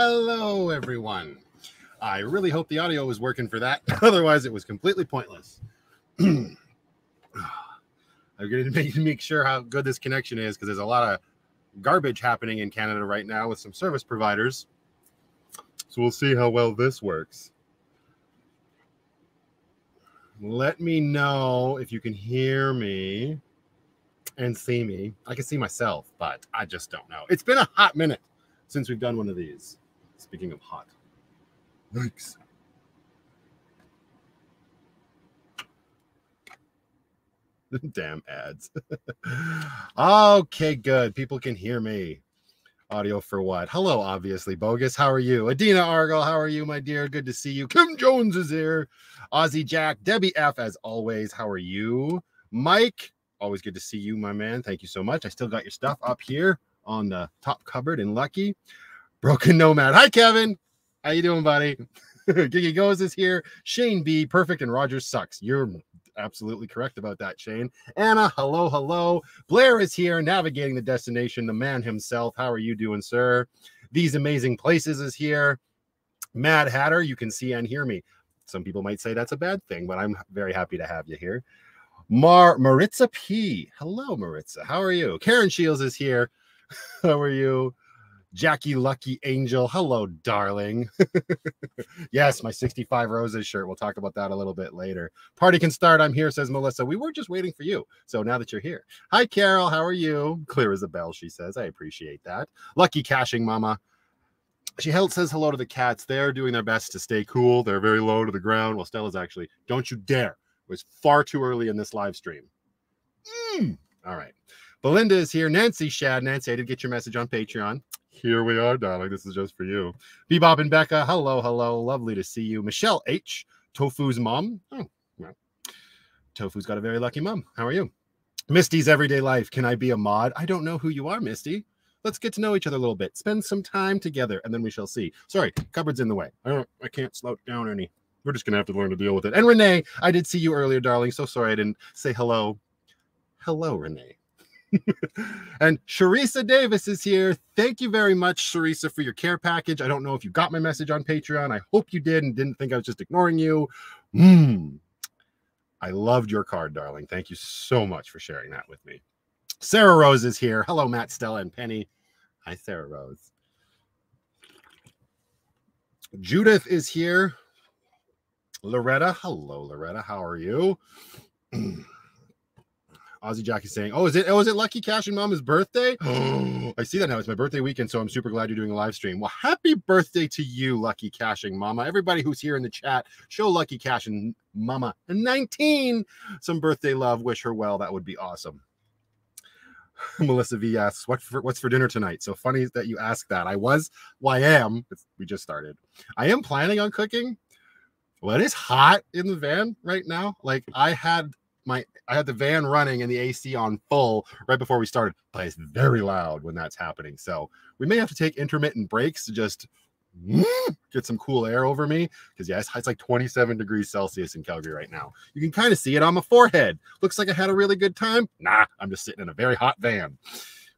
Hello, everyone. I really hope the audio was working for that. Otherwise, it was completely pointless. I'm going to make, make sure how good this connection is because there's a lot of garbage happening in Canada right now with some service providers. So we'll see how well this works. Let me know if you can hear me and see me. I can see myself, but I just don't know. It's been a hot minute since we've done one of these. Speaking of hot, yikes. Damn ads. okay, good. People can hear me. Audio for what? Hello, obviously. Bogus. How are you? Adina Argyle, how are you, my dear? Good to see you. Kim Jones is here. Ozzy Jack, Debbie F, as always. How are you? Mike, always good to see you, my man. Thank you so much. I still got your stuff up here on the top cupboard in Lucky. Broken Nomad. Hi, Kevin. How you doing, buddy? Giggy Goes is here. Shane B, perfect, and Rogers sucks. You're absolutely correct about that, Shane. Anna, hello, hello. Blair is here, navigating the destination, the man himself. How are you doing, sir? These amazing places is here. Mad Hatter, you can see and hear me. Some people might say that's a bad thing, but I'm very happy to have you here. Mar Maritza P. Hello, Maritza. How are you? Karen Shields is here. How are you? Jackie Lucky Angel. Hello, darling. yes, my 65 Roses shirt. We'll talk about that a little bit later. Party can start. I'm here, says Melissa. We were just waiting for you. So now that you're here. Hi, Carol. How are you? Clear as a bell, she says. I appreciate that. Lucky cashing, mama. She says hello to the cats. They're doing their best to stay cool. They're very low to the ground. Well, Stella's actually, don't you dare. It was far too early in this live stream. Mm. All right. Belinda is here. Nancy Shad. Nancy, I did get your message on Patreon. Here we are, darling. This is just for you. Bebop and Becca, hello, hello. Lovely to see you. Michelle H, Tofu's mom. Oh, well. Tofu's got a very lucky mom. How are you? Misty's everyday life. Can I be a mod? I don't know who you are, Misty. Let's get to know each other a little bit. Spend some time together, and then we shall see. Sorry, cupboard's in the way. I don't. I can't slow down any. We're just gonna have to learn to deal with it. And Renee, I did see you earlier, darling. So sorry I didn't say hello. Hello, Renee. and Sharisa Davis is here. Thank you very much, Sharisa, for your care package. I don't know if you got my message on Patreon. I hope you did and didn't think I was just ignoring you. Mm. I loved your card, darling. Thank you so much for sharing that with me. Sarah Rose is here. Hello, Matt, Stella, and Penny. Hi, Sarah Rose. Judith is here. Loretta. Hello, Loretta. How are you? Ozzy Jack is saying, "Oh, is it? Oh, is it Lucky Cash and Mama's birthday? I see that now. It's my birthday weekend, so I'm super glad you're doing a live stream. Well, happy birthday to you, Lucky Cashing Mama. Everybody who's here in the chat, show Lucky Cash and Mama 19 some birthday love. Wish her well. That would be awesome." Melissa V asks, "What for, what's for dinner tonight?" So funny that you ask that. I was, well, I am. we just started. I am planning on cooking. Well, it is hot in the van right now. Like I had my I had the van running and the AC on full right before we started, but it's very loud when that's happening. So we may have to take intermittent breaks to just mm, get some cool air over me because yes, it's like 27 degrees Celsius in Calgary right now. You can kind of see it on my forehead. Looks like I had a really good time. Nah, I'm just sitting in a very hot van.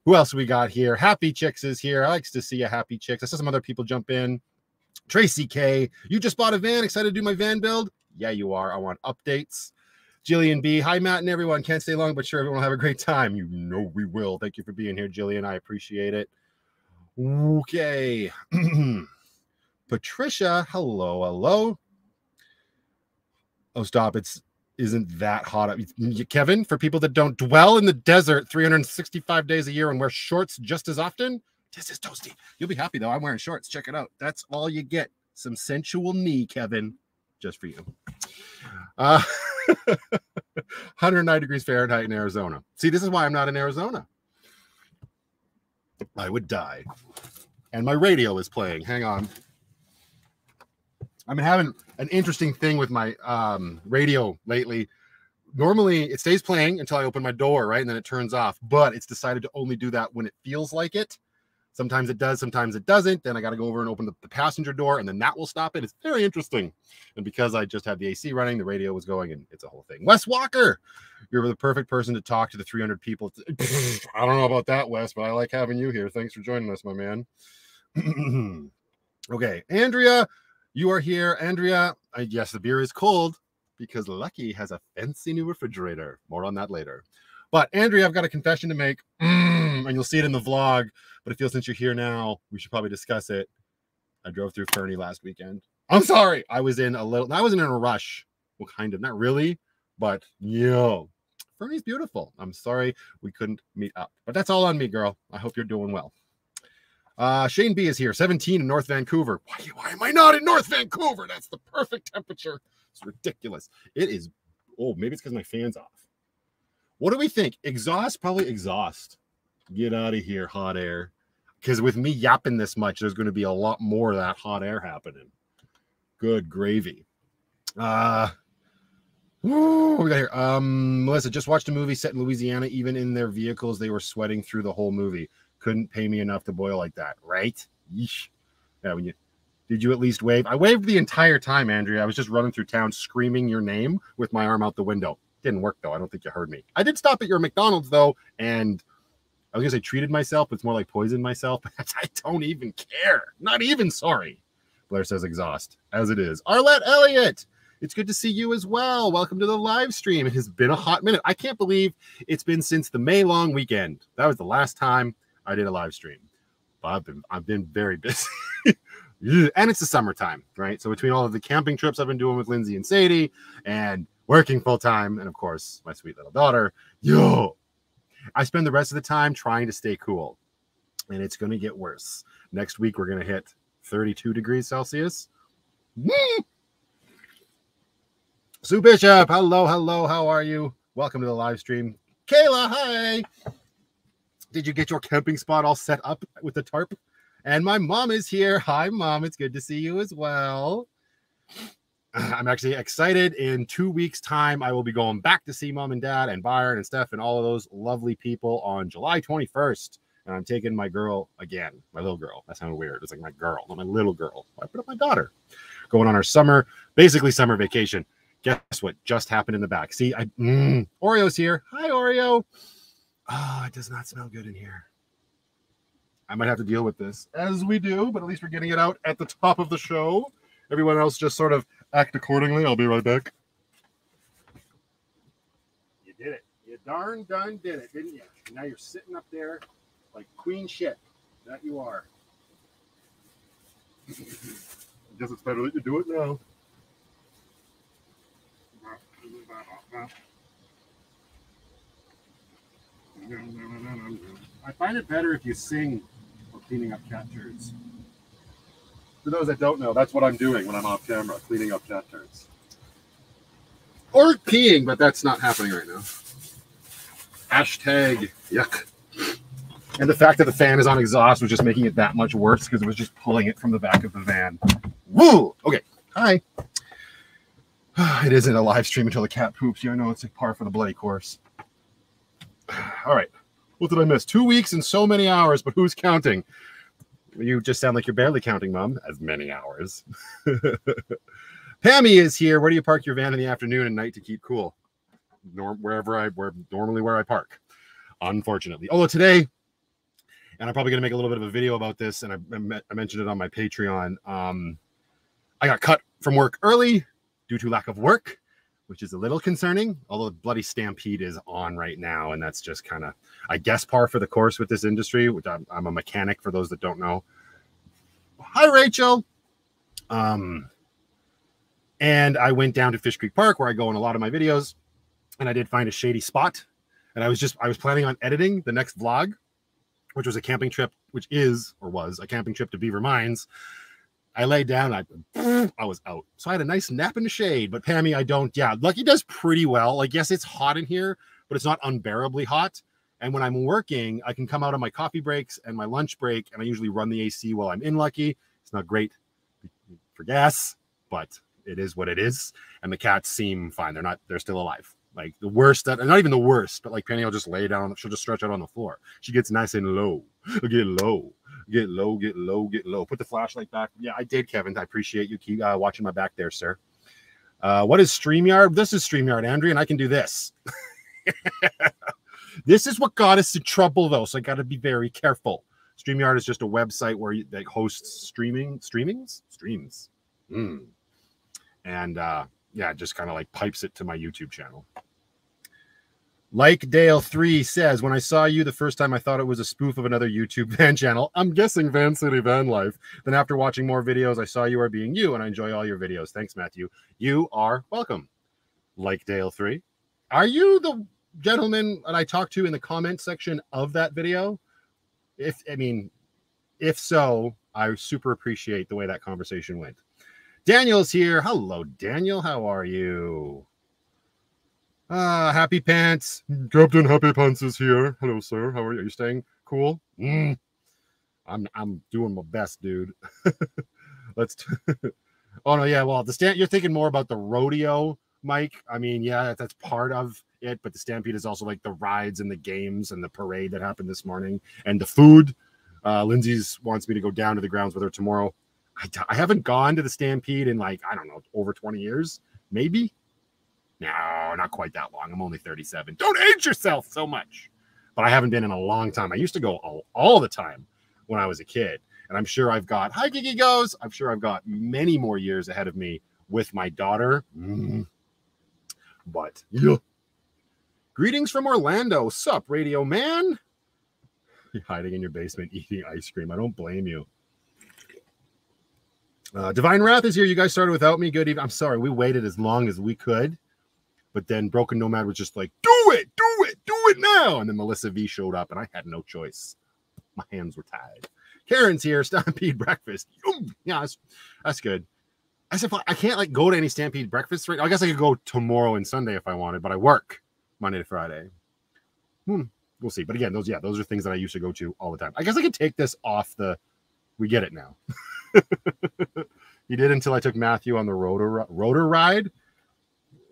Who else we got here? Happy Chicks is here. I likes to see a Happy Chicks. I saw some other people jump in. Tracy K, you just bought a van. Excited to do my van build? Yeah, you are. I want updates. Jillian B. Hi, Matt and everyone. Can't stay long, but sure, everyone will have a great time. You know we will. Thank you for being here, Jillian. I appreciate it. Okay. Patricia, hello, hello. Oh, stop. It's isn't that hot. Kevin, for people that don't dwell in the desert 365 days a year and wear shorts just as often, this is toasty. You'll be happy though. I'm wearing shorts. Check it out. That's all you get. Some sensual knee, Kevin, just for you. Uh 109 degrees Fahrenheit in Arizona. See, this is why I'm not in Arizona. I would die. And my radio is playing. Hang on. I've been having an interesting thing with my um, radio lately. Normally, it stays playing until I open my door, right? And then it turns off. But it's decided to only do that when it feels like it. Sometimes it does, sometimes it doesn't. Then I got to go over and open the, the, passenger door, and then that will stop it. It's very interesting. And because I just had the AC running, the radio was going, and it's a whole thing. Wes Walker, you're the perfect person to talk to the 300 people. I don't know about that, Wes, but I like having you here. Thanks for joining us, my man. Okay, Andrea, you are here. Andrea, uh, yes, the beer is cold because Lucky has a fancy new refrigerator. More on that later. But Andrea, I've got a confession to make, and you'll see it in the vlog. But I feel since you're here now, we should probably discuss it. I drove through Fernie last weekend. I'm sorry, I was in a little. I wasn't in a rush. Well, kind of, not really, but yo, Fernie's beautiful. I'm sorry we couldn't meet up, but that's all on me, girl. I hope you're doing well. Uh, Shane B is here, 17 in North Vancouver. Why, why am I not in North Vancouver? That's the perfect temperature. It's ridiculous. It is. Oh, maybe it's because my fan's off. What do we think? Exhaust? Probably exhaust. Get out of here, hot air. Because with me yapping this much, there's going to be a lot more of that hot air happening. Good gravy. Uh, we got here. Um, Melissa just watched a movie set in Louisiana. Even in their vehicles, they were sweating through the whole movie. Couldn't pay me enough to boil like that, right? Yeesh. Yeah, when you did you at least wave? I waved the entire time, Andrea. I was just running through town screaming your name with my arm out the window. Didn't work though. I don't think you heard me. I did stop at your McDonald's though, and I was gonna say treated myself, but it's more like poisoned myself. I don't even care. Not even sorry. Blair says exhaust, as it is. Arlette Elliott. It's good to see you as well. Welcome to the live stream. It has been a hot minute. I can't believe it's been since the May long weekend. That was the last time I did a live stream. But I've been I've been very busy. and it's the summertime, right? So between all of the camping trips I've been doing with Lindsay and Sadie and working full time, and of course my sweet little daughter, yo, I spend the rest of the time trying to stay cool. And it's gonna get worse. Next week we're gonna hit 32 degrees Celsius. Sue Bishop, hello, hello, how are you? Welcome to the live stream. Kayla, hi. Did you get your camping spot all set up with the tarp? And my mom is here. Hi, mom. It's good to see you as well. I'm actually excited. In two weeks' time, I will be going back to see mom and dad and Byron and Steph and all of those lovely people on July 21st. And I'm taking my girl again, my little girl. That sounded weird. It's like my girl, not my little girl. I put up my daughter. Going on our summer, basically summer vacation. Guess what just happened in the back? See, I mm, Oreo's here. Hi, Oreo. Oh, it does not smell good in here. I might have to deal with this as we do, but at least we're getting it out at the top of the show. Everyone else just sort of act accordingly. I'll be right back. You did it. You darn done did it, didn't you? Now you're sitting up there like queen shit. That you are. I guess it's better that you do it now. I find it better if you sing while cleaning up cat turds. For those that don't know, that's what I'm doing when I'm off camera, cleaning up cat turds. Or peeing, but that's not happening right now. Hashtag yuck. And the fact that the fan is on exhaust was just making it that much worse because it was just pulling it from the back of the van. Woo! Okay. Hi. It isn't a live stream until the cat poops. You know it's a par for the bloody course. All right. What did I miss? Two weeks and so many hours, but who's counting? You just sound like you're barely counting, Mom. As many hours. Pammy is here. Where do you park your van in the afternoon and night to keep cool? Norm, wherever I where normally where I park. Unfortunately, although today, and I'm probably going to make a little bit of a video about this, and I, I mentioned it on my Patreon. Um, I got cut from work early due to lack of work, which is a little concerning. Although the bloody stampede is on right now, and that's just kind of, I guess, par for the course with this industry. Which I'm, I'm a mechanic for those that don't know. Hi, Rachel. Um, and I went down to Fish Creek Park where I go in a lot of my videos, and I did find a shady spot. And I was just I was planning on editing the next vlog, which was a camping trip, which is or was a camping trip to Beaver Mines. I lay down, I I was out. So I had a nice nap in the shade. But Pammy, I don't. Yeah, Lucky does pretty well. Like, yes, it's hot in here, but it's not unbearably hot. And when I'm working, I can come out on my coffee breaks and my lunch break, and I usually run the AC while I'm in Lucky. It's not great for gas, but it is what it is. And the cats seem fine. They're not. They're still alive. Like the worst that, not even the worst, but like Penny will just lay down. She'll just stretch out on the floor. She gets nice and low. Get low get low, get low, get low. Put the flashlight back. Yeah, I did, Kevin. I appreciate you keep uh, watching my back there, sir. Uh, what is StreamYard? This is StreamYard, Andrea, and I can do this. this is what got us in trouble, though, so I got to be very careful. StreamYard is just a website where you, that hosts streaming, streamings, streams. Mm. And uh, yeah, just kind of like pipes it to my YouTube channel. Like Dale 3 says, when I saw you the first time, I thought it was a spoof of another YouTube van channel. I'm guessing Van City Van Life. Then after watching more videos, I saw you are being you, and I enjoy all your videos. Thanks, Matthew. You are welcome. Like Dale 3. Are you the gentleman that I talked to in the comment section of that video? If I mean, if so, I super appreciate the way that conversation went. Daniel's here. Hello, Daniel. How are you? Ah, Happy Pants. Captain Happy Pants is here. Hello, sir. How are you? Are you staying cool? Mm. I'm I'm doing my best, dude. Let's. T- oh no, yeah. Well, the stand. You're thinking more about the rodeo, Mike. I mean, yeah, that's part of it, but the Stampede is also like the rides and the games and the parade that happened this morning and the food. Uh, Lindsay's wants me to go down to the grounds with her tomorrow. I, I haven't gone to the Stampede in like I don't know over 20 years, maybe no, not quite that long. I'm only 37. Don't age yourself so much. But I haven't been in a long time. I used to go all, all the time when I was a kid. And I'm sure I've got, hi, Gigi Goes. I'm sure I've got many more years ahead of me with my daughter. Mm. But yeah. Greetings from Orlando. Sup, radio man? You're hiding in your basement eating ice cream. I don't blame you. Uh, Divine Wrath is here. You guys started without me. Good evening. I'm sorry. We waited as long as we could. But then Broken Nomad was just like, do it, do it, do it now. And then Melissa V showed up, and I had no choice. My hands were tied. Karen's here, Stampede breakfast. Yeah, that's, that's good. I said, I can't like go to any Stampede breakfast right I guess I could go tomorrow and Sunday if I wanted, but I work Monday to Friday. Hmm, we'll see. But again, those, yeah, those are things that I used to go to all the time. I guess I could take this off the, we get it now. you did until I took Matthew on the rotor rotor ride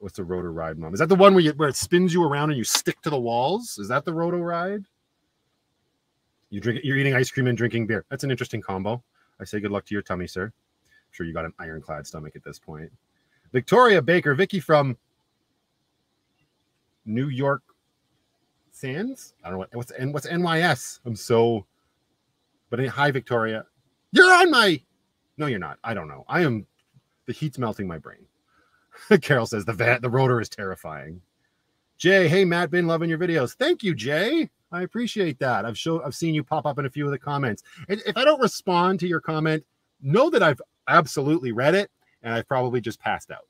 what's the rotor ride mom? Is that the one where you, where it spins you around and you stick to the walls? Is that the roto ride? You drink you're eating ice cream and drinking beer. That's an interesting combo. I say good luck to your tummy, sir. I'm sure you got an ironclad stomach at this point. Victoria Baker, Vicky from New York Sands. I don't know what, what's and what's NYS. I'm so but hi Victoria. You're on my No, you're not. I don't know. I am the heat's melting my brain. Carol says the vat, the rotor is terrifying. Jay, hey Matt, been loving your videos. Thank you, Jay. I appreciate that. I've show I've seen you pop up in a few of the comments. And if I don't respond to your comment, know that I've absolutely read it and I've probably just passed out.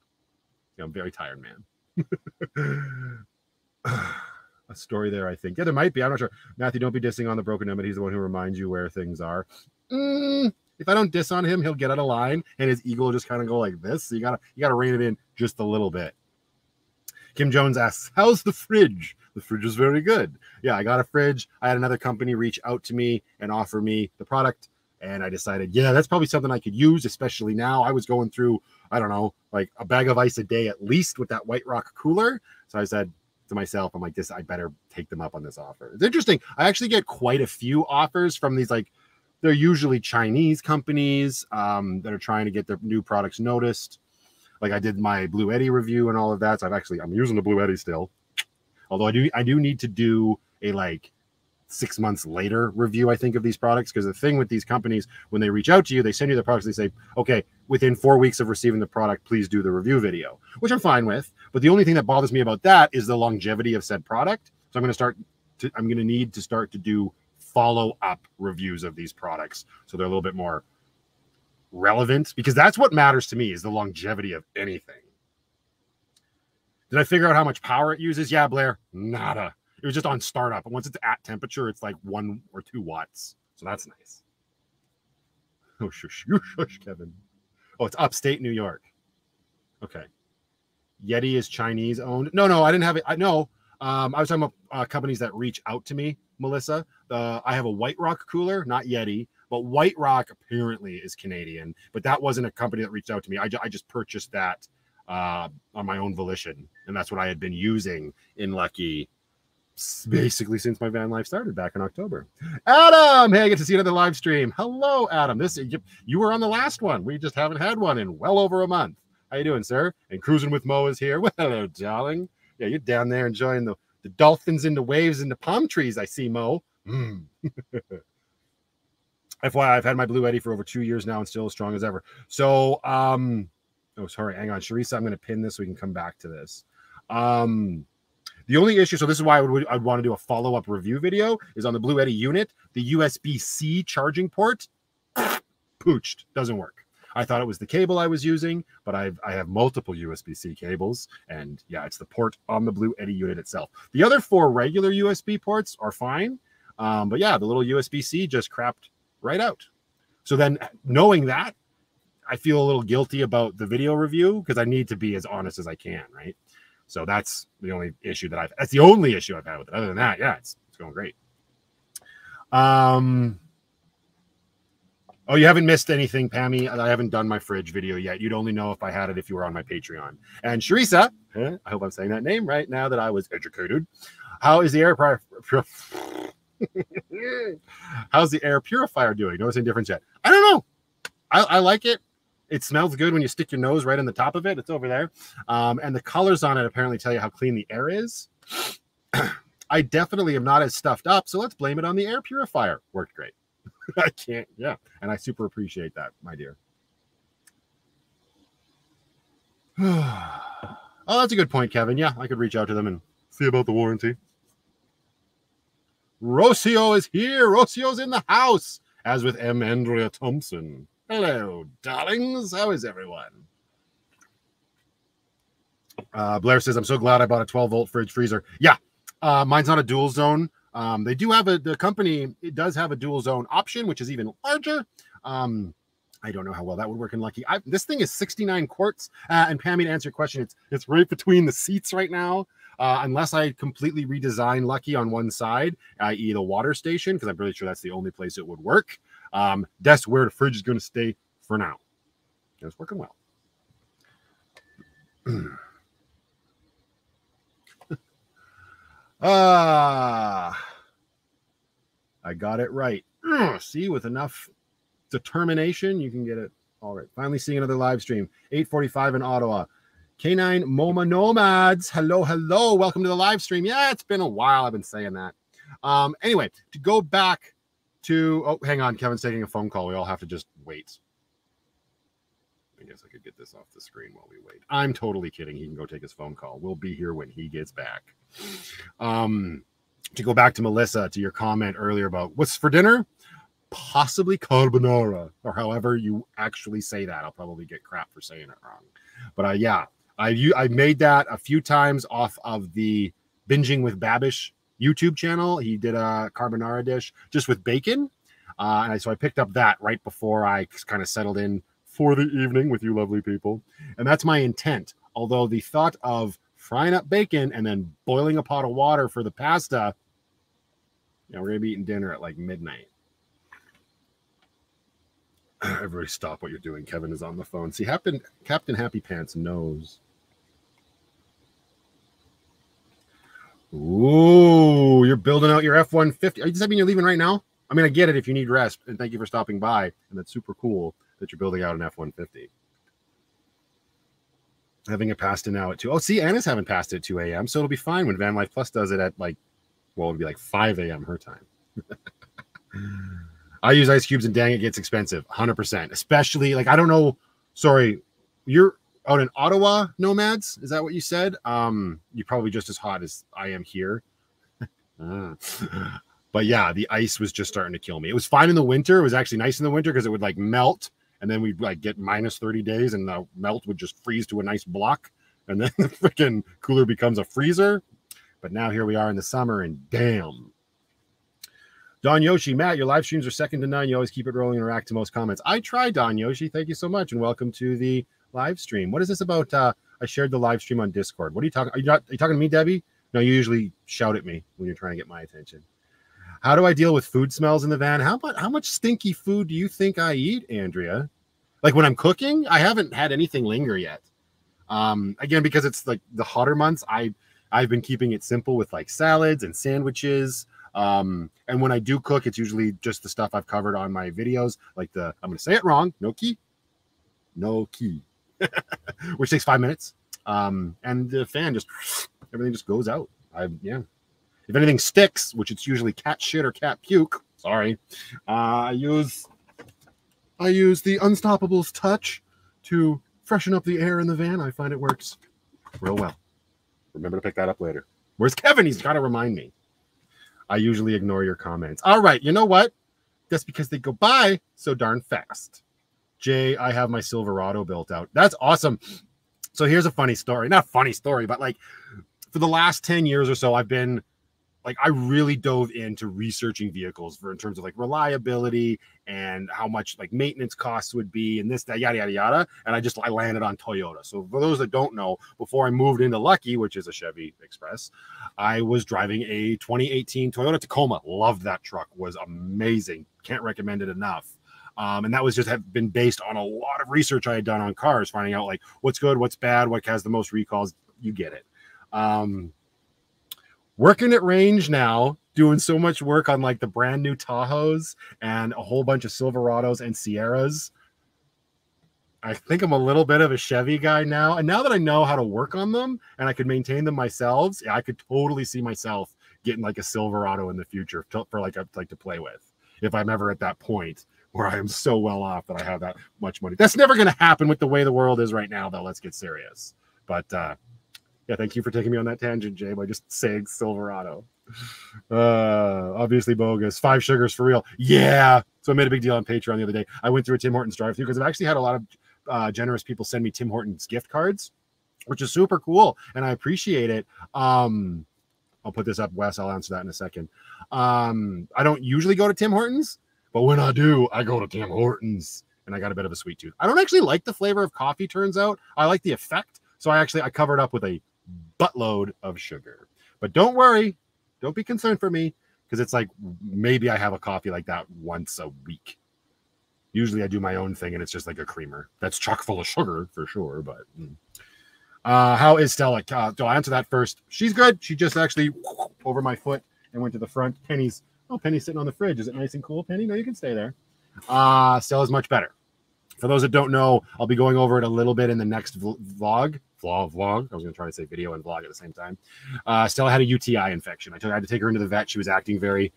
You know, I'm very tired, man. a story there, I think. Yeah, there might be. I'm not sure. Matthew, don't be dissing on the broken but He's the one who reminds you where things are. Mm, if I don't diss on him, he'll get out of line and his ego will just kind of go like this. So you gotta you gotta rein it in just a little bit. Kim Jones asks, How's the fridge? The fridge is very good. Yeah, I got a fridge. I had another company reach out to me and offer me the product. And I decided, yeah, that's probably something I could use, especially now. I was going through, I don't know, like a bag of ice a day at least with that White Rock cooler. So I said to myself, I'm like, this, I better take them up on this offer. It's interesting. I actually get quite a few offers from these like they're usually Chinese companies um, that are trying to get their new products noticed. Like I did my Bluetti review and all of that. So I've actually I'm using the Bluetti still. Although I do I do need to do a like six months later review, I think, of these products. Because the thing with these companies, when they reach out to you, they send you the products, they say, okay, within four weeks of receiving the product, please do the review video, which I'm fine with. But the only thing that bothers me about that is the longevity of said product. So I'm going to start to, I'm going to need to start to do follow up reviews of these products so they're a little bit more relevant because that's what matters to me is the longevity of anything. Did I figure out how much power it uses? Yeah, Blair, nada. It was just on startup. And once it's at temperature, it's like one or two watts. So that's nice. Oh, shush, shush, Kevin. Oh, it's upstate New York. Okay. Yeti is Chinese owned. No, no, I didn't have it. I know. Um, I was talking about uh, companies that reach out to me Melissa. Uh, I have a White Rock cooler, not Yeti, but White Rock apparently is Canadian. But that wasn't a company that reached out to me. I, ju- I just purchased that uh, on my own volition, and that's what I had been using in Lucky basically since my van life started back in October. Adam, hey, I get to see another live stream. Hello, Adam. This you, you were on the last one. We just haven't had one in well over a month. How you doing, sir? And cruising with Mo is here. Well, hello, darling. Yeah, you're down there enjoying the the dolphins in the waves and the palm trees. I see Mo. Mm. FYI, I've had my Bluetti for over two years now and still as strong as ever. So, um, oh, sorry, hang on, Sharisa, I'm going to pin this so we can come back to this. Um, the only issue, so this is why I would I'd want to do a follow up review video, is on the Bluetti unit, the USB C charging port, pooched, doesn't work. I thought it was the cable I was using, but I've I have multiple USB C cables, and yeah, it's the port on the Bluetti unit itself. The other four regular USB ports are fine, um, but yeah, the little USB C just crapped right out. So then, knowing that, I feel a little guilty about the video review because I need to be as honest as I can, right? So that's the only issue that I've. That's the only issue I've had with it. Other than that, yeah, it's it's going great. Um. Oh, you haven't missed anything, Pammy. I haven't done my fridge video yet. You'd only know if I had it if you were on my Patreon. And Sharisa, I hope I'm saying that name right now that I was educated. How is the air purifier? How's the air purifier doing? Notice any difference yet? I don't know. I, I, like it. It smells good when you stick your nose right on the top of it. It's over there. Um, and the colors on it apparently tell you how clean the air is. I definitely am not as stuffed up. So let's blame it on the air purifier. Worked great. I can't. Yeah. And I super appreciate that, my dear. oh, that's a good point, Kevin. Yeah, I could reach out to them and see about the warranty. Rocio is here. Rocio's in the house, as with M. Andrea Thompson. Hello, darlings. How is everyone? Uh, Blair says, I'm so glad I bought a 12 volt fridge freezer. Yeah, uh, mine's not a dual zone. Um, they do have a the company it does have a dual zone option, which is even larger. Um, I don't know how well that would work in Lucky. I, this thing is 69 quarts. Uh, and Pammy, to answer your question, it's it's right between the seats right now. Uh, unless I completely redesign Lucky on one side, i.e., the water station, because I'm pretty sure that's the only place it would work. Um, that's where the fridge is going to stay for now. It's working well. Ah, I got it right. See, with enough determination, you can get it all right. Finally, seeing another live stream. 8:45 in Ottawa. K9 MoMA Nomads. Hello, hello. Welcome to the live stream. Yeah, it's been a while. I've been saying that. Um, anyway, to go back to oh, hang on, Kevin's taking a phone call. We all have to just wait. Guess I could get this off the screen while we wait. I'm totally kidding. He can go take his phone call. We'll be here when he gets back. Um, to go back to Melissa to your comment earlier about what's for dinner, possibly carbonara, or however you actually say that. I'll probably get crap for saying it wrong. But uh, yeah, I you I made that a few times off of the binging with Babish YouTube channel. He did a carbonara dish just with bacon. Uh, and I, so I picked up that right before I kind of settled in for the evening with you lovely people. And that's my intent. Although the thought of frying up bacon and then boiling a pot of water for the pasta, yeah, we're gonna be eating dinner at like midnight. Everybody stop what you're doing. Kevin is on the phone. See, Captain Captain Happy Pants knows. Ooh, you're building out your F-150. Does that mean you're leaving right now? I mean, I get it if you need rest, and thank you for stopping by. And that's super cool that you're building out an F-150. Having it passed in now at 2. Oh, see, Anna's having passed at 2 a.m., so it'll be fine when Van Life Plus does it at like, well, it'll be like 5 a.m. her time. I use ice cubes, and dang, it gets expensive. 100%. Especially, like, I don't know. Sorry, you're out in Ottawa, nomads. Is that what you said? Um, you're probably just as hot as I am here. Ah. but yeah, the ice was just starting to kill me. It was fine in the winter. It was actually nice in the winter because it would like melt and then we'd like get minus 30 days and the melt would just freeze to a nice block and then the freaking cooler becomes a freezer. But now here we are in the summer and damn. Don yoshi matt your live streams are second to none. You always keep it rolling and react to most comments. I try don yoshi. Thank you so much and welcome to the live stream. What is this about? Uh i shared the live stream on discord. What are you talking are you, not, are you talking to me debbie? No you usually shout at me when you're trying to get my attention how do I deal with food smells in the van? How much how much stinky food do you think I eat, Andrea? Like when I'm cooking, I haven't had anything linger yet. Um, again, because it's like the hotter months, I I've been keeping it simple with like salads and sandwiches. Um, and when I do cook, it's usually just the stuff I've covered on my videos, like the I'm gonna say it wrong, no key, no key, which takes five minutes. Um, and the fan just everything just goes out. I yeah. If anything sticks, which it's usually cat shit or cat puke, Sorry. Uh, I use I use the Unstoppables touch to freshen up the air in the van. I find it works real well. Remember to pick that up later. Where's Kevin? He's got to remind me. I usually ignore your comments. All right, you know what? That's because they go by so darn fast. Jay, I have my Silverado built out. That's awesome. So here's a funny story. Not funny story, but like for the last 10 years or so, I've been like I really dove into researching vehicles for in terms of like reliability and how much like maintenance costs would be and this that yada yada yada and I just I landed on Toyota. So for those that don't know, before I moved into Lucky, which is a Chevy Express, I was driving a 2018 Toyota Tacoma. Loved that truck. Was amazing. Can't recommend it enough. Um, and that was just have been based on a lot of research I had done on cars, finding out like what's good, what's bad, what has the most recalls. You get it. Um, working at range now doing so much work on like the brand new tahoes and a whole bunch of silverados and sierras. I think i'm a little bit of a chevy guy now and now that i know how to work on them and i could maintain them myself i could totally see myself getting like a silverado in the future for like a, like to play with if i'm ever at that point where i am so well off that i have that much money. That's never going to happen with the way the world is right now though let's get serious. But uh yeah, thank you for taking me on that tangent, Jay, by just saying Silverado. Uh, obviously bogus. Five sugars for real. Yeah. So I made a big deal on Patreon the other day. I went through a Tim Hortons drive-through because I've actually had a lot of uh, generous people send me Tim Hortons gift cards, which is super cool, and I appreciate it. Um, I'll put this up, Wes. I'll answer that in a second. Um, I don't usually go to Tim Hortons, but when I do, I go to Tim Hortons, and I got a bit of a sweet tooth. I don't actually like the flavor of coffee. Turns out, I like the effect. So I actually I covered up with a buttload of sugar. But don't worry, don't be concerned for me because it's like maybe I have a coffee like that once a week. Usually I do my own thing and it's just like a creamer that's chock full of sugar for sure. But mm. uh, how is Stella? Uh, do I answer that first? She's good. She just actually over my foot and went to the front. Penny's oh, Penny's sitting on the fridge. Is it nice and cool, Penny? No, you can stay there. Uh, Stella's much better. For those that don't know, I'll be going over it a little bit in the next vlog vlog vlog. I was going to try to say video and vlog at the same time. Uh, Stella had a UTI infection. I, took, I had to take her into the vet. She was acting very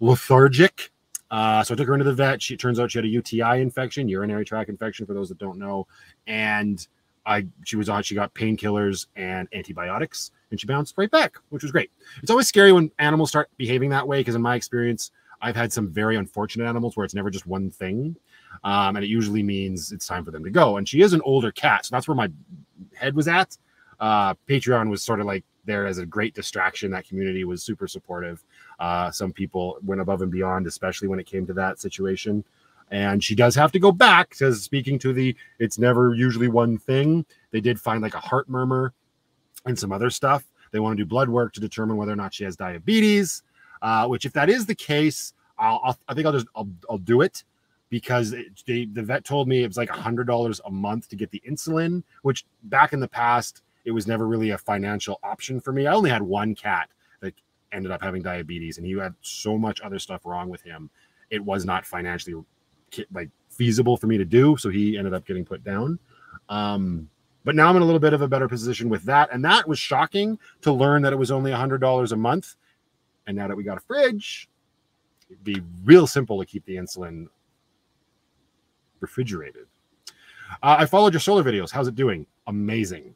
lethargic. Uh, so I took her into the vet. She turns out she had a UTI infection, urinary tract infection, for those that don't know. And I she was on. She got painkillers and antibiotics, and she bounced right back, which was great. It's always scary when animals start behaving that way because, in my experience, I've had some very unfortunate animals where it's never just one thing. Um, and it usually means it's time for them to go. And she is an older cat, so that's where my head was at. Uh, Patreon was sort of like there as a great distraction. That community was super supportive. Uh, some people went above and beyond, especially when it came to that situation. And she does have to go back because speaking to the, it's never usually one thing. They did find like a heart murmur and some other stuff. They want to do blood work to determine whether or not she has diabetes. Uh, which, if that is the case, I'll, I'll i think I'll just I'll, I'll do it because it, they, the vet told me it was like a hundred dollars a month to get the insulin, which back in the past it was never really a financial option for me. I only had one cat that ended up having diabetes, and he had so much other stuff wrong with him. It was not financially like feasible for me to do, so he ended up getting put down. Um, but now I'm in a little bit of a better position with that, and that was shocking to learn that it was only a hundred dollars a month. And now that we got a fridge, it'd be real simple to keep the insulin refrigerated. Uh, I followed your solar videos. How's it doing? Amazing.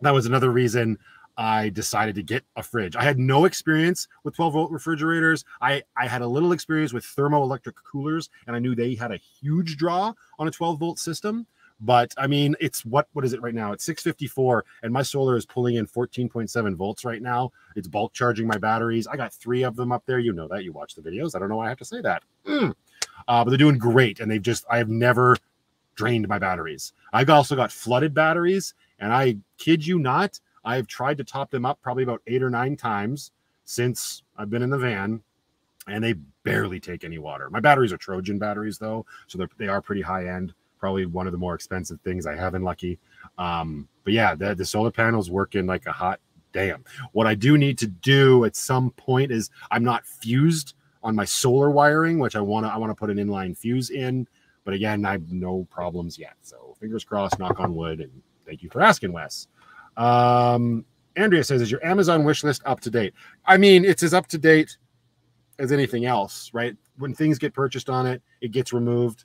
That was another reason I decided to get a fridge. I had no experience with 12 volt refrigerators. I, I had a little experience with thermoelectric coolers, and I knew they had a huge draw on a 12 volt system. But I mean, it's what what is it right now? It's 654, and my solar is pulling in 14.7 volts right now. It's bulk charging my batteries. I got three of them up there. You know that. You watch the videos. I don't know why I have to say that. Mm uh, but they're doing great. And they've just, I have never drained my batteries. I've also got flooded batteries, and I kid you not, I've tried to top them up probably about eight or nine times since I've been in the van, and they barely take any water. My batteries are Trojan batteries, though, so they are pretty high end. Probably one of the more expensive things I have in Lucky. Um, but yeah, the, the solar panels working like a hot damn. What I do need to do at some point is I'm not fused on my solar wiring, which I want to I want to put an inline fuse in. But again, I have no problems yet. So fingers crossed, knock on wood, and thank you for asking, Wes. Um, Andrea says, "Is your Amazon wish list up to date?" I mean, it's as up to date as anything else, right? when things get purchased on it, it gets removed.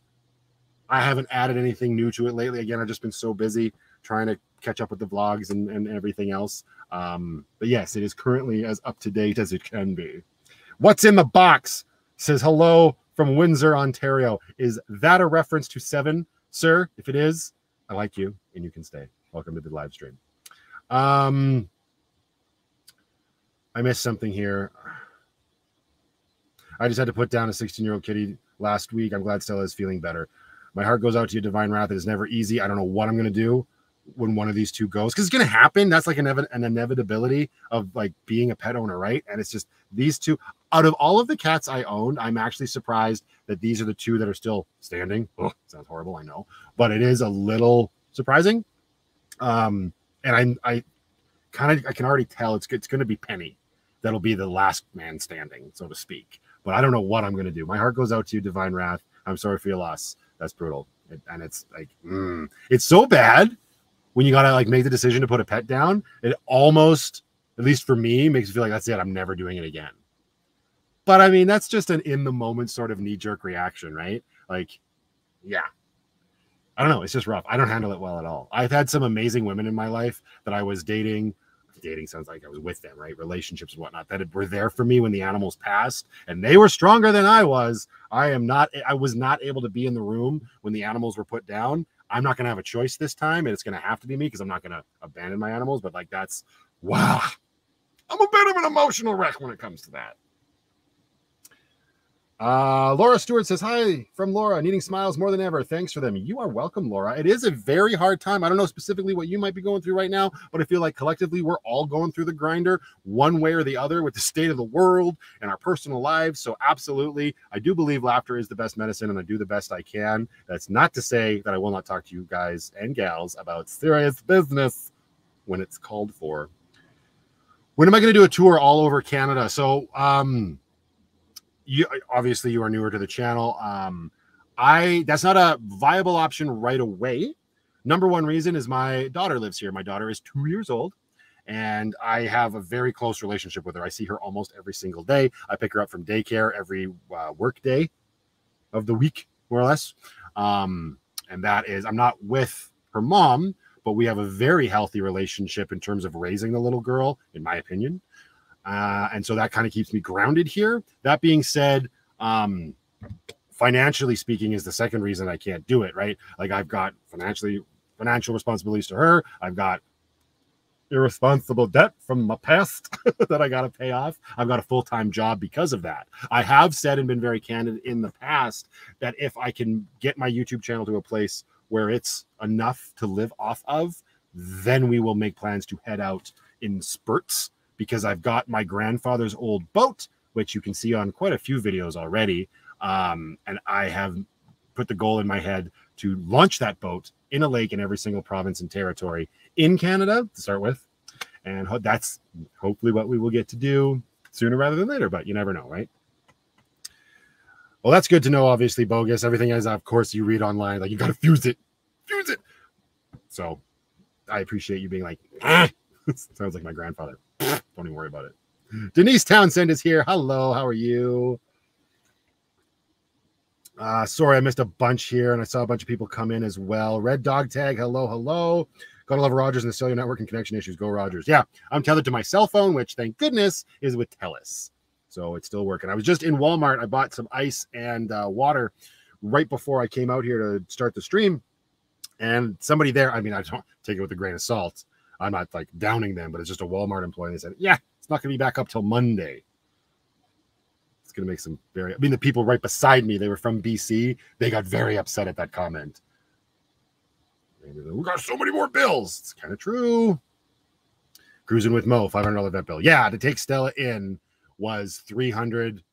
I haven't added anything new to it lately. Again, I've just been so busy trying to catch up with the vlogs and, and everything else. Um, but yes, it is currently as up to date as it can be. What's in the box? Says hello from Windsor, Ontario. Is that a reference to Seven, sir? If it is, I like you and you can stay. Welcome to the live stream. Um, I missed something here. I just had to put down a 16 year old kitty last week. I'm glad Stella is feeling better. My heart goes out to you, Divine Wrath. It is never easy. I don't know what I'm going to do when one of these two goes because it's going to happen. That's like an, an inevitability of like being a pet owner, right? And it's just these two out of all of the cats I owned, I'm actually surprised that these are the two that are still standing. Oh, sounds horrible, I know, but it is a little surprising. Um, and I, I kind of, I can already tell it's it's going to be Penny that'll be the last man standing, so to speak. But I don't know what I'm going to do. My heart goes out to you, Divine Wrath. I'm sorry for your loss. That's brutal, it, and it's like mm, it's so bad when you gotta like make the decision to put a pet down. It almost, at least for me, makes me feel like that's it. I'm never doing it again. But I mean, that's just an in the moment sort of knee jerk reaction, right? Like, yeah. I don't know. It's just rough. I don't handle it well at all. I've had some amazing women in my life that I was dating. Dating sounds like I was with them, right? Relationships and whatnot that were there for me when the animals passed, and they were stronger than I was. I am not. I was not able to be in the room when the animals were put down. I'm not going to have a choice this time, and it's going to have to be me because I'm not going to abandon my animals. But like that's wow. I'm a bit of an emotional wreck when it comes to that. Uh, Laura Stewart says, Hi from Laura, needing smiles more than ever. Thanks for them. You are welcome, Laura. It is a very hard time. I don't know specifically what you might be going through right now, but I feel like collectively we're all going through the grinder one way or the other with the state of the world and our personal lives. So, absolutely, I do believe laughter is the best medicine and I do the best I can. That's not to say that I will not talk to you guys and gals about serious business when it's called for. When am I going to do a tour all over Canada? So, um, you obviously you are newer to the channel. Um, I that's not a viable option right away. Number one reason is my daughter lives here. My daughter is two years old, and I have a very close relationship with her. I see her almost every single day. I pick her up from daycare every uh, work day of the week, more or less. Um, and that is, I'm not with her mom, but we have a very healthy relationship in terms of raising the little girl, in my opinion. Uh, and so that kind of keeps me grounded here. That being said, um, financially speaking, is the second reason I can't do it, right? Like I've got financially financial responsibilities to her. I've got irresponsible debt from my past that I got to pay off. I've got a full time job because of that. I have said and been very candid in the past that if I can get my YouTube channel to a place where it's enough to live off of, then we will make plans to head out in spurts because I've got my grandfather's old boat, which you can see on quite a few videos already. Um, and I have put the goal in my head to launch that boat in a lake in every single province and territory in Canada to start with. And ho- that's hopefully what we will get to do sooner rather than later, but you never know, right? Well, that's good to know, obviously, bogus. Everything is, of course, you read online, like you got to fuse it, fuse it. So I appreciate you being like, ah. sounds like my grandfather. Don't even worry about it. Denise Townsend is here. Hello, how are you? Uh, sorry, I missed a bunch here, and I saw a bunch of people come in as well. Red Dog Tag, hello, hello. Gotta love Rogers and the cellular network and connection issues. Go Rogers. Yeah, I'm tethered to my cell phone, which thank goodness is with Telus. So it's still working. I was just in Walmart. I bought some ice and uh, water right before I came out here to start the stream. And somebody there, I mean, I don't take it with a grain of salt. I'm not like downing them, but it's just a Walmart employee. They said, yeah, it's not going to be back up till Monday. It's going to make some very, I mean, the people right beside me, they were from BC. They got very upset at that comment. We got so many more bills. It's kind of true. Cruising with Mo, $500 vet bill. Yeah, to take Stella in was 300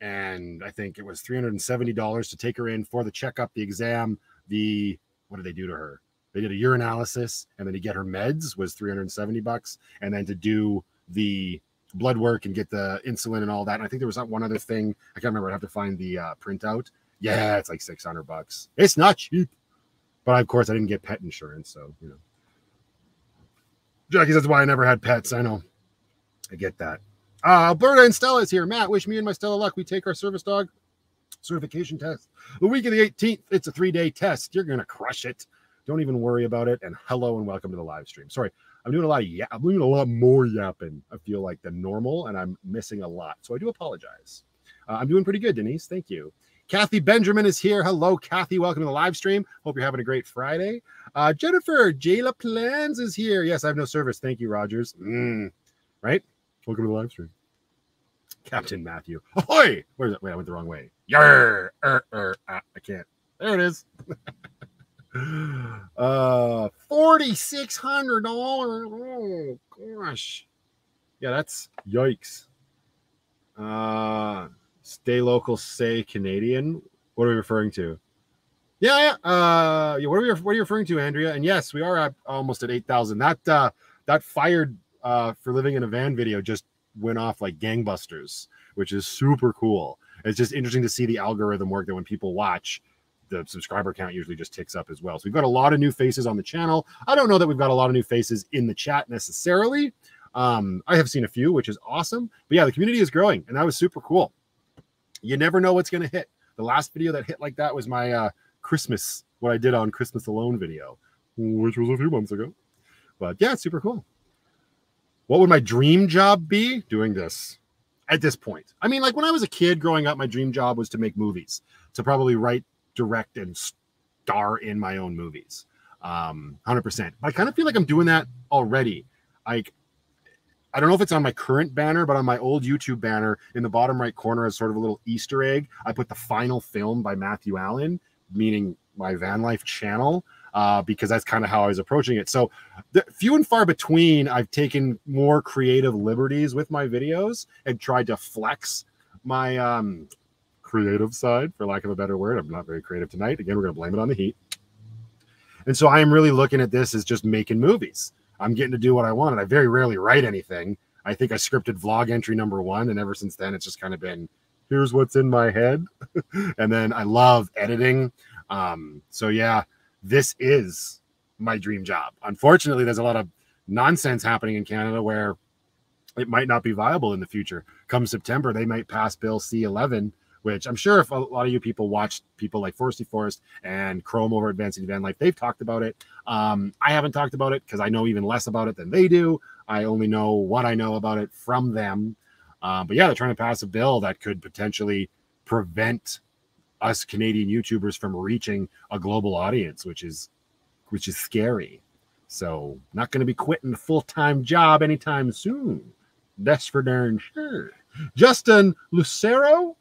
and I think it was $370 to take her in for the checkup, the exam, the what did they do to her? They did a urinalysis, and then to get her meds was 370 bucks, and then to do the blood work and get the insulin and all that. And I think there was one other thing. I can't remember. I have to find the uh, printout. Yeah, it's like 600 bucks. It's not cheap. But of course, I didn't get pet insurance. So, you know. Jackie says why I never had pets. I know. I get that. Uh, Alberta and Stella is here. Matt, wish me and my Stella luck. We take our service dog certification test. The week of the 18th, it's a three day test. You're to crush it. Don't even worry about it. And hello and welcome to the live stream. Sorry, I'm doing a lot of yeah, I'm doing a lot more yapping. I feel like than normal, and I'm missing a lot. So I do apologize. Uh, I'm doing pretty good, Denise. Thank you. Kathy Benjamin is here. Hello, Kathy. Welcome to the live stream. Hope you're having a great Friday. Uh, Jennifer Jayla Plans is here. Yes, I have no service. Thank you, Rogers. Mm, right? Welcome to the live stream. Captain Matthew. Ahoy! Where's it? Wait, I went the wrong way. Yar! Er, er, ah, I can't. There it is. uh, forty six hundred dollars. Oh gosh, yeah, that's yikes. Uh, stay local, say Canadian. What are we referring to? Yeah, yeah. Uh, yeah, what are we? What are you referring to, Andrea? And yes, we are at almost at eight thousand. That uh, that fired uh for living in a van video just went off like gangbusters, which is super cool. It's just interesting to see the algorithm work that when people watch, the subscriber count usually just ticks up as well. So we've got a lot of new faces on the channel. I don't know that we've got a lot of new faces in the chat necessarily. Um, I have seen a few, which is awesome. But yeah, the community is growing, and that was super cool. You never know what's going to hit. The last video that hit like that was my uh, Christmas, what I did on Christmas Alone video, which was a few months ago. But yeah, it's super cool. What would my dream job be? Doing this at this point. I mean, like when I was a kid growing up, my dream job was to make movies, to probably write direct and star in my own movies. Um, 100%. I kind of feel like I'm doing that already. Like, I don't know if it's on my current banner, but on my old YouTube banner in the bottom right corner as sort of a little Easter egg, I put the final film by Matthew Allen, meaning my van life channel, uh, because that's kind of how I was approaching it. So, the, few and far between, I've taken more creative liberties with my videos and tried to flex my um, creative side, for lack of a better word. I'm not very creative tonight. Again, we're going to blame it on the heat. And so I am really looking at this as just making movies. I'm getting to do what I want. And I very rarely write anything. I think I scripted vlog entry number one. And ever since then, it's just kind of been here's what's in my head. and then I love editing. Um, so yeah, this is my dream job. Unfortunately, there's a lot of nonsense happening in Canada where it might not be viable in the future. Come September, they might pass Bill C 11 which I'm sure if a lot of you people watched people like Foresty Forest and Chrome over Advancing Van Life, they've talked about it. Um, I haven't talked about it because I know even less about it than they do. I only know what I know about it from them. Um, but yeah, they're trying to pass a bill that could potentially prevent us Canadian YouTubers from reaching a global audience, which is which is scary. So not going to be quitting a full time job anytime soon. That's for darn sure. Justin Lucero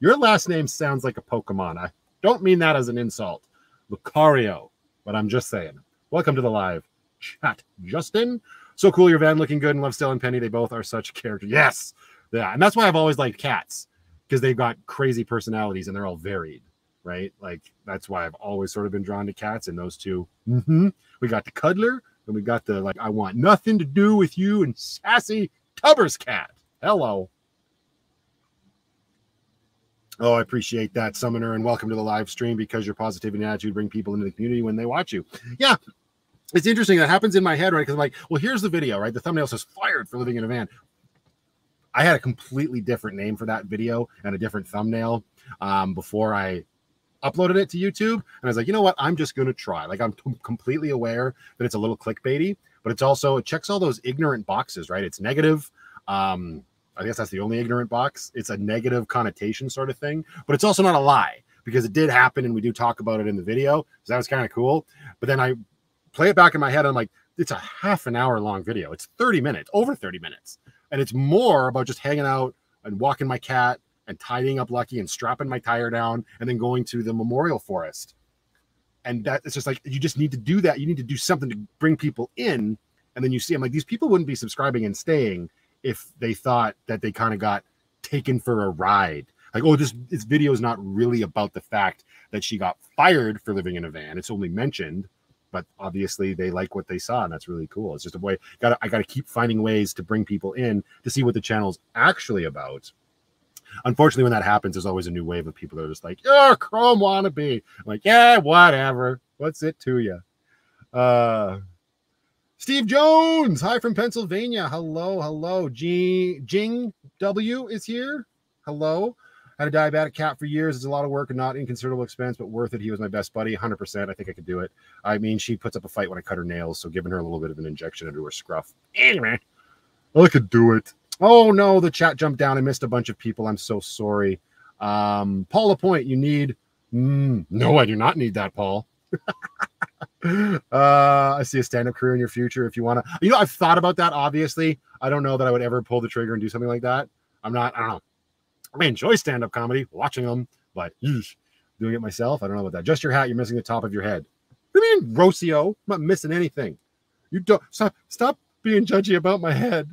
your last name sounds like a Pokemon. I don't mean that as an insult. Lucario, but I'm just saying. Welcome to the live chat, Justin. So cool, your van looking good, and love Stella and Penny. They both are such characters. Yes, yeah, and that's why I've always liked cats because they've got crazy personalities and they're all varied, right? Like that's why I've always sort of been drawn to cats. And those 2 mm-hmm. we got the cuddler, and we got the like, I want nothing to do with you, and sassy Tubbers cat. Hello. Oh, I appreciate that, Summoner, and welcome to the live stream because your positivity and attitude bring people into the community when they watch you. Yeah, it's interesting. That happens in my head, right? Because I'm like, well, here's the video, right? The thumbnail says fired for living in a van. I had a completely different name for that video and a different thumbnail um, before I uploaded it to YouTube. And I was like, you know what? I'm just going to try. Like, I'm completely aware that it's a little clickbaity, but it's also, it checks all those ignorant boxes, right? It's negative. Um, I guess that's the only ignorant box. It's a negative connotation sort of thing, but it's also not a lie because it did happen and we do talk about it in the video. So that was kind of cool. But then I play it back in my head. I'm like, it's a half an hour long video. It's 30 minutes, over 30 minutes. And it's more about just hanging out and walking my cat and tidying up Lucky and strapping my tire down and then going to the memorial forest. And that it's just like you just need to do that. You need to do something to bring people in. And then you see, I'm like, these people wouldn't be subscribing and staying if they thought that they kind of got taken for a ride. Like, oh, this this video is not really about the fact that she got fired for living in a van. It's only mentioned, but obviously they like what they saw, and that's really cool. It's just a way. Got I got to keep finding ways to bring people in to see what the channel's actually about. Unfortunately, when that happens, there's always a new wave of people that are just like, "Oh, Chrome wannabe." I'm like, yeah, whatever. What's it to you? Uh, Steve Jones, hi from Pennsylvania. Hello, hello. G Jing W is here. Hello. Had a diabetic cat for years. It's a lot of work and not inconsiderable expense, but worth it. He was my best buddy, 100%. I think I could do it. I mean, she puts up a fight when I cut her nails, so giving her a little bit of an injection into her scruff. Anyway, I could do it. Oh no, the chat jumped down. I missed a bunch of people. I'm so sorry. Um, Paul Point, you need. Mm, no, I do not need that, Paul. Uh, I see a stand-up career in your future if you want to. You know, I've thought about that. Obviously, I don't know that I would ever pull the trigger and do something like that. I'm not. I don't know. I enjoy stand-up comedy, watching them, but eesh, doing it myself, I don't know about that. Just your hat. You're missing the top of your head. What do you mean, Rocio? I'm not missing anything. You don't stop. Stop being judgy about my head.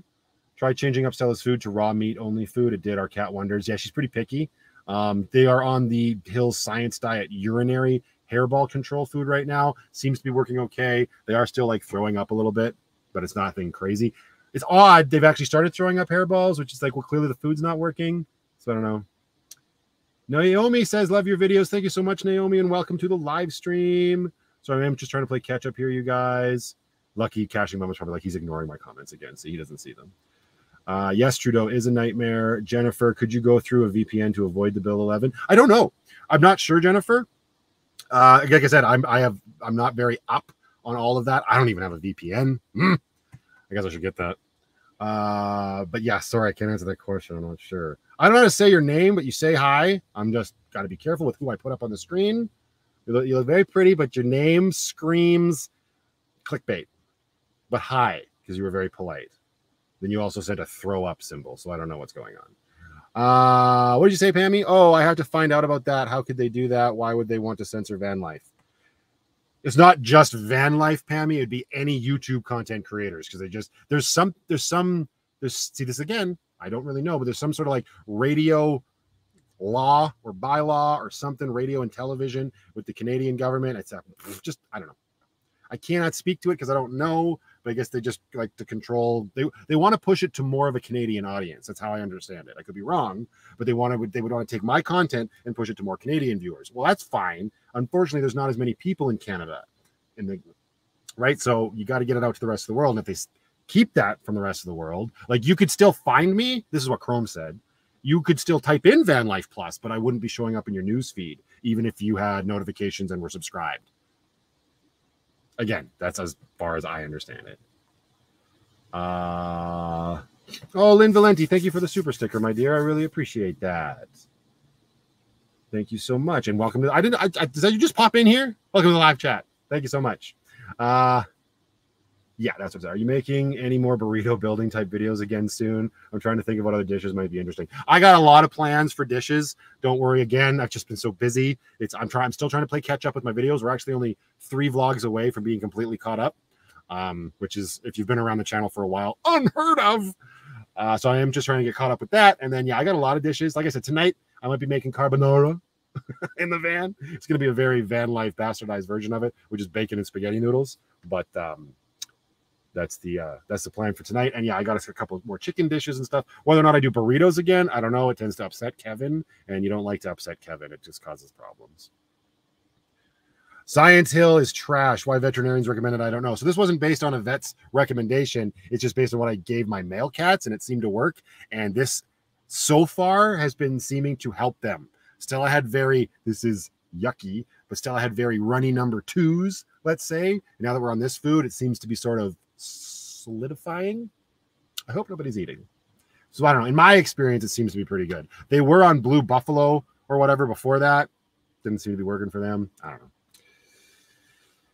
Try changing up Stella's food to raw meat only food. It did our cat wonders. Yeah, she's pretty picky. Um, they are on the Hills Science Diet urinary hairball control food right now. Seems to be working okay. They are still like throwing up a little bit, but it's nothing crazy. It's odd. They've actually started throwing up hairballs, which is like, well, clearly the food's not working. So I don't know. Naomi says, Love your videos. Thank you so much, Naomi, and welcome to the live stream. So I am just trying to play catch up here, you guys. Lucky caching is probably like he's ignoring my comments again, so he doesn't see them. Uh, yes, Trudeau is a nightmare. Jennifer, could you go through a VPN to avoid the Bill 11? I don't know. I'm not sure, Jennifer. Uh, like I said, I'm I have I'm not very up on all of that. I don't even have a VPN. Mm. I guess I should get that. Uh, but yeah, sorry, I can't answer that question. I'm not sure. I don't know how to say your name, but you say hi. I'm just got to be careful with who I put up on the screen. You look, you look very pretty, but your name screams clickbait. But hi, because you were very polite. Then you also sent a throw up symbol, so I don't know what's going on. Uh, what did you say, Pammy? Oh, I have to find out about that. How could they do that? Why would they want to censor van life? It's not just van life, Pammy. It'd be any YouTube content creators because they just there's some there's some there's see this again. I don't really know, but there's some sort of like radio law or bylaw or something, radio and television with the Canadian government. It's a, just I don't know. I cannot speak to it because I don't know, but I guess they just like to control. They they want to push it to more of a Canadian audience. That's how I understand it. I could be wrong, but they want to they would want to take my content and push it to more Canadian viewers. Well, that's fine. Unfortunately, there's not as many people in Canada, in the right. So you got to get it out to the rest of the world. And if they keep that from the rest of the world, like you could still find me. This is what Chrome said. You could still type in Van Life Plus, but I wouldn't be showing up in your news feed, even if you had notifications and were subscribed. Again, that's as far as I understand it. Uh oh, Lynn Valenti, thank you for the super sticker, my dear. I really appreciate that. Thank you so much, and welcome to. I didn't. I, I, that you just pop in here? Welcome to the live chat. Thank you so much. Uh yeah, that's what's. Are you making any more burrito building type videos again soon? I'm trying to think of what other dishes might be interesting. I got a lot of plans for dishes. Don't worry. Again, I've just been so busy. It's I'm trying. I'm still trying to play catch up with my videos. We're actually only three vlogs away from being completely caught up, um, which is if you've been around the channel for a while, unheard of. Uh, so I am just trying to get caught up with that. And then yeah, I got a lot of dishes. Like I said, tonight I might be making carbonara in the van. It's going to be a very van life bastardized version of it, which is bacon and spaghetti noodles. But um, that's the uh that's the plan for tonight. And yeah i got us a couple more chicken dishes and stuff. Whether or not i do burritos again i don't know. It tends to upset kevin and you don't like to upset kevin. It just causes problems. Science hill is trash. Why veterinarians recommend it i don't know. So this wasn't based on a vet's recommendation. It's just based on what i gave my male cats and it seemed to work. And this so far has been seeming to help them. Stella had very this is yucky but stella had very runny number twos let's say. Now that we're on this food it seems to be sort of solidifying. I hope nobody's eating. So I don't know. In my experience, it seems to be pretty good. They were on Blue Buffalo or whatever before that. Didn't seem to be working for them. I don't know.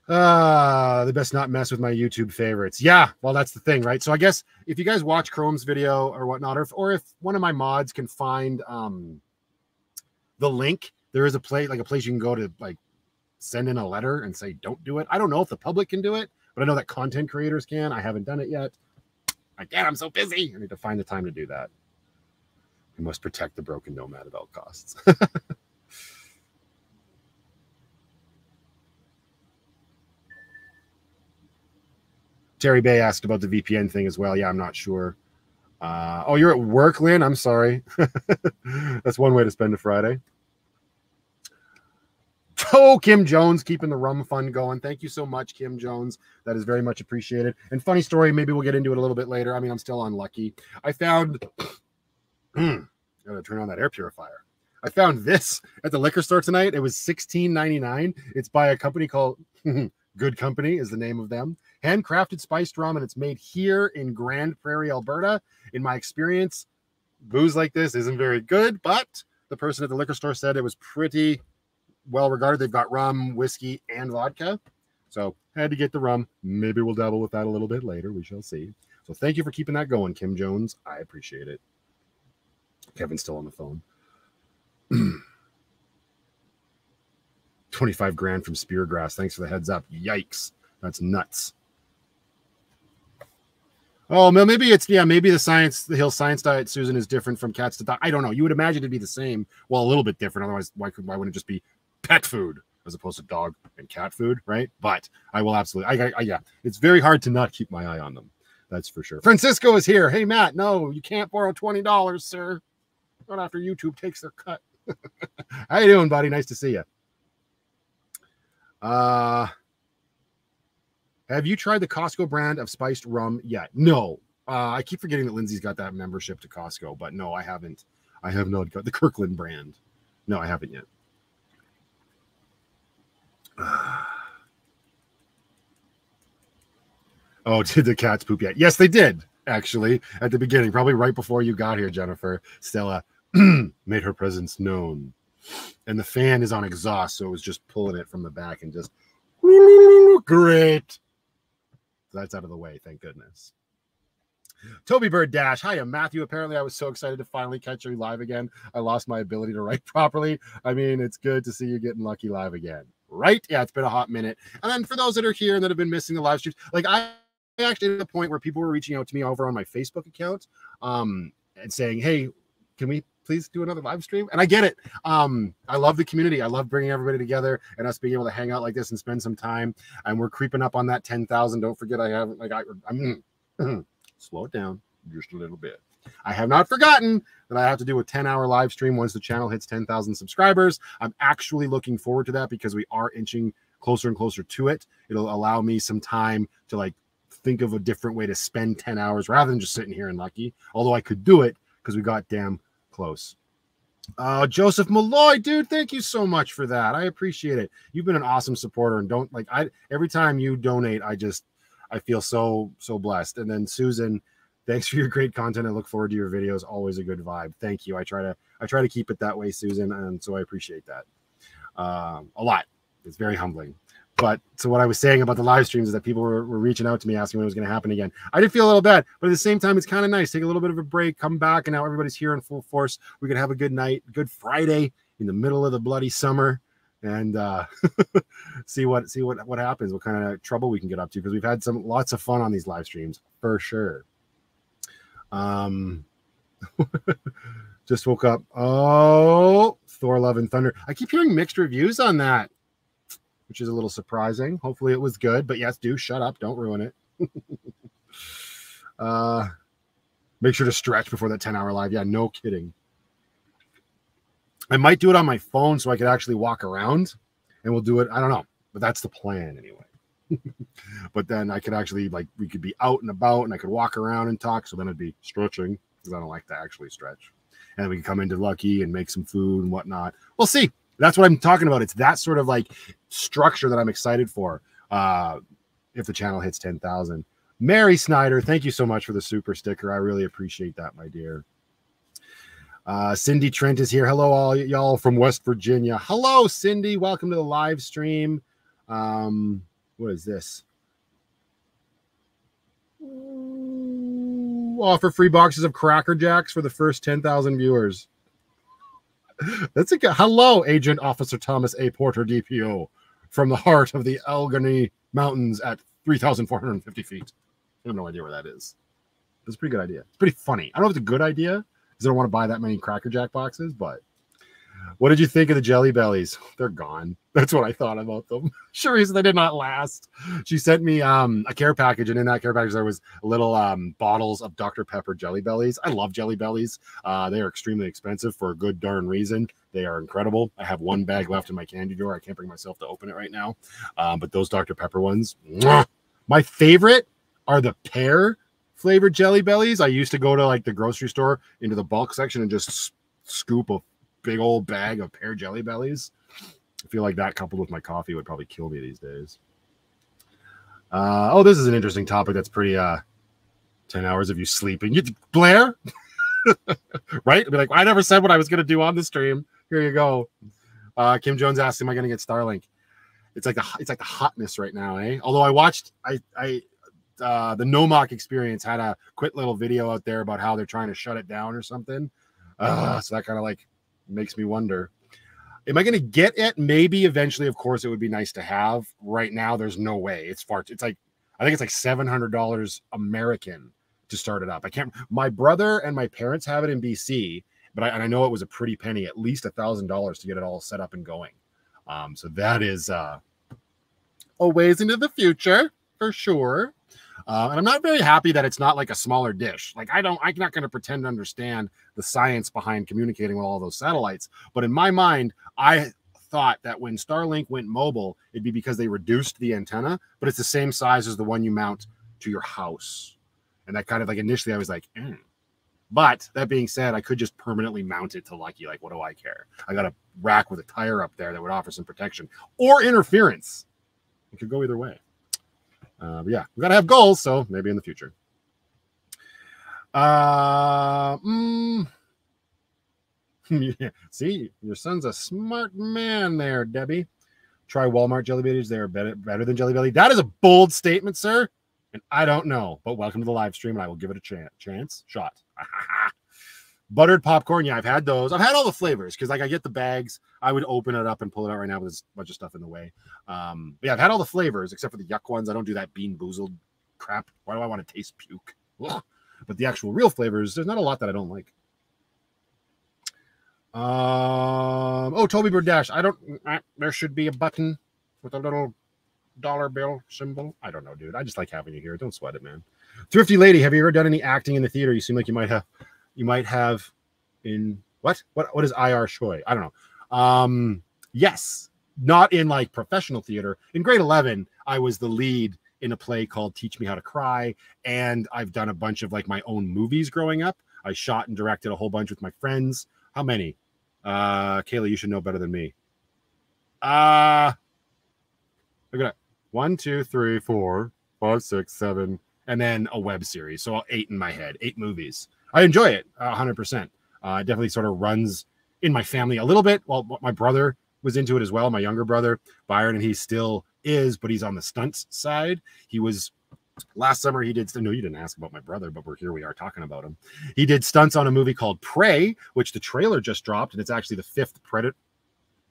Uh, the best not mess with my YouTube favorites. Yeah, well, that's the thing, right? So I guess if you guys watch Chrome's video or whatnot, or if, or if one of my mods can find um the link, there is a place like a place you can go to like send in a letter and say don't do it. I don't know if the public can do it, but I know that content creators can. I haven't done it yet. Again, I'm so busy. I need to find the time to do that. We must protect the broken nomad at all costs. Terry Bay asked about the VPN thing as well. Yeah, I'm not sure. Uh, oh, you're at work, Lynn? I'm sorry. That's one way to spend a Friday. Oh, Kim Jones keeping the rum fund going. Thank you so much, Kim Jones. That is very much appreciated. And funny story, maybe we'll get into it a little bit later. I mean, I'm still unlucky. I found, gotta turn on that air purifier. I found this at the liquor store tonight. It was $16.99. It's by a company called Good Company, is the name of them. Handcrafted spiced rum, and it's made here in Grande Prairie, Alberta. In my experience, booze like this isn't very good, but the person at the liquor store said it was pretty well regarded. They've got rum, whiskey, and vodka. So had to get the rum. Maybe we'll dabble with that a little bit later. We shall see. So thank you for keeping that going, Kim Jones. I appreciate it. Kevin's still on the phone. 25 grand from Speargrass. Thanks for the heads up. Yikes. That's nuts. Oh, maybe it's yeah, maybe the science, the hill science diet, Susan, is different from cats to dog. I don't know. You would imagine it'd be the same. Well, a little bit different. Otherwise, why could why wouldn't it just be pet food as opposed to dog and cat food, right? But I will absolutely. I, I yeah, it's very hard to not keep my eye on them. That's for sure. Francisco is here. Hey Matt, no, you can't borrow twenty dollars, sir. Not after YouTube takes their cut. How you doing, buddy? Nice to see you. Uh have you tried the Costco brand of spiced rum yet? No. Uh, I keep forgetting that Lindsay's got that membership to Costco, but no, I haven't. I have not got the Kirkland brand. No, I haven't yet. oh, did the cats poop yet? Yes, they did, actually, at the beginning, probably right before you got here, Jennifer. Stella made her presence known. And the fan is on exhaust, so it was just pulling it from the back and just great that's out of the way, thank goodness. Toby Bird Dash. Hiya, Matthew. Apparently, I was so excited to finally catch you live again. I lost my ability to write properly. I mean, it's good to see you getting lucky live again, right? Yeah, it's been a hot minute. And then for those that are here and that have been missing the live streams, like I actually at the point where people were reaching out to me over on my Facebook account um, and saying, hey, can we please do another live stream? And I get it. Um, I love the community. I love bringing everybody together and us being able to hang out like this and spend some time. And we're creeping up on that 10,000. Don't forget, I haven't, like, I, I'm, slow it down just a little bit. I have not forgotten that I have to do a 10 hour live stream once the channel hits 10,000 subscribers. I'm actually looking forward to that because we are inching closer and closer to it. It'll allow me some time to like think of a different way to spend 10 hours rather than just sitting here and lucky. Although I could do it because we got damn close. Uh, Joseph Malloy, dude, thank you so much for that. I appreciate it. You've been an awesome supporter, and don't like I every time you donate, I just I feel so so blessed. And then Susan, thanks for your great content. I look forward to your videos. Always a good vibe. Thank you. I try to I try to keep it that way, Susan, and so I appreciate that um, a lot. It's very humbling. But so what I was saying about the live streams is that people were, were reaching out to me asking when it was going to happen again. I did feel a little bad, but at the same time, it's kind of nice. Take a little bit of a break, come back, and now everybody's here in full force. We can have a good night, good Friday in the middle of the bloody summer, and uh, see what see what what happens, what kind of trouble we can get up to because we've had some lots of fun on these live streams for sure. Um, just woke up. Oh, Thor: Love and Thunder. I keep hearing mixed reviews on that which is a little surprising. Hopefully it was good, but yes, do shut up. Don't ruin it. uh, make sure to stretch before that 10 hour live. Yeah, no kidding. I might do it on my phone so I could actually walk around and we'll do it. I don't know, but that's the plan anyway. But then I could actually like we could be out and about and I could walk around and talk. So then it'd be stretching because I don't like to actually stretch. And we could come into Lucky and make some food and whatnot. We'll see. That's what I'm talking about. It's that sort of like structure that I'm excited for. Uh, if the channel hits 10,000. Mary Snyder, thank you so much for the super sticker. I really appreciate that, my dear. Uh, Cindy Trent is here. Hello, all y'all from West Virginia. Hello, Cindy. Welcome to the live stream. Um, what is this? offer free boxes of Cracker Jacks for the first 10,000 viewers. That's a good. Hello, Agent Officer Thomas A. Porter, DPO, from the heart of the Allegheny Mountains at 3,450 feet. I have no idea where that is. It's a pretty good idea. It's pretty funny. I don't know if it's a good idea because I don't want to buy that many Cracker Jack boxes, but what did you think of the Jelly Bellies? They're gone. That's what I thought about them. Sure, they did not last. She sent me um, a care package, and in that care package there was little um, bottles of Dr Pepper Jelly Bellies. I love Jelly Bellies. Uh, they are extremely expensive for a good darn reason. They are incredible. I have one bag left in my candy drawer. I can't bring myself to open it right now. Um, but those Dr Pepper ones, mwah! my favorite are the pear flavored Jelly Bellies. I used to go to like the grocery store into the bulk section and just scoop a big old bag of pear jelly bellies. I feel like that coupled with my coffee would probably kill me these days. Uh, oh, this is an interesting topic. That's pretty. Uh, Ten hours of you sleeping. You Blair, right? I'd be like, I never said what I was going to do on the stream. Here you go. Uh, Kim Jones asked, "Am I going to get Starlink?" It's like the it's like the hotness right now, eh? Although I watched, I I uh, the Nomok experience had a quick little video out there about how they're trying to shut it down or something. Uh, so that kind of like makes me wonder. Am I going to get it? Maybe eventually. Of course, it would be nice to have. Right now, there's no way. It's far. It's like I think it's like seven hundred dollars American to start it up. I can't. My brother and my parents have it in BC, but I, and I know it was a pretty penny, at least a thousand dollars to get it all set up and going. Um, so that is uh, a ways into the future for sure. Uh, and I'm not very happy that it's not like a smaller dish. Like I don't, I'm not going to pretend to understand the science behind communicating with all those satellites. But in my mind, I thought that when Starlink went mobile, it'd be because they reduced the antenna, but it's the same size as the one you mount to your house. And that kind of like initially I was like, mm. but that being said, I could just permanently mount it to Lucky. Like, what do I care? I got a rack with a tire up there that would offer some protection or interference. It could go either way. Uh, yeah, we got to have goals. So maybe in the future. Uh, mm. See, your son's a smart man there, Debbie. Try Walmart jelly bellies. They're better, better than Jelly Belly. That is a bold statement, sir. And I don't know, but welcome to the live stream, and I will give it a chance. Chance shot. Buttered popcorn. Yeah, I've had those. I've had all the flavors because, like, I get the bags. I would open it up and pull it out right now, but there's a bunch of stuff in the way. Um, yeah, I've had all the flavors except for the yuck ones. I don't do that BeanBoozled crap. Why do I want to taste puke? Ugh. But the actual real flavors, there's not a lot that I don't like. Um, oh, Toby Burdash. I don't. I, there should be a button with a little dollar bill symbol. I don't know, dude. I just like having you here. Don't sweat it, man. Thrifty lady, have you ever done any acting in the theater? You seem like you might have. You might have in what? What? What is IR Choi? I don't know. Um, yes, not in like professional theater. In grade eleven, I was the lead in a play called Teach Me How to Cry, and I've done a bunch of like my own movies growing up. I shot and directed a whole bunch with my friends. How many? Uh, Kayla, you should know better than me. Uh look at that. One, two, three, four, five, six, seven, and then a web series. So eight in my head, eight movies. I enjoy it hundred percent. Uh, it definitely sort of runs in my family a little bit. Well, my brother was into it as well. My younger brother, Byron, and he still is, but he's on the stunts side. He was last summer he did no you didn't ask about my brother but we're here we are talking about him he did stunts on a movie called prey which the trailer just dropped and it's actually the fifth predator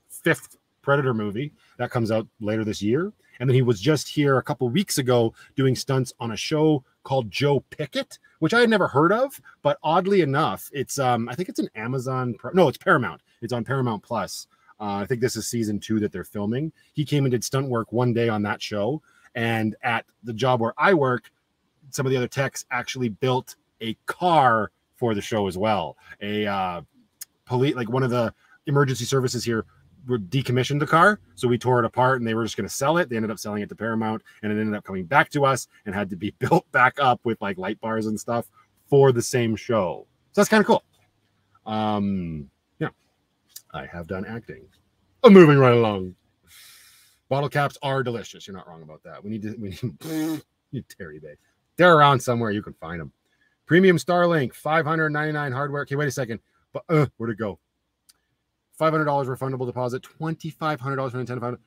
fifth predator movie that comes out later this year and then he was just here a couple weeks ago doing stunts on a show called joe pickett which i had never heard of but oddly enough it's um i think it's an amazon no it's paramount. It's on paramount plus. Uh, i think this is season two that they're filming. He came and did stunt work one day on that show and at the job where I work, some of the other techs actually built a car for the show as well. A uh, police, like one of the emergency services here, decommissioned the car, so we tore it apart, and they were just going to sell it. They ended up selling it to Paramount, and it ended up coming back to us and had to be built back up with like light bars and stuff for the same show. So that's kind of cool. Um, yeah, I have done acting. I'm moving right along. Bottle caps are delicious. You're not wrong about that. We need to we need, need Terry Bay. They're around somewhere. You can find them. Premium Starlink, 599 hardware. Okay, wait a second. But uh, where'd it go? $500 refundable deposit, $2,500 for Nintendo. 500.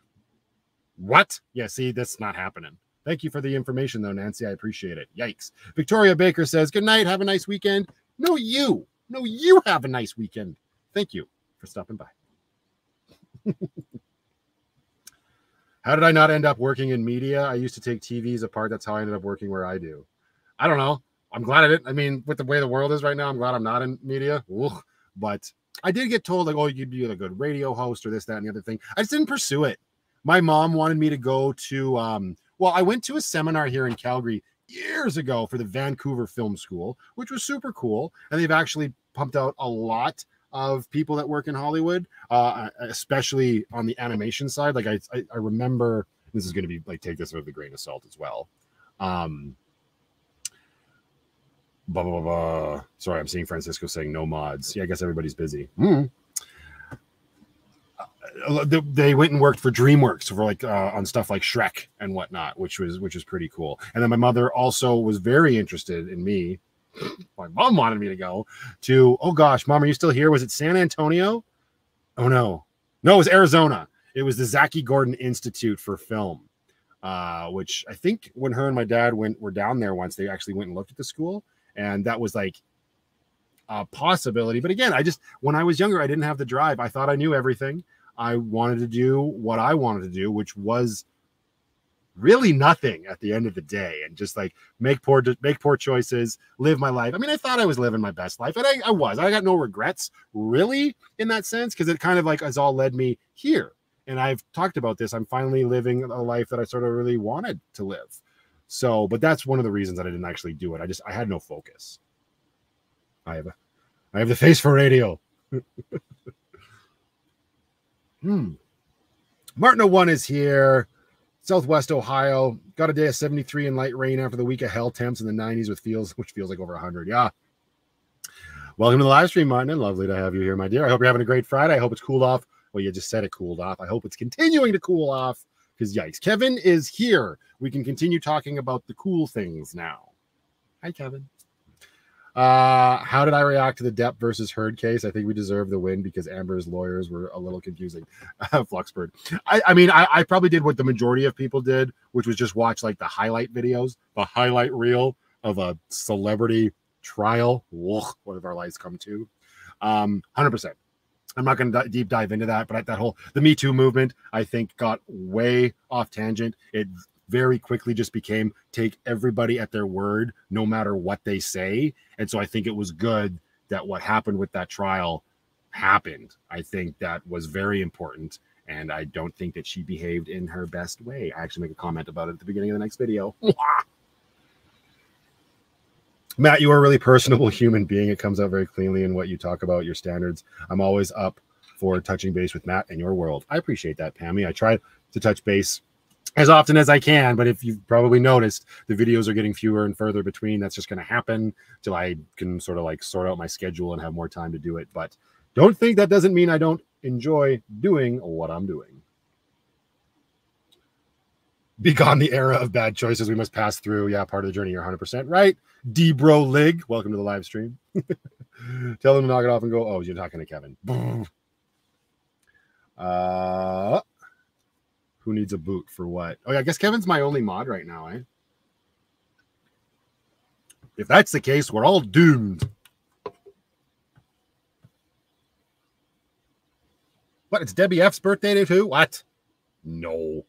What? Yeah, see, that's not happening. Thank you for the information, though, Nancy. I appreciate it. Yikes. Victoria Baker says, Good night. Have a nice weekend. No, you. No, you have a nice weekend. Thank you for stopping by. How did I not end up working in media? I used to take TVs apart. That's how I ended up working where I do. I don't know. I'm glad I didn't. I mean, with the way the world is right now, I'm glad I'm not in media. Ooh, but I did get told like, oh, you'd be a good radio host or this, that, and the other thing. I just didn't pursue it. My mom wanted me to go to. Um, well, I went to a seminar here in Calgary years ago for the Vancouver Film School, which was super cool, and they've actually pumped out a lot of people that work in Hollywood, uh, especially on the animation side. Like I, I, I remember this is going to be like take this with a grain of salt as well. Um, blah, blah, blah, Sorry, I'm seeing Francisco saying no mods. Yeah, I guess everybody's busy. Mm. uh, they went and worked for DreamWorks for like uh, on stuff like Shrek and whatnot, which was which was pretty cool. And then my mother also was very interested in me. My mom wanted me to go to. Oh gosh, mom, are you still here? Was it San Antonio? Oh no, no, it was Arizona. It was the Zaki Gordon Institute for Film, uh, which I think when her and my dad went were down there once, they actually went and looked at the school, and that was like a possibility. But again, I just when I was younger, I didn't have the drive. I thought I knew everything. I wanted to do what I wanted to do, which was really nothing at the end of the day and just like make poor make poor choices live my life i mean i thought i was living my best life and i, I was i got no regrets really in that sense because it kind of like has all led me here and i've talked about this i'm finally living a life that i sort of really wanted to live so but that's one of the reasons that i didn't actually do it i just i had no focus i have a i have the face for radio Hmm. Martin 01 is here. Southwest Ohio. Got a day of 73 and light rain after the week of hell temps in the 90s with feels, which feels like over 100. Yeah. Welcome to the live stream, Martin. Lovely to have you here, my dear. I hope you're having a great Friday. I hope it's cooled off. Well, you just said it cooled off. I hope it's continuing to cool off because yikes. Kevin is here. We can continue talking about the cool things now. Hi, Kevin. Uh, how did I react to the Depp versus Heard case? I think we deserve the win because Amber's lawyers were a little confusing. Fluxbird. I, I mean, I, I, probably did what the majority of people did, which was just watch like the highlight videos, the highlight reel of a celebrity trial. Ugh, what have our lives come to? Um, 100%. I'm not going to deep dive into that, but that whole the Me Too movement, I think, got way off tangent. It very quickly just became take everybody at their word, no matter what they say. And so I think it was good that what happened with that trial happened. I think that was very important. And I don't think that she behaved in her best way. I actually make a comment about it at the beginning of the next video. Matt, you are a really personable human being. It comes out very cleanly in what you talk about, your standards. I'm always up for touching base with Matt and your world. I appreciate that, Pammy. I try to touch base as often as I can. But if you've probably noticed, the videos are getting fewer and further between. That's just going to happen till I can sort of like sort out my schedule and have more time to do it. But don't think that doesn't mean I don't enjoy doing what I'm doing. Be gone the era of bad choices we must pass through. Yeah, part of the journey. You're 100% right. Debro Lig, welcome to the live stream. Tell them to knock it off and go. Oh, you're talking to Kevin. Uh, who needs a boot for what? Oh, yeah, I guess Kevin's my only mod right now, eh? If that's the case, we're all doomed. What? It's Debbie F's birthday too? What? No.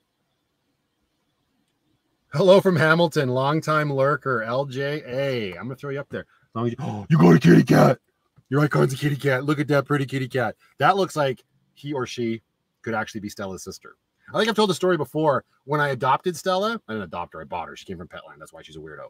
Hello from Hamilton, longtime lurker, LJA. I'm gonna throw you up there. You, oh, you go to Kitty Cat. Your icon's a kitty cat. Look at that pretty kitty cat. That looks like he or she could actually be Stella's sister. I think I've told the story before. When I adopted Stella, I didn't adopt her, I bought her. She came from Petland. That's why she's a weirdo.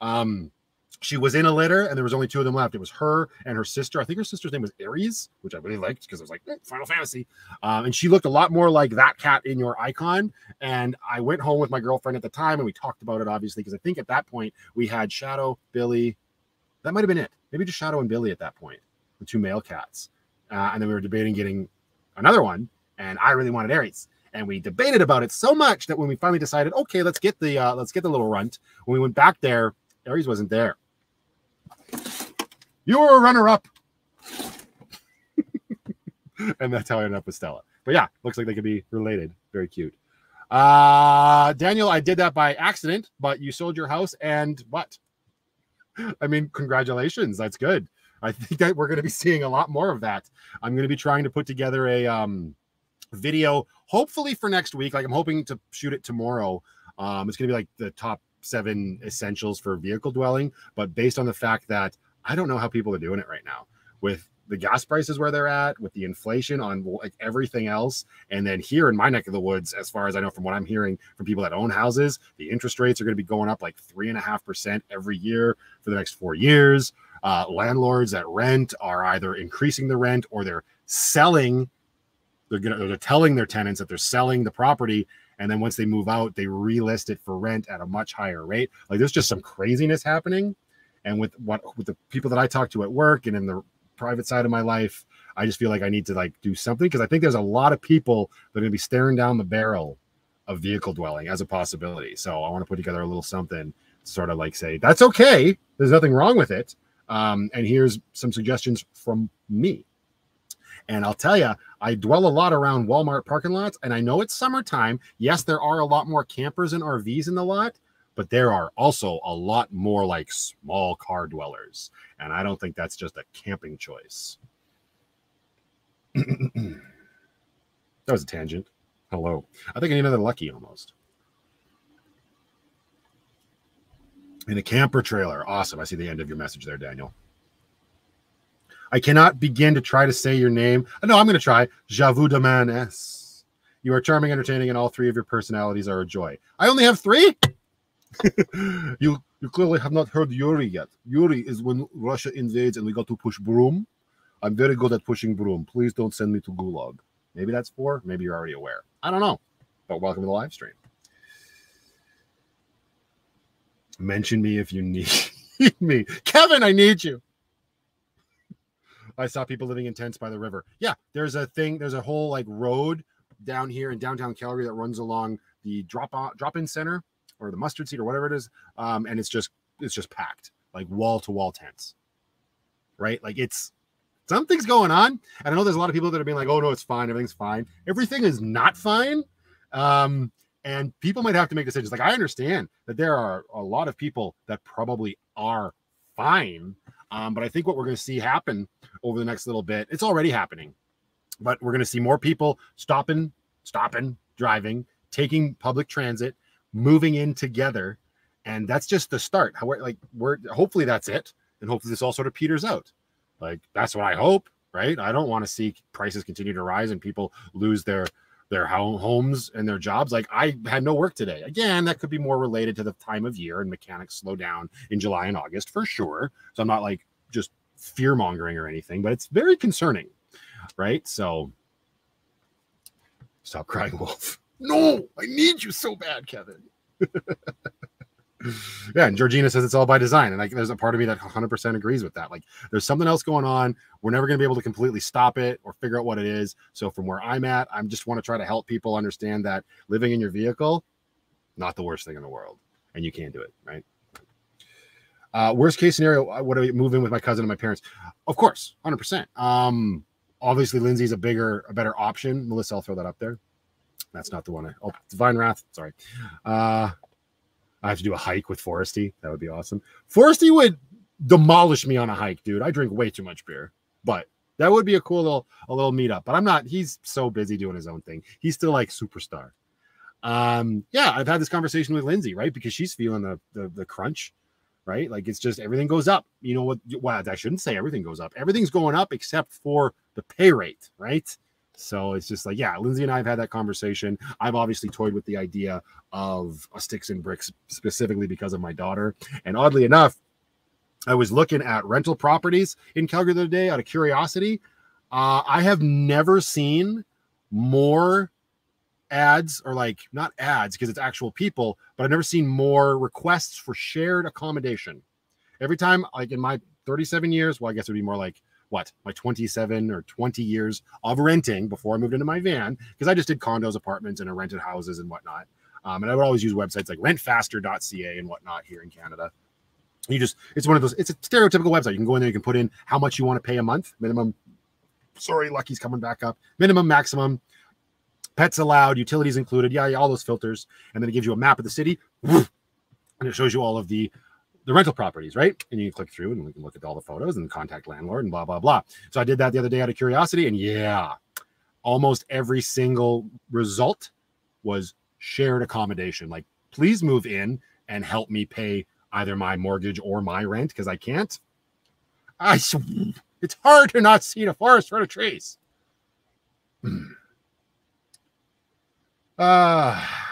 Um, she was in a litter and there was only two of them left. It was her and her sister. I think her sister's name was Aeris, which I really liked because it was like eh, Final Fantasy. Um, and she looked a lot more like that cat in your icon. And I went home with my girlfriend at the time and we talked about it, obviously, because I think at that point we had Shadow, Billy. That might have been it. Maybe just Shadow and Billy at that point, the two male cats. Uh, and then we were debating getting another one. And I really wanted Aeris and we debated about it so much that when we finally decided, okay, let's get the uh, let's get the little runt. When we went back there, Aeris wasn't there. You were a runner-up, and that's how I ended up with Stella. But yeah, looks like they could be related. Very cute. Uh, Daniel, I did that by accident, but you sold your house and what? I mean, congratulations. That's good. I think that we're going to be seeing a lot more of that. I'm going to be trying to put together a um video, hopefully for next week. Like I'm hoping to shoot it tomorrow. Um, it's going to be like the top seven essentials for vehicle dwelling, but based on the fact that I don't know how people are doing it right now with the gas prices where they're at, with the inflation on like everything else, and then here in my neck of the woods, as far as I know from what I'm hearing from people that own houses, the interest rates are going to be going up like three and a half percent every year for the next four years. Uh, landlords that rent are either increasing the rent or they're selling they're gonna they're telling their tenants that they're selling the property. And then once they move out they relist it for rent at a much higher rate. Like there's just some craziness happening and with what with the people that i talk to at work and in the private side of my life I just feel like I need to like do something because I think there's a lot of people that are going to be staring down the barrel of vehicle dwelling as a possibility. So I want to put together a little something, to sort of like say that's okay. There's nothing wrong with it. Um, and here's some suggestions from me. And I'll tell you, I dwell a lot around Walmart parking lots, and I know it's summertime. Yes, there are a lot more campers and RVs in the lot, but there are also a lot more like small car dwellers. And I don't think that's just a camping choice. that was a tangent. Hello. I think I need another lucky almost. In a camper trailer. Awesome. I see the end of your message there, Daniel. I cannot begin to try to say your name. Uh, no, I'm going to try. Javu de S. You are charming, entertaining, and all three of your personalities are a joy. I only have three? you you clearly have not heard Yuri yet. Yuri is when Russia invades and we got to push broom. I'm very good at pushing broom. Please don't send me to Gulag. Maybe that's four. Maybe you're already aware. I don't know. But welcome to the live stream. Mention me if you need me. Kevin, I need you. I saw people living in tents by the river. Yeah, there's a thing, there's a whole like road down here in downtown Calgary that runs along the drop drop in center or the mustard seed or whatever it is. Um, and it's just it's just packed like wall to wall tents. Right? Like it's something's going on. And I know there's a lot of people that are being like, oh no, it's fine, everything's fine. Everything is not fine. Um, and people might have to make decisions. Like I understand that there are a lot of people that probably are fine. Um, but I think what we're going to see happen over the next little bit, it's already happening, but we're going to see more people stopping, stopping, driving, taking public transit, moving in together. And that's just the start. How like we're hopefully that's it. And hopefully this all sort of peters out. Like that's what I hope, right? I don't want to see prices continue to rise and people lose their their homes and their jobs. Like I had no work today. Again, that could be more related to the time of year and mechanics slow down in July and August for sure. So I'm not like just fear mongering or anything, but it's very concerning, right? So stop crying, Wolf. No, I need you so bad, Kevin. yeah, and Georgina says it's all by design, and like there's a part of me that 100% agrees with that. Like, there's something else going on. We're never going to be able to completely stop it or figure out what it is. So, from where I'm at, I'm just want to try to help people understand that living in your vehicle, not the worst thing in the world, and you can do it, right? Uh, worst case scenario, uh, would I move in with my cousin and my parents? Of course, 100%. Um, obviously, Lindsay's a bigger, a better option. Melissa, I'll throw that up there. That's not the one. I, oh, Divine Wrath. Sorry. Uh, I have to do a hike with Foresty. That would be awesome. Foresty would demolish me on a hike, dude. I drink way too much beer, but that would be a cool little a little meetup. But I'm not. He's so busy doing his own thing. He's still like superstar. Um, yeah, I've had this conversation with Lindsay, right? Because she's feeling the the, the crunch right? Like it's just everything goes up. You know what? Well, I shouldn't say everything goes up. Everything's going up except for the pay rate, right? So it's just like, yeah, Lindsay and I have had that conversation. I've obviously toyed with the idea of a sticks and bricks specifically because of my daughter. And oddly enough, I was looking at rental properties in Calgary the other day out of curiosity. Uh, I have never seen more ads or like not ads because it's actual people, but I've never seen more requests for shared accommodation. Every time, like in my 37 years, well, I guess it would be more like what my 27 or 20 years of renting before I moved into my van because I just did condos, apartments, and I rented houses and whatnot. Um, and I would always use websites like rentfaster.ca and whatnot here in Canada. You just, it's one of those, it's a stereotypical website. You can go in there, you can put in how much you want to pay a month, minimum. Sorry, Lucky's coming back up. Minimum, maximum, pets allowed, utilities included, yeah, yeah, all those filters, and then it gives you a map of the city, and it shows you all of the the rental properties, right? And you click through and we can look at all the photos and contact landlord and blah blah blah. So I did that the other day out of curiosity, and yeah, almost every single result was shared accommodation. Like, please move in and help me pay either my mortgage or my rent because I can't. I it's hard to not see the forest for the trees. Ah. Uh,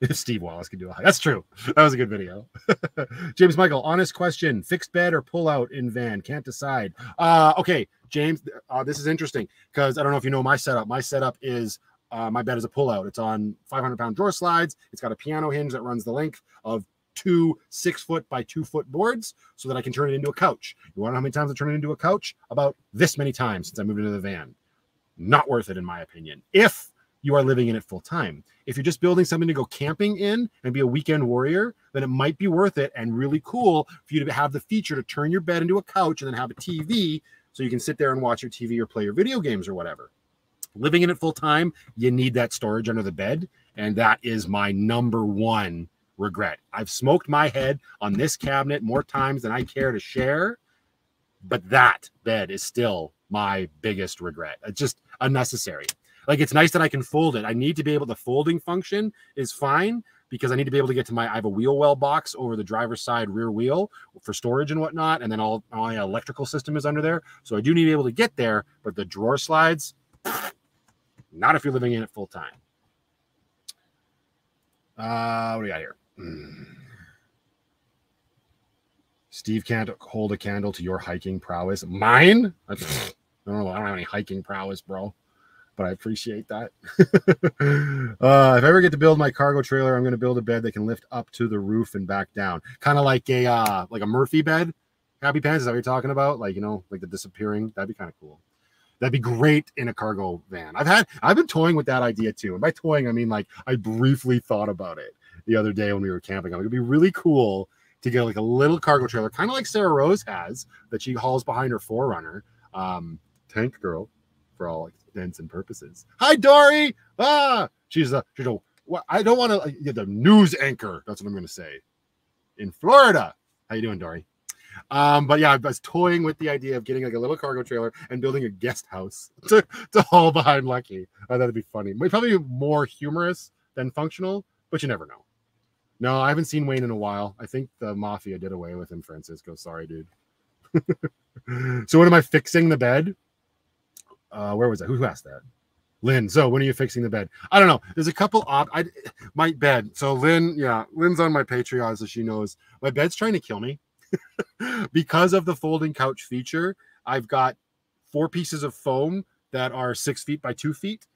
if Steve Wallace can do a high. That's true. That was a good video. James Michael, honest question: fixed bed or pull out in van? Can't decide. Uh, okay, James, uh, this is interesting because I don't know if you know my setup. My setup is uh, my bed is a pull out. It's on 500 pound drawer slides. It's got a piano hinge that runs the length of two six foot by two foot boards so that I can turn it into a couch. You want to know how many times I turn it into a couch? About this many times since I moved into the van. Not worth it, in my opinion. If you are living in it full time. If you're just building something to go camping in and be a weekend warrior, then it might be worth it and really cool for you to have the feature to turn your bed into a couch and then have a TV so you can sit there and watch your TV or play your video games or whatever. Living in it full time, you need that storage under the bed. And that is my number one regret. I've smoked my head on this cabinet more times than I care to share, but that bed is still my biggest regret. It's just unnecessary. Like it's nice that I can fold it. I need to be able the folding function is fine because I need to be able to get to my I have a wheel well box over the driver's side rear wheel for storage and whatnot, and then all, all my electrical system is under there. So I do need to be able to get there, but the drawer slides, not if you're living in it full time. Uh, what do we got here? Steve can't hold a candle to your hiking prowess. Mine? I don't know. I don't have any hiking prowess, bro but I appreciate that. uh, if I ever get to build my cargo trailer, I'm going to build a bed that can lift up to the roof and back down, kind of like a uh, like a Murphy bed. Happy pants is that what you're talking about? Like you know, like the disappearing. That'd be kind of cool. That'd be great in a cargo van. I've had I've been toying with that idea too. And by toying, I mean like I briefly thought about it the other day when we were camping. I'm like, it'd be really cool to get like a little cargo trailer, kind of like Sarah Rose has that she hauls behind her 4Runner. Um, tank girl for all intents and purposes. Hi, Dory. Ah, she's a she's a. Well, I don't want to get the news anchor. That's what I'm going to say. In Florida. How you doing, Dory? Um, but yeah, I was toying with the idea of getting like a little cargo trailer and building a guest house to, to haul behind Lucky. Thought that'd be funny. Might probably be more humorous than functional, but you never know. No, I haven't seen Wayne in a while. I think the mafia did away with him, Francisco. Sorry, dude. so, what am I fixing the bed? Uh, where was that? Who asked that? Lynn. So when are you fixing the bed? I don't know. There's a couple op. I my bed. So Lynn, yeah, Lynn's on my Patreon, so she knows my bed's trying to kill me because of the folding couch feature. I've got four pieces of foam that are six feet by two feet,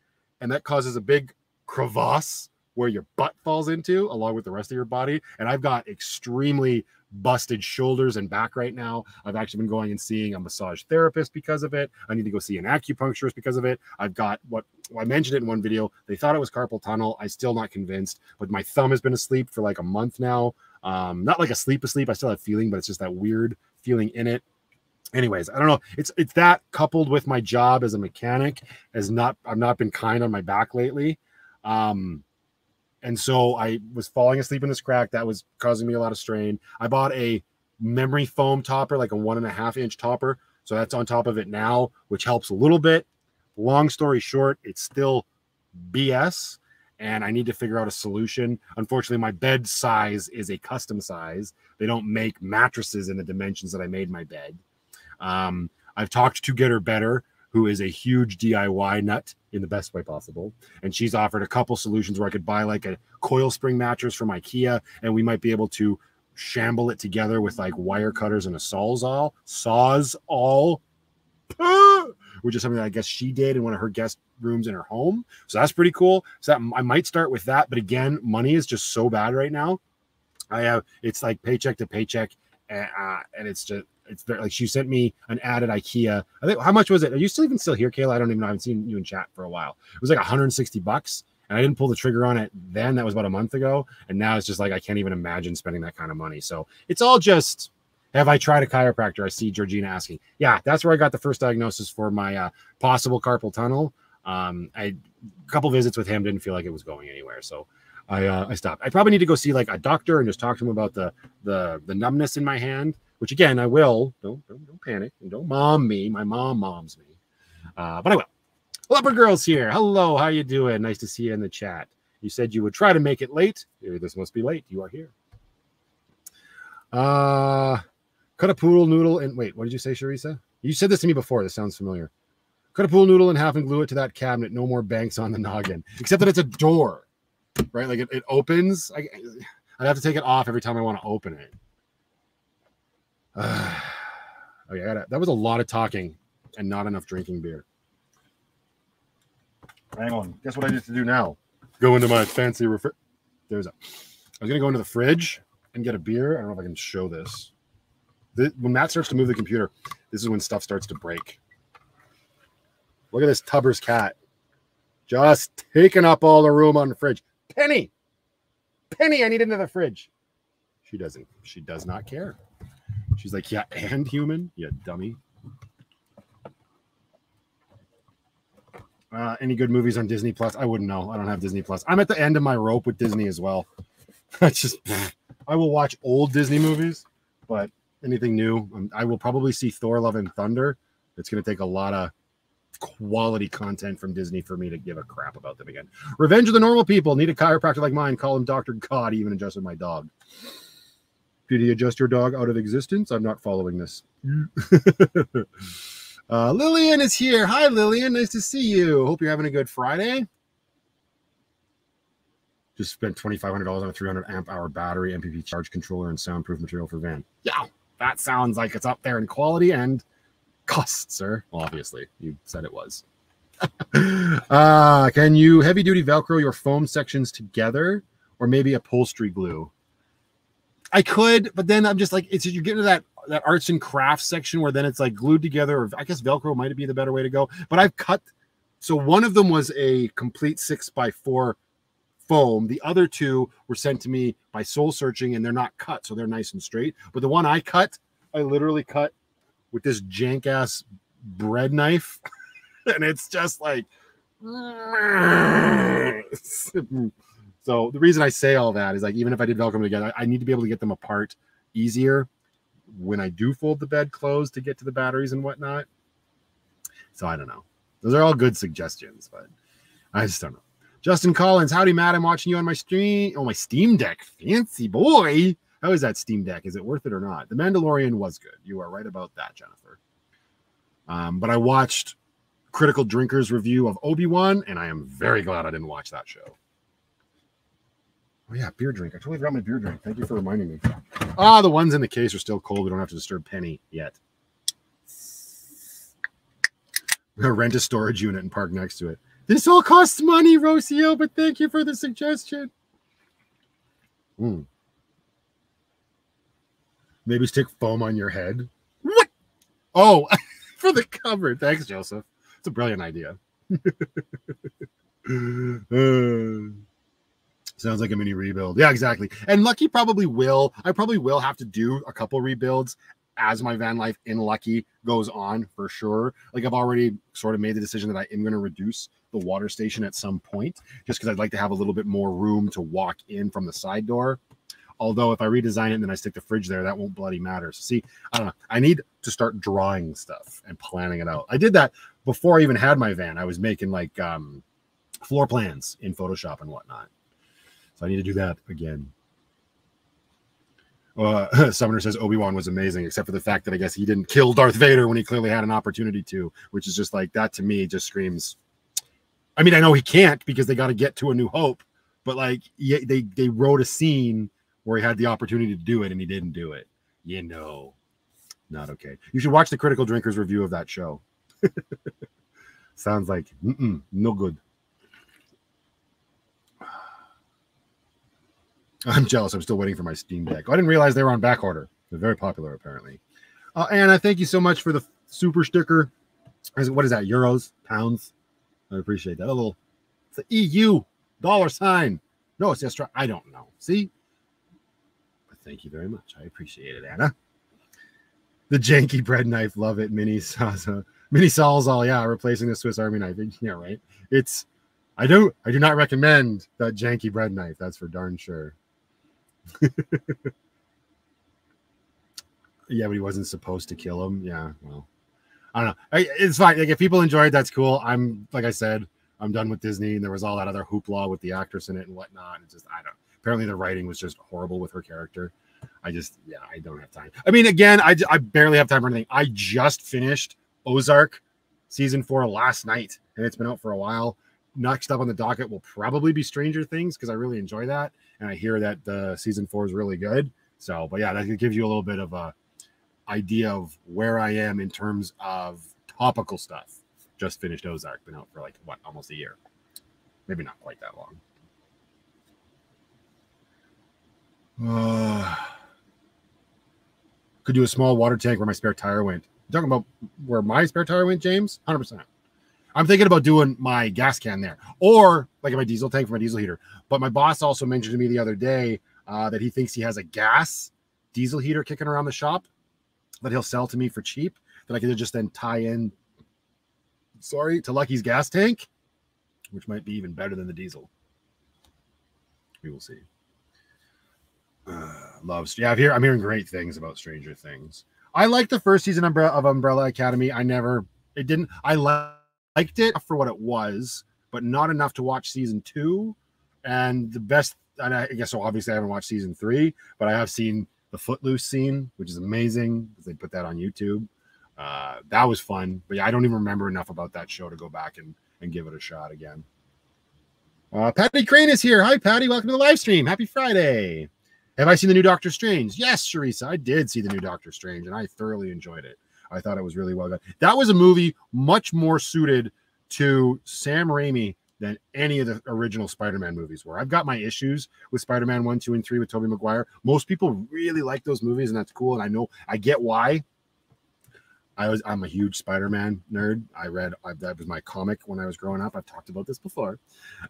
and that causes a big crevasse where your butt falls into along with the rest of your body. And I've got extremely busted shoulders and back right now. I've actually been going and seeing a massage therapist because of it. I need to go see an acupuncturist because of it. I've got what well, I mentioned it in one video. They thought it was carpal tunnel. I'm still not convinced, but my thumb has been asleep for like a month now. Um, not like a sleep asleep. I still have feeling, but it's just that weird feeling in it. Anyways, I don't know. It's it's that coupled with my job as a mechanic has not I've not been kind on my back lately. Um, and so I was falling asleep in this crack that was causing me a lot of strain. I bought a memory foam topper, like a one and a half inch topper. So that's on top of it now, which helps a little bit. Long story short, it's still BS and I need to figure out a solution. Unfortunately, my bed size is a custom size. They don't make mattresses in the dimensions that I made my bed. Um, I've talked to Get Her Better who is a huge DIY nut in the best way possible. And she's offered a couple solutions where I could buy like a coil spring mattress from IKEA and we might be able to shamble it together with like wire cutters and a sawzall, saws all, which is something that I guess she did in one of her guest rooms in her home. So that's pretty cool. So that I might start with that. But again, money is just so bad right now. I have it's like paycheck to paycheck, and, uh, and it's just it's very, like she sent me an ad at IKEA. I think how much was it? Are you still even still here, Kayla? I don't even know. I haven't seen you in chat for a while. It was like 160 bucks. And I didn't pull the trigger on it then. That was about a month ago. And now it's just like I can't even imagine spending that kind of money. So it's all just have I tried a chiropractor? I see Georgina asking. Yeah, that's where I got the first diagnosis for my uh, possible carpal tunnel. Um, I a couple visits with him didn't feel like it was going anywhere. So I uh, I stopped. I probably need to go see like a doctor and just talk to him about the the the numbness in my hand which again I will. Don't don't, don't panic and don't mom me. My mom moms me, uh, but I will. Leopard Girls here. Hello, how you doing? Nice to see you in the chat. You said you would try to make it late. This must be late. You are here. Uh, cut a poodle noodle and wait. What did you say, Sharisa? You said this to me before. This sounds familiar. Cut a poodle noodle in half and glue it to that cabinet. No more banks on the noggin, except that it's a door, right? Like it, it opens. I, I'd have to take it off every time I want to open it. Uh, okay, gotta, that was a lot of talking and not enough drinking beer. Hang on. Guess what I need to do now? Go into my fancy refri. There's a. I was gonna go into the fridge and get a beer. I don't know if I can show this. The, when Matt starts to move the computer, this is when stuff starts to break. Look at this Tubber's cat. Just taking up all the room on the fridge. Penny, Penny, I need another fridge. She doesn't. She does not care. She's like, yeah, and human, you dummy. Uh, any good movies on Disney Plus? I wouldn't know. I don't have Disney Plus. I'm at the end of my rope with Disney as well. That's just, I will watch old Disney movies, but anything new, um, I will probably see Thor: Love and Thunder. It's going to take a lot of quality content from Disney for me to give a crap about them again. Revenge of the Normal People. Need a chiropractor like mine. Call him Dr. God. Even adjusted my dog. Did he adjust your dog out of existence? I'm not following this. uh, Lillian is here. Hi, Lillian. Nice to see you. Hope you're having a good Friday. Just spent $2,500 on a 300 amp hour battery, MPP charge controller, and soundproof material for van. Yeah, that sounds like it's up there in quality and cost, sir. Well, obviously, you said it was. uh, can you heavy duty Velcro your foam sections together or maybe upholstery glue? I could, but then I'm just like, it's you get into that that arts and crafts section where then it's like glued together, or I guess Velcro might be the better way to go. But I've cut so one of them was a complete six by four foam. The other two were sent to me by soul searching and they're not cut, so they're nice and straight. But the one I cut, I literally cut with this jank ass bread knife, and it's just like. so the reason I say all that is like even if I did Velcro together, I need to be able to get them apart easier when I do fold the bed closed to get to the batteries and whatnot. So I don't know. Those are all good suggestions, but I just don't know. Justin Collins, howdy, Matt. I'm watching you on my stream. Oh, my Steam Deck. Fancy boy. How is that Steam Deck? Is it worth it or not? The Mandalorian was good. You are right about that, Jennifer. Um, but I watched Critical Drinkers review of Obi Wan, and I am very glad I didn't watch that show. Oh yeah, beer drink. I totally forgot my beer drink. Thank you for reminding me. Ah, the ones in the case are still cold. We don't have to disturb Penny yet. We're gonna rent a storage unit and park next to it. This all costs money, Rocio, but thank you for the suggestion. Hmm. Maybe stick foam on your head. What? Oh, for the cover. Thanks, Joseph. It's a brilliant idea. uh, sounds like a mini rebuild. Yeah, exactly. And Lucky probably will. I probably will have to do a couple rebuilds as my van life in Lucky goes on for sure. Like I've already sort of made the decision that I am going to reduce the water station at some point just because I'd like to have a little bit more room to walk in from the side door. Although if I redesign it and then I stick the fridge there, that won't bloody matter. So see, I don't know. I need to start drawing stuff and planning it out. I did that before I even had my van. I was making like um, floor plans in Photoshop and whatnot. So I need to do that again. Uh, Summoner says Obi Wan was amazing, except for the fact that I guess he didn't kill Darth Vader when he clearly had an opportunity to, which is just like that to me just screams. I mean, I know he can't because they got to get to a new hope, but like they they wrote a scene where he had the opportunity to do it and he didn't do it. You know, not okay. You should watch the Critical Drinkers review of that show. Sounds like no good. I'm jealous. I'm still waiting for my Steam Deck. I didn't realize they were on back order. They're very popular, apparently. Uh, Anna, thank you so much for the super sticker. What is that? Euros, pounds? I appreciate that. A little, it's the EU dollar sign. No, it's just I don't know. See, but thank you very much. I appreciate it, Anna. The janky bread knife, love it. Mini Saza, mini Sawzall, yeah, replacing the Swiss Army knife. Yeah, right. It's I don't I do not recommend that janky bread knife. That's for darn sure. yeah, but he wasn't supposed to kill him. Yeah, well, I don't know. It's fine. Like if people enjoyed, that's cool. I'm like I said, I'm done with Disney, and there was all that other hoopla with the actress in it and whatnot. It's just I don't. Apparently, the writing was just horrible with her character. I just yeah, I don't have time. I mean, again, I I barely have time for anything. I just finished Ozark season four last night, and it's been out for a while. Next up on the docket will probably be Stranger Things because I really enjoy that and I hear that the season four is really good. So, but yeah, that gives you a little bit of a idea of where I am in terms of topical stuff. Just finished Ozark, been out for like what almost a year, maybe not quite that long. Uh, could do a small water tank where my spare tire went. You talking about where my spare tire went, James? 100%. I'm thinking about doing my gas can there or like my diesel tank for my diesel heater. But my boss also mentioned to me the other day uh, that he thinks he has a gas diesel heater kicking around the shop that he'll sell to me for cheap that I could just then tie in, sorry, to Lucky's gas tank, which might be even better than the diesel. We will see. Uh, loves, yeah, I'm, here, I'm hearing great things about Stranger Things. I like the first season of Umbrella Academy. I never, it didn't, I liked it for what it was, but not enough to watch season two. And the best, and I guess so. Obviously, I haven't watched season three, but I have seen the Footloose scene, which is amazing because they put that on YouTube. Uh, that was fun, but yeah, I don't even remember enough about that show to go back and, and give it a shot again. Uh, Patty Crane is here. Hi, Patty. Welcome to the live stream. Happy Friday. Have I seen the new Doctor Strange? Yes, Sharisa, I did see the new Doctor Strange, and I thoroughly enjoyed it. I thought it was really well done. That was a movie much more suited to Sam Raimi than any of the original Spider-Man movies were. I've got my issues with Spider-Man 1, 2, and 3 with Tobey Maguire. Most people really like those movies, and that's cool. And I know I get why. I was I'm a huge Spider-Man nerd. I read I, that was my comic when I was growing up. I've talked about this before.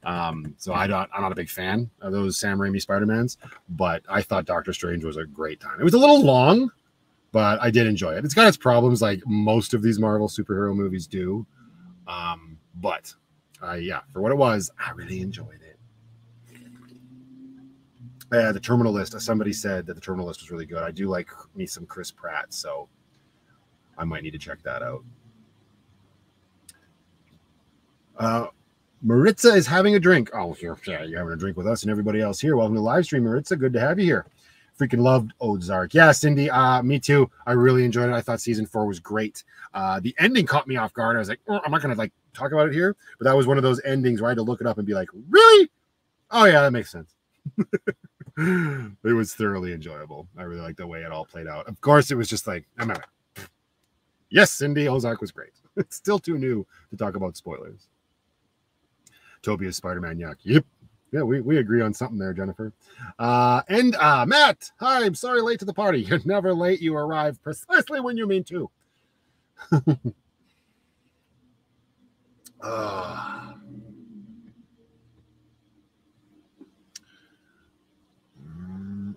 Um, so I don't I'm not a big fan of those Sam Raimi Spider-Mans, but I thought Doctor Strange was a great time. It was a little long, but I did enjoy it. It's got its problems like most of these Marvel superhero movies do. Um, but uh, yeah, for what it was, I really enjoyed it. Uh, the Terminal List. Somebody said that the Terminal List was really good. I do like me some Chris Pratt, so I might need to check that out. Uh, Maritza is having a drink. Oh, here, yeah, you're having a drink with us and everybody else here. Welcome to the live stream, Maritza. Good to have you here. Freaking loved Ozark. Yeah, Cindy, uh, me too. I really enjoyed it. I thought season four was great. Uh, the ending caught me off guard. I was like, oh, I'm not gonna like talk about it here, but that was one of those endings where I had to look it up and be like, really? Oh yeah, that makes sense. it was thoroughly enjoyable. I really liked the way it all played out. Of course, it was just like, I'm not. Yes, Cindy Ozark was great. It's still too new to talk about spoilers. Tobey's Spider-Man yuck. Yep. Yeah, we, we agree on something there, Jennifer. Uh, and uh, Matt, hi, I'm sorry late to the party. You're never late. You arrive precisely when you mean to. uh,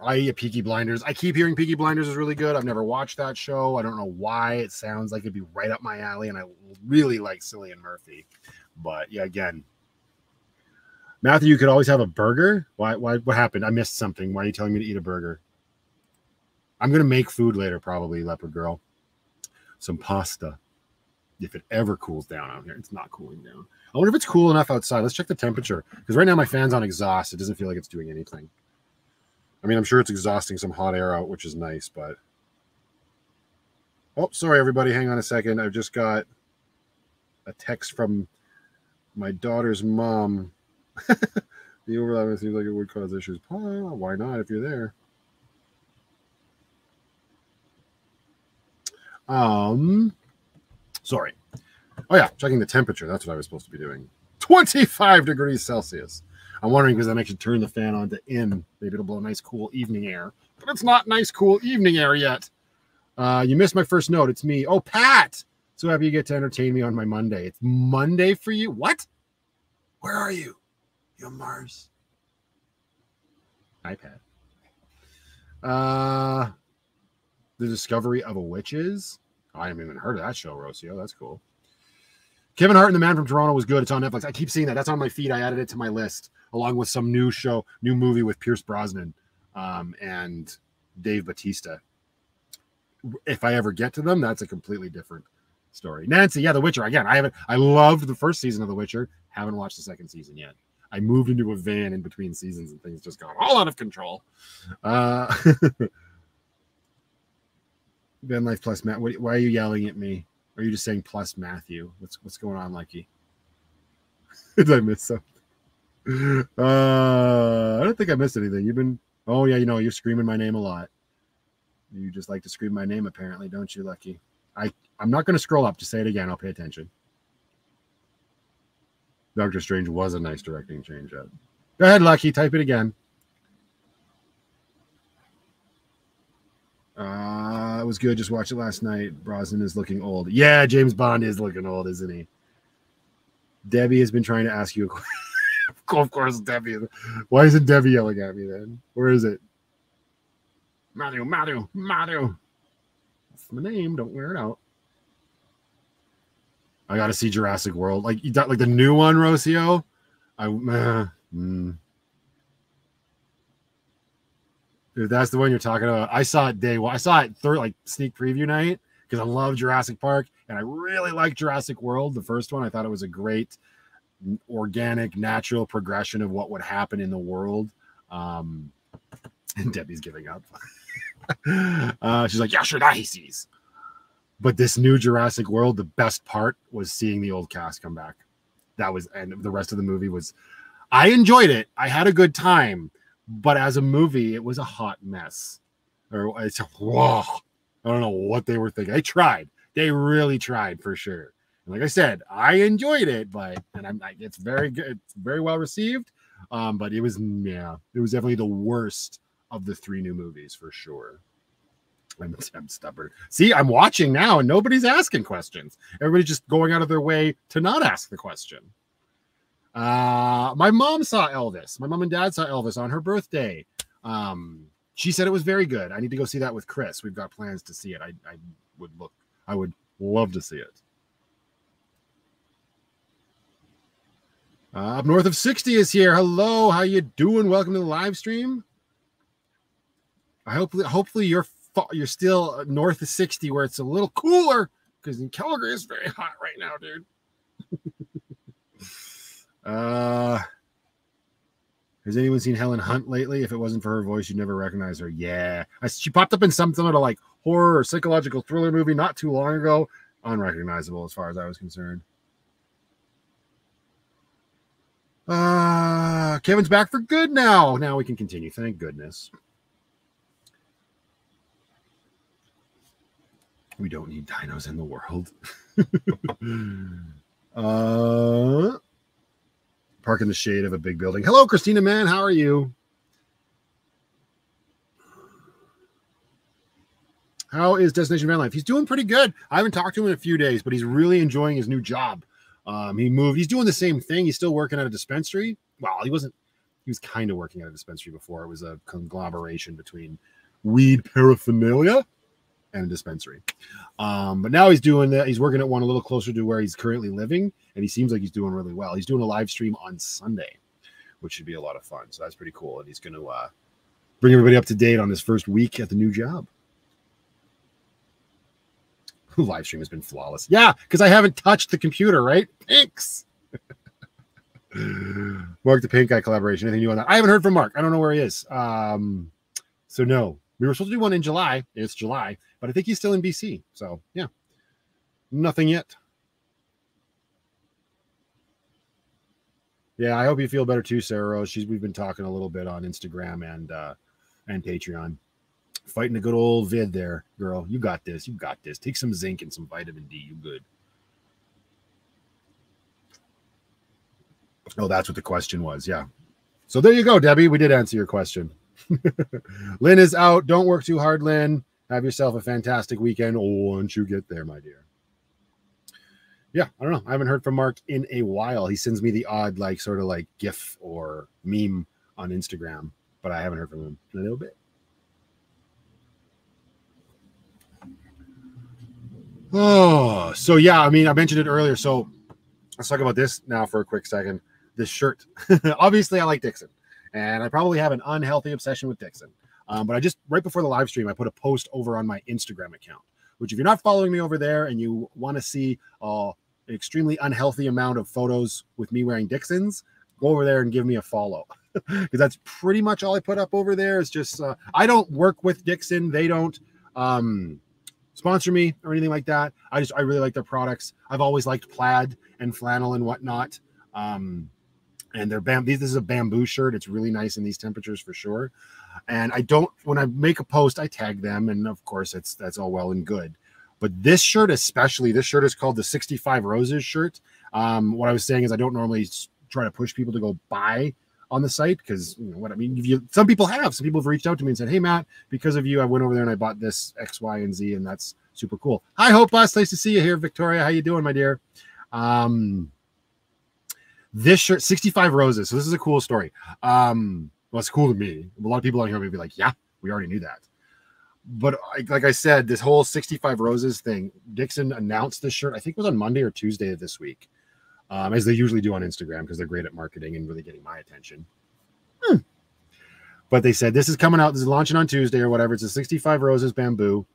I Peaky Blinders. I keep hearing Peaky Blinders is really good. I've never watched that show. I don't know why. It sounds like it'd be right up my alley, and I really like Cillian Murphy. But yeah, again, Matthew, you could always have a burger. Why? Why? What happened? I missed something. Why are you telling me to eat a burger? I'm gonna make food later, probably, Leopard Girl. Some pasta. If it ever cools down out here, it's not cooling down. I wonder if it's cool enough outside. Let's check the temperature because right now my fan's on exhaust. It doesn't feel like it's doing anything. I mean, I'm sure it's exhausting some hot air out, which is nice, but oh, sorry, everybody. Hang on a second. I've just got a text from my daughter's mom. The overlap seems like it would cause issues. Oh, why not if you're there? Um, sorry. Oh yeah, checking the temperature. That's what I was supposed to be doing. 25 degrees Celsius. I'm wondering because that makes you turn the fan on to in. Maybe it'll blow nice, cool evening air. But it's not nice, cool evening air yet. Uh, you missed my first note. It's me. Oh, Pat. So happy you get to entertain me on my Monday. It's Monday for you. What? Where are you? You Mars. iPad. Uh, the discovery of a witches. I haven't even heard of that show, Rocio. That's cool. Kevin Hart and the Man from Toronto was good. It's on Netflix. I keep seeing that. That's on my feed. I added it to my list along with some new show, new movie with Pierce Brosnan um, and Dave Batista. If I ever get to them, that's a completely different story. Nancy, yeah, The Witcher. Again, I haven't. I loved the first season of The Witcher. Haven't watched the second season yet. I moved into a van in between seasons and things just got all out of control. Uh, van Life Plus Matt, why are you yelling at me? Are you just saying plus Matthew? What's what's going on, Lucky? Did I miss something? Uh, I don't think I missed anything. You've been, oh yeah, you know, you're screaming my name a lot. You just like to scream my name, apparently, don't you, Lucky? I I'm not going to scroll up. to say it again. I'll pay attention. Doctor Strange was a nice directing change. Up. Go ahead, Lucky. Type it again. Uh, it was good. Just watched it last night. Brosnan is looking old. Yeah, James Bond is looking old, isn't he? Debbie has been trying to ask you a question. of course, Debbie. Why isn't Debbie yelling at me then? Where is it? Mario, Mario, Mario. That's my name. Don't wear it out. I got to see Jurassic World. Like you got like the new one, Rocio. I uh, mm. if that's the one you're talking about, I saw it day one. I saw it third like sneak preview night because I love Jurassic Park and I really like Jurassic World. The first one, I thought it was a great organic, natural progression of what would happen in the world. Um, and Debbie's giving up. uh, she's like, yeah, sure, that he sees. But this new Jurassic World, the best part was seeing the old cast come back. That was, and the rest of the movie was, I enjoyed it. I had a good time, but as a movie, it was a hot mess. Or it's whoa, I don't know what they were thinking. They tried. They really tried for sure. And like I said, I enjoyed it, but and I'm like, it's very good, it's very well received. Um, but it was yeah, it was definitely the worst of the three new movies for sure. I'm, I'm stubborn. See, I'm watching now and nobody's asking questions. Everybody's just going out of their way to not ask the question. Uh, my mom saw Elvis. My mom and dad saw Elvis on her birthday. Um, she said it was very good. I need to go see that with Chris. We've got plans to see it. I, I would look, I would love to see it. Uh, up north of 60 is here. Hello, how you doing? Welcome to the live stream. I hope hopefully you're you're still north of 60 where it's a little cooler because in Calgary it's very hot right now, dude. uh has anyone seen Helen Hunt lately? If it wasn't for her voice, you'd never recognize her. Yeah. I, she popped up in some sort of like horror or psychological thriller movie not too long ago. Unrecognizable as far as I was concerned. Uh Kevin's back for good now. Now we can continue. Thank goodness. We don't need dinos in the world. uh, park in the shade of a big building. Hello, Christina Man. How are you? How is Destination Van Life? He's doing pretty good. I haven't talked to him in a few days, but he's really enjoying his new job. Um, he moved. He's doing the same thing. He's still working at a dispensary. Well, he wasn't. He was kind of working at a dispensary before. It was a conglomeration between weed paraphernalia and a dispensary. Um, but now he's doing that. He's working at one a little closer to where he's currently living, and he seems like he's doing really well. He's doing a live stream on Sunday, which should be a lot of fun. So that's pretty cool. And he's going to uh, bring everybody up to date on his first week at the new job. live stream has been flawless. Yeah, because I haven't touched the computer, right? Thanks. Mark the Pink Guy collaboration. Anything new on that? I haven't heard from Mark. I don't know where he is. Um, so no, we were supposed to do one in July. It's July, but I think he's still in BC. So yeah, nothing yet. Yeah, I hope you feel better too, Sarah Rose. She's we've been talking a little bit on Instagram and uh and Patreon. Fighting a good old vid there, girl. You got this. You got this. Take some zinc and some vitamin D. You good. Oh, that's what the question was. Yeah. So there you go, Debbie. We did answer your question. Lynn is out. Don't work too hard, Lynn. Have yourself a fantastic weekend once you get there, my dear. Yeah, I don't know. I haven't heard from Mark in a while. He sends me the odd, like, sort of like GIF or meme on Instagram, but I haven't heard from him in a little bit. Oh, so yeah, I mean, I mentioned it earlier. So let's talk about this now for a quick second. This shirt. Obviously, I like Dixxon and I probably have an unhealthy obsession with Dixxon. Um, but I just right before the live stream, I put a post over on my Instagram account. Which, if you're not following me over there and you want to see uh, an extremely unhealthy amount of photos with me wearing Dixxons, go over there and give me a follow because that's pretty much all I put up over there. Is just uh, I don't work with Dixxon. They don't um, sponsor me or anything like that. I just I really like their products. I've always liked plaid and flannel and whatnot. Um, and they're bam. This is a bamboo shirt. It's really nice in these temperatures for sure. And I don't when I make a post, I tag them, and of course it's that's all well and good. But this shirt, especially, this shirt is called the 65 Roses shirt. Um, what I was saying is I don't normally try to push people to go buy on the site because you know what I mean. If you, some people have. Some people have reached out to me and said, "Hey, Matt, because of you, I went over there and I bought this X, Y, and Z, and that's super cool." Hi, Hope Bus. Nice to see you here, Victoria. How you doing, my dear? Um, this shirt, 65 roses. So this is a cool story. Um, well, it's cool to me. A lot of people out here will be like, "Yeah, we already knew that." But like I said, this whole 65 roses thing, Dixxon announced this shirt. I think it was on Monday or Tuesday of this week um, as they usually do on Instagram because they're great at marketing and really getting my attention. Hmm. But they said this is coming out, this is launching on Tuesday or whatever. It's a 65 Roses bamboo.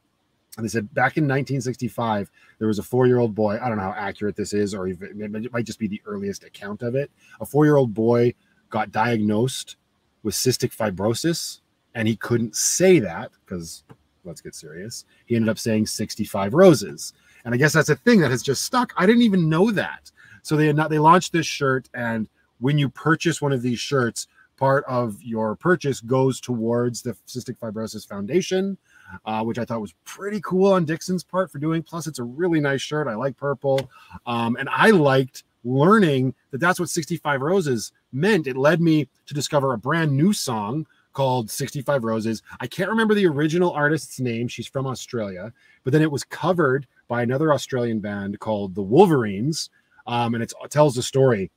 And they said back in 1965, there was a four year old boy. I don't know how accurate this is, or it might just be the earliest account of it. A four year old boy got diagnosed with cystic fibrosis, and he couldn't say that because let's get serious. He ended up saying 65 roses. And I guess that's a thing that has just stuck. I didn't even know that. So they not, they launched this shirt, and when you purchase one of these shirts, part of your purchase goes towards the Cystic Fibrosis Foundation, uh, which I thought was pretty cool on Dixxon's part for doing. Plus, it's a really nice shirt. I like purple, um, and I liked learning that that's what 65 Roses meant. It led me to discover a brand new song called 65 Roses. I can't remember the original artist's name. She's from Australia, but then it was covered by another Australian band called the Wolverines um, and it tells the story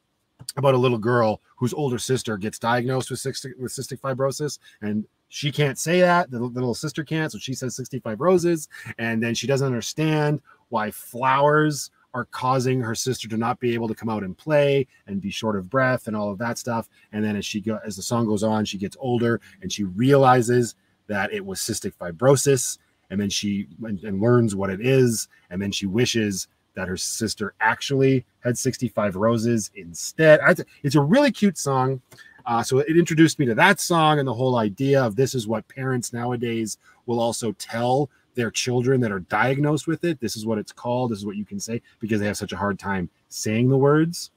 about a little girl whose older sister gets diagnosed with cystic, with cystic fibrosis and she can't say that the, the little sister can't so she says 65 roses and then she doesn't understand why flowers are causing her sister to not be able to come out and play and be short of breath and all of that stuff and then as she go as the song goes on she gets older and she realizes that it was cystic fibrosis and then she and, and learns what it is and then she wishes that her sister actually had 65 roses instead. It's a really cute song. Uh, so it introduced me to that song and the whole idea of this is what parents nowadays will also tell their children that are diagnosed with it. This is what it's called. This is what you can say because they have such a hard time saying the words.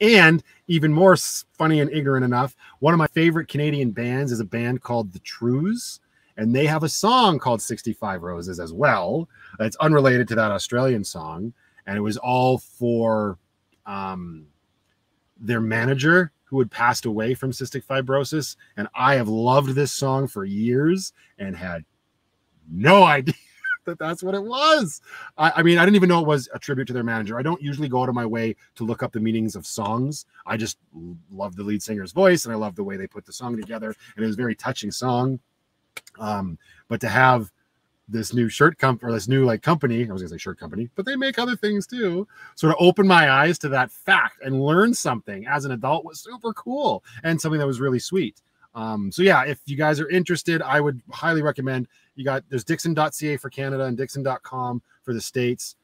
And even more funny and ignorant enough, one of my favorite Canadian bands is a band called The Trews. and they have a song called 65 Roses as well. It's unrelated to that Australian song, and it was all for um, their manager who had passed away from cystic fibrosis. And I have loved this song for years and had no idea that that's what it was. I, I, mean, I didn't even know it was a tribute to their manager. I don't usually go out of my way to look up the meanings of songs. I just love the lead singer's voice and I love the way they put the song together. And it was a very touching song. Um, but to have this new shirt company or this new like company, I was gonna say shirt company, but they make other things too, sort of open my eyes to that fact and learn something as an adult was super cool and something that was really sweet. Um, so yeah, if you guys are interested, I would highly recommend you got there's Dixxon.ca for Canada and Dixxon.com for the States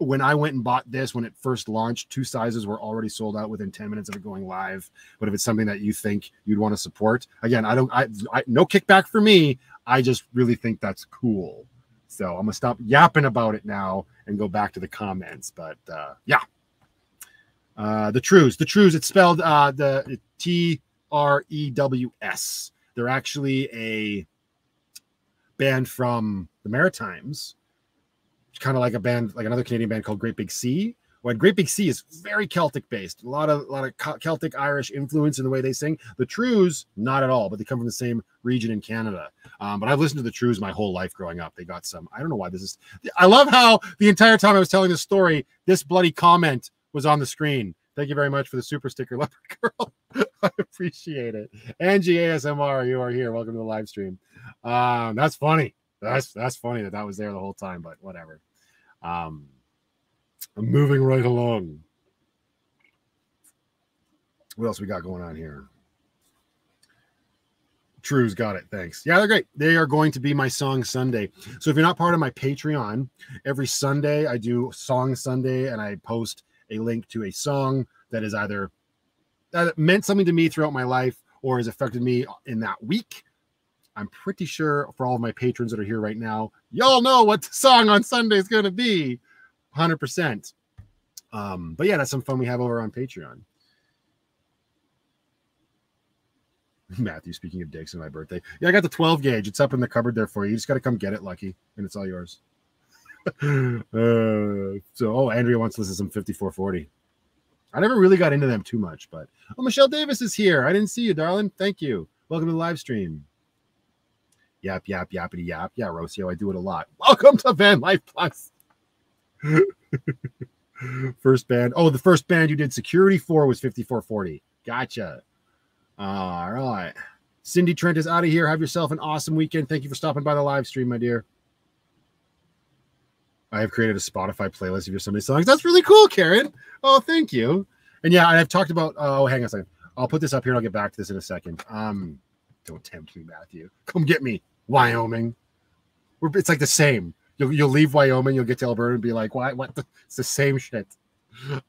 when I went and bought this when it first launched, two sizes were already sold out within 10 minutes of it going live. But if it's something that you think you'd want to support, again, I don't, I, I no kickback for me. I just really think that's cool. So I'm gonna stop yapping about it now and go back to the comments. But uh, yeah, uh, the Trews, the Trews. it's spelled uh, the T R E W S. They're actually a band from the Maritimes kind of like a band, like another Canadian band called Great Big Sea. When Great Big Sea is very Celtic based, a lot of a lot of Celtic Irish influence in the way they sing. The Trews, not at all, but they come from the same region in Canada. Um, but I've listened to the Trews my whole life growing up. They got some. I don't know why this is. I love how the entire time I was telling this story, this bloody comment was on the screen. Thank you very much for the super sticker, Leopard Girl. I appreciate it. Angie ASMR, you are here. Welcome to the live stream. Um, that's funny. That's that's funny that that was there the whole time, but whatever. Um, I'm moving right along. What else we got going on here? Trews got it. Thanks. Yeah, they're great. They are going to be my song Sunday. So if you're not part of my Patreon, every Sunday I do Song Sunday and I post a link to a song that is either that meant something to me throughout my life or has affected me in that week. I'm pretty sure for all of my patrons that are here right now, y'all know what the song on Sunday is going to be 100%. Um, but yeah, that's some fun we have over on Patreon. Matthew, speaking of dicks, and my birthday. Yeah, I got the 12 gauge. It's up in the cupboard there for you. You just got to come get it, Lucky, and it's all yours. uh, so, oh, Andrea wants to listen to some 5440. I never really got into them too much, but oh, Michelle Davis is here. I didn't see you, darling. Thank you. Welcome to the live stream. Yap, yap, yappity yap. Yeah, Rocio, I do it a lot. Welcome to Van Life Plus. first band. Oh, the first band you did security for was 5440. Gotcha. All right. Cindy Trent is out of here. Have yourself an awesome weekend. Thank you for stopping by the live stream, my dear. I have created a Spotify playlist of your Sunday songs. That's really cool, Karen. Oh, thank you. And yeah, I've talked about. Oh, hang on a second. I'll put this up here and I'll get back to this in a second. Um, don't tempt me, Matthew. Come get me, Wyoming. We're, it's like the same. You'll, you'll leave Wyoming, you'll get to Alberta and be like, why? What? The, it's the same shit.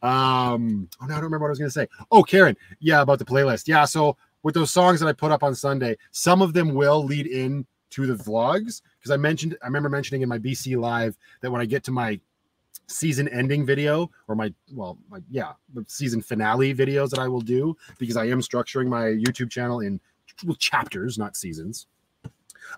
Um, oh, no, I don't remember what I was going to say. Oh, Karen. Yeah, about the playlist. Yeah. So with those songs that I put up on Sunday, some of them will lead in to the vlogs because I mentioned, I remember mentioning in my BC live that when I get to my season ending video or my well my yeah season finale videos that i will do because i am structuring my youtube channel in chapters not seasons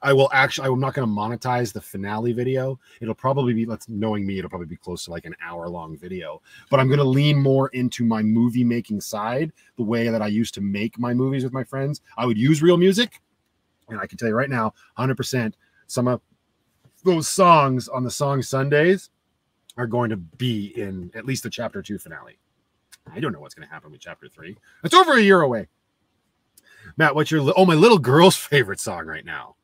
i will actually i'm not going to monetize the finale video it'll probably be let's knowing me it'll probably be close to like an hour long video but i'm going to lean more into my movie making side the way that i used to make my movies with my friends i would use real music and i can tell you right now 100% some of those songs on the song sundays are going to be in at least the chapter two finale. I don't know what's going to happen with chapter three. It's over a year away. Matt, what's your oh my little girl's favorite song right now?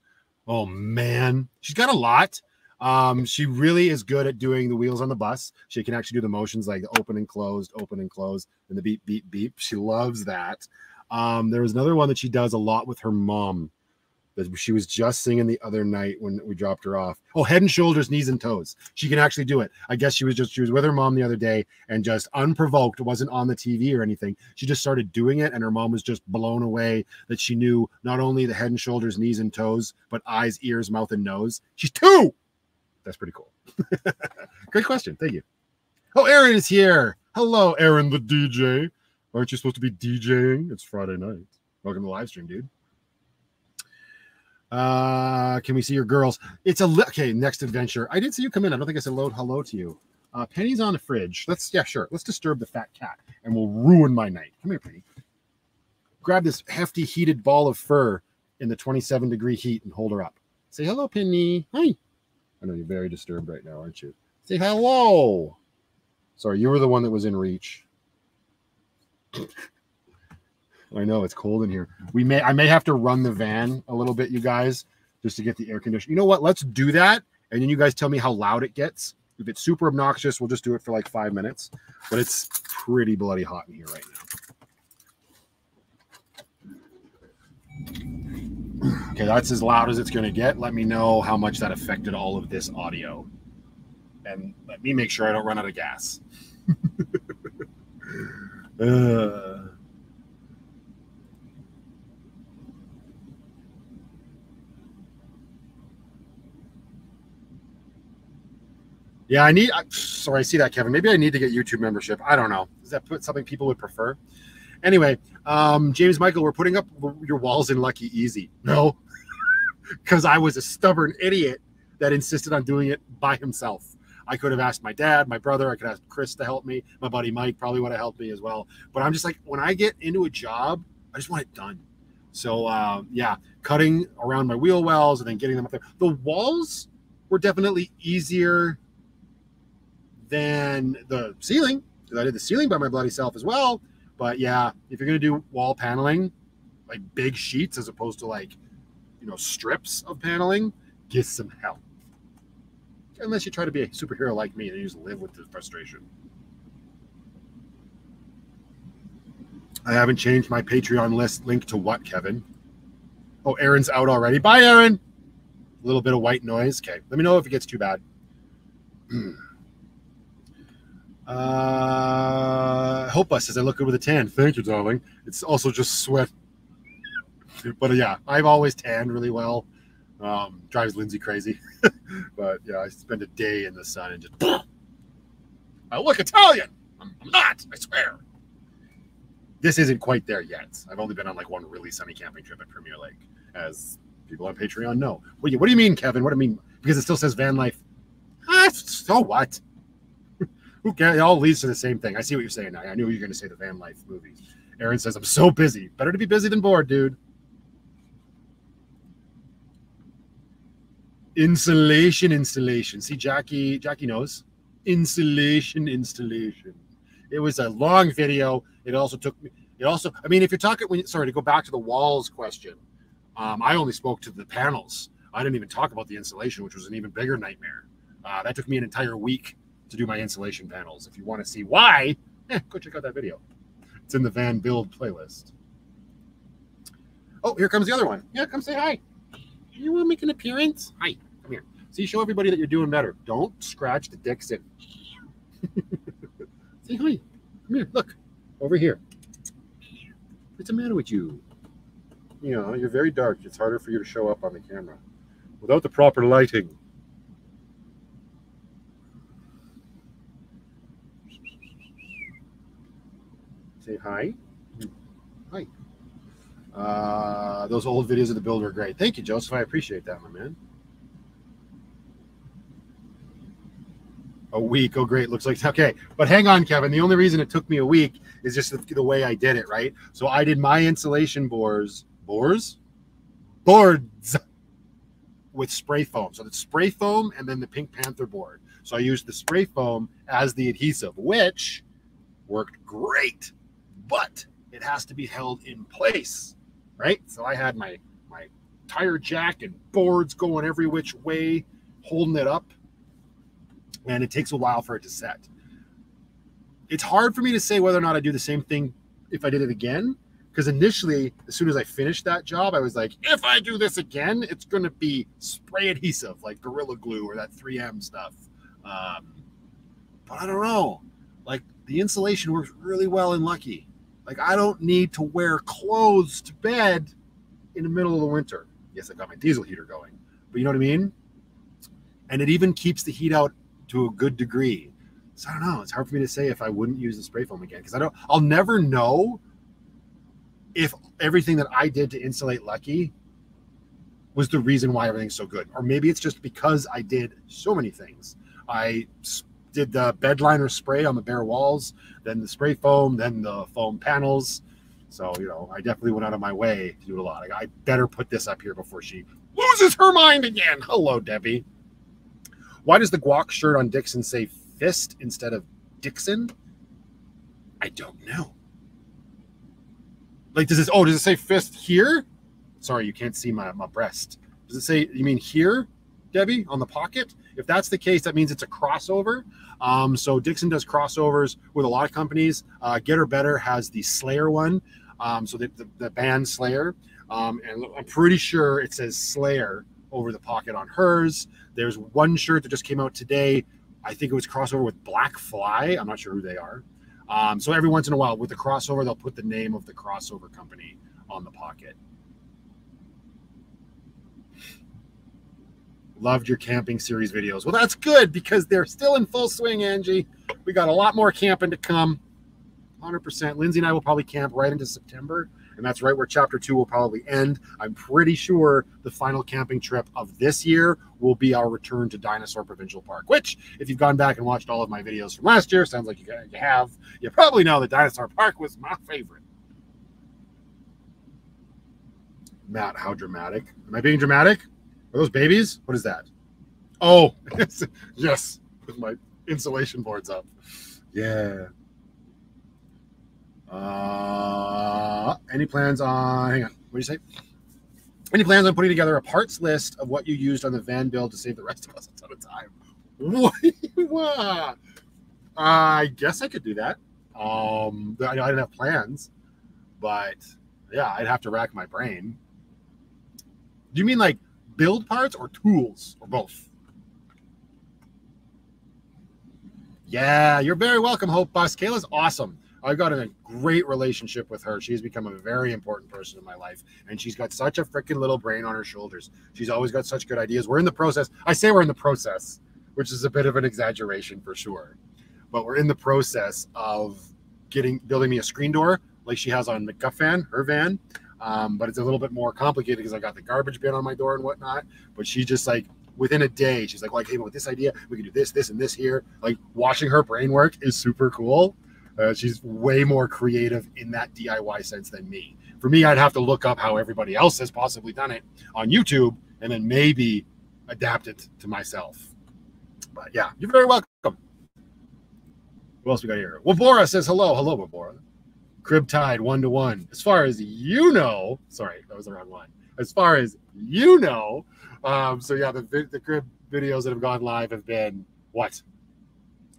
Oh man, she's got a lot. Um, she really is good at doing the wheels on the bus. She can actually do the motions like open and closed, open and closed, and the beep, beep, beep. She loves that. Um, there was another one that she does a lot with her mom she was just singing the other night when we dropped her off. Oh, head and shoulders, knees and toes. She can actually do it. I guess she was just she was with her mom the other day and just unprovoked, wasn't on the TV or anything. She just started doing it, and her mom was just blown away that she knew not only the head and shoulders, knees and toes, but eyes, ears, mouth, and nose. She's two. That's pretty cool. Great question. Thank you. Oh, Aaron is here. Hello, Aaron the DJ. Aren't you supposed to be DJing? It's Friday night. Welcome to the live stream, dude. Uh, can we see your girls? It's a li- okay. Next adventure. I did see you come in. I don't think I said load hello to you. Uh, Penny's on the fridge. Let's yeah, sure. Let's disturb the fat cat, and we'll ruin my night. Come here, Penny. Grab this hefty heated ball of fur in the 27 degree heat and hold her up. Say hello, Penny. Hi. I know you're very disturbed right now, aren't you? Say hello. Sorry, you were the one that was in reach. I know it's cold in here. We may I may have to run the van a little bit, you guys, just to get the air conditioner. You know what? Let's do that, and then you guys tell me how loud it gets. If it's super obnoxious, we'll just do it for like five minutes. But it's pretty bloody hot in here right now. Okay, that's as loud as it's going to get. Let me know how much that affected all of this audio. And let me make sure I don't run out of gas. uh. Yeah, I need. Sorry, I see that, Kevin. Maybe I need to get YouTube membership. I don't know. Is that put something people would prefer? Anyway, um, James Michael, we're putting up your walls in Lucky Easy. No, because I was a stubborn idiot that insisted on doing it by himself. I could have asked my dad, my brother. I could ask Chris to help me. My buddy Mike probably would have helped me as well. But I'm just like, when I get into a job, I just want it done. So uh, yeah, cutting around my wheel wells and then getting them up there. The walls were definitely easier than the ceiling because I did the ceiling by my bloody self as well. But yeah, if you're gonna do wall paneling, like big sheets as opposed to like you know strips of paneling, get some help. Unless you try to be a superhero like me and you just live with the frustration. I haven't changed my Patreon list link to what, Kevin? Oh, Aaron's out already. Bye, Aaron. A little bit of white noise. Okay. Let me know if it gets too bad. Uh, help us as I look over the tan. Thank you, darling. It's also just sweat. but uh, yeah, I've always tanned really well. Um, drives Lindsay crazy. but yeah, I spend a day in the sun and just. I look Italian. I'm, I'm not. I swear. This isn't quite there yet. I've only been on like one really sunny camping trip at Premier Lake, as people on Patreon know. What do you, what do you mean, Kevin? What do you mean? Because it still says van life. Ah, so what? Who? It all leads to the same thing. I see what you're saying. I, I knew you were going to say the van life movie. Aaron says, I'm so busy. Better to be busy than bored, dude. Insulation, installation. See, Jackie, Jackie knows. Insulation, installation. It was a long video. It also took me, it also, I mean, if you're talking, when, sorry, to go back to the walls question, um, I only spoke to the panels. I didn't even talk about the insulation, which was an even bigger nightmare. Uh, that took me an entire week to do my insulation panels. If you want to see why, eh, go check out that video. It's in the van build playlist. Oh, here comes the other one. Yeah, come say hi. You want to make an appearance? Hi, come here. See, show everybody that you're doing better. Don't scratch the Dixxon. say hi. Come here. Look over here. What's the matter with you? You know, you're very dark. It's harder for you to show up on the camera without the proper lighting. Say hi. Hi. Uh, those old videos of the build were great. Thank you, Joseph. I appreciate that, my man. A week. Oh, great. Looks like okay. But hang on, Kevin. The only reason it took me a week is just the, the way I did it, right? So I did my insulation bores, bores, boards with spray foam. So the spray foam and then the Pink Panther board. So I used the spray foam as the adhesive, which worked great, but it has to be held in place, right? So I had my my tire jack and boards going every which way, holding it up, and it takes a while for it to set. It's hard for me to say whether or not I do the same thing if I did it again because initially as soon as i finished that job i was like if i do this again it's going to be spray adhesive like gorilla glue or that 3m stuff um, but i don't know like the insulation works really well in lucky like i don't need to wear clothes to bed in the middle of the winter yes i got my diesel heater going but you know what i mean and it even keeps the heat out to a good degree so i don't know it's hard for me to say if i wouldn't use the spray foam again because i don't i'll never know if everything that I did to insulate Lucky was the reason why everything's so good. Or maybe it's just because I did so many things. I did the bed liner spray on the bare walls, then the spray foam, then the foam panels. So, you know, I definitely went out of my way to do a lot. I better put this up here before she loses her mind again. Hello, Debbie. Why does the guac shirt on Dixxon say fist instead of Dixxon? I don't know. Like, does this? Oh, does it say fist here? Sorry, you can't see my my breast. Does it say? You mean here, Debbie, on the pocket? If that's the case, that means it's a crossover. Um, so Dixxon does crossovers with a lot of companies. Uh, Get or Better has the Slayer one. Um, so the, the, the band Slayer. Um, and I'm pretty sure it says Slayer over the pocket on hers. There's one shirt that just came out today. I think it was crossover with Black Fly. I'm not sure who they are. Um, so every once in a while, with the crossover, they'll put the name of the crossover company on the pocket. Loved your camping series videos. Well, that's good because they're still in full swing, Angie. We got a lot more camping to come. 100%. Lindsay and I will probably camp right into September and that's right where chapter two will probably end. I'm pretty sure the final camping trip of this year will be our return to Dinosaur Provincial Park, which, if you've gone back and watched all of my videos from last year, sounds like you have, you probably know that Dinosaur Park was my favorite. Matt, how dramatic. Am I being dramatic? Are those babies? What is that? Oh, yes, with my insulation boards up. Yeah. Uh, any plans on? Hang on. What do you say? Any plans on putting together a parts list of what you used on the van build to save the rest of us a ton of time? What? I guess I could do that. Um, I didn't have plans, but yeah, I'd have to rack my brain. Do you mean like build parts or tools or both? Yeah, you're very welcome, Hope Bus. Kayla's awesome. I've got a great relationship with her. She's become a very important person in my life, and she's got such a freaking little brain on her shoulders. She's always got such good ideas. We're in the process. I say we're in the process, which is a bit of an exaggeration for sure, but we're in the process of getting building me a screen door like she has on McGuffan, her van. Um, but it's a little bit more complicated because I got the garbage bin on my door and whatnot. But she just like within a day, she's like, "Well, I came up with this idea. We can do this, this, and this here." Like watching her brain work is super cool. Uh, she's way more creative in that DIY sense than me. For me, I'd have to look up how everybody else has possibly done it on YouTube and then maybe adapt it to myself. But yeah, you're very welcome. Who else we got here? Wabora says hello. Hello, Wabora. Crib tied one to one. As far as you know, sorry, that was the wrong one. As far as you know, um, so yeah, the the crib videos that have gone live have been what?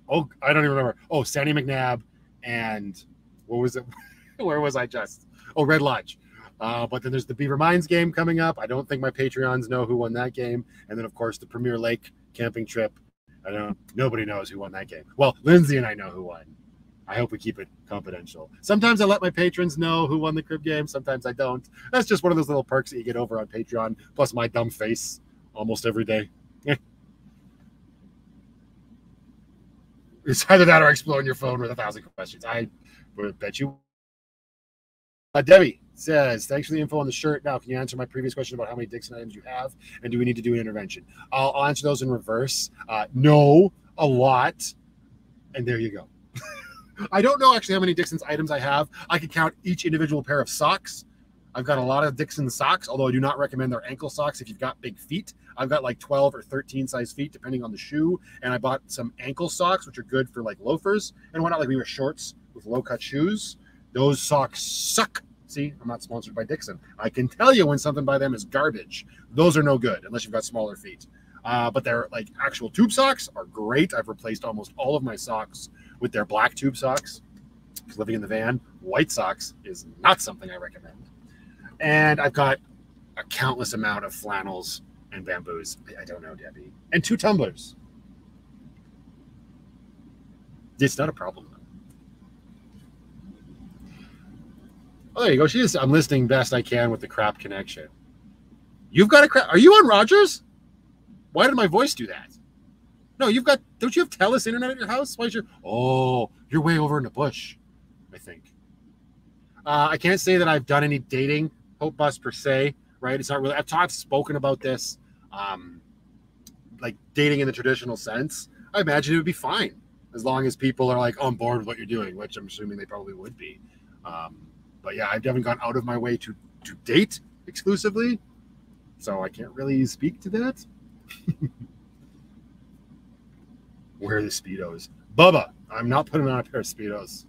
Oh, I don't even remember. Oh, Sandy McNabb and what was it? Where was I just? Oh, Red Lodge. Uh, but then there's the Beaver Mines game coming up. I don't think my Patreons know who won that game. And then, of course, the Premier Lake camping trip. I don't. Nobody knows who won that game. Well, Lindsay and I know who won. I hope we keep it confidential. Sometimes I let my patrons know who won the crib game. Sometimes I don't. That's just one of those little perks that you get over on Patreon. Plus my dumb face almost every day. it's either that or exploding your phone with a thousand questions. I would bet you. Uh, Debbie says, "Thanks for the info on the shirt. Now, can you answer my previous question about how many Dixxon items you have, and do we need to do an intervention?" I'll, I'll answer those in reverse. Uh, no, a lot, and there you go. I don't know actually how many Dixxon's items I have. I could count each individual pair of socks. I've got a lot of Dixxon socks, although I do not recommend their ankle socks if you've got big feet. I've got like 12 or 13 size feet, depending on the shoe. And I bought some ankle socks, which are good for like loafers and whatnot. Like we wear shorts with low cut shoes. Those socks suck. See, I'm not sponsored by Dixxon. I can tell you when something by them is garbage. Those are no good unless you've got smaller feet. Uh, but their like actual tube socks are great. I've replaced almost all of my socks with their black tube socks. Living in the van, white socks is not something I recommend. And I've got a countless amount of flannels and bamboos. I don't know, Debbie. And two tumblers. It's not a problem. Oh, there you go. She is. I'm listening best I can with the crap connection. You've got a crap. Are you on Rogers? Why did my voice do that? No, you've got. Don't you have Telus internet at your house? Why is your? Oh, you're way over in the bush. I think. Uh, I can't say that I've done any dating Hope Bus per se, right? It's not really. I've talked, spoken about this, um, like dating in the traditional sense. I imagine it would be fine as long as people are like on board with what you're doing, which I'm assuming they probably would be. Um, but yeah, I haven't gone out of my way to to date exclusively, so I can't really speak to that. Where are the speedos, Bubba? I'm not putting on a pair of speedos.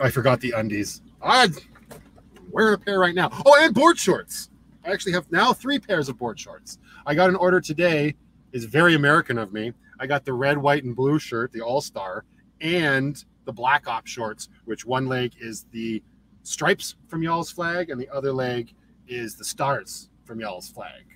I forgot the undies. I'm wearing a pair right now. Oh, and board shorts. I actually have now three pairs of board shorts. I got an order today. Is very American of me. I got the red, white, and blue shirt, the All Star, and the Black Ops shorts, which one leg is the stripes from y'all's flag, and the other leg is the stars from y'all's flag.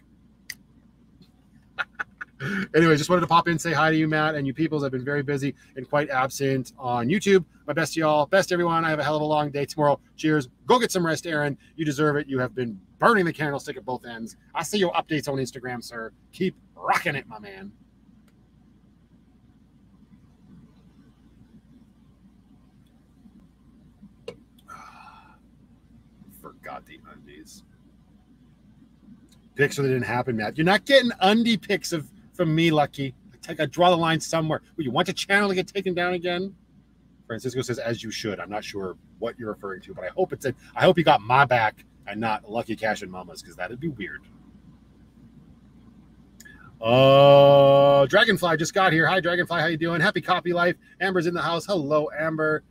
Anyway, just wanted to pop in, say hi to you, Matt, and you peoples. I've been very busy and quite absent on YouTube. My best to y'all. Best everyone. I have a hell of a long day tomorrow. Cheers. Go get some rest, Aaron. You deserve it. You have been burning the candlestick at both ends. I see your updates on Instagram, sir. Keep rocking it, my man. Forgot the. Picks that didn't happen, Matt. You're not getting undie pics of from me, Lucky. I, take, I draw the line somewhere. Would you want the channel to get taken down again? Francisco says, as you should. I'm not sure what you're referring to, but I hope it's a, I hope you got my back and not Lucky Cash and Mama's because that'd be weird. Uh, Dragonfly just got here. Hi, Dragonfly. How you doing? Happy copy life. Amber's in the house. Hello, Amber.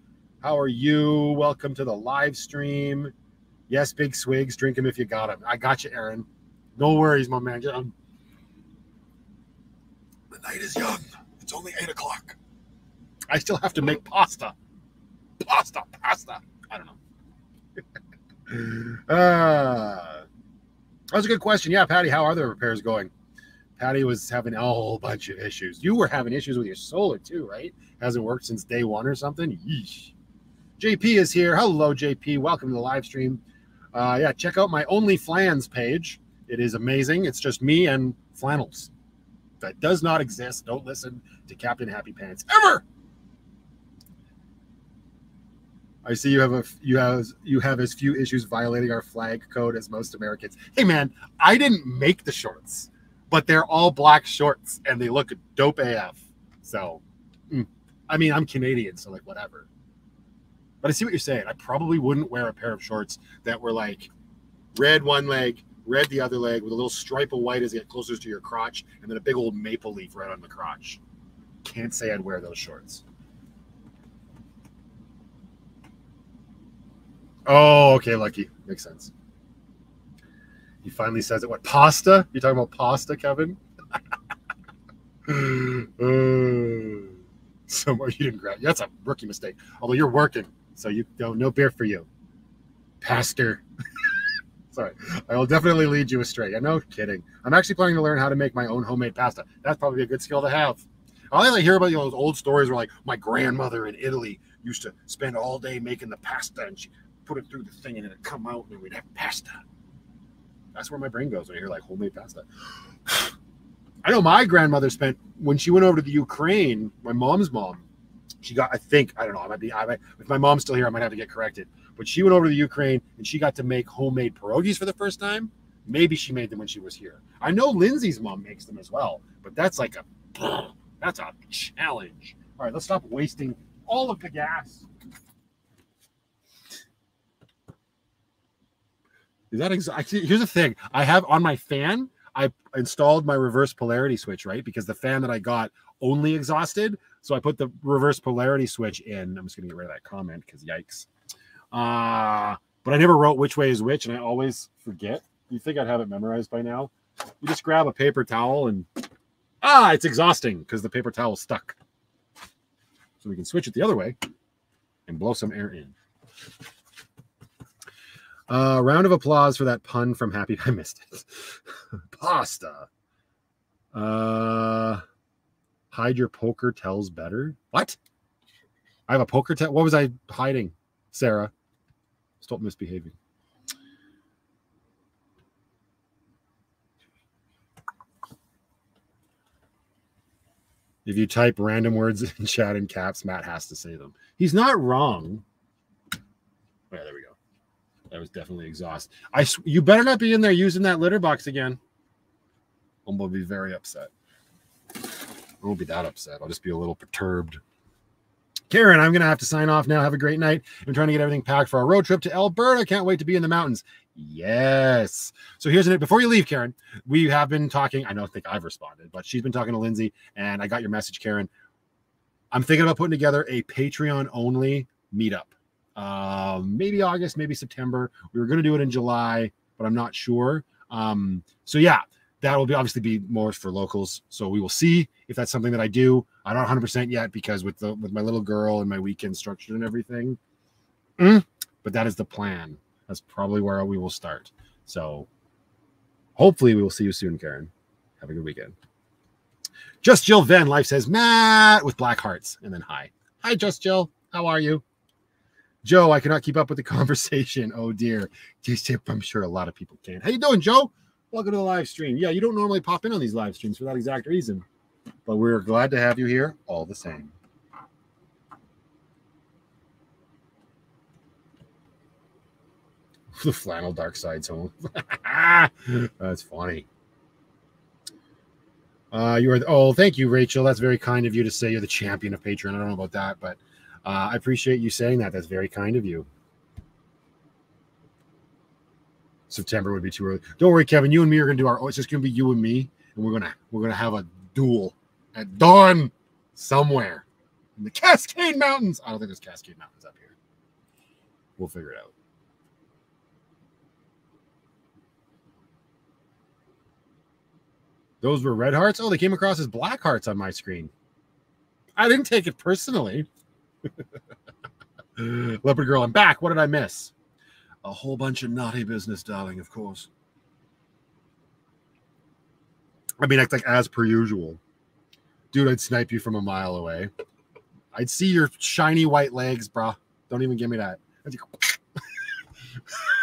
How are you? Welcome to the live stream. Yes, big swigs. Drink them if you got them. I got you, Aaron. No worries, my man. I'm, night is young. It's only eight o'clock. I still have to make pasta. Pasta, pasta. I don't know. uh, that was a good question. Yeah, Patty, how are the repairs going? Patty was having a whole bunch of issues. You were having issues with your solar too, right? Hasn't worked since day one or something. Yeesh. JP is here. Hello, JP. Welcome to the live stream. Uh, yeah, check out my OnlyFlans page. It is amazing. It's just me and flannels that does not exist. Don't listen to Captain Happy Pants ever. I see you have a you have you have as few issues violating our flag code as most Americans. Hey man, I didn't make the shorts, but they're all black shorts and they look dope AF. So, mm, I mean, I'm Canadian, so like whatever. But I see what you're saying. I probably wouldn't wear a pair of shorts that were like red one leg, red the other leg, with a little stripe of white as you get closer to your crotch, and then a big old maple leaf right on the crotch. Can't say I'd wear those shorts. Oh, okay, lucky. Makes sense. He finally says it. What pasta? You talking about pasta, Kevin? uh, somewhere you didn't grab. That's a rookie mistake. Although you're working, so you don't no beer for you, pastor. Sorry, I will definitely lead you astray. No kidding. I'm actually planning to learn how to make my own homemade pasta. That's probably a good skill to have. All I like hear about you know, those old stories where like my grandmother in Italy used to spend all day making the pasta and she put it through the thing and it'd come out and we'd have pasta. That's where my brain goes when I hear like homemade pasta. I know my grandmother spent when she went over to the Ukraine, my mom's mom, she got, I think, I don't know, I might be, I might, if my mom's still here, I might have to get corrected. But she went over to Ukraine and she got to make homemade pierogies for the first time. Maybe she made them when she was here. I know Lindsay's mom makes them as well, but that's like a, that's a challenge. All right, let's stop wasting all of the gas. Is that exactly? Here's the thing: I have on my fan. I installed my reverse polarity switch, right? Because the fan that I got only exhausted. So I put the reverse polarity switch in. I'm just gonna get rid of that comment because yikes. Uh, but I never wrote which way is which, and I always forget. You think I'd have it memorized by now? You just grab a paper towel and ah, it's exhausting because the paper towel stuck. So we can switch it the other way and blow some air in. Uh, round of applause for that pun from Happy. I missed it. Pasta. Uh, hide your poker tells better. What? I have a poker tell. What was I hiding, Sarah? Stop misbehaving. If you type random words in chat in caps, Matt has to say them. He's not wrong. Oh, yeah, there we go. That was definitely exhaust. I you better not be in there using that litter box again. I'm gonna be very upset. I won't be that upset. I'll just be a little perturbed. Karen, I'm gonna have to sign off now. Have a great night. I'm trying to get everything packed for our road trip to Alberta. Can't wait to be in the mountains. Yes. So here's it. Before you leave, Karen, we have been talking. I don't think I've responded, but she's been talking to Lindsay, and I got your message, Karen. I'm thinking about putting together a Patreon only meetup. Um, maybe August, maybe September. We were going to do it in July, but I'm not sure. Um, so yeah, that will be obviously be more for locals. So we will see if that's something that I do. I'm not 100 percent yet because with the with my little girl and my weekend structure and everything. Mm, but that is the plan. That's probably where we will start. So hopefully we will see you soon, Karen. Have a good weekend. Just Jill Venn Life says Matt with black hearts and then hi. Hi, Just Jill. How are you? Joe, I cannot keep up with the conversation. Oh dear. I'm sure a lot of people can. How you doing, Joe? Welcome to the live stream. Yeah, you don't normally pop in on these live streams for that exact reason. But we're glad to have you here all the same. the flannel dark side's home. That's funny. Uh, you are oh, thank you, Rachel. That's very kind of you to say you're the champion of Patreon. I don't know about that, but uh, I appreciate you saying that. That's very kind of you. September would be too early. Don't worry, Kevin. You and me are gonna do our. It's just gonna be you and me, and we're gonna we're gonna have a duel at dawn somewhere in the Cascade Mountains. I don't think there's Cascade Mountains up here. We'll figure it out. Those were red hearts. Oh, they came across as black hearts on my screen. I didn't take it personally. Leopard girl, I'm back. What did I miss? A whole bunch of naughty business, darling, of course. I mean, it's like as per usual. Dude, I'd snipe you from a mile away. I'd see your shiny white legs, bro. Don't even give me that.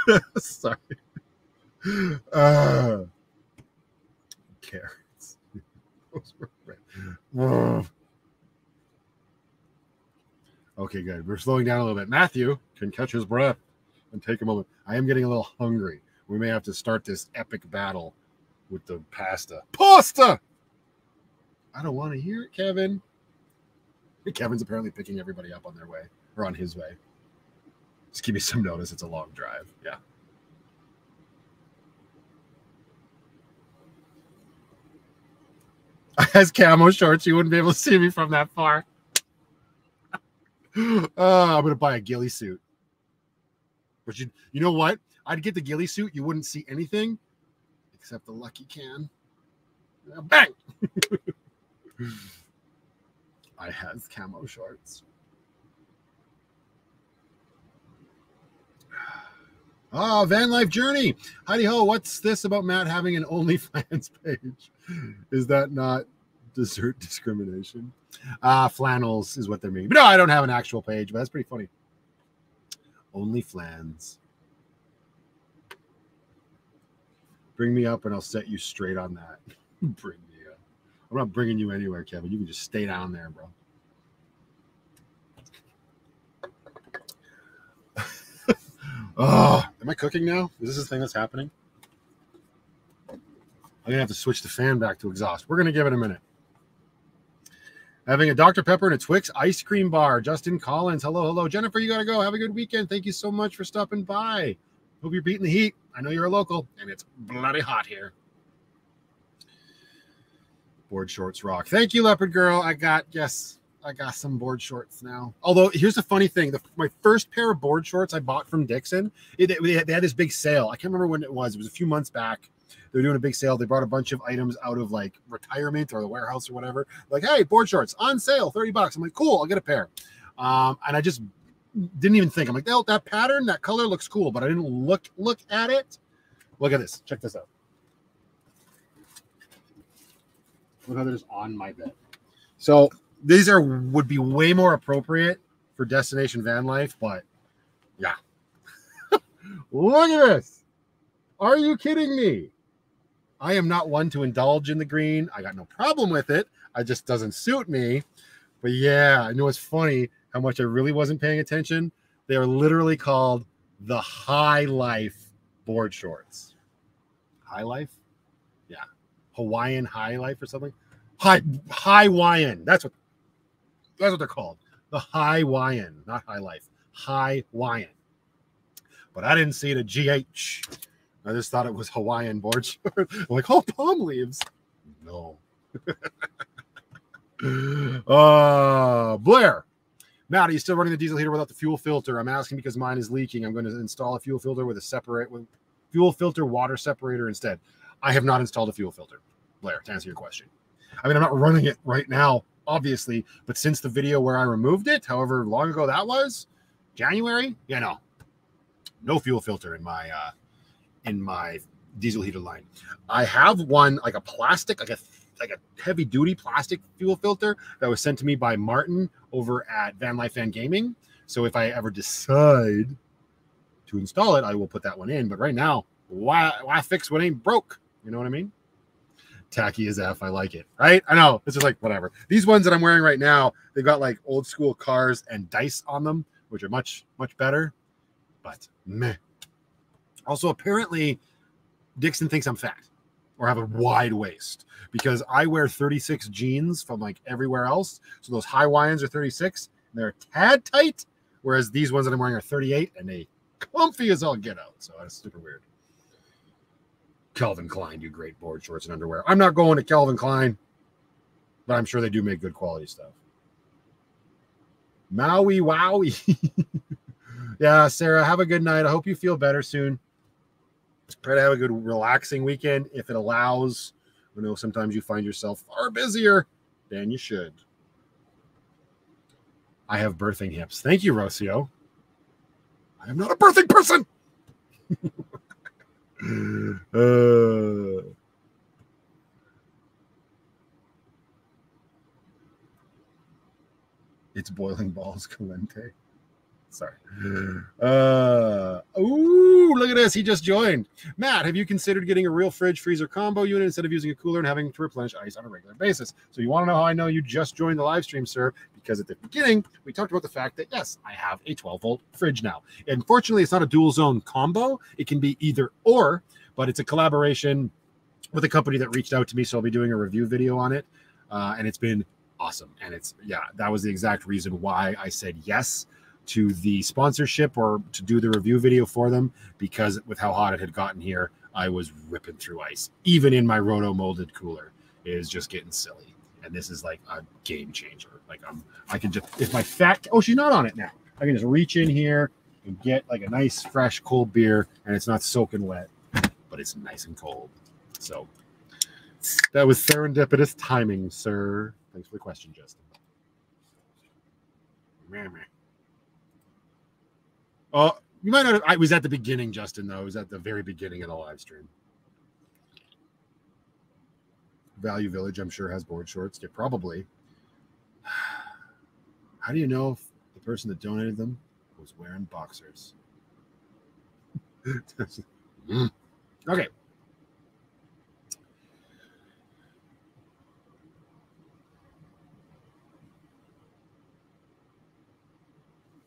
Sorry. Uh, carrots. Okay, good. We're slowing down a little bit. Matthew can catch his breath and take a moment. I am getting a little hungry. We may have to start this epic battle with the pasta. Pasta! I don't want to hear it, Kevin. Kevin's apparently picking everybody up on their way or on his way. Just give me some notice. It's a long drive. Yeah. As camo shorts, you wouldn't be able to see me from that far. oh, I'm gonna buy a ghillie suit. But you, you know what? I'd get the ghillie suit. You wouldn't see anything except the lucky can. Bang! I has camo shorts. Oh, Van Life Journey. Heidi ho, what's this about Matt having an OnlyFans page? Is that not dessert discrimination? Ah, uh, flannels is what they're meaning. But no, I don't have an actual page, but that's pretty funny. Only flans. Bring me up and I'll set you straight on that. Bring me up. I'm not bringing you anywhere, Kevin. You can just stay down there, bro. oh, am I cooking now? Is this a thing that's happening? I'm gonna have to switch the fan back to exhaust. We're gonna give it a minute. Having a Dr. Pepper and a Twix ice cream bar. Justin Collins. Hello, hello. Jennifer, you gotta go. Have a good weekend. Thank you so much for stopping by. Hope you're beating the heat. I know you're a local, and it's bloody hot here. Board shorts rock. Thank you, Leopard Girl. I got yes, I got some board shorts now. Although here's the funny thing: the, my first pair of board shorts I bought from Dixxon, it, they, they had this big sale. I can't remember when it was. It was a few months back. They were doing a big sale. They brought a bunch of items out of like retirement or the warehouse or whatever. Like, hey, board shorts on sale, thirty bucks. I'm like, cool, I'll get a pair. Um, and I just didn't even think. I'm like, oh, that pattern, that color looks cool, but I didn't look look at it. Look at this. Check this out. Look how they're on my bed. So these are would be way more appropriate for destination van life, but yeah. Look at this. Are you kidding me? I am not one to indulge in the green. I got no problem with it. It just doesn't suit me. But yeah, I know it's funny how much I really wasn't paying attention. They are literally called the High Life board shorts. High Life? Yeah. Hawaiian High Life or something. High Hawaiian. That's what that's what they're called. The High Hawaiian, not High Life. High Hawaiian. But I didn't see the GH. I just thought it was Hawaiian board shorts. I'm like, oh, palm leaves. No. uh Blair. Matt, are you still running the diesel heater without the fuel filter? I'm asking because mine is leaking. I'm going to install a fuel filter with a separate with fuel filter water separator instead. I have not installed a fuel filter, Blair, to answer your question. I mean, I'm not running it right now, obviously, but since the video where I removed it, however long ago that was, January, yeah, no, no fuel filter in my uh in my diesel heater line. I have one like a plastic, like a like a heavy duty plastic fuel filter that was sent to me by Martin over at Van Life Fan Gaming. So if I ever decide to install it, I will put that one in. But right now, why why fix what ain't broke? You know what I mean? Tacky as F. I like it. Right? I know. It's just like whatever. These ones that I'm wearing right now, they've got like old school cars and dice on them, which are much, much better. But meh. Also, apparently, Dixxon thinks I'm fat or have a wide waist because I wear 36 jeans from like everywhere else. So those Hawaiians are 36 and they're a tad tight, whereas these ones that I'm wearing are 38 and they comfy as all get out. So that's super weird. Calvin Klein do great board shorts and underwear. I'm not going to Calvin Klein, but I'm sure they do make good quality stuff. Maui Wowie. yeah, Sarah, have a good night. I hope you feel better soon. Try to have a good relaxing weekend if it allows. I know sometimes you find yourself far busier than you should. I have birthing hips. Thank you, Rocio. I am not a birthing person. uh, it's boiling balls, Calente. Sorry. Uh, ooh, look at this. He just joined. Matt, have you considered getting a real fridge freezer combo unit instead of using a cooler and having to replenish ice on a regular basis? So you want to know how I know you just joined the live stream, sir? because at the beginning we talked about the fact that yes, I have a 12 volt fridge now. And fortunately, it's not a dual zone combo. It can be either or, but it's a collaboration with a company that reached out to me. So I'll be doing a review video on it. Uh, and it's been awesome. And it's, yeah, that was the exact reason why I said yes to the sponsorship or to do the review video for them because with how hot it had gotten here, I was ripping through ice, even in my roto molded cooler. Is just getting silly. And this is like a game changer. Like I'm, I can just, if my fat, oh, she's not on it now. I can just reach in here and get like a nice, fresh, cold beer, and it's not soaking wet, but it's nice and cold. So that was serendipitous timing, sir. Thanks for the question, Justin. Oh, you might not. Have, I was at the beginning, Justin. Though, I was at the very beginning of the live stream. Value Village, I'm sure, has board shorts. Yeah, probably. How do you know if the person that donated them was wearing boxers? Hmm. okay.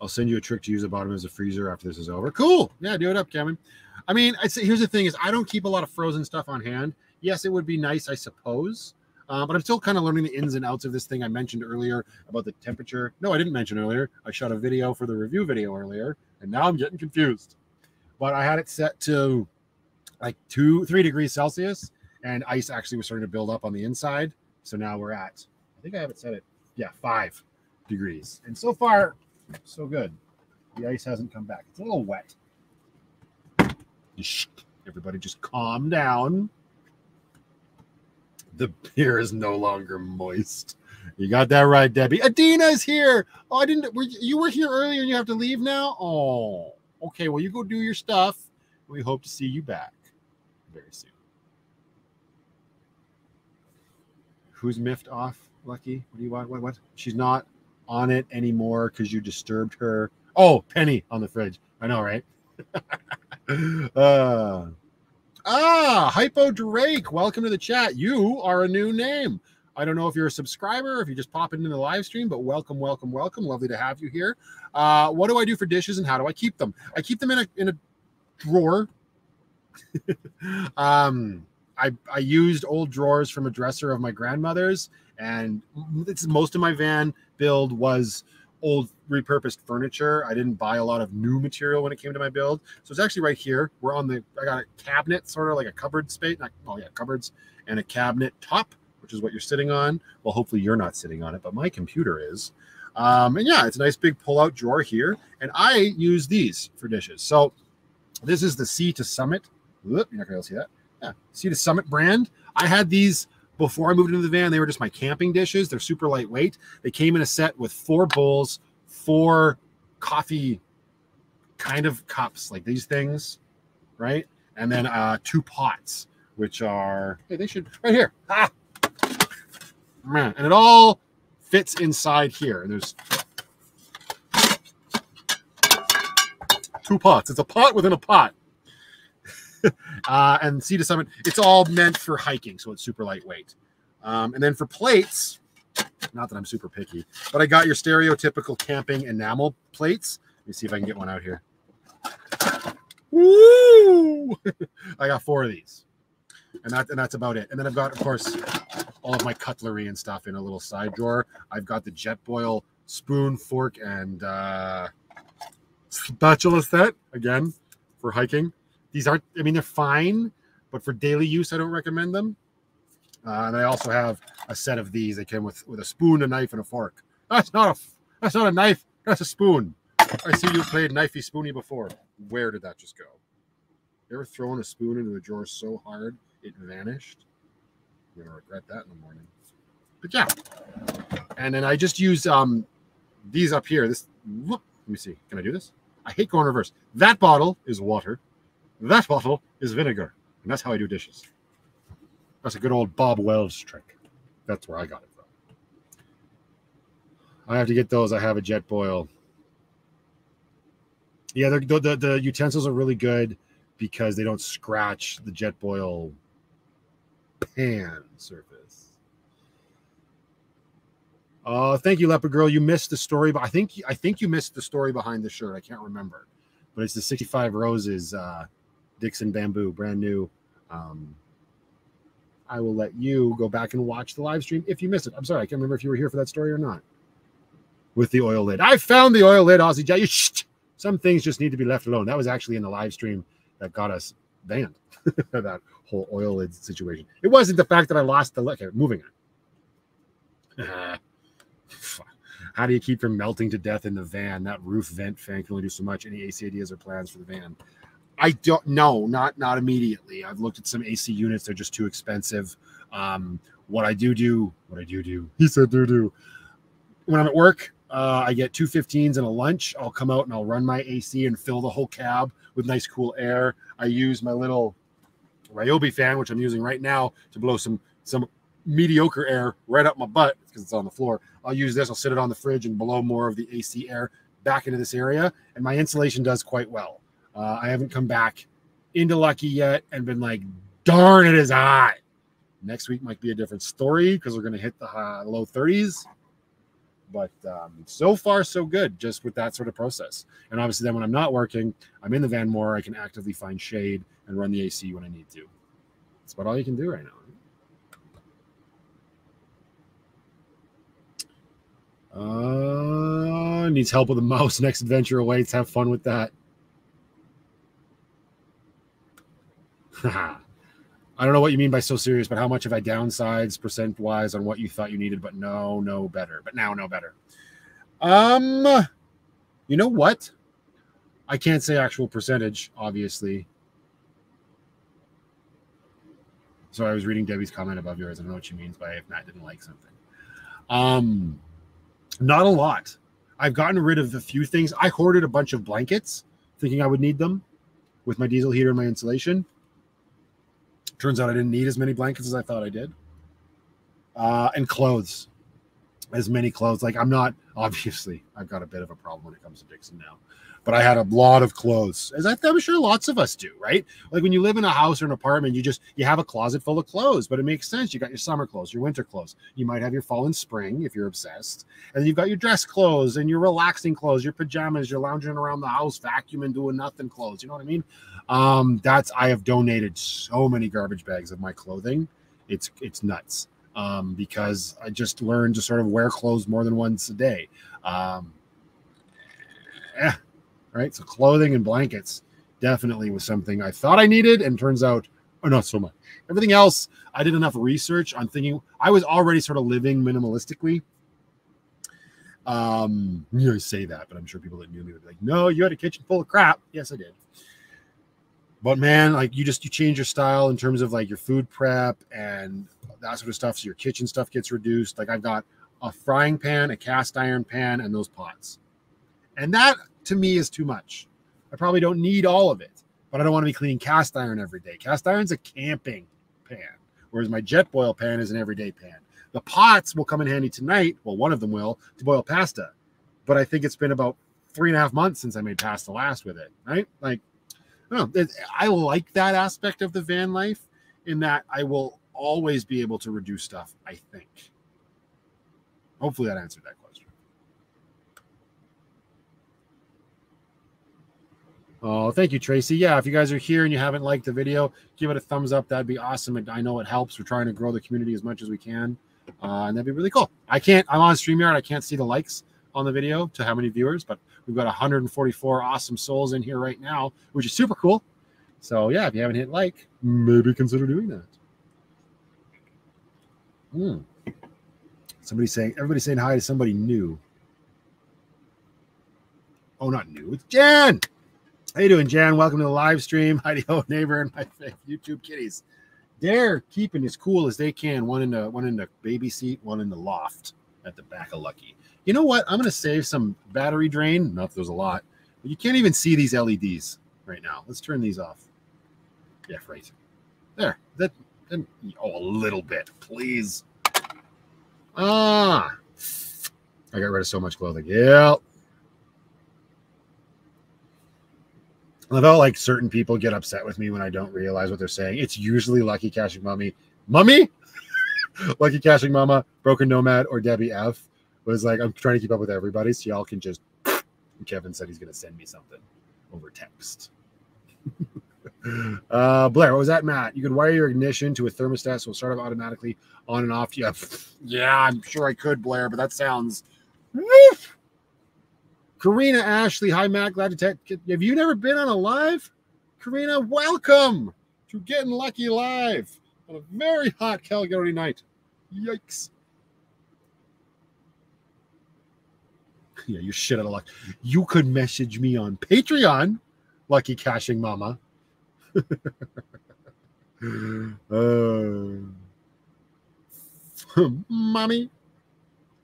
I'll send you a trick to use the bottom as a freezer after this is over. Cool. Yeah, do it up, Kevin. I mean, I'd say here's the thing: is I don't keep a lot of frozen stuff on hand. Yes, it would be nice, I suppose, uh, but I'm still kind of learning the ins and outs of this thing. I mentioned earlier about the temperature. No, I didn't mention earlier. I shot a video for the review video earlier, and now I'm getting confused. But I had it set to like two, three degrees Celsius, and ice actually was starting to build up on the inside. So now we're at, I think I have it set at, yeah, five degrees. And so far, so good. The ice hasn't come back. It's a little wet. Everybody just calm down. The beer is no longer moist. You got that right, Debbie. Adina's here. Oh, I didn't. Were, you were here earlier and you have to leave now? Oh, okay. Well, you go do your stuff. We hope to see you back very soon. Who's miffed off, Lucky? What do you want? What? What? She's not on it anymore because you disturbed her. Oh, Penny on the fridge. I know, right? uh, ah, Hypo Drake, welcome to the chat. You are a new name. I don't know if you're a subscriber, if you just pop into the live stream, but welcome, welcome, welcome. Lovely to have you here. Uh, what do I do for dishes and how do I keep them? I keep them in a in a drawer. um, I I used old drawers from a dresser of my grandmother's, and it's most of my van build was old repurposed furniture. I didn't buy a lot of new material when it came to my build. So it's actually right here. We're on the, I got a cabinet, sort of like a cupboard space. Not, oh yeah, cupboards and a cabinet top, which is what you're sitting on. Well, hopefully you're not sitting on it, but my computer is. Um, and yeah, it's a nice big pull-out drawer here. And I use these for dishes. So this is the Sea to Summit. Whoop, you're not gonna see that. Yeah, Sea to Summit brand. I had these before I moved into the van, they were just my camping dishes. They're super lightweight. They came in a set with four bowls, four coffee kind of cups, like these things, right? And then uh, two pots, which are hey, they should right here. Ah, man, and it all fits inside here. And there's two pots. It's a pot within a pot. uh, and Sea to Summit, it's all meant for hiking, so it's super lightweight. Um, and then for plates, not that I'm super picky, but I got your stereotypical camping enamel plates. Let me see if I can get one out here. Woo! I got four of these, and that and that's about it. And then I've got, of course, all of my cutlery and stuff in a little side drawer. I've got the Jetboil spoon, fork, and uh, spatula set again for hiking. These aren't, I mean, they're fine, but for daily use, I don't recommend them. Uh, and I also have a set of these. They came with with a spoon, a knife, and a fork. That's not a that's not a knife. That's a spoon. I see you played knifey spoony before. Where did that just go? You ever thrown a spoon into a drawer so hard it vanished? You're gonna regret that in the morning. But yeah, and then I just use um these up here. This let me see. Can I do this? I hate going reverse. That bottle is water. That bottle is vinegar. And that's how I do dishes. That's a good old Bob Wells trick. That's where I got it from. I have to get those. I have a Jetboil. Yeah, the, the, the utensils are really good because they don't scratch the Jetboil pan surface. Uh, thank you, Leopard Girl. You missed the story, but I think I think you missed the story behind the shirt. I can't remember, but it's the 65 roses, uh, Dixxon bamboo, brand new. Um, I will let you go back and watch the live stream if you missed it. I'm sorry, I can't remember if you were here for that story or not. With the oil lid, I found the oil lid, Aussie J. Some things just need to be left alone. That was actually in the live stream that got us banned. that whole oil lid situation. It wasn't the fact that I lost the liquor. Moving on. How do you keep from melting to death in the van? That roof vent fan can only do so much. Any AC ideas or plans for the van? I don't know, not not immediately. I've looked at some AC units; they're just too expensive. Um, what I do do, what I do do, he said do do. When I'm at work, uh, I get two 15s and a lunch. I'll come out and I'll run my AC and fill the whole cab with nice cool air. I use my little Ryobi fan, which I'm using right now, to blow some some mediocre air right up my butt because it's on the floor. I'll use this. I'll sit it on the fridge and blow more of the AC air back into this area, and my insulation does quite well. Uh, I haven't come back into Lucky yet and been like, darn, it is hot. Next week might be a different story because we're going to hit the high, low 30s. But um, so far, so good just with that sort of process. And obviously, then when I'm not working, I'm in the van more. I can actively find shade and run the AC when I need to. That's about all you can do right now. Uh, needs help with the mouse. Next adventure awaits. Have fun with that. I don't know what you mean by so serious, but how much have I downsides percent wise on what you thought you needed, but no, no better, but now no better. Um, you know what? I can't say actual percentage, obviously. So I was reading Debbie's comment above yours. I don't know what she means by if Matt didn't like something. Um, not a lot. I've gotten rid of a few things. I hoarded a bunch of blankets, thinking I would need them with my diesel heater and my insulation. Turns out I didn't need as many blankets as I thought I did. Uh, and clothes, as many clothes. Like I'm not obviously I've got a bit of a problem when it comes to Dixxon now but I had a lot of clothes, as I, am sure lots of us do, right? Like when you live in a house or an apartment, you just you have a closet full of clothes, but it makes sense. You got your summer clothes, your winter clothes. You might have your fall and spring if you're obsessed, and you've got your dress clothes and your relaxing clothes, your pajamas, your lounging around the house, vacuuming, doing nothing clothes. You know what I mean? Um, that's I have donated so many garbage bags of my clothing. It's it's nuts. Um, because I just learned to sort of wear clothes more than once a day. Um, yeah, right? So clothing and blankets definitely was something I thought I needed, and turns out, oh, not so much. Everything else, I did enough research on thinking I was already sort of living minimalistically. Um, you say that, but I'm sure people that knew me would be like, "No, you had a kitchen full of crap." Yes, I did. But man, like you just you change your style in terms of like your food prep and that sort of stuff. So your kitchen stuff gets reduced. Like I've got a frying pan, a cast iron pan, and those pots. And that to me is too much. I probably don't need all of it, but I don't want to be cleaning cast iron every day. Cast iron's a camping pan, whereas my Jetboil pan is an everyday pan. The pots will come in handy tonight. Well, one of them will to boil pasta, but I think it's been about three and a half months since I made pasta last with it. Right? Like, I, know, I like that aspect of the van life in that I will always be able to reduce stuff. I think. Hopefully that answered that question. Oh, thank you, Tracy. Yeah, if you guys are here and you haven't liked the video, give it a thumbs up. That'd be awesome. I know it helps. We're trying to grow the community as much as we can. Uh, and that'd be really cool. I can't, I'm on StreamYard. I can't see the likes on the video to how many viewers, but we've got 144 awesome souls in here right now, which is super cool. So yeah, if you haven't hit like, maybe consider doing that. Hmm. Somebody saying, everybody saying hi to somebody new. Oh, not new. It's Jen. How you doing, Jan? Welcome to the live stream. Heidi ho, neighbor and my YouTube kitties. They're keeping as cool as they can. One in the one in the baby seat, one in the loft at the back of Lucky. You know what? I'm gonna save some battery drain. Not there's a lot, but you can't even see these LEDs right now. Let's turn these off. Yeah, right. There. That, And, oh a little bit, please. Ah. I got rid of so much clothing. Yeah. I felt like certain people get upset with me when I don't realize what they're saying. It's usually Lucky Cashing Mummy, Mummy, Lucky Cashing Mama, Broken Nomad, or Debbie F. Was like I'm trying to keep up with everybody, so y'all can just. Kevin said he's going to send me something over text. uh, Blair, what was that, Matt? You can wire your ignition to a thermostat so it'll start off automatically on and off. Yeah, yeah, I'm sure I could, Blair, but that sounds. Karina Ashley, hi Matt, glad to tech. Have you never been on a live? Karina, welcome to Getting Lucky Live on a very hot Calgary night. Yikes. Yeah, you're shit out of luck. You could message me on Patreon, Lucky Cashing Mama. uh, mommy.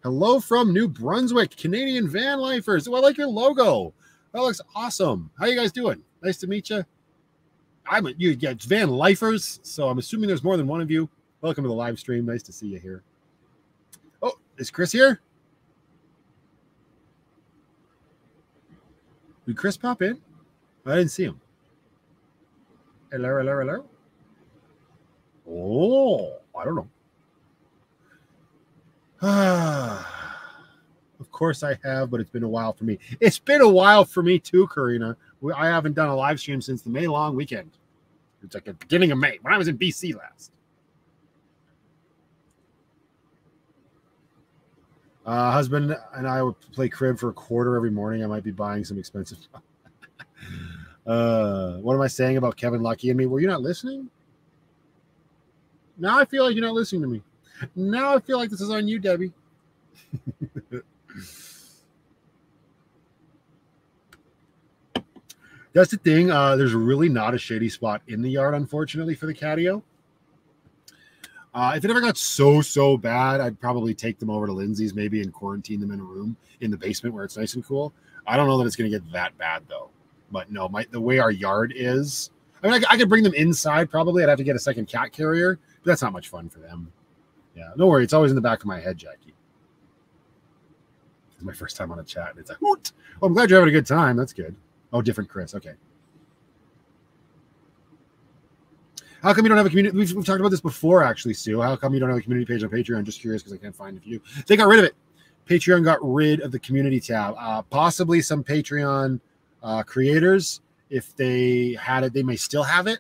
Hello from New Brunswick, Canadian van lifers. Oh, I like your logo. That looks awesome. How you guys doing? Nice to meet you. I'm a, you get van lifers, so I'm assuming there's more than one of you. Welcome to the live stream. Nice to see you here. Oh, is Chris here? Did Chris pop in? I didn't see him. Hello, hello, hello. Oh, I don't know. of course I have, but it's been a while for me. It's been a while for me too, Karina. I haven't done a live stream since the May long weekend. It's like the beginning of May when I was in BC last. Uh, husband and I would play crib for a quarter every morning. I might be buying some expensive. uh, what am I saying about Kevin Lucky and me? Were you not listening? Now I feel like you're not listening to me. Now I feel like this is on you, Debbie. That's the thing. Uh, there's really not a shady spot in the yard, unfortunately, for the catio. Uh, if it ever got so so bad, I'd probably take them over to Lindsay's maybe and quarantine them in a room in the basement where it's nice and cool. I don't know that it's going to get that bad though. But no, my the way our yard is, I mean, I, I could bring them inside probably. I'd have to get a second cat carrier, but that's not much fun for them. Yeah, don't worry. It's always in the back of my head, Jackie. It's my first time on a chat. and It's a hoot. Oh, I'm glad you're having a good time. That's good. Oh, different Chris. Okay. How come you don't have a community? We've, we've, talked about this before, actually, Sue. How come you don't have a community page on Patreon? Just curious because I can't find a few. They got rid of it. Patreon got rid of the community tab. Uh, possibly some Patreon uh, creators, if they had it, they may still have it.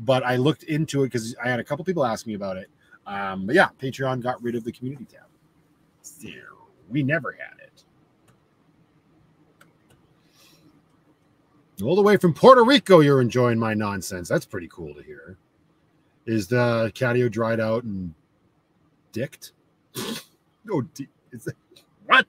But I looked into it because I had a couple people ask me about it. Um, but yeah, Patreon got rid of the community tab. So we never had it. All the way from Puerto Rico, you're enjoying my nonsense. That's pretty cool to hear. Is the catio dried out and dicked? oh, is it, what?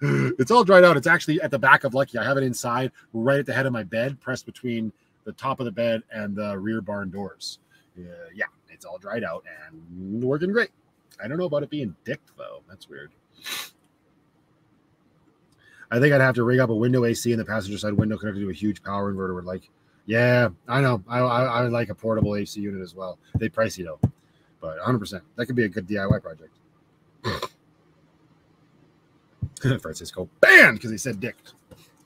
it's all dried out. It's actually at the back of Lucky. I have it inside, right at the head of my bed, pressed between the top of the bed and the rear barn doors. Uh, yeah, it's all dried out and working great. I don't know about it being dicked though. That's weird. I think I'd have to rig up a window AC in the passenger side window connected to a huge power inverter with like yeah, I know. I, I, I would like a portable AC unit as well. They pricey though, but 100 percent that could be a good DIY project. Francisco banned because he said dick.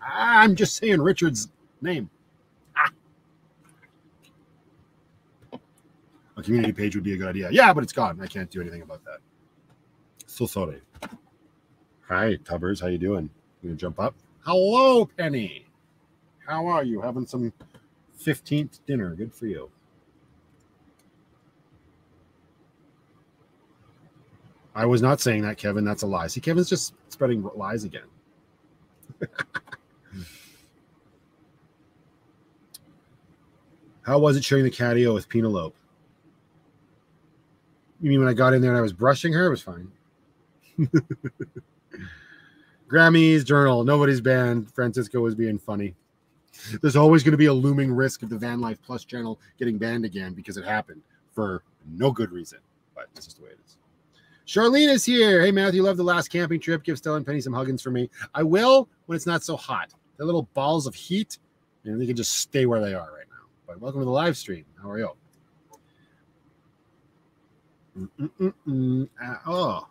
I'm just saying Richard's name. A community page would be a good idea. Yeah, but it's gone. I can't do anything about that. So sorry. Hi, Tubbers. How you doing? You gonna jump up? Hello, Penny. How are you? Having some 15th dinner. Good for you. I was not saying that, Kevin. That's a lie. See, Kevin's just spreading lies again. How was it sharing the catio with Penelope? You mean when I got in there and I was brushing her? It was fine. Grammys Journal. Nobody's banned. Francisco was being funny there's always going to be a looming risk of the Van Life Plus channel getting banned again because it happened for no good reason. But this is the way it is. Charlene is here. Hey, Matthew, love the last camping trip. Give Stella and Penny some huggins for me. I will when it's not so hot. They're little balls of heat, and they can just stay where they are right now. But welcome to the live stream. How are you? Uh, oh.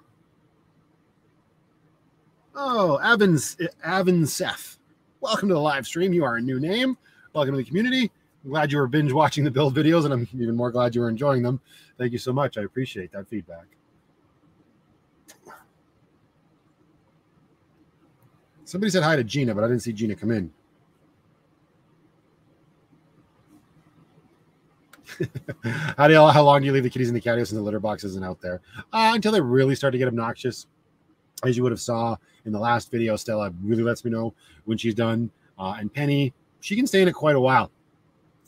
Oh, Evans, Evans Seth. Welcome to the live stream. You are a new name. Welcome to the community. I'm glad you were binge watching the build videos, and I'm even more glad you were enjoying them. Thank you so much. I appreciate that feedback. Somebody said hi to Gina, but I didn't see Gina come in. how do you, how long do you leave the kitties in the catio since the litter box isn't out there? Uh, until they really start to get obnoxious. As you would have saw in the last video, Stella really lets me know when she's done. Uh, and Penny, she can stay in it quite a while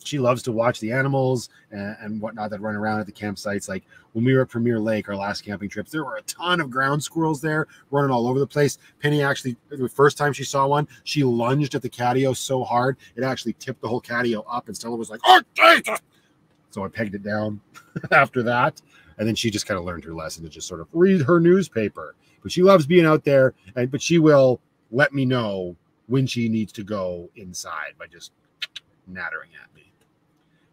she loves to watch the animals and, and, whatnot that run around at the campsites. Like when we were at Premier Lake, our last camping trip, there were a ton of ground squirrels there running all over the place. Penny actually, the first time she saw one, she lunged at the catio so hard it actually tipped the whole catio up, and Stella was like, "Oh, Jesus!" So I pegged it down after that, and then she just kind of learned her lesson to just sort of read her newspaper. But she loves being out there, and but she will let me know when she needs to go inside by just nattering at me.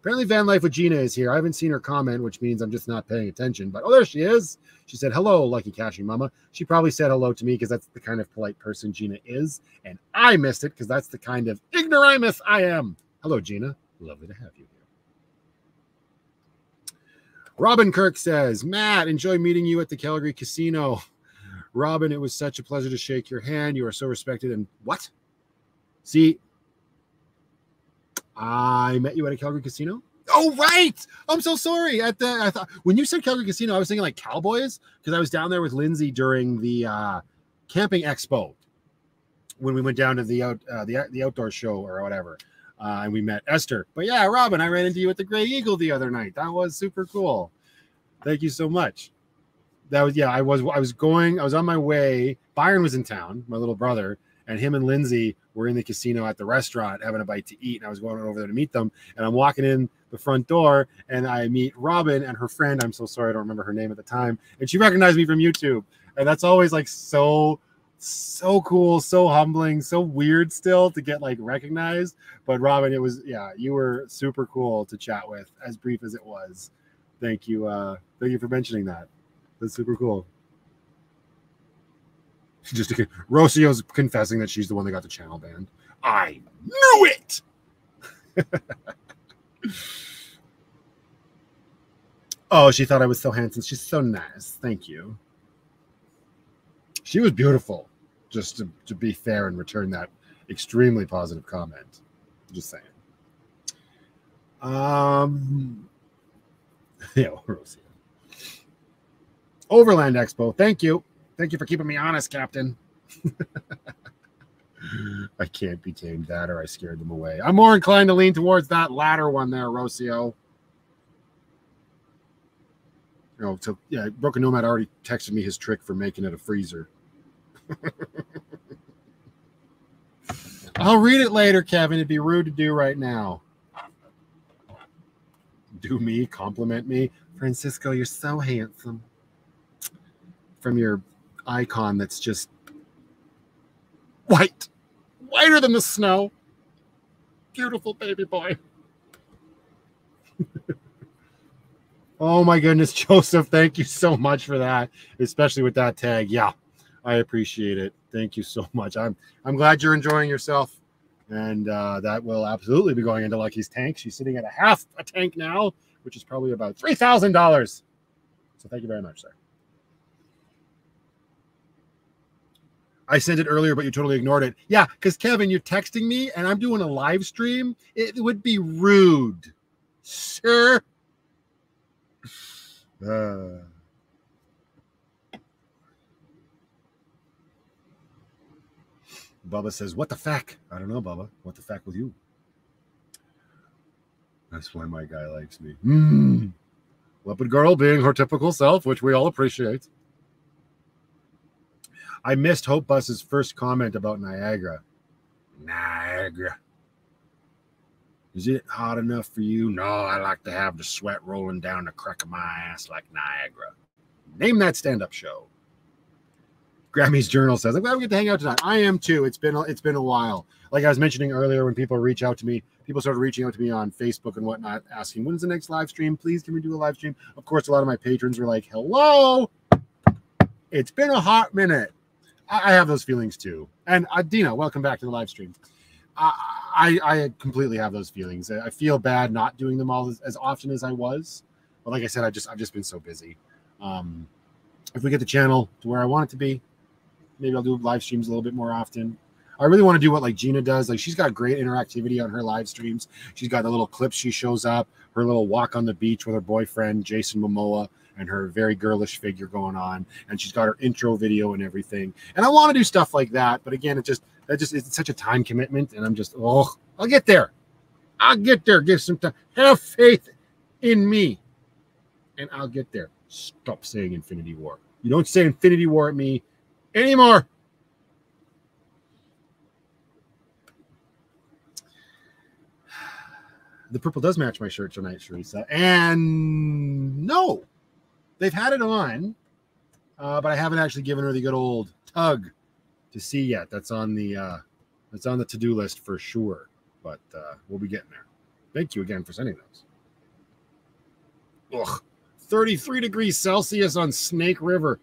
Apparently, Van Life with Gina is here. I haven't seen her comment, which means I'm just not paying attention. But oh, there she is. She said, Hello, Lucky Cashing Mama. She probably said hello to me because that's the kind of polite person Gina is. And I missed it because that's the kind of ignoramus I am. Hello, Gina. Lovely to have you. Robin Kirk says, Matt, enjoy meeting you at the Calgary Casino. Robin, it was such a pleasure to shake your hand. You are so respected. And what? See, I met you at a Calgary casino. Oh right. I'm so sorry. At the I thought when you said Calgary Casino, I was thinking like Cowboys because I was down there with Lindsay during the uh, camping expo when we went down to the out uh, the the outdoor show or whatever, uh, and we met Esther. But yeah, Robin, I ran into you at the Grey Eagle the other night. That was super cool. Thank you so much. That was yeah. I was I was going. I was on my way. Byron was in town. My little brother and him and Lindsay were in the casino at the restaurant having a bite to eat. And I was going over there to meet them. And I'm walking in the front door and I meet Robin and her friend. I'm so sorry, I don't remember her name at the time. And she recognized me from YouTube. And that's always like so, so cool, so humbling, so weird still to get like recognized. But Robin, it was, yeah, you were super cool to chat with, as brief as it was. Thank you. Uh, thank you for mentioning that. That's super cool. just to, Rocio's confessing that she's the one that got the channel banned. I knew it. oh, she thought I was so handsome. She's so nice. Thank you. She was beautiful. Just to, to be fair and return that extremely positive comment. Just saying. Um, yeah, Rocio. Overland Expo. Thank you. Thank you for keeping me honest, Captain. I can't be tamed that, or I scared them away. I'm more inclined to lean towards that latter one there, Rocio. Know, so yeah, Broken Nomad already texted me his trick for making it a freezer. I'll read it later, Kevin. It'd be rude to do right now. Do me, compliment me. Francisco, you're so handsome. From your icon that's just white, whiter than the snow. Beautiful baby boy. oh my goodness, Joseph, thank you so much for that, especially with that tag. Yeah, I appreciate it. Thank you so much. I'm I'm glad you're enjoying yourself. And uh, that will absolutely be going into Lucky's tank. She's sitting at a half a tank now, which is probably about three thousand dollars. So thank you very much, sir. I sent it earlier, but you totally ignored it. Yeah, because Kevin, you're texting me and I'm doing a live stream. It would be rude, sir. Uh. Bubba says, What the fuck? I don't know, Bubba. What the fuck with you? That's why my guy likes me. Mm. Leopard girl being her typical self, which we all appreciate. I missed Hope Bus's first comment about Niagara. Niagara. Is it hot enough for you? No, I like to have the sweat rolling down the crack of my ass like Niagara. Name that stand-up show. Grammy's Journal says, "I'm glad we get to hang out tonight." I am too. It's been it's been a while. Like I was mentioning earlier, when people reach out to me, people started reaching out to me on Facebook and whatnot, asking, "When's the next live stream? Please, can we do a live stream?" Of course, a lot of my patrons were like, "Hello, it's been a hot minute." I have those feelings too. And uh, welcome back to the live stream. I, I completely have those feelings. I feel bad not doing them all as, as, often as I was. But like I said, I just I've just been so busy. Um, if we get the channel to where I want it to be, maybe I'll do live streams a little bit more often. I really want to do what like Gina does. Like she's got great interactivity on her live streams. She's got the little clips she shows up, her little walk on the beach with her boyfriend Jason Momoa and her very girlish figure going on, and she's got her intro video and everything. And I want to do stuff like that, but again, it just that just it's such a time commitment, and I'm just oh, I'll get there. I'll get there. Give some time. Have faith in me, and I'll get there. Stop saying Infinity War. You don't say Infinity War at me anymore. The purple does match my shirt tonight, Teresa. And no, they've had it on, uh, but I haven't actually given her the good old tug to see yet. That's on the uh, that's on the to do list for sure. But uh, we'll be getting there. Thank you again for sending those. Ugh, 33 degrees Celsius on Snake River.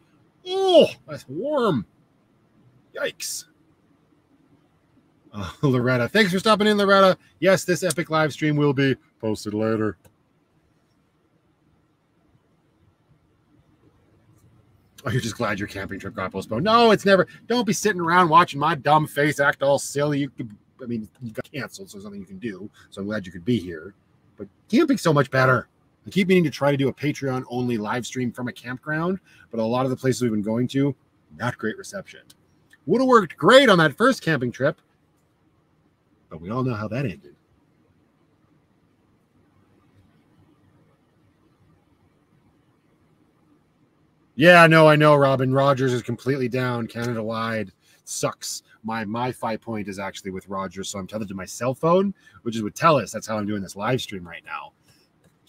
Oh, that's warm. Yikes. Uh, Loretta, thanks for stopping in, Loretta. Yes, this epic live stream will be posted later. Oh, you're just glad your camping trip got postponed. No, it's never. Don't be sitting around watching my dumb face act all silly. You I mean, you got canceled, so there's nothing you can do. So I'm glad you could be here. But camping's so much better. I keep meaning to try to do a Patreon only live stream from a campground, but a lot of the places we've been going to, not great reception. Would have worked great on that first camping trip, but we all know how that ended. Yeah, no, I know, Robin. Rogers is completely down Canada wide. Sucks. My my five point is actually with Rogers, so I'm tethered to my cell phone, which is with Telus. That's how I'm doing this live stream right now.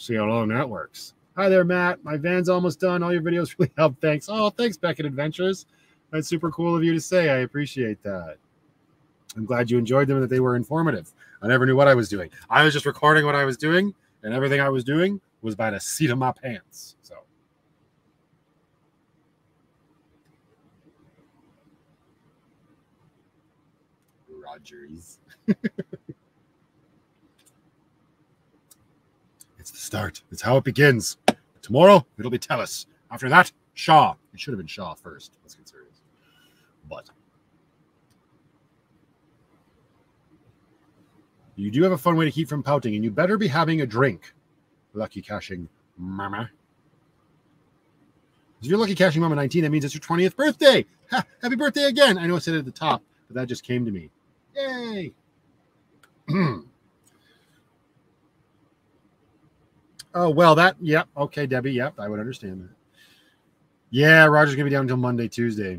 See how long that works. Hi there, Matt. My van's almost done. All your videos really help. Thanks. Oh, thanks, Beckett Adventures. That's super cool of you to say. I appreciate that. I'm glad you enjoyed them and that they were informative. I never knew what I was doing. I was just recording what I was doing, and everything I was doing was by the seat of my pants. So. Rogers. it's the start. It's how it begins. Tomorrow it'll be Telus. After that, Shaw. It should have been Shaw first. Let's get serious. But you do have a fun way to keep from pouting, and you better be having a drink. Lucky cashing mama. If you're lucky cashing mama 19, that means it's your 20th birthday. Ha, happy birthday again. I know I said it at the top, but that just came to me. Yay. oh, well, that, yep. Okay, Debbie. Yep. I would understand that. Yeah, Rogers going to be down until Monday, Tuesday.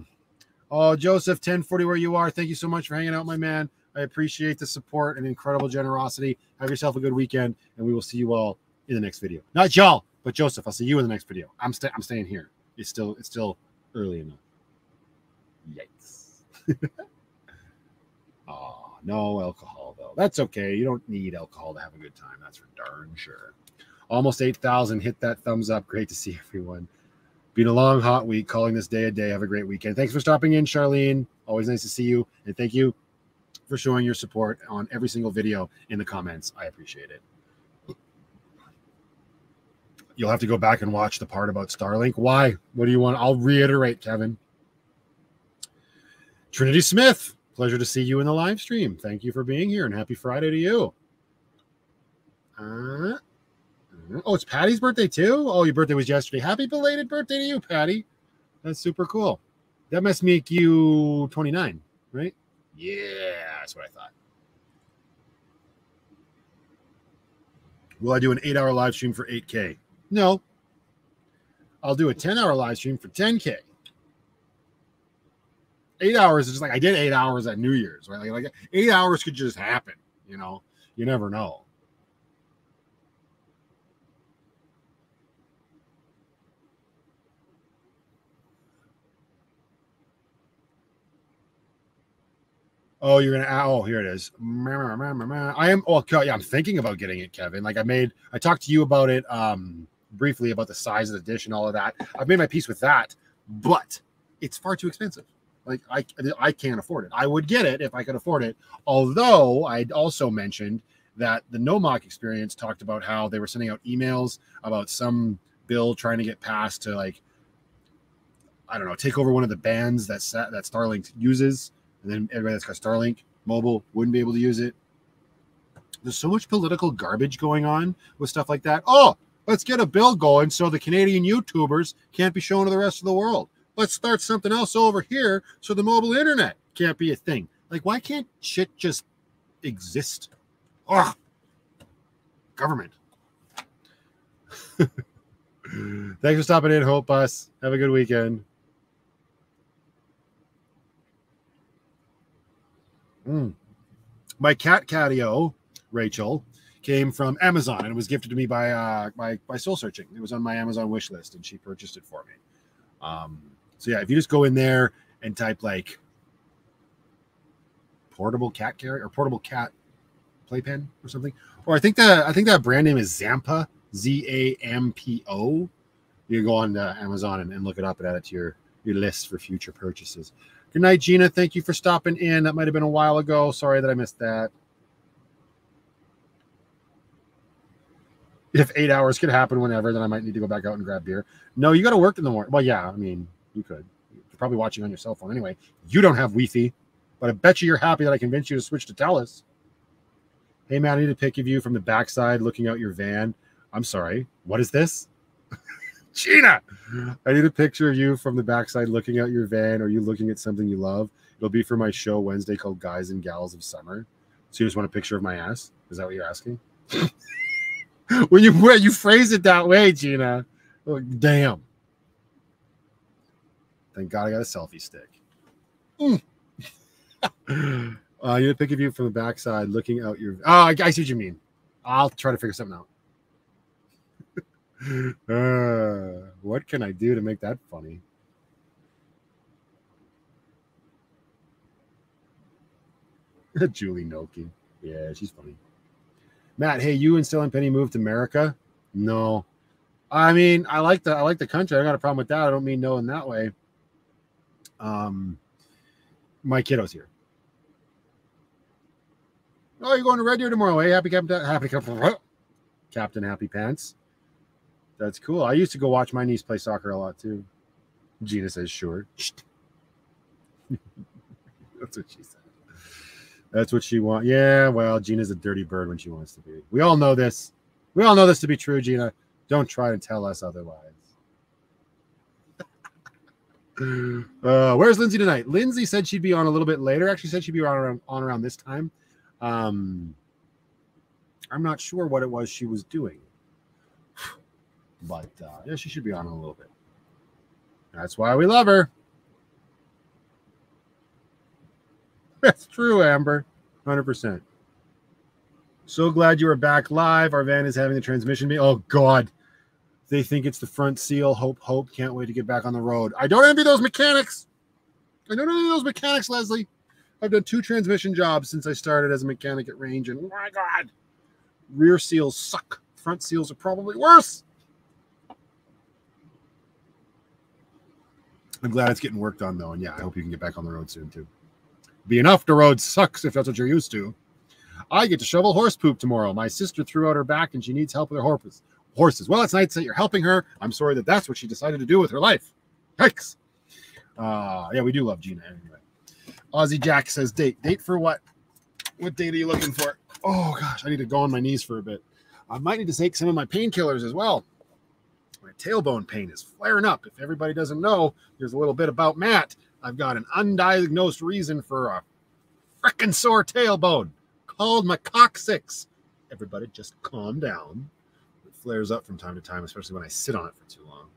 Oh, Joseph, 1040 where you are. Thank you so much for hanging out, my man. I appreciate the support and incredible generosity. Have yourself a good weekend, and we will see you all in the next video. Not y'all, but Joseph. I'll see you in the next video. I'm sta- I'm staying here. It's still it's still early enough. Yikes. oh, no alcohol though. That's okay. You don't need alcohol to have a good time. That's for darn sure. Almost 8,000. Hit that thumbs up. Great to see everyone. Been a long, hot week. Calling this day a day. Have a great weekend. Thanks for stopping in, Charlene. Always nice to see you. And thank you for showing your support on every single video in the comments. I appreciate it. You'll have to go back and watch the part about Starlink. Why? What do you want? I'll reiterate, Kevin. Trinity Smith, pleasure to see you in the live stream. Thank you for being here and happy Friday to you. Uh, Mm-hmm. oh, it's Patty's birthday too. Oh, your birthday was yesterday. Happy belated birthday to you, Patty. That's super cool. That must make you 29, right? Yeah, that's what I thought. Will I do an eight hour live stream for 8K? No. I'll do a 10 hour live stream for 10K. Eight hours is just like I did eight hours at New Year's, right? Like, like eight hours could just happen, you know? You never know. Oh, you're gonna. Oh, here it is. I am. Oh, yeah. I'm thinking about getting it, Kevin. Like I made. I talked to you about it um briefly about the size of the dish and all of that. I've made my peace with that, but it's far too expensive. Like I, I can't afford it. I would get it if I could afford it. Although I'd also mentioned that the NOMOC experience talked about how they were sending out emails about some bill trying to get passed to like I don't know, take over one of the bands that that Starlink uses and then everybody that's got Starlink mobile wouldn't be able to use it. There's so much political garbage going on with stuff like that. Oh, let's get a bill going so the Canadian YouTubers can't be shown to the rest of the world. Let's start something else over here so the mobile internet can't be a thing. Like, why can't shit just exist? Oh, government. Thanks for stopping in, Hope Us. Have a good weekend. Mm. My cat catio, Rachel, came from Amazon and it was gifted to me by uh by by soul searching. It was on my Amazon wish list and she purchased it for me. Um so yeah, if you just go in there and type like portable cat carrier or portable cat playpen or something, or I think that I think that brand name is Zampa Z A M P O. You go on uh, Amazon and, and look it up and add it to your your list for future purchases. Good night, Gina. Thank you for stopping in. That might have been a while ago. Sorry that I missed that. If eight hours could happen whenever, then I might need to go back out and grab beer. No, you got to work in the morning. Well, yeah, I mean, you could. You're probably watching on your cell phone anyway. You don't have Wi-Fi, but I bet you you're happy that I convinced you to switch to Telus. Hey, man, I need a pic of you from the backside looking out your van. I'm sorry. What is this? Gina, I need a picture of you from the backside looking at your van or you looking at something you love. It'll be for my show Wednesday called Guys and Gals of Summer. So you just want a picture of my ass? Is that what you're asking? when you when you phrase it that way, Gina, oh, damn. Thank God I got a selfie stick. Mm. uh, you need a you from the backside looking out your. Oh, I, I see what you mean. I'll try to figure something out. Uh, what can I do to make that funny? Julie Noki. Yeah, she's funny. Matt, hey, you and Still and Penny moved to America? No. I mean, I like the I like the country. I got a problem with that. I don't mean no in that way. Um my kiddo's here. Oh, you're going to Red Deer tomorrow, eh? Happy Captain Happy Captain Captain Happy Pants. That's cool. I used to go watch my niece play soccer a lot too. Gina says, sure. That's what she said. That's what she wants. Yeah, well, Gina's a dirty bird when she wants to be. We all know this. We all know this to be true, Gina. Don't try to tell us otherwise. uh, where's Lindsay tonight? Lindsay said she'd be on a little bit later. Actually, said she'd be on around, on around this time. Um, I'm not sure what it was she was doing. But uh, yeah, she should be on in a little bit. That's why we love her. That's true, Amber. 100%. So glad you are back live. Our van is having the transmission be. Oh, God. They think it's the front seal. Hope, hope. Can't wait to get back on the road. I don't envy those mechanics. I don't envy those mechanics, Leslie. I've done two transmission jobs since I started as a mechanic at Range, and my God, rear seals suck. Front seals are probably worse. I'm glad it's getting worked on though, and yeah, I hope you can get back on the road soon too. Be enough. the road sucks if that's what you're used to. I get to shovel horse poop tomorrow. My sister threw out her back and she needs help with her horses. Horses. Well, it's nice that you're helping her. I'm sorry that that's what she decided to do with her life. Yikes. Uh, yeah, we do love Gina anyway. Aussie Jack says date. Date for what? What date are you looking for? Oh gosh, I need to go on my knees for a bit. I might need to take some of my painkillers as well tailbone pain is flaring up. If everybody doesn't know, there's a little bit about Matt. I've got an undiagnosed reason for a freaking sore tailbone called my coccyx. Everybody just calm down. It flares up from time to time, especially when I sit on it for too long.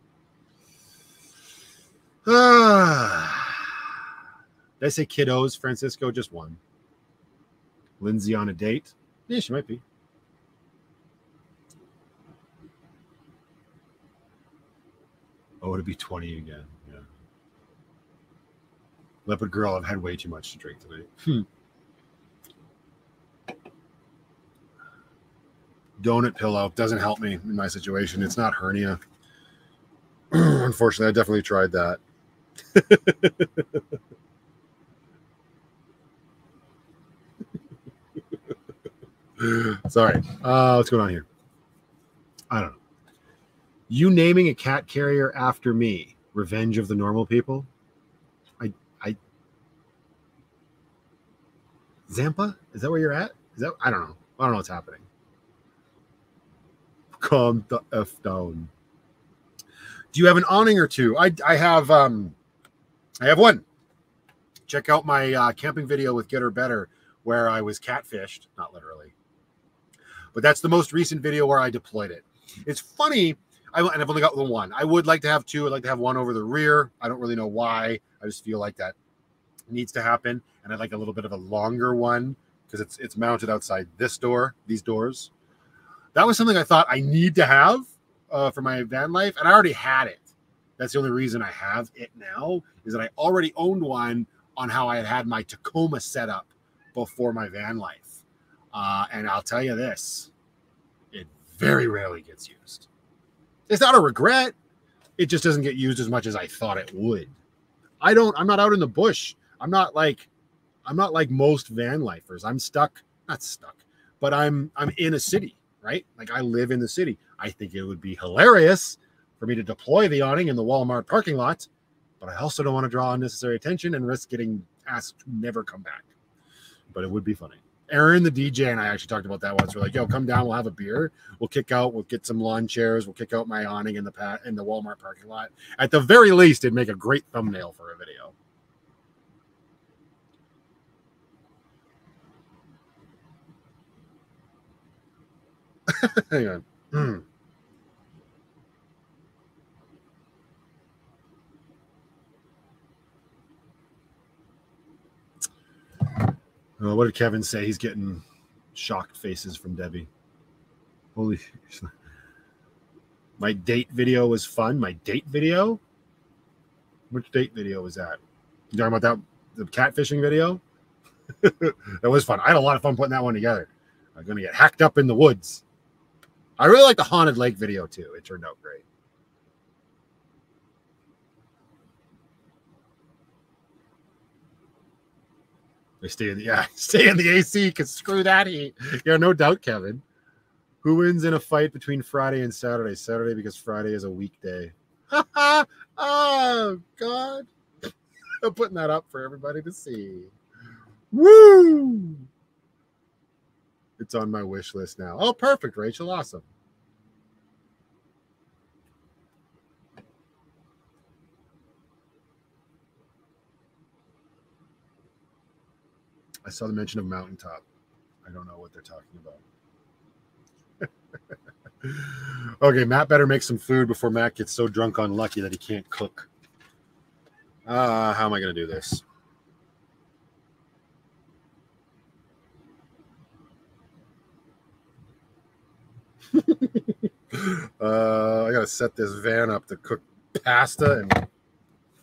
Ah. Did I say kiddos, Francisco? Just one. Lindsay on a date? Yeah, she might be. Oh, to be 20 again. Yeah. Leopard girl, I've had way too much to drink tonight. Hmm. Donut pillow doesn't help me in my situation. It's not hernia. Unfortunately, I definitely tried that. Sorry. Uh, what's going on here? I don't know. You naming a cat carrier after me, Revenge of the Normal People? I I Zampa? Is that where you're at? Is that I don't know. I don't know what's happening. Calm the f down. Do you have an awning or two? I I have um I have one. Check out my uh, camping video with Get or Better where I was catfished, not literally, but that's the most recent video where I deployed it. It's funny. I, and I've only got the one. I would like to have two. I'd like to have one over the rear. I don't really know why. I just feel like that needs to happen, and I'd like a little bit of a longer one because it's it's mounted outside this door, these doors. That was something I thought I need to have uh, for my van life, and I already had it. That's the only reason I have it now is that I already owned one on how I had had my Tacoma set up before my van life. Uh, and I'll tell you this, it very rarely gets used. It's not a regret. It just doesn't get used as much as I thought it would. I don't, I'm not out in the bush. I'm not like, I'm not like most van lifers. I'm stuck, not stuck, but I'm, I'm in a city, right? Like I live in the city. I think it would be hilarious for me to deploy the awning in the Walmart parking lot, but I also don't want to draw unnecessary attention and risk getting asked to never come back. But it would be funny. Aaron, the DJ, and I actually talked about that once. We're like, "Yo, come down. We'll have a beer. We'll kick out. We'll get some lawn chairs. We'll kick out my awning in the pat in the Walmart parking lot. At the very least, it'd make a great thumbnail for a video." Hang on. Hmm. Uh, what did Kevin say? He's getting shocked faces from Debbie. Holy. My date video was fun. My date video? Which date video was that? You talking about that the catfishing video? that was fun. I had a lot of fun putting that one together. I'm gonna get hacked up in the woods. I really like the haunted lake video too. It turned out great. They stay in the yeah, stay in the AC because screw that heat. Yeah, no doubt, Kevin. Who wins in a fight between Friday and Saturday? Saturday because Friday is a weekday. oh God. I'm putting that up for everybody to see. Woo! It's on my wish list now. Oh, perfect, Rachel. Awesome. I saw the mention of mountaintop. I don't know what they're talking about. okay, Matt better make some food before Matt gets so drunk on Lucky that he can't cook. Uh, how am I going to do this? uh, I got to set this van up to cook pasta and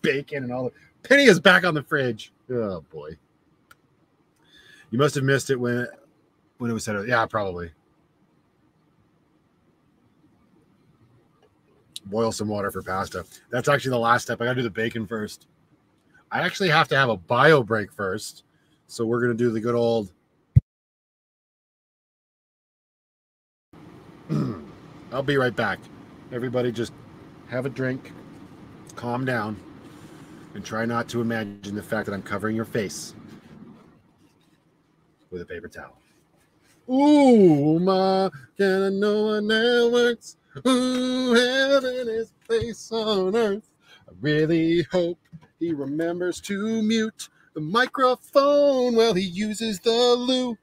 bacon and all the. Penny is back on the fridge. Oh boy. You must have missed it when when it was up. Yeah, probably. Boil some water for pasta. That's actually the last step. I gotta do the bacon first. I actually have to have a bio break first. So we're gonna do the good old. I'll be right back. Everybody just have a drink, calm down, and try not to imagine the fact that I'm covering your face with a paper towel. Ooh, ma, can I know what now works? Ooh, heaven is place on earth. I really hope he remembers to mute the microphone while he uses the loo.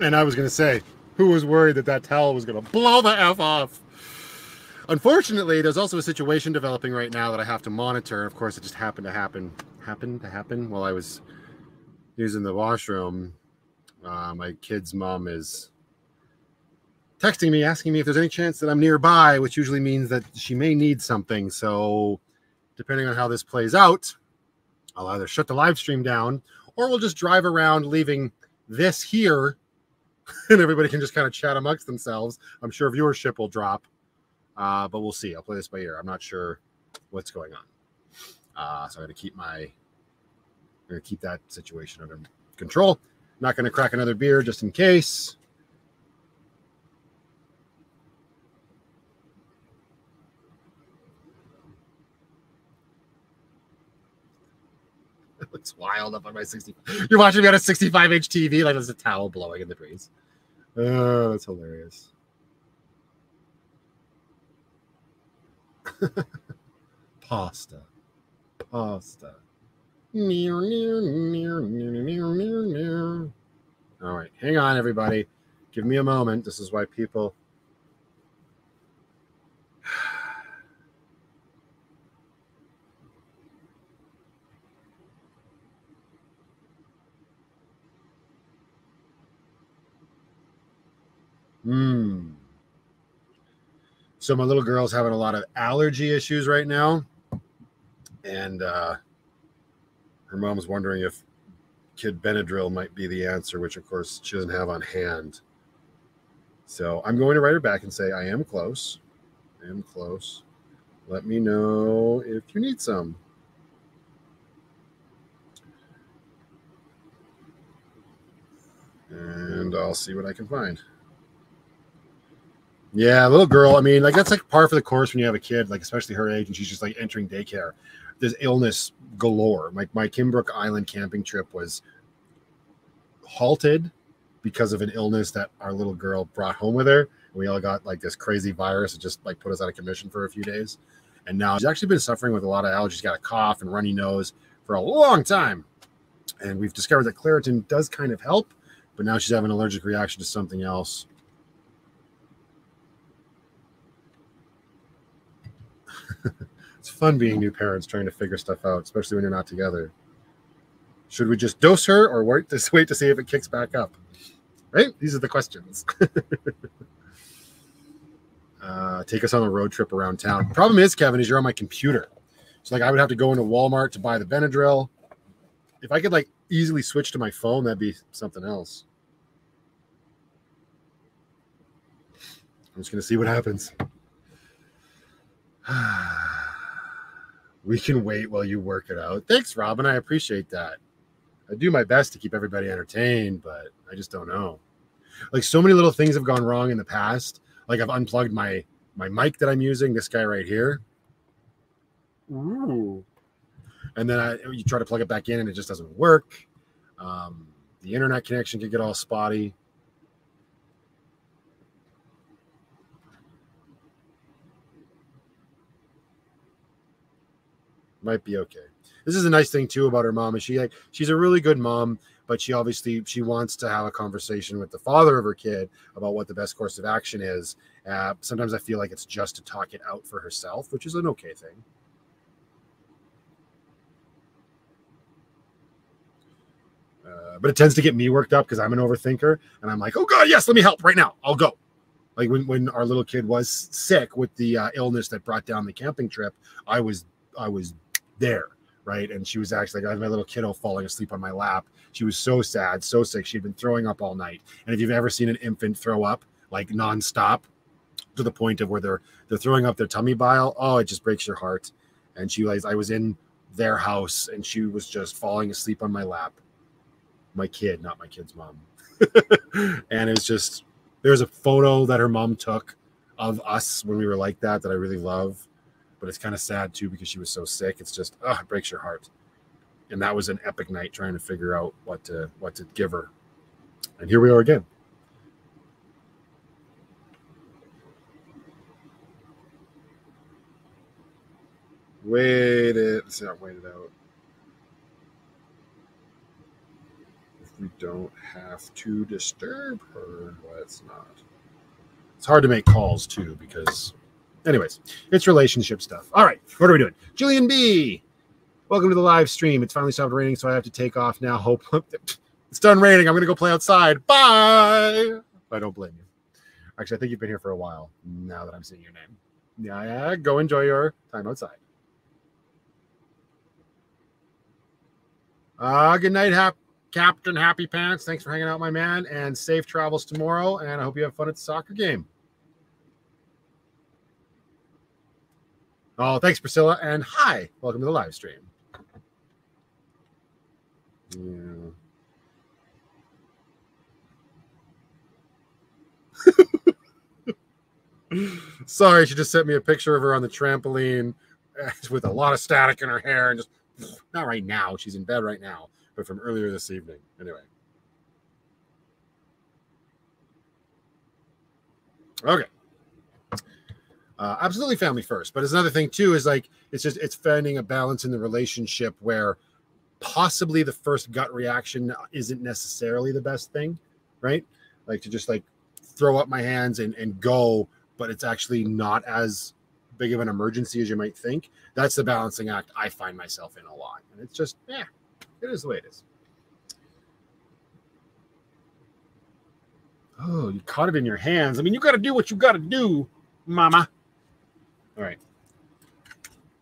And I was going to say, who was worried that that towel was going to blow the F off? Unfortunately, there's also a situation developing right now that I have to monitor. Of course, it just happened to happen, happened to happen while I was using the washroom. Uh, my kid's mom is texting me, asking me if there's any chance that I'm nearby, which usually means that she may need something. So, depending on how this plays out, I'll either shut the live stream down or we'll just drive around, leaving this here, and everybody can just kind of chat amongst themselves. I'm sure viewership will drop uh, but we'll see. I'll play this by ear. I'm not sure what's going on. Uh, so I got to keep my, I'm going to keep that situation under control. Not going to crack another beer just in case. Looks wild up on my 60. You're watching me on a 65 inch TV like there's a towel blowing in the breeze. Oh, that's hilarious. Pasta. Pasta. Near, near, near, near, near, near, near. All right, hang on, everybody. Give me a moment. This is why people. Hmm. So my little girl's having a lot of allergy issues right now, and uh, her mom's wondering if kid Benadryl might be the answer, which of course she doesn't have on hand. So I'm going to write her back and say I am close. I am close. Let me know if you need some. And I'll see what I can find. Yeah, little girl. I mean, like that's like par for the course when you have a kid, like especially her age, and she's just like entering daycare. There's illness galore. Like my Kinbrook Island camping trip was halted because of an illness that our little girl brought home with her. We all got like this crazy virus that just like put us out of commission for a few days. And now she's actually been suffering with a lot of allergies. Got a cough and runny nose for a long time. And we've discovered that Claritin does kind of help, but now she's having an allergic reaction to something else. it's fun being new parents trying to figure stuff out, especially when you're not together. Should we just dose her or wait to wait to see if it kicks back up? Right? These are the questions. uh, take us on a road trip around town. Problem is, Kevin, is you're on my computer. So like I would have to go into Walmart to buy the Benadryl. If I could like easily switch to my phone, that'd be something else. I'm just gonna see what happens. we can wait while you work it out. Thanks, Robin. I appreciate that. I do my best to keep everybody entertained, but I just don't know. Like so many little things have gone wrong in the past. Like I've unplugged my my mic that I'm using, this guy right here. Ooh. And then I you try to plug it back in and it just doesn't work. Um, the internet connection can get all spotty. Might be okay. This is a nice thing too about her mom is she like she's a really good mom, but she obviously she wants to have a conversation with the father of her kid about what the best course of action is. Uh, sometimes I feel like it's just to talk it out for herself, which is an okay thing. Uh, but it tends to get me worked up because I'm an overthinker, and I'm like, "Oh God, yes, let me help right now. I'll go." Like when, when our little kid was sick with the uh, illness that brought down the camping trip, I was I was there, right? And she was actually like, I had my little kiddo falling asleep on my lap. She was so sad, so sick. She'd been throwing up all night. And if you've ever seen an infant throw up like nonstop to the point of where they're they're throwing up their tummy bile, oh, it just breaks your heart. And she was, I was in their house and she was just falling asleep on my lap. My kid, not my kid's mom. and it was just there's a photo that her mom took of us when we were like that that I really love but it's kind of sad too because she was so sick. It's just, oh, it breaks your heart. And that was an epic night trying to figure out what to what to give her. And here we are again. Wait it. Let's not wait it out. If we don't have to disturb her. Let's not. It's hard to make calls too because, anyways, it's relationship stuff. All right, what are we doing? Julian B. Welcome to the live stream. It's finally stopped raining, so I have to take off now. Hope it's done raining. I'm to go play outside. Bye. I don't blame you. Actually, I think you've been here for a while now that I'm seeing your name. Yeah, yeah. Go enjoy your time outside. Uh, good night, hap- Captain Happy Pants. Thanks for hanging out, my man, and safe travels tomorrow. And I hope you have fun at the soccer game. Oh, thanks, Priscilla. And hi, welcome to the live stream. Yeah. Sorry, she just sent me a picture of her on the trampoline eh, with a lot of static in her hair and just not right now. She's in bed right now, but from earlier this evening. Anyway. Okay. Uh, absolutely family first, but it's another thing too. Is like it's just it's finding a balance in the relationship where possibly the first gut reaction isn't necessarily the best thing, right? Like to just like throw up my hands and and go, but it's actually not as big of an emergency as you might think. That's the balancing act I find myself in a lot. And it's just, yeah, it is the way it is. Oh, you caught it in your hands. I mean, you got to do what you got to do, mama. All right.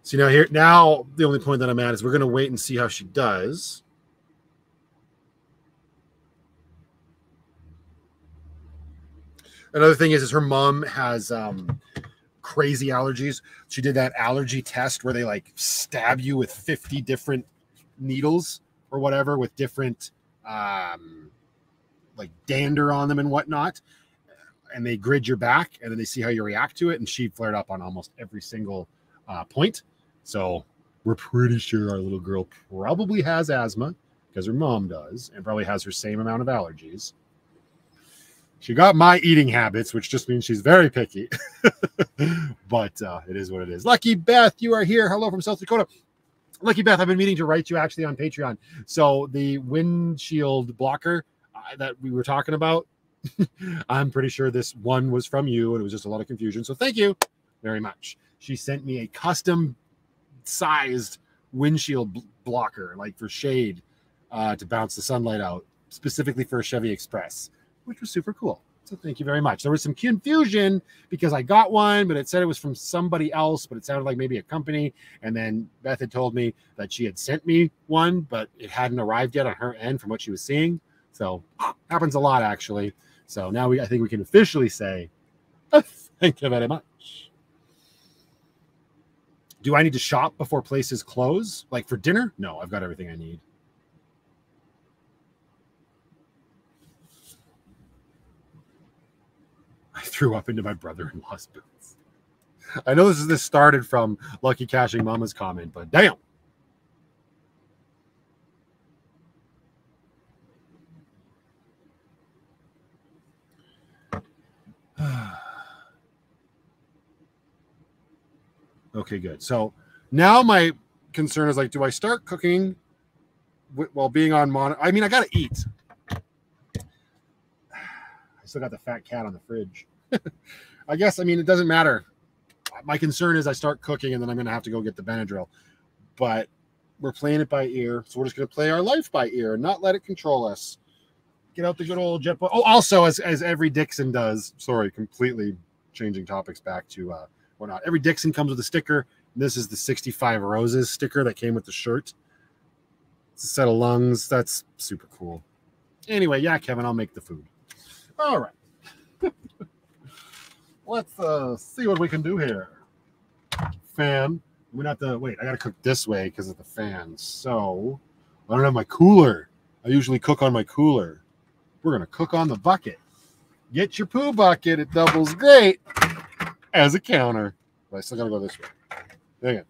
See now here now the only point that I'm at is we're going to wait and see how she does. Another thing is, is her mom has um, crazy allergies. She did that allergy test where they like stab you with 50 different needles or whatever with different um, like dander on them and whatnot. And they grid your back and then they see how you react to it. And she flared up on almost every single uh, point. So we're pretty sure our little girl probably has asthma because her mom does and probably has her same amount of allergies. She got my eating habits, which just means she's very picky. but uh, it is what it is. Lucky Beth, you are here. Hello from South Dakota. Lucky Beth, I've been meaning to write you actually on Patreon. So the windshield blocker uh, that we were talking about, I'm pretty sure this one was from you, and it was just a lot of confusion. So thank you very much. She sent me a custom sized windshield blocker, like for shade, uh, to bounce the sunlight out, specifically for a Chevy Express which was super cool. So thank you very much. There was some confusion because I got one, but it said it was from somebody else, but it sounded like maybe a company. And then Beth had told me that she had sent me one, but it hadn't arrived yet on her end from what she was seeing. So happens a lot actually. So now we I think we can officially say thank you very much. Do I need to shop before places close? Like for dinner? No, I've got everything I need. I threw up into my brother-in-law's boots. I know this is this started from Lucky Cashing Mama's comment, but damn. okay, good. So now my concern is like, do I start cooking while being on monitor? I mean, I got to eat. I still got the fat cat on the fridge. I guess I mean it doesn't matter. My concern is I start cooking and then I'm going to have to go get the Benadryl. But we're playing it by ear, so we're just going to play our life by ear and not let it control us. Get out the good old jet. Oh, also as as every Dixxon does. Sorry, completely changing topics back to uh, whatnot. Every Dixxon comes with a sticker. This is the 65 roses sticker that came with the shirt. It's a set of lungs. That's super cool. Anyway, yeah, Kevin, I'll make the food. All right. let's uh, see what we can do here. Fan. We have to wait. I gotta cook this way because of the fan. So I don't have my cooler. I usually cook on my cooler. We're gonna cook on the bucket. Get your poo bucket. It doubles great as a counter. But I still gotta go this way. Dang it.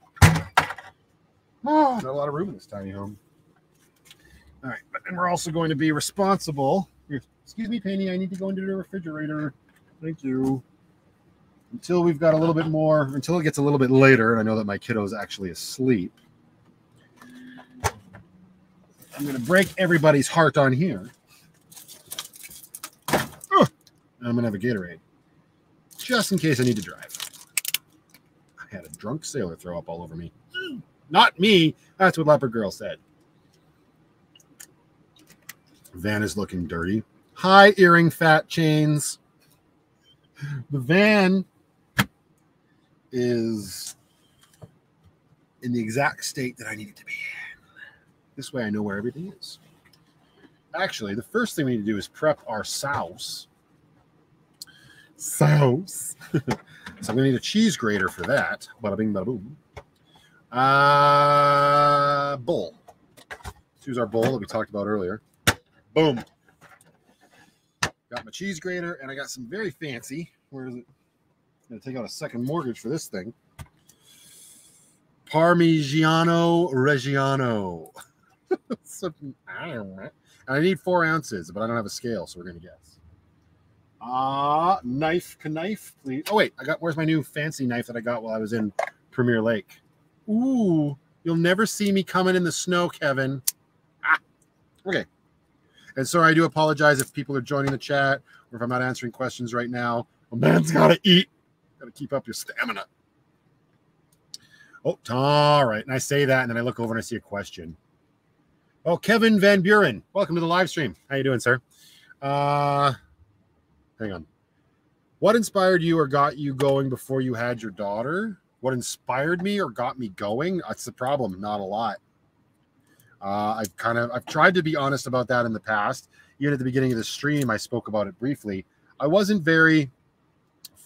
Oh, not a lot of room in this tiny home. All right, but then we're also going to be responsible. Excuse me, Penny. I need to go into the refrigerator. Thank you until we've got a little bit more, until it gets a little bit later, and I know that my kiddo is actually asleep. I'm going to break everybody's heart on here. and I'm gonna have a Gatorade, just in case I need to drive. I had a drunk sailor throw up all over me. Not me. That's what Leopard Girl said. Van is looking dirty. Hi, earring fat chains. The van is in the exact state that I need it to be in. This way I know where everything is. Actually, the first thing we need to do is prep our. Sauce. so I'm gonna need a cheese grater for that. Bada bing, bada boom. Uh, bowl. Let's use our bowl that we talked about earlier. Boom. Got my cheese grater, and I got some very fancy. Where is it? I'm gonna take out a second mortgage for this thing. Parmigiano Reggiano. I I need four ounces, but I don't have a scale, so we're gonna guess. Ah, uh, knife, knife, please. Oh wait, I got. Where's my new fancy knife that I got while I was in Premier Lake? Ooh, you'll never see me coming in the snow, Kevin. Ah, okay. And sorry, I do apologize if people are joining the chat or if I'm not answering questions right now. A man's got to eat. Got to keep up your stamina. Oh, all right. And I say that, and then I look over and I see a question. Oh, Kevin Van Buren, welcome to the live stream. How you doing, sir? Uh, hang on. What inspired you or got you going before you had your daughter? What inspired me or got me going? That's the problem. Not a lot. Uh, I've kind of I've tried to be honest about that in the past. Even at the beginning of the stream, I spoke about it briefly. I wasn't very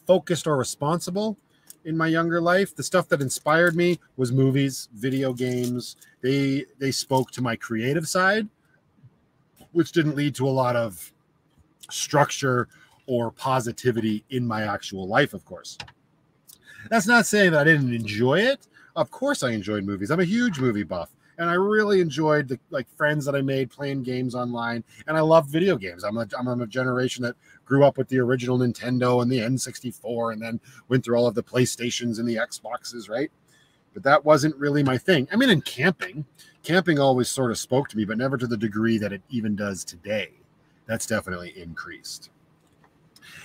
focused or responsible in my younger life. The stuff that inspired me was movies, video games. They they spoke to my creative side, which didn't lead to a lot of structure or positivity in my actual life, of course. That's not saying that I didn't enjoy it. Of course I enjoyed movies. I'm a huge movie buff and I really enjoyed the like friends that I made playing games online. And I love video games. I'm a I'm a generation that grew up with the original Nintendo and the N64, and then went through all of the PlayStations and the Xboxes, right? But that wasn't really my thing. I mean, in camping, camping always sort of spoke to me, but never to the degree that it even does today. That's definitely increased.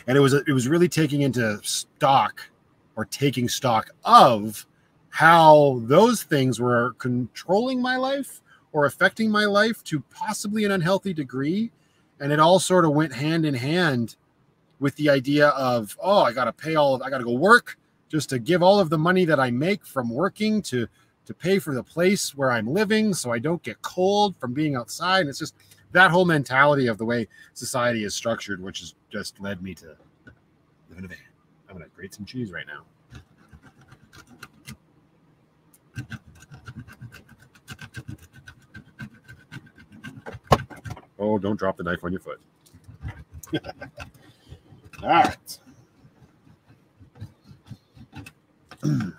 And it was it was really taking into stock or taking stock of how those things were controlling my life or affecting my life to possibly an unhealthy degree. And it all sort of went hand in hand with the idea of, oh, I got to pay all of, I got to go work just to give all of the money that I make from working to to pay for the place where I'm living so I don't get cold from being outside. And it's just that whole mentality of the way society is structured, which has just led me to live in a van. I'm gonna grate some cheese right now. Oh, don't drop the knife on your foot. All right.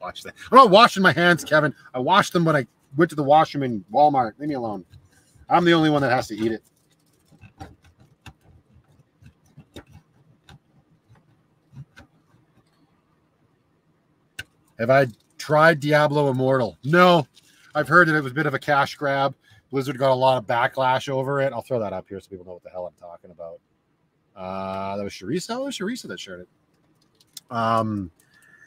Watch that. I'm not washing my hands, Kevin. I wash them when I went to the washroom in Walmart. Leave me alone. I'm the only one that has to eat it. Have I tried Diablo Immortal? No. I've heard that it was a bit of a cash grab. Blizzard got a lot of backlash over it. I'll throw that up here so people know what the hell I'm talking about. Uh, that was Sharisa. That was Sharisa that shared it. Um,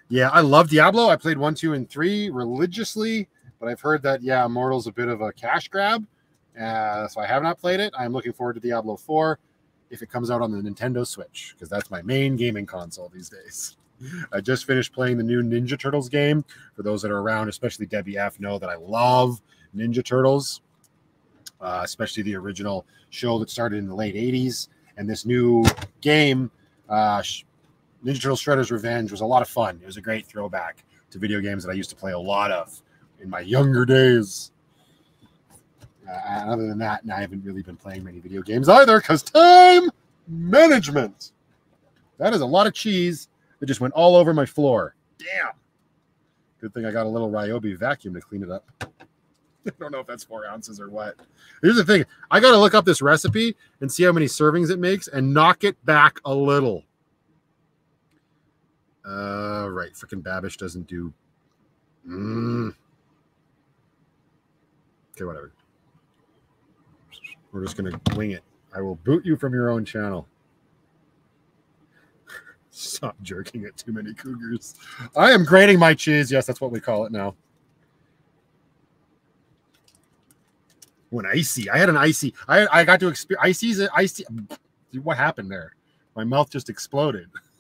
yeah, I love Diablo. I played one, two, and three religiously, but I've heard that yeah, Immortal's a bit of a cash grab. Uh, so I have not played it. I'm looking forward to Diablo 4 if it comes out on the Nintendo Switch because that's my main gaming console these days. I just finished playing the new Ninja Turtles game. For those that are around, especially Debbie F, know that I love Ninja Turtles, uh, especially the original show that started in the late 80s. And this new game, uh, Ninja Turtles Shredder's Revenge, was a lot of fun. It was a great throwback to video games that I used to play a lot of in my younger days. Uh, other than that, and I haven't really been playing many video games either because time management. That is a lot of cheese that just went all over my floor. Damn. Good thing I got a little Ryobi vacuum to clean it up. I don't know if that's four ounces or what. Here's the thing I got to look up this recipe and see how many servings it makes and knock it back a little. Uh, right. Freaking Babish doesn't do. Mm. Okay, whatever. We're just gonna wing it. I will boot you from your own channel. Stop jerking at too many cougars. I am grating my cheese. Yes, that's what we call it now. When icy, I had an icy. I I got to experience icy's icy. What happened there? My mouth just exploded.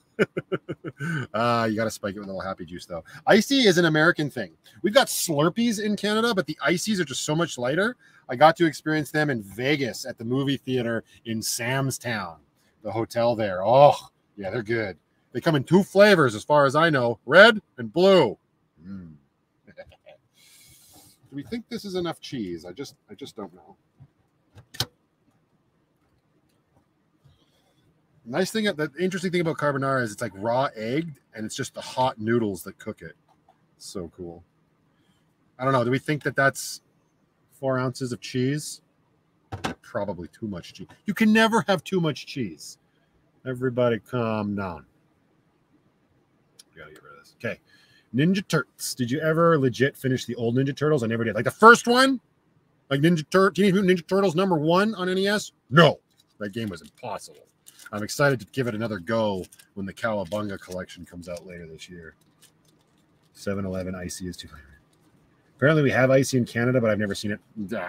uh, you got to spike it with a little happy juice, though. Icy is an American thing. We've got Slurpees in Canada, but the ices are just so much lighter. I got to experience them in Vegas at the movie theater in Sam's Town, the hotel there. Oh, yeah, they're good. They come in two flavors, as far as I know red and blue. Mm. Do we think this is enough cheese? I just, I just don't know. Nice thing, the interesting thing about carbonara is it's like raw egg, and it's just the hot noodles that cook it. So cool. I don't know. Do we think that that's four ounces of cheese? Probably too much cheese. You can never have too much cheese. Everybody, calm down. gotta get rid of this. Okay. Ninja Turtles. Did you ever legit finish the old Ninja Turtles? I never did. Like the first one, like Ninja Tur- Teenage Mutant Ninja Turtles number one on NES. No, that game was impossible. I'm excited to give it another go when the Cowabunga collection comes out later this year. 7-Eleven Icy is too flavor. Apparently, we have Icy in Canada, but I've never seen it.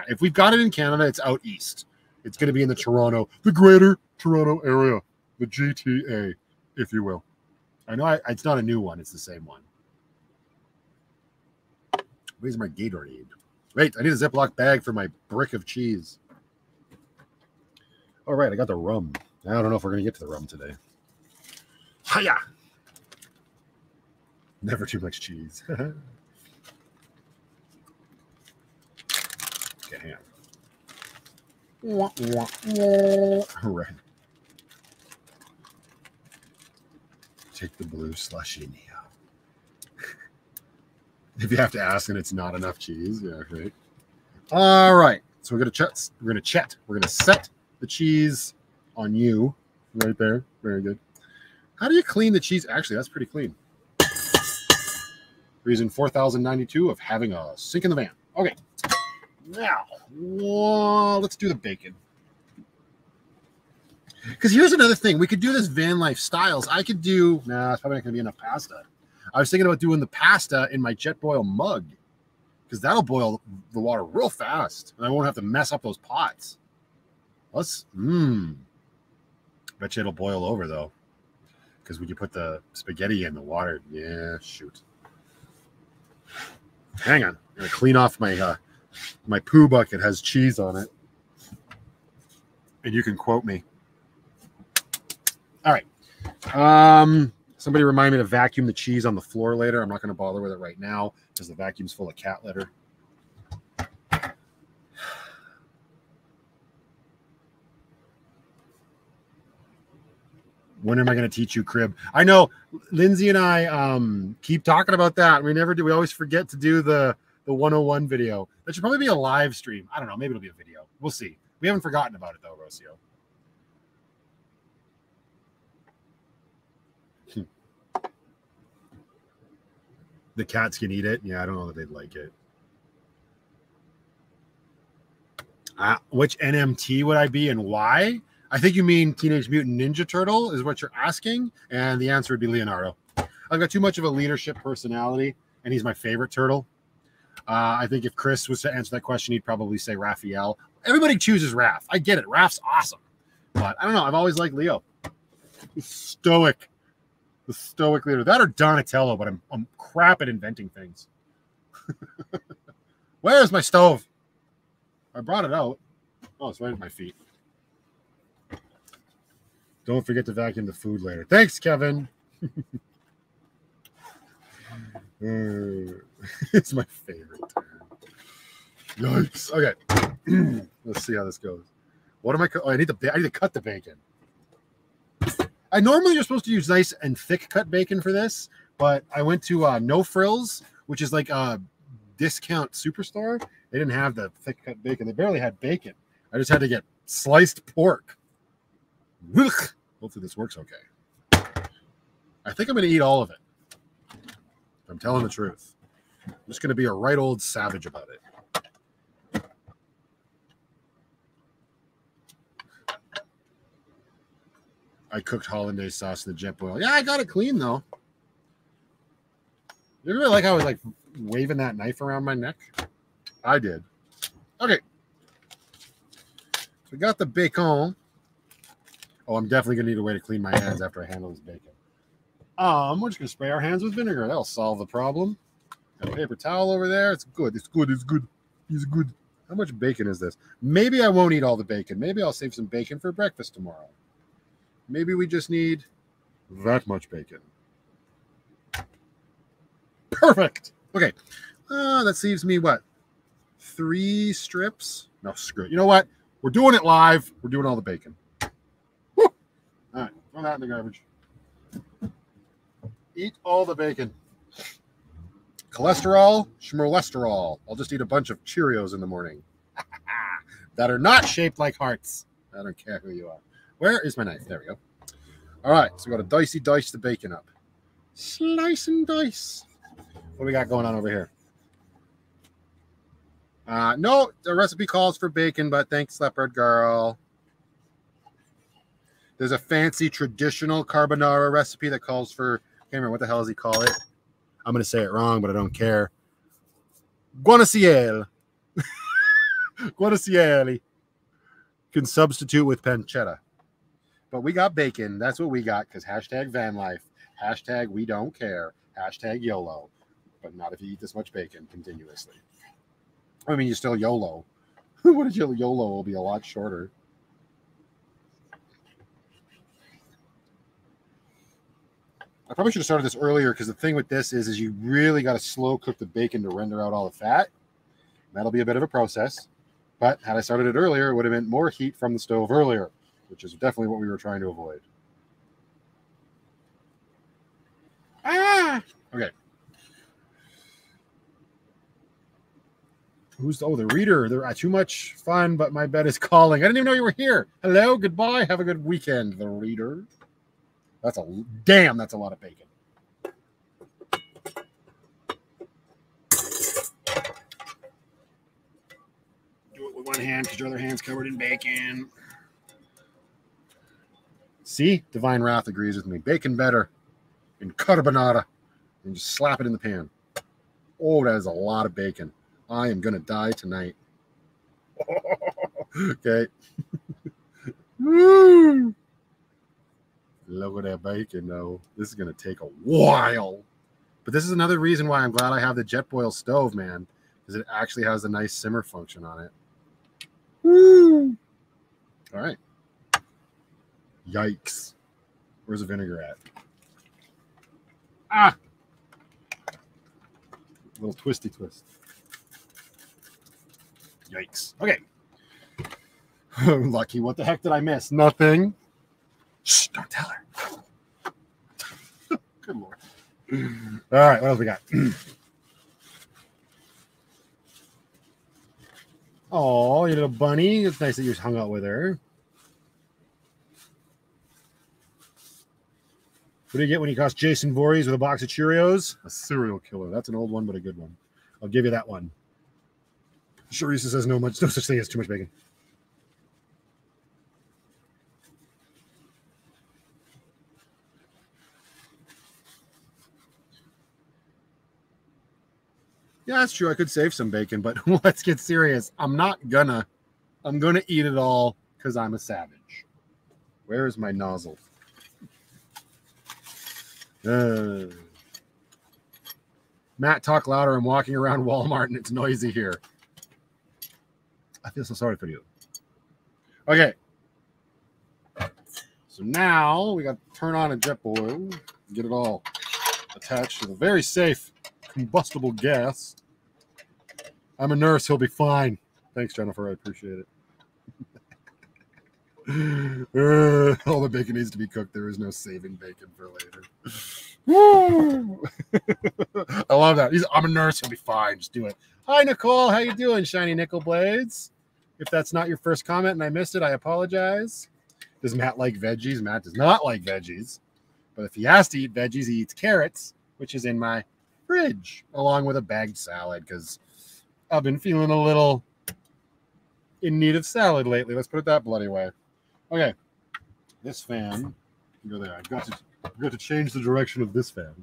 If we've got it in Canada, it's out east. It's going to be in the Toronto, the Greater Toronto Area, the GTA, if you will. I know I, it's not a new one; it's the same one. Where's my Gatorade? Wait, I need a Ziploc bag for my brick of cheese. All right, I got the rum. I don't know if we're going to get to the rum today. Hiya! Never too much cheese. okay, hang on. All right. Take the blue slushy, Neo. if you have to ask and it's not enough cheese, yeah, right. All right. So we're gonna chat. We're gonna chat. We're gonna set the cheese on you right there. Very good. How do you clean the cheese? Actually, that's pretty clean. Reason 4092 of having a sink in the van. Okay. Now, let's do the bacon. Because here's another thing. We could do this van life styles. I could do, nah, it's probably not going to be enough pasta. I was thinking about doing the pasta in my Jetboil mug because that'll boil the water real fast and I won't have to mess up those pots. Let's, mmm. Bet you it'll boil over though. Because when you put the spaghetti in the water, yeah, shoot. Hang on. I'm gonna clean off my uh my poo bucket has cheese on it. And you can quote me. All right. Um somebody remind me to vacuum the cheese on the floor later. I'm not gonna bother with it right now because the vacuum's full of cat litter. When am I going to teach you crib? I know Lindsay and I um, keep talking about that. We never do. We always forget to do the the 101 video. That should probably be a live stream. I don't know. Maybe it'll be a video. We'll see. We haven't forgotten about it though, Rocio. Hmm. The cats can eat it. Yeah, I don't know that they'd like it. Uh, which NMT would I be and why? I think you mean Teenage Mutant Ninja Turtle is what you're asking, and the answer would be Leonardo. I've got too much of a leadership personality, and he's my favorite turtle. Uh, I think if Chris was to answer that question, he'd probably say Raphael. Everybody chooses Raph. I get it. Raph's awesome, but I don't know. I've always liked Leo. Stoic, the stoic leader. That or Donatello, but I'm I'm crap at inventing things. Where's my stove? I brought it out. Oh, it's right at my feet. Don't forget to vacuum the food later. Thanks, Kevin. uh, it's my favorite. Yikes. Okay. Let's see how this goes. What am I? Oh, I need to. I need to cut the bacon. I normally you're supposed to use nice and thick cut bacon for this, but I went to uh, No Frills, which is like a discount superstore. They didn't have the thick cut bacon. They barely had bacon. I just had to get sliced pork. Hopefully this works okay. I think I'm going to eat all of it. I'm telling the truth. I'm just going to be a right old savage about it. I cooked hollandaise sauce in the Jetboil. Yeah, I got it clean though. You really like how I was like waving that knife around my neck? I did. Okay. So we got the bacon. Oh, I'm definitely gonna need a way to clean my hands after I handle this bacon. Um, we're just gonna spray our hands with vinegar. That'll solve the problem. Got a paper towel over there. It's good. It's good. It's good. It's good. How much bacon is this? Maybe I won't eat all the bacon. Maybe I'll save some bacon for breakfast tomorrow. Maybe we just need that much bacon. Perfect. Okay. Uh, that leaves me what? Three strips? No, screw it. You know what? We're doing it live. We're doing all the bacon. Throw that in the garbage. Eat all the bacon. Cholesterol, schmolesterol. I'll just eat a bunch of Cheerios in the morning that are not shaped like hearts. I don't care who you are. Where is my knife? There we go. All right, so we got to dicey dice the bacon up. Slice and dice. What we got going on over here? Uh, no, the recipe calls for bacon, but thanks, Leopard Girl. There's a fancy traditional carbonara recipe that calls for, I can't remember what the hell does he call it? I'm going to say it wrong, but I don't care. Guanaciel. Guanacieli. Can substitute with pancetta. But we got bacon. That's what we got because hashtag van life. Hashtag we don't care. Hashtag YOLO. But not if you eat this much bacon continuously. I mean, you're still YOLO. what if your YOLO will be a lot shorter? I probably should have started this earlier because the thing with this is, is you really got to slow cook the bacon to render out all the fat. That'll be a bit of a process. But had I started it earlier, it would have meant more heat from the stove earlier, which is definitely what we were trying to avoid. Ah! Okay. Who's the, oh the reader? They're uh, too much fun, but my bed is calling. I didn't even know you were here. Hello, goodbye. Have a good weekend, the reader. That's a damn. That's a lot of bacon. Do it with one hand because your other hand's covered in bacon. See, Divine Wrath agrees with me. Bacon better in carbonara and just slap it in the pan. Oh, that is a lot of bacon. I am gonna die tonight. okay. Woo! Look at that bacon, though. This is gonna take a while. But this is another reason why I'm glad I have the Jetboil stove, man, because it actually has a nice simmer function on it. Woo! All right. Yikes. Where's the vinegar at? Ah! Little twisty twist. Yikes. Okay. Lucky. What the heck did I miss? Nothing. Shh, don't tell her. Good lord. All right, what else we got? Oh, you little bunny. It's nice that you just hung out with her. What do you get when you cost Jason Voorhees with a box of Cheerios? A serial killer. That's an old one, but a good one. I'll give you that one. Charissa says no much, no such thing as too much bacon. Yeah, that's true. I could save some bacon, but let's get serious. I'm not gonna. I'm gonna eat it all because I'm a savage. Where is my nozzle? Uh, Matt, talk louder. I'm walking around Walmart and it's noisy here. I feel so sorry for you. Okay. So now we got to turn on a Jetboil, get it all attached to the very safe combustible gas. I'm a nurse. He'll be fine. Thanks, Jennifer. I appreciate it. Uh, all the bacon needs to be cooked. There is no saving bacon for later. I love that. He's, I'm a nurse. He'll be fine. Just do it. Hi, Nicole. How you doing, Shiny Nickel Blades? If that's not your first comment and I missed it, I apologize. Does Matt like veggies? Matt does not like veggies. But if he has to eat veggies, he eats carrots, which is in my fridge, along with a bagged salad because I've been feeling a little in need of salad lately. Let's put it that bloody way. Okay. This fan Go there. I've got to I've got to change the direction of this fan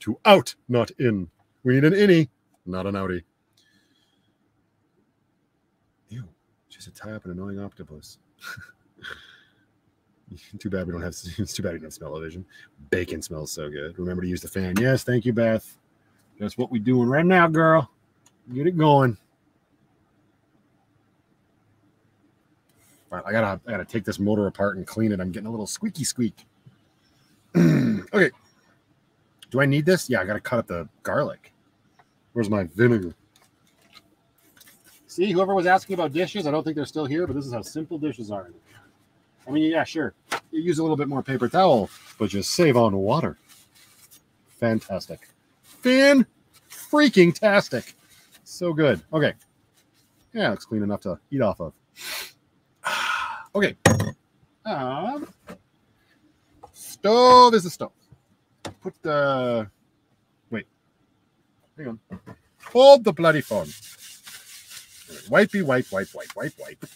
to out, not in. We need an innie, not an outie. Ew, just a tie up an annoying octopus. too bad we don't have. It's too bad we don't smell vision. Bacon smells so good. Remember to use the fan. Yes, thank you, Beth. That's what we're doing right now, girl. Get it going. All right, I gotta I gotta take this motor apart and clean it. I'm getting a little squeaky squeak. okay. Do I need this? Yeah, I gotta cut up the garlic. Where's my vinegar? See, whoever was asking about dishes, I don't think they're still here, but this is how simple dishes are. I mean, yeah, sure. You use a little bit more paper towel, but just save on water. Fantastic. Fan freaking tastic. So good. Okay. Yeah, looks clean enough to eat off of. Okay. Um, stove is a stove. Put the. Wait. Hang on. Hold the bloody phone. Wipey, wipe, wipe, wipe, wipe, wipe.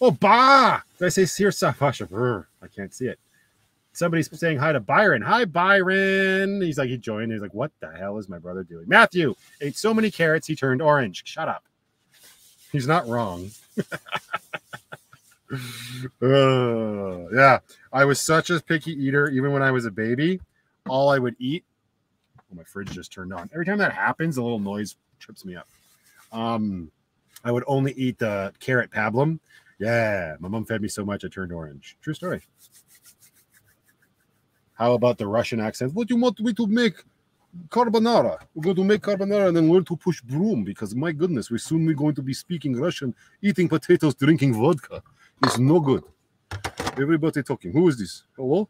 Oh, bah! Did I say Sir I can't see it. Somebody's saying hi to Byron. Hi, Byron. He's like, he joined. He's like, what the hell is my brother doing? Matthew ate so many carrots, he turned orange. Shut up. He's not wrong. uh, yeah, I was such a picky eater, even when I was a baby. All I would eat. Oh, my fridge just turned on. Every time that happens, a little noise trips me up. Um, I would only eat the carrot pablum. Yeah, my mom fed me so much I turned orange. True story. How about the Russian accent? What do you want me to make? Carbonara. We're going to make carbonara and then learn to push broom because my goodness, we're soon going to be speaking Russian, eating potatoes, drinking vodka. It's no good. Everybody talking. Who is this? Hello?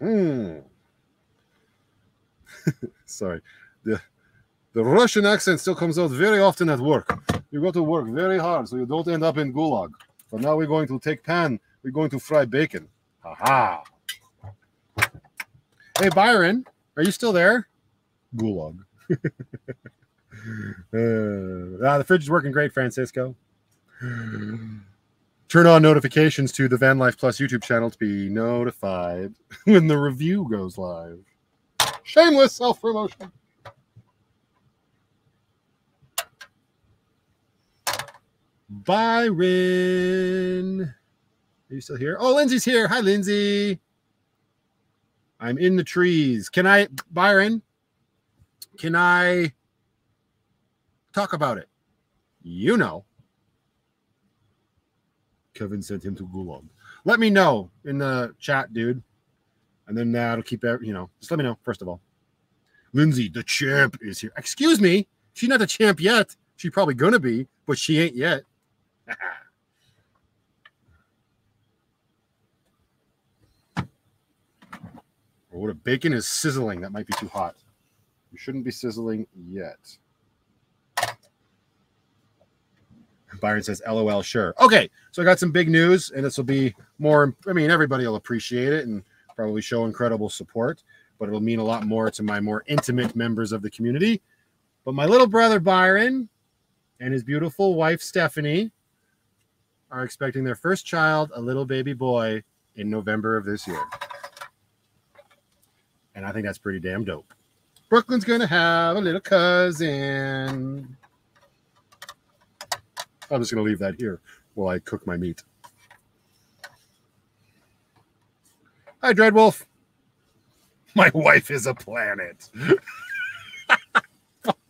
Hmm. Sorry. The the Russian accent still comes out very often at work. You go to work very hard so you don't end up in gulag. But now we're going to take pan. We're going to fry bacon. Ha ha. Hey Byron, are you still there? Gulag. uh, ah, the fridge is working great, Francisco. Turn on notifications to the Van Life Plus YouTube channel to be notified when the review goes live. Shameless self promotion. Byron. Are you still here? Oh, Lindsay's here. Hi, Lindsay. I'm in the trees. Can I, Byron? Can I talk about it? You know. Kevin sent him to Gulag. Let me know in the chat, dude. And then that'll keep you know, just let me know, first of all. Lindsay, the champ, is here. Excuse me. She's not the champ yet. She's probably gonna be, but she ain't yet. or what bacon is sizzling. That might be too hot. You shouldn't be sizzling yet. Byron says, LOL, sure. Okay, so I got some big news, and this will be more. I mean, everybody will appreciate it and probably show incredible support, but it'll mean a lot more to my more intimate members of the community. But my little brother Byron and his beautiful wife Stephanie are expecting their first child, a little baby boy, in November of this year. And I think that's pretty damn dope. Brooklyn's going to have a little cousin. I'm just going to leave that here while I cook my meat. Hi, Dreadwolf. My wife is a planet.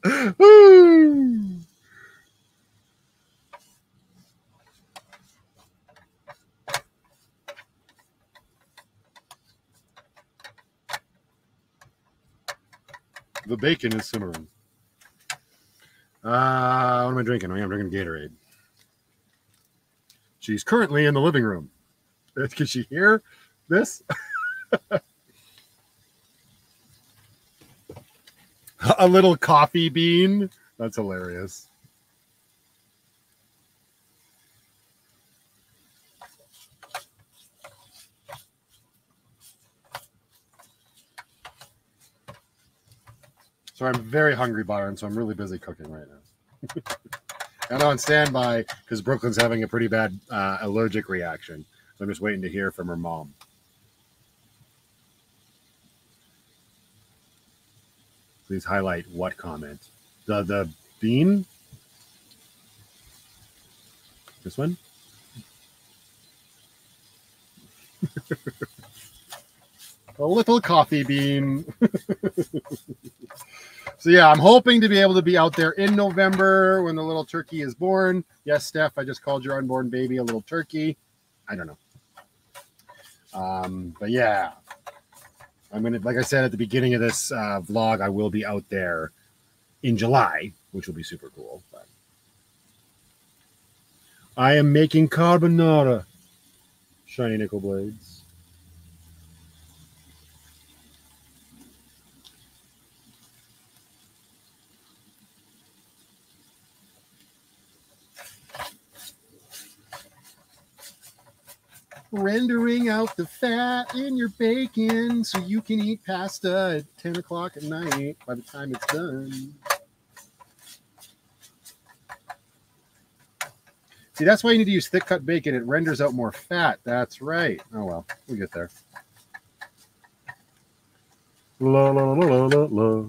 the bacon is simmering. Uh, what am I drinking? Oh, I'm drinking Gatorade. She's currently in the living room. Can she hear this? a little coffee bean. That's hilarious. I'm very hungry, Byron. So I'm really busy cooking right now. and on standby because Brooklyn's having a pretty bad uh, allergic reaction. So I'm just waiting to hear from her mom. Please highlight what comment. The the bean? This one? a little coffee bean. so yeah, I'm hoping to be able to be out there in November when the little turkey is born. Yes, Steph, I just called your unborn baby a little turkey. I don't know. Um, but yeah, I'm gonna, like I said at the beginning of this uh, vlog, I will be out there in July, which will be super cool. But I am making carbonara, shiny nickel blades. Rendering out the fat in your bacon so you can eat pasta at 10 o'clock at night by the time it's done. See, that's why you need to use thick cut bacon. It renders out more fat. That's right. Oh, well, we'll get there. La, la, la, la, la, la.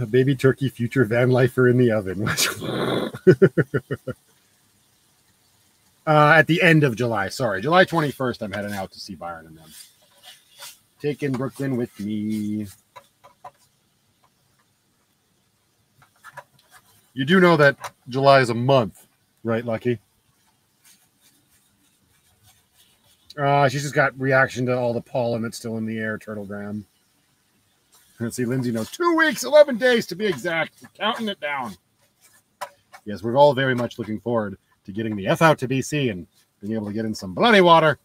A baby turkey future van lifer in the oven. uh, at the end of July, sorry, July 21st, I'm heading out to see Byron and them. Taking Brooklyn with me. You do know that July is a month, right, Lucky? Uh, she's just got reaction to all the pollen that's still in the air, Turtlegram. Let's see, Lindsay knows two weeks, 11 days to be exact. Counting it down. Yes, we're all very much looking forward to getting the F out to BC and being able to get in some bloody water,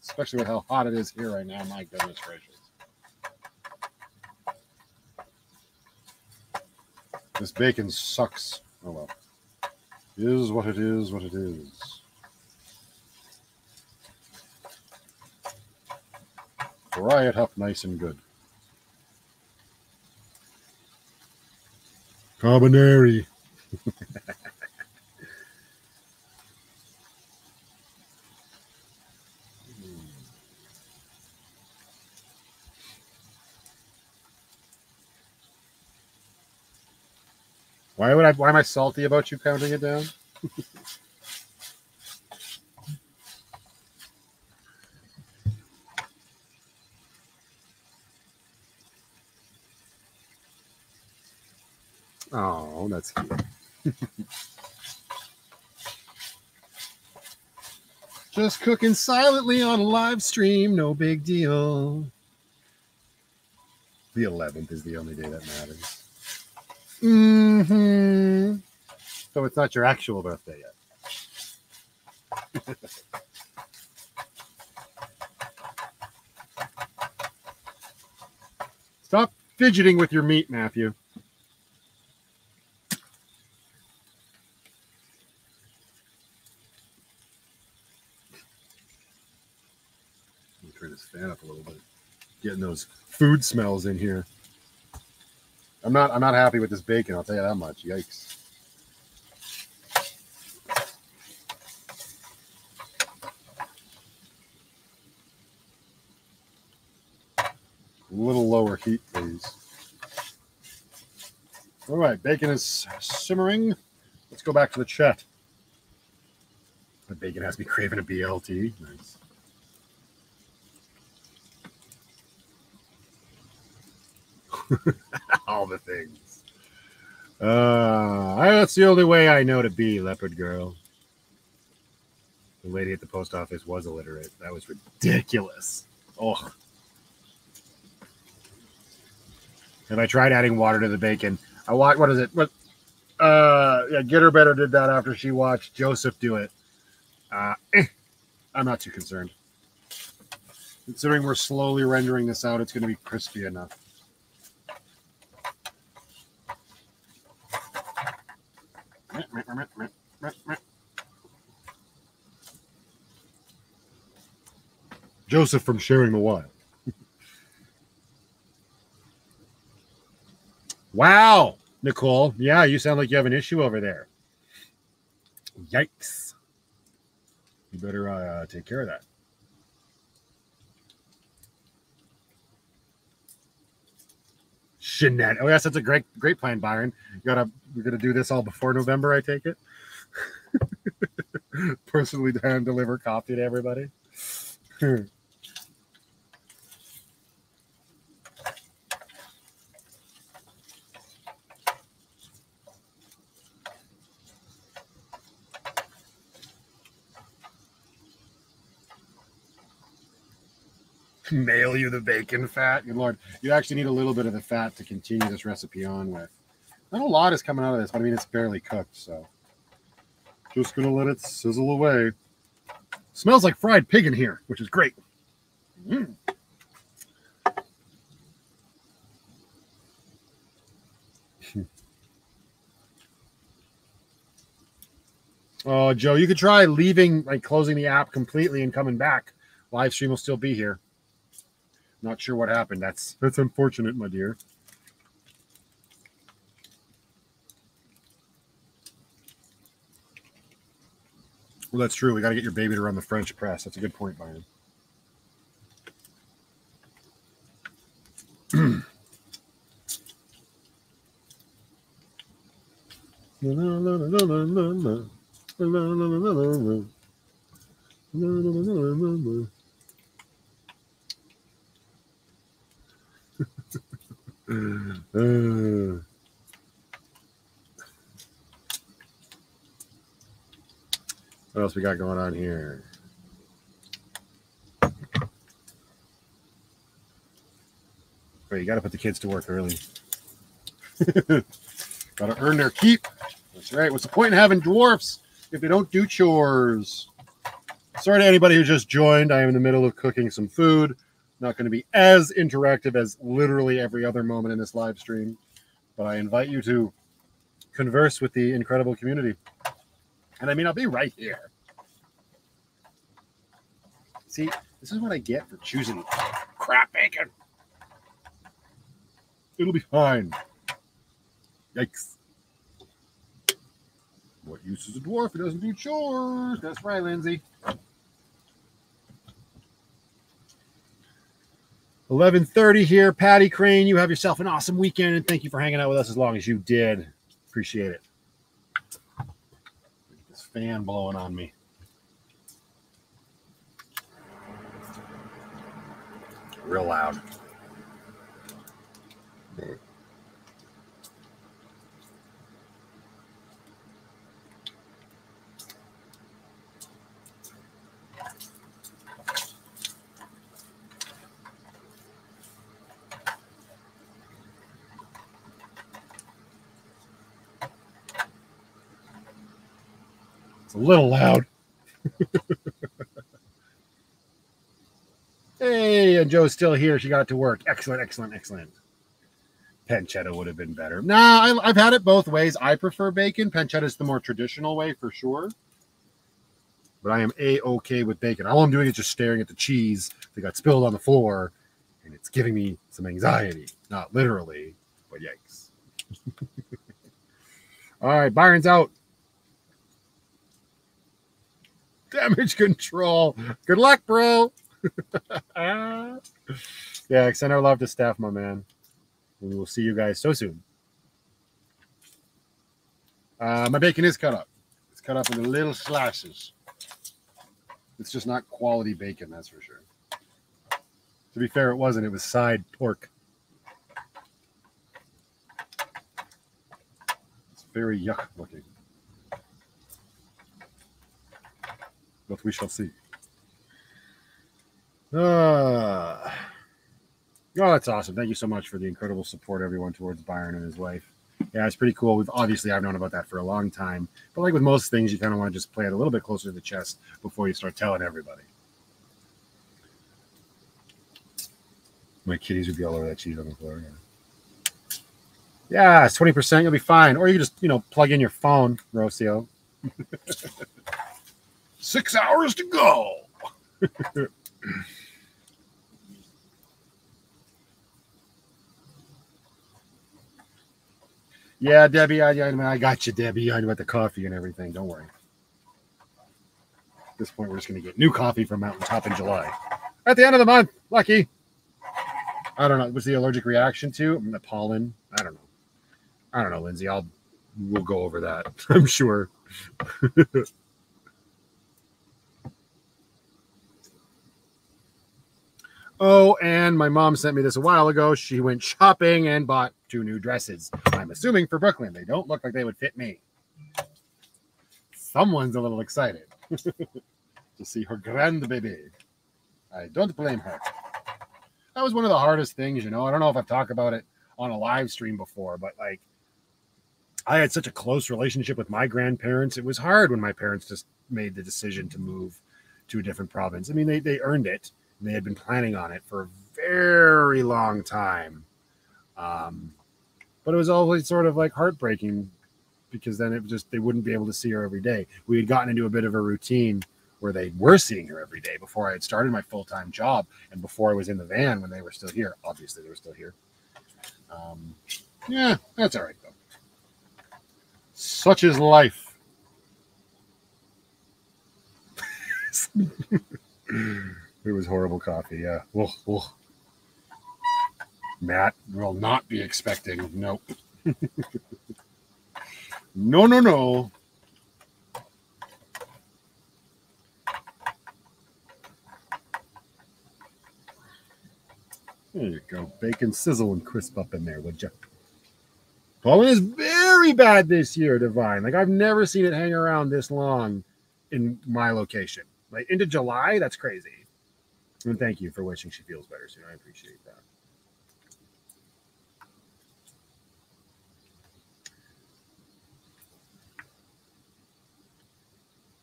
especially with how hot it is here right now. My goodness gracious. This bacon sucks. Oh well. Is what it is, what it is. Fry it up nice and good. Carbonari. why would I why am I salty about you counting it down? Oh, that's cute. Just cooking silently on a live stream, no big deal. The 11th is the only day that matters. Mm-hmm. So it's not your actual birthday yet. Stop fidgeting with your meat, Matthew. Fan up a little bit. Getting those food smells in here. I'm not I'm not happy with this bacon, I'll tell you that much. Yikes. A little lower heat, please. All right, bacon is simmering. Let's go back to the chat. The bacon has me craving a BLT. Nice. All the things. Uh, that's the only way I know to be, Leopard Girl. The lady at the post office was illiterate. That was ridiculous. Oh. Have I tried adding water to the bacon? I what is it? What? Uh, yeah, Get Her Better did that after she watched Joseph do it. Uh, eh, I'm not too concerned. Considering we're slowly rendering this out, it's going to be crispy enough. Joseph from Sharing the Wild. wow, Nicole. Yeah, you sound like you have an issue over there. Yikes. You better uh, take care of that. Shenanigans. Oh, yes, that's a great, great plan, Byron. You gotta, we're gonna do this all before November. I take it. Personally, hand deliver coffee to everybody. Hmm. Mail you the bacon fat. Good lord, you actually need a little bit of the fat to continue this recipe on with. Not a lot is coming out of this, but I mean it's barely cooked, so just gonna let it sizzle away. Smells like fried pig in here, which is great. Mm. Oh, Joe, you could try leaving, like closing the app completely and coming back. Live stream will still be here. Not sure what happened. That's that's unfortunate, my dear. Well, that's true. We got to get your baby to run the French press. That's a good point, Byron. What else we got going on here? Wait, you got to put the kids to work early. got to earn their keep. That's right. What's the point in having dwarfs if they don't do chores? Sorry to anybody who just joined. I am in the middle of cooking some food not going to be as interactive as literally every other moment in this live stream, but I invite you to converse with the incredible community. And I mean, I'll be right here. See, this is what I get for choosing crap bacon. It'll be fine. Yikes. What use is a dwarf? It doesn't do chores. That's right, Lindsay. 11:30 here, Patty Crane. You have yourself an awesome weekend, and thank you for hanging out with us as long as you did. Appreciate it. This fan blowing on me. Real loud. It's a little loud. hey, and Joe's still here. She got to work. Excellent, excellent, excellent. Pancetta would have been better. Nah, I, have had it both ways. I prefer bacon. Pancetta is the more traditional way for sure. But I am a okay with bacon. All I'm doing is just staring at the cheese that got spilled on the floor, and it's giving me some anxiety. Not literally, but yikes. All right, Byron's out. damage control. Good luck, bro. yeah, extend our love to staff, my man. We will see you guys so soon. Uh, my bacon is cut up. It's cut up into little slices. It's just not quality bacon, that's for sure. To be fair, it wasn't. It was side pork. It's very yuck looking. But we shall see. Uh, oh, that's awesome. Thank you so much for the incredible support, everyone, towards Byron and his wife. Yeah, it's pretty cool. We've obviously I've known about that for a long time, but like with most things, you kind of want to just play it a little bit closer to the chest before you start telling everybody. My kitties would be all over that cheese on the floor. Yeah, yeah it's twenty percent. You'll be fine, or you can just you know plug in your phone, Rocio. Six hours to go. Yeah, Debbie, I, I, I got you, Debbie. I got the coffee and everything. Don't worry. At this point, we're just going to get new coffee from Mountaintop in July. At the end of the month, lucky. I don't know. Was the allergic reaction to the pollen? I don't know. I don't know, Lindsay. I'll we'll go over that. I'm sure. oh, and my mom sent me this a while ago. She went shopping and bought two new dresses. I'm assuming for Brooklyn. They don't look like they would fit me. Someone's a little excited to see her grandbaby. I don't blame her. That was one of the hardest things, you know. I don't know if I've talked about it on a live stream before, but like I had such a close relationship with my grandparents. It was hard when my parents just made the decision to move to a different province. I mean, they, they earned it they had been planning on it for a very long time. Um, but it was always sort of like heartbreaking because then it just they wouldn't be able to see her every day. We had gotten into a bit of a routine where they were seeing her every day before I had started my full time job and before I was in the van when they were still here. Obviously, they were still here. Um, yeah, that's all right though. Such is life. it was horrible coffee. Yeah. Well, well. Matt will not be expecting. Nope. no, no, no. There you go. Bacon sizzle and crisp up in there, would you? Pollen is very bad this year, Divine. Like I've never seen it hang around this long in my location. Like into July, that's crazy. And thank you for wishing she feels better soon. I appreciate that.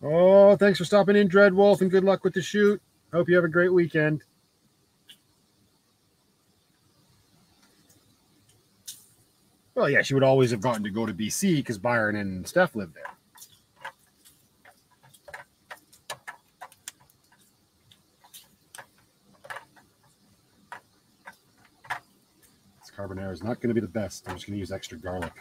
Oh, thanks for stopping in, Dreadwolf, and good luck with the shoot. Hope you have a great weekend. Well, yeah, she would always have gotten to go to BC because Byron and Steph lived there. Carbonara is not going to be the best. I'm just going to use extra garlic.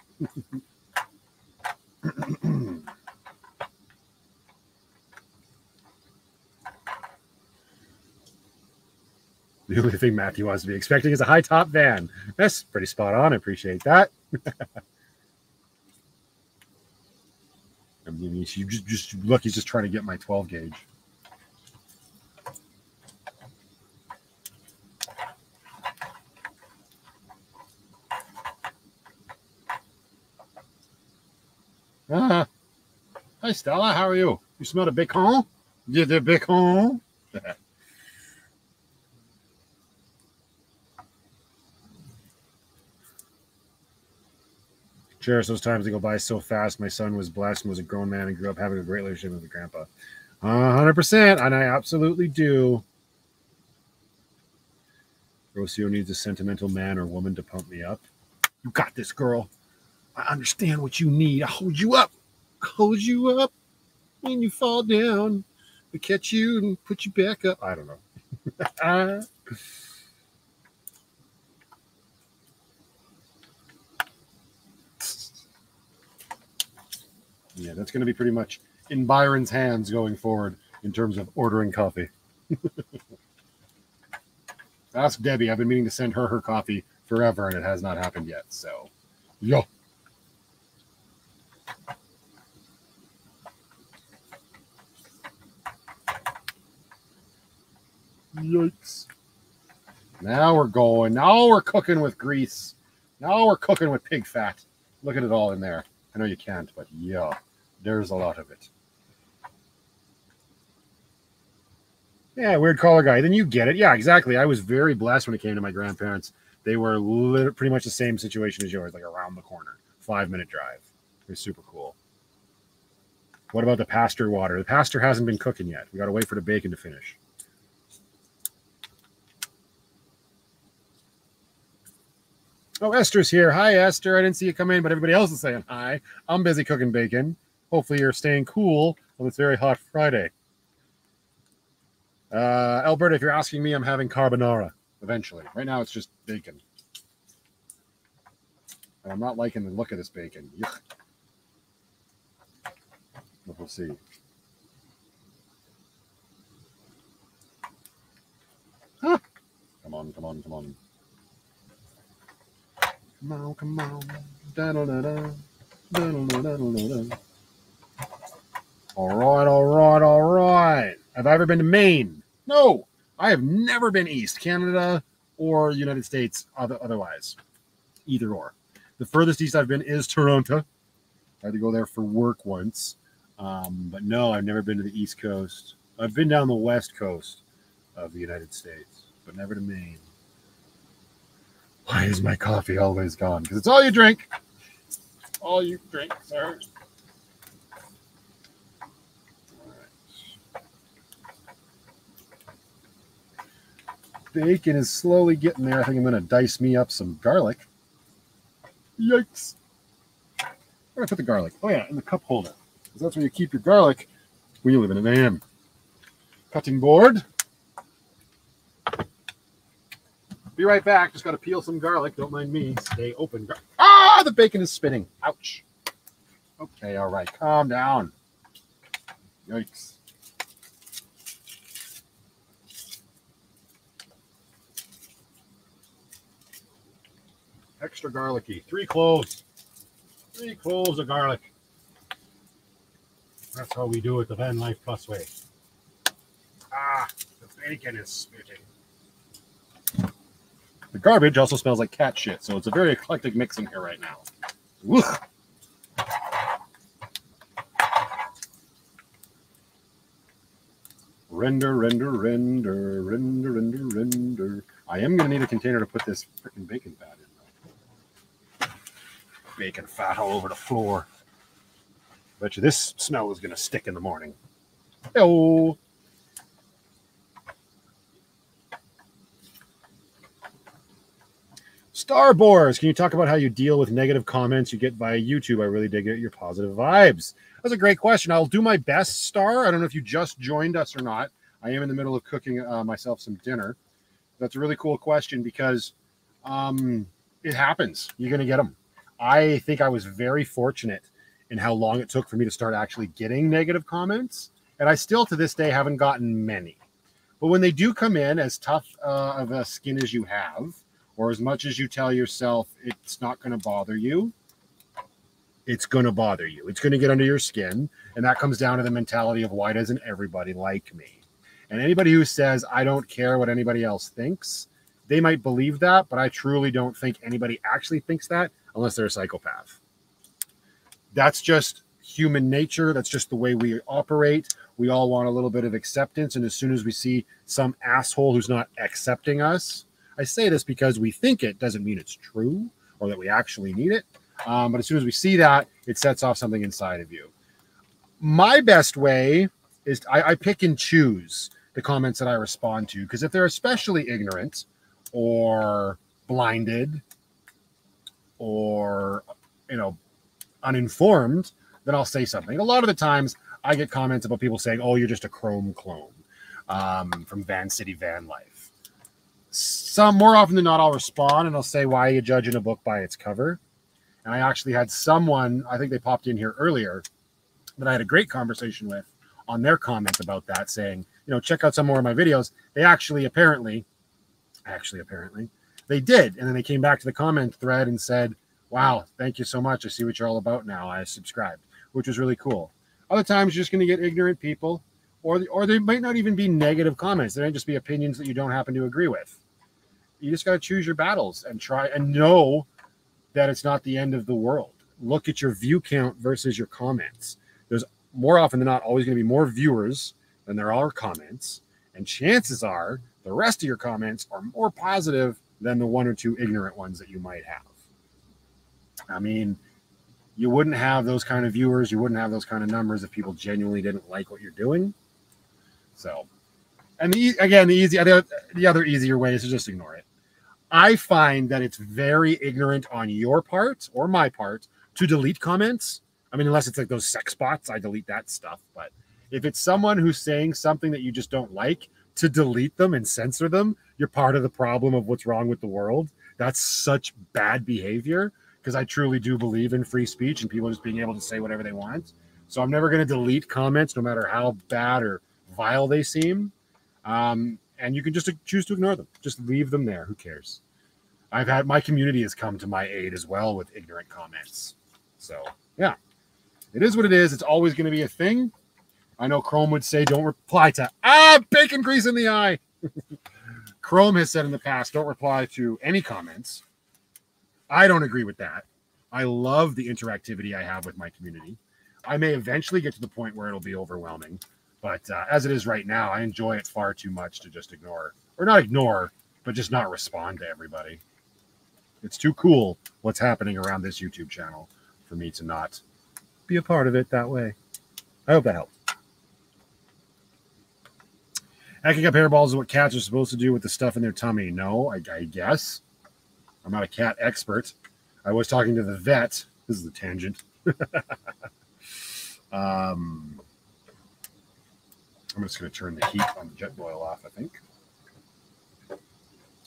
The only thing Matthew wants to be expecting is a high top van. That's pretty spot on. I appreciate that. I mean, you just, just look, he's just trying to get my 12 gauge. Ah, hi Stella, how are you? You smell a bacon? Did the bacon? cherish those times that go by so fast. My son was blessed and was a grown man and grew up having a great relationship with his grandpa. hundred percent, and I absolutely do. Rocio needs a sentimental man or woman to pump me up. You got this, girl. I understand what you need. I hold you up. I hold you up when you fall down. I catch you and put you back up. I don't know. yeah, that's going to be pretty much in Byron's hands going forward in terms of ordering coffee. Ask Debbie. I've been meaning to send her her coffee forever, and it has not happened yet. So, yo. Yikes. Now we're going. Now we're cooking with grease. Now we're cooking with pig fat. Look at it all in there. I know you can't, but yeah. There's a lot of it. Yeah, weird collar guy. Then you get it. Yeah, exactly. I was very blessed when it came to my grandparents. They were pretty much the same situation as yours, like around the corner, five minute drive. It was super cool. What about the pasture water? The pasture hasn't been cooking yet. We got to wait for the bacon to finish. Oh, Esther's here. Hi, Esther. I didn't see you come in, but everybody else is saying hi. I'm busy cooking bacon. Hopefully, you're staying cool on this very hot Friday. Uh, Alberta, if you're asking me, I'm having carbonara eventually. Right now, it's just bacon. And I'm not liking the look of this bacon. Yuck. But we'll see. Huh. Come on, come on, come on. Come on, come on. All right, all right, all right. Have I ever been to Maine? No, I have never been east, Canada or United States other, otherwise. Either or. The furthest east I've been is Toronto. I had to go there for work once. Um, but no, I've never been to the East Coast. I've been down the West Coast of the United States, but never to Maine. Why is my coffee always gone? Because it's all you drink. All you drink, sir. Bacon is slowly getting there. I think I'm going to dice me up some garlic. Yikes. Where do I put the garlic? Oh, yeah, in the cup holder. Because that's where you keep your garlic when you live in a van. Cutting board. Be right back. Just got to peel some garlic. Don't mind me. Stay open. Ah, the bacon is spinning. Ouch. Okay, all right. Calm down. Yikes. Extra garlicky. Three cloves. Three cloves of garlic. That's how we do it the Van Life Plus way. Ah, the bacon is spitting. The garbage also smells like cat shit, so it's a very eclectic mix in here right now. Render, render, render, render, render, render. I am going to need a container to put this freaking bacon fat in. Though. Bacon fat all over the floor. Bet you this smell is going to stick in the morning. Oh. Starboars, can you talk about how you deal with negative comments you get via YouTube? I really dig it. Your positive vibes. That's a great question. I'll do my best, Star. I don't know if you just joined us or not. I am in the middle of cooking uh, myself some dinner. That's a really cool question because um, it happens. You're going to get them. I think I was very fortunate in how long it took for me to start actually getting negative comments. And I still to this day haven't gotten many. But when they do come in, as tough uh, of a skin as you have, or as much as you tell yourself it's not going to bother you, it's going to bother you. It's going to get under your skin. And that comes down to the mentality of why doesn't everybody like me? And anybody who says, I don't care what anybody else thinks, they might believe that, but I truly don't think anybody actually thinks that unless they're a psychopath. That's just human nature. That's just the way we operate. We all want a little bit of acceptance. And as soon as we see some asshole who's not accepting us, I say this because we think it doesn't mean it's true or that we actually need it. Um, but as soon as we see that, it sets off something inside of you. My best way is I, I pick and choose the comments that I respond to because if they're especially ignorant or blinded or you know uninformed, then I'll say something. A lot of the times I get comments about people saying, "Oh, you're just a Chrome clone um, from Van City Van Life." Some more often than not, I'll respond and I'll say, "Why are you judging a book by its cover?" And I actually had someone, I think they popped in here earlier, that I had a great conversation with on their comment about that, saying, you know, check out some more of my videos. They actually apparently, actually apparently, they did. And then they came back to the comment thread and said, wow, thank you so much. I see what you're all about now. I subscribed, which was really cool. Other times you're just going to get ignorant people, or or they might not even be negative comments. They might just be opinions that you don't happen to agree with. You just got to choose your battles and try and know that it's not the end of the world. Look at your view count versus your comments. There's more often than not always going to be more viewers than there are comments. And chances are the rest of your comments are more positive than the one or two ignorant ones that you might have. I mean, you wouldn't have those kind of viewers, you wouldn't have those kind of numbers if people genuinely didn't like what you're doing. So, and the, again, the easy, the other easier way is to just ignore it. I find that it's very ignorant on your part or my part to delete comments. I mean, unless it's like those sex bots, I delete that stuff. But if it's someone who's saying something that you just don't like, to delete them and censor them, you're part of the problem of what's wrong with the world. That's such bad behavior because I truly do believe in free speech and people just being able to say whatever they want. So I'm never going to delete comments, no matter how bad or vile they seem. Um, and you can just choose to ignore them. Just leave them there. Who cares? I've had my community has come to my aid as well with ignorant comments. So yeah, it is what it is. It's always going to be a thing. I know Chrome would say, don't reply to ah bacon grease in the eye. Chrome has said in the past, don't reply to any comments. I don't agree with that. I love the interactivity I have with my community. I may eventually get to the point where it'll be overwhelming, but uh, as it is right now, I enjoy it far too much to just ignore or not ignore, but just not respond to everybody. It's too cool what's happening around this YouTube channel for me to not be a part of it that way. I hope that helps. Hacking up hairballs is what cats are supposed to do with the stuff in their tummy. No, I, I guess. I'm not a cat expert. I was talking to the vet. This is a tangent. um, I'm just going to turn the heat on the Jetboil off, I think.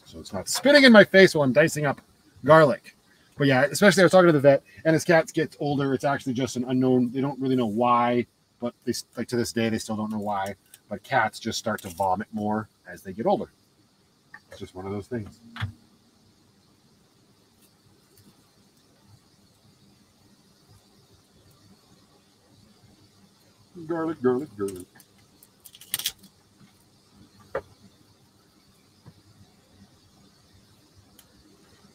So it's not spitting in my face while I'm dicing up garlic. But yeah, especially I was talking to the vet, and as cats get older, it's actually just an unknown. They don't really know why, but they like to this day they still don't know why. But cats just start to vomit more as they get older. It's just one of those things. Garlic, garlic, garlic.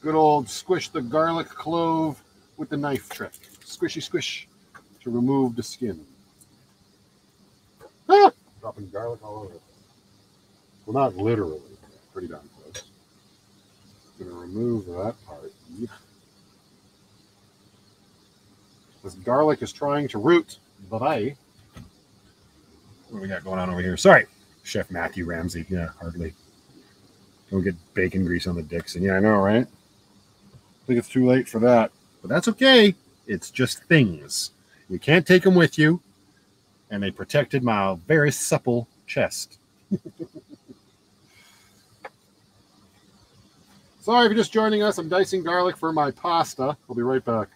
Good old squish the garlic clove with the knife trick. Squishy squish to remove the skin. Ah! Dropping garlic all over. Well, not literally. Pretty darn close. Gonna remove that part. This garlic is trying to root but I. What do we got going on over here? Sorry, Chef Matthew Ramsey. Yeah, hardly. Don't get bacon grease on the Dixxon. Yeah, I know, right? I think it's too late for that, but that's okay. It's just things. You can't take them with you, and they protected my very supple chest. Sorry if you're just joining us. I'm dicing garlic for my pasta. I'll be right back.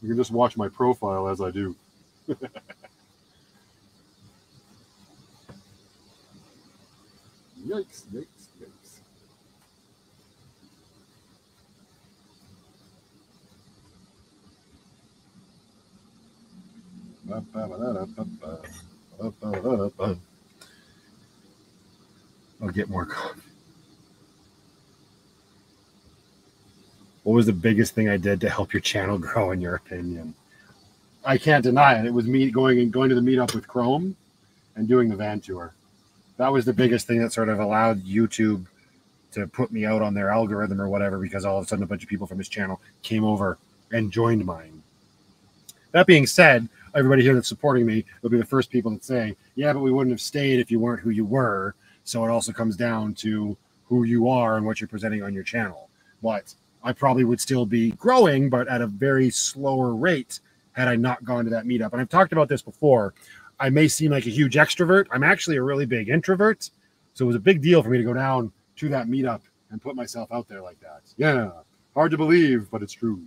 You can just watch my profile as I do. yikes, yikes. I'll get more coffee. What was the biggest thing I did to help your channel grow, in your opinion? I can't deny it. It was me going and going to the meetup with Chrome and doing the van tour. That was the biggest thing that sort of allowed YouTube to put me out on their algorithm or whatever because all of a sudden a bunch of people from his channel came over and joined mine. That being said, everybody here that's supporting me will be the first people that say, yeah, but we wouldn't have stayed if you weren't who you were. So it also comes down to who you are and what you're presenting on your channel. But I probably would still be growing, but at a very slower rate had I not gone to that meetup. And I've talked about this before. I may seem like a huge extrovert. I'm actually a really big introvert. So it was a big deal for me to go down to that meetup and put myself out there like that. Yeah, hard to believe, but it's true.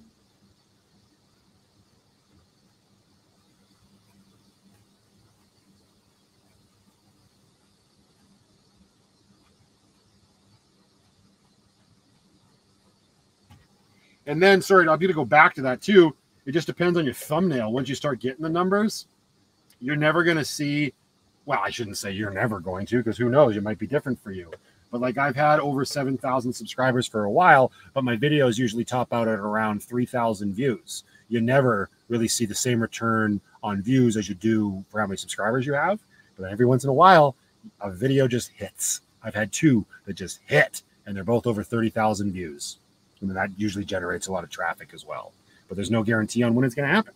And then, sorry, I'm going to go back to that too. It just depends on your thumbnail. Once you start getting the numbers, you're never going to see. Well, I shouldn't say you're never going to, because who knows? It might be different for you. But like I've had over 7,000 subscribers for a while, but my videos usually top out at around 3,000 views. You never really see the same return on views as you do for how many subscribers you have. But every once in a while, a video just hits. I've had two that just hit, and they're both over 30,000 views and that usually generates a lot of traffic as well. But there's no guarantee on when it's going to happen.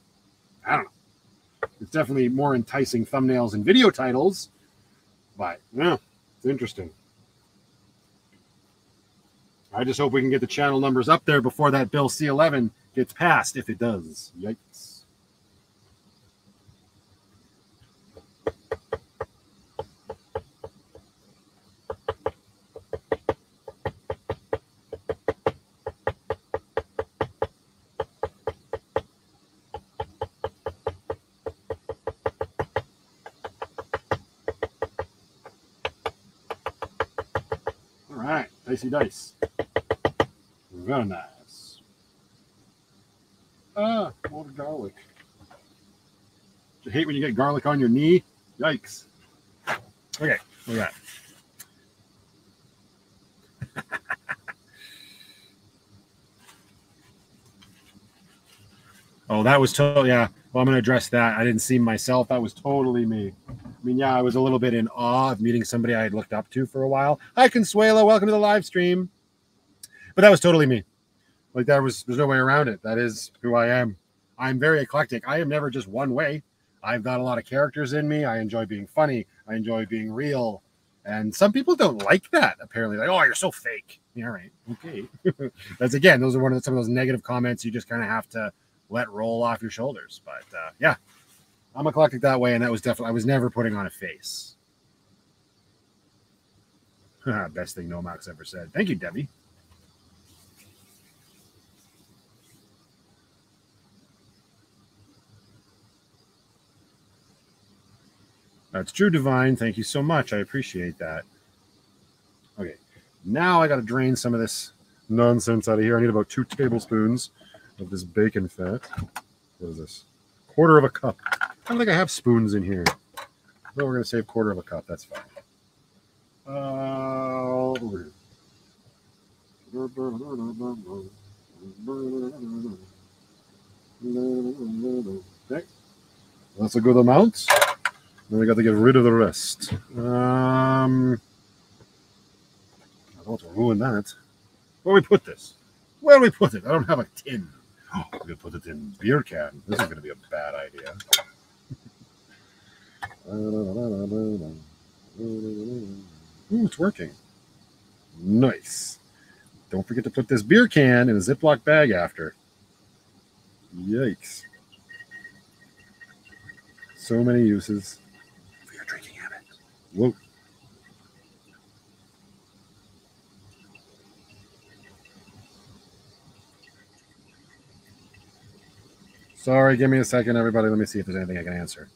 I don't know. It's definitely more enticing thumbnails and video titles, but yeah, it's interesting. I just hope we can get the channel numbers up there before that Bill C11 gets passed, if it does. Yikes. right, dicey dice. Very nice. Ah, more garlic. You hate when you get garlic on your knee? Yikes. Okay, look at that. oh, that was totally, yeah. Well, I'm going to address that. I didn't see myself. That was totally me. I mean, yeah, I was a little bit in awe of meeting somebody I had looked up to for a while. Hi, Consuela. Welcome to the live stream. But that was totally me. Like, there was, there's no way around it. That is who I am. I'm very eclectic. I am never just one way. I've got a lot of characters in me. I enjoy being funny. I enjoy being real. And some people don't like that, apparently. Like, oh, you're so fake. Yeah, right. Okay. That's again, those are one of the, some of those negative comments you just kind of have to let roll off your shoulders. But uh, yeah, I'm eclectic that way. And that was definitely, I was never putting on a face. Best thing Nomax ever said. Thank you, Debbie. That's true, Divine. Thank you so much. I appreciate that. Okay, now I got to drain some of this nonsense out of here. I need about two tablespoons of this bacon fat. What is this? Quarter of a cup. I don't think I have spoons in here. Well, we're going to save quarter of a cup. That's fine. Uh. Okay. That's a good amount. Then we got to get rid of the rest. Um, I don't want to ruin that. Where we put this? Where do we put it? I don't have a tin. Oh, we're gonna put it in beer can. This is gonna be a bad idea. Ooh, it's working. Nice. Don't forget to put this beer can in a Ziploc bag after. Yikes. So many uses. For your drinking habit. Whoa. Sorry, give me a second, everybody. Let me see if there's anything I can answer.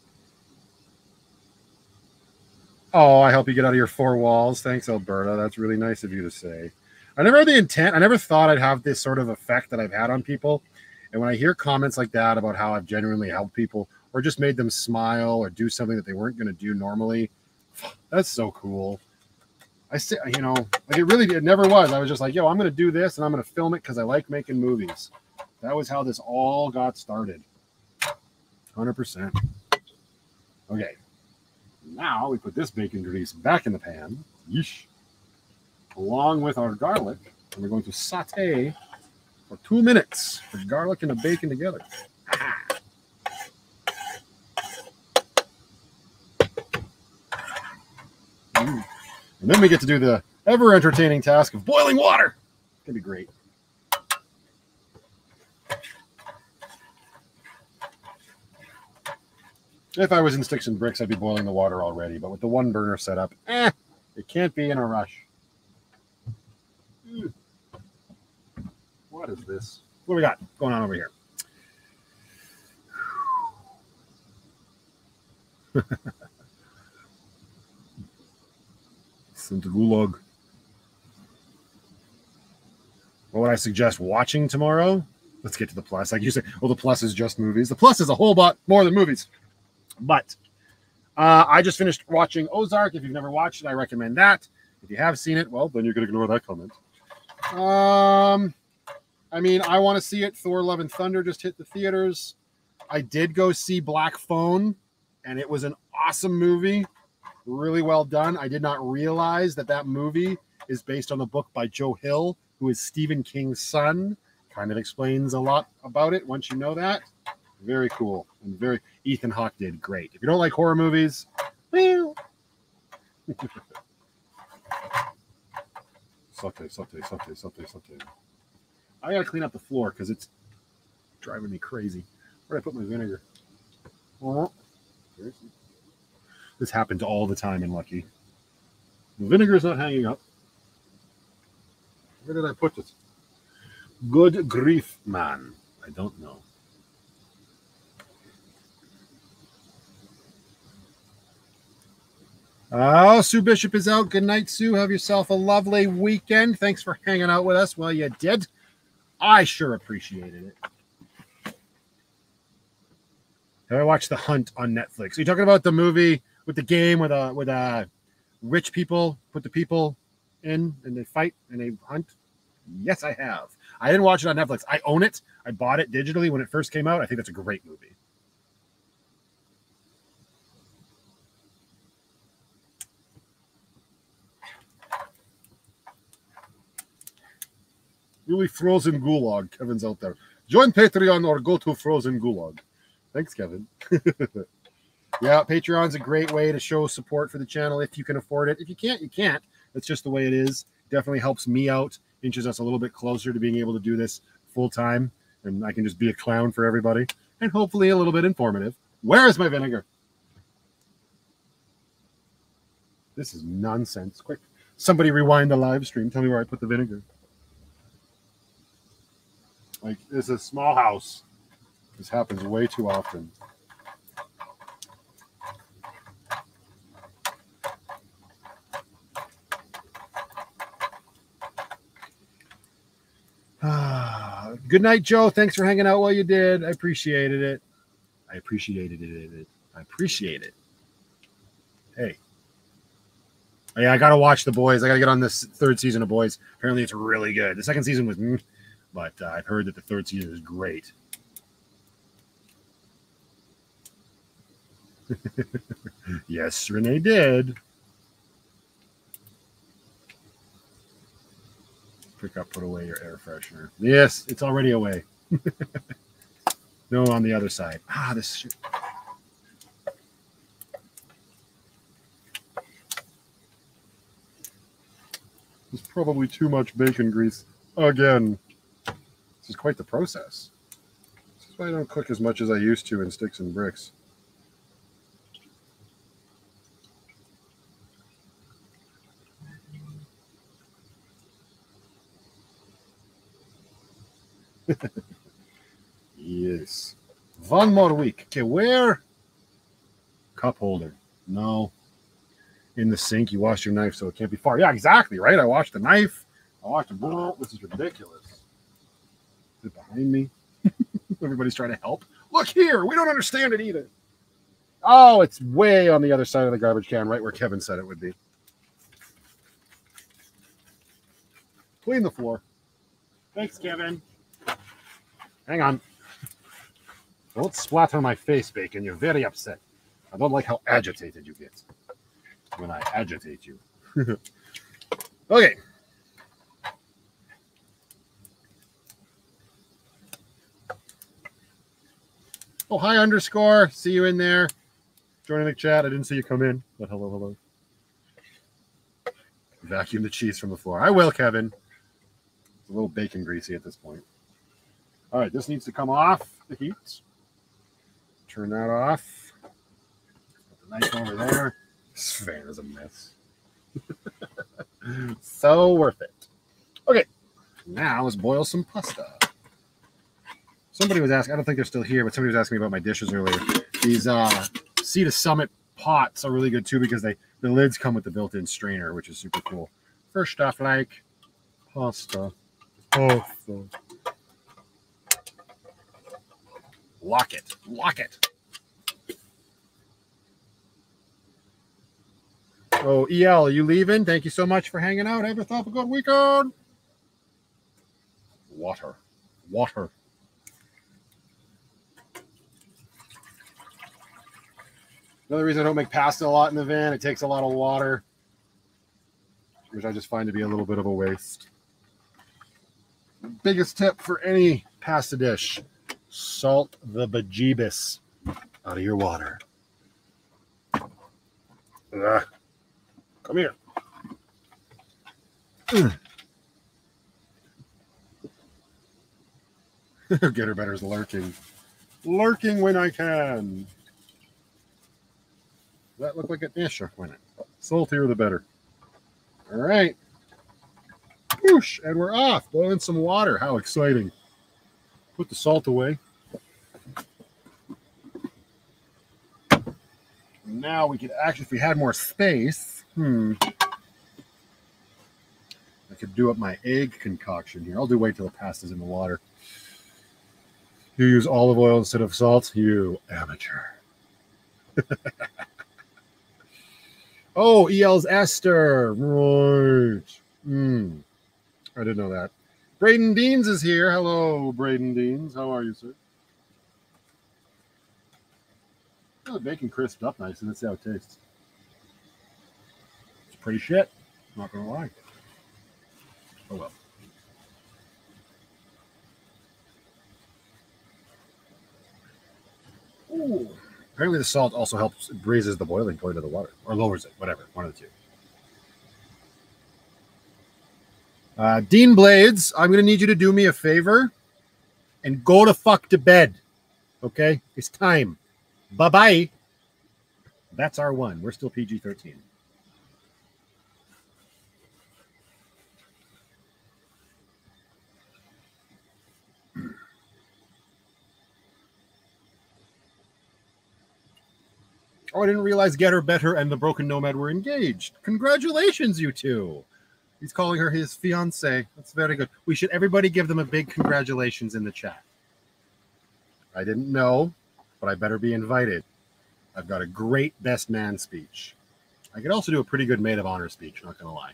Oh, I help you get out of your four walls. Thanks, Alberta. That's really nice of you to say. I never had the intent. I never thought I'd have this sort of effect that I've had on people. And when I hear comments like that about how I've genuinely helped people or just made them smile or do something that they weren't going to do normally, that's so cool. I say, you know, like it really, it never was. I was just like, yo, I'm going to do this and I'm going to film it because I like making movies. That was how this all got started. 100%. Okay. Now we put this bacon grease back in the pan. Yeesh. Along with our garlic. And we're going to saute for two minutes. The garlic and the bacon together. Ah. Mm. And then we get to do the ever entertaining task of boiling water. It's going to be great. If I was in Sticks and Bricks, I'd be boiling the water already. But with the one burner setup, eh, it can't be in a rush. Mm. What is this? What do we got going on over here? into Gulag. What would I suggest watching tomorrow? Let's get to the plus. Like you said, well, the plus is just movies. The plus is a whole lot more than movies. But uh, I just finished watching Ozark. If you've never watched it, I recommend that. If you have seen it, well, then you're to ignore that comment. Um, I mean, I want to see it. Thor: Love and Thunder just hit the theaters. I did go see Black Phone, and it was an awesome movie really well done. I did not realize that that movie is based on the book by Joe Hill, who is Stephen King's son. Kind of explains a lot about it once you know that. Very cool and very Ethan Hawke did great. If you don't like horror movies, well, saute, saute, saute, saute, saute. I gotta clean up the floor because it's driving me crazy. Where did I put my vinegar? This happens all the time in Lucky. The vinegar is not hanging up. Where did I put it? Good grief, man. I don't know. Oh, Sue Bishop is out. Good night, Sue. Have yourself a lovely weekend. Thanks for hanging out with us while you did. I sure appreciated it. Have I watched The Hunt on Netflix. Are you talking about the movie with the game with a with a rich people put the people in and they fight and they hunt? Yes, I have. I didn't watch it on Netflix. I own it. I bought it digitally when it first came out. I think that's a great movie. Really frozen gulag. Kevin's out there. Join Patreon or go to frozen gulag. Thanks, Kevin. yeah, Patreon's a great way to show support for the channel if you can afford it. If you can't, you can't. That's just the way it is. Definitely helps me out, inches us a little bit closer to being able to do this full time. And I can just be a clown for everybody and hopefully a little bit informative. Where is my vinegar? This is nonsense. Quick. Somebody rewind the live stream. Tell me where I put the vinegar. Like, it's a small house. This happens way too often. Good night, Joe. Thanks for hanging out while you did. I appreciated it. I appreciated it. I appreciate it. Hey. Yeah, I gotta watch the boys. I gotta get on this third season of boys. Apparently, it's really good. The second season was, mm, but uh, I've heard that the third season is great. yes, Renee did. Pick up, put away your air freshener. Yes, it's already away. no, on the other side. Ah, this. There's probably too much bacon grease again. This is quite the process. This is why I don't cook as much as I used to in sticks and bricks. yes. One more week. Okay, where? Cup holder. No. In the sink, you wash your knife so it can't be far. Yeah, exactly, right? I washed the knife. I washed the. This is ridiculous. It behind me? Everybody's trying to help. Look here. We don't understand it either. Oh, it's way on the other side of the garbage can, right where Kevin said it would be. Clean the floor. Thanks, Kevin. Hang on. Don't splatter my face, Bacon. You're very upset. I don't like how agitated you get when I agitate you. okay. Oh, hi, underscore. See you in there. Joining the chat. I didn't see you come in, but hello, hello. Vacuum the cheese from the floor. I will, Kevin. It's a little bacon greasy at this point. All right, this needs to come off the heat. Turn that off. Put the knife over there. This fan is a mess. so worth it. Okay, now let's boil some pasta. Somebody was asking, I don't think they're still here, but somebody was asking me about my dishes earlier. These uh, Sea to Summit pots are really good too because they the lids come with the built-in strainer, which is super cool. For stuff like pasta. Pasta. Lock it. Lock it. Oh, EL, are you leaving? Thank you so much for hanging out. Have yourself a good weekend. Water. Water. Another reason I don't make pasta a lot in the van, it takes a lot of water, which I just find to be a little bit of a waste. Biggest tip for any pasta dish salt the bejeebus out of your water. Ugh. Come here. Mm. Get her better's lurking. Lurking when I can. That look like a yeah, sure, why not? Saltier the better. All right. Whoosh, and we're off. Boiling some water. How exciting. Put the salt away. now we could actually, if we had more space, hmm, I could do up my egg concoction here. I'll do wait till the pasta's in the water. You use olive oil instead of salt, you amateur. oh, EL's Esther. Right. Hmm. I didn't know that. Braden Deans is here. Hello, Braden Deans. How are you, sir? Oh, the bacon crisped up nice, and let's see how it tastes. It's pretty shit. Not gonna lie. Oh well. Ooh. Apparently, the salt also helps raises the boiling point of the water or lowers it, whatever, one of the two. Uh, Dean Blades, I'm going to need you to do me a favor and go to fuck to bed. Okay? It's time. Bye bye. That's our one. We're still PG 13. Oh, I didn't realize Getter Better and the Broken Nomad were engaged. Congratulations, you two. He's calling her his fiance. That's very good. We should everybody give them a big congratulations in the chat. I didn't know, but I better be invited. I've got a great best man speech. I could also do a pretty good maid of honor speech, not gonna lie.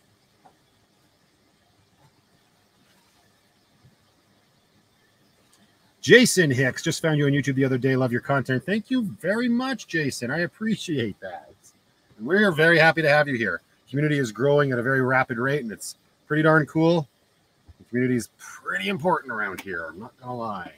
Jason Hicks just found you on YouTube the other day. Love your content. Thank you very much, Jason. I appreciate that. We're very happy to have you here. Community is growing at a very rapid rate, and it's pretty darn cool. The community is pretty important around here. I'm not gonna lie.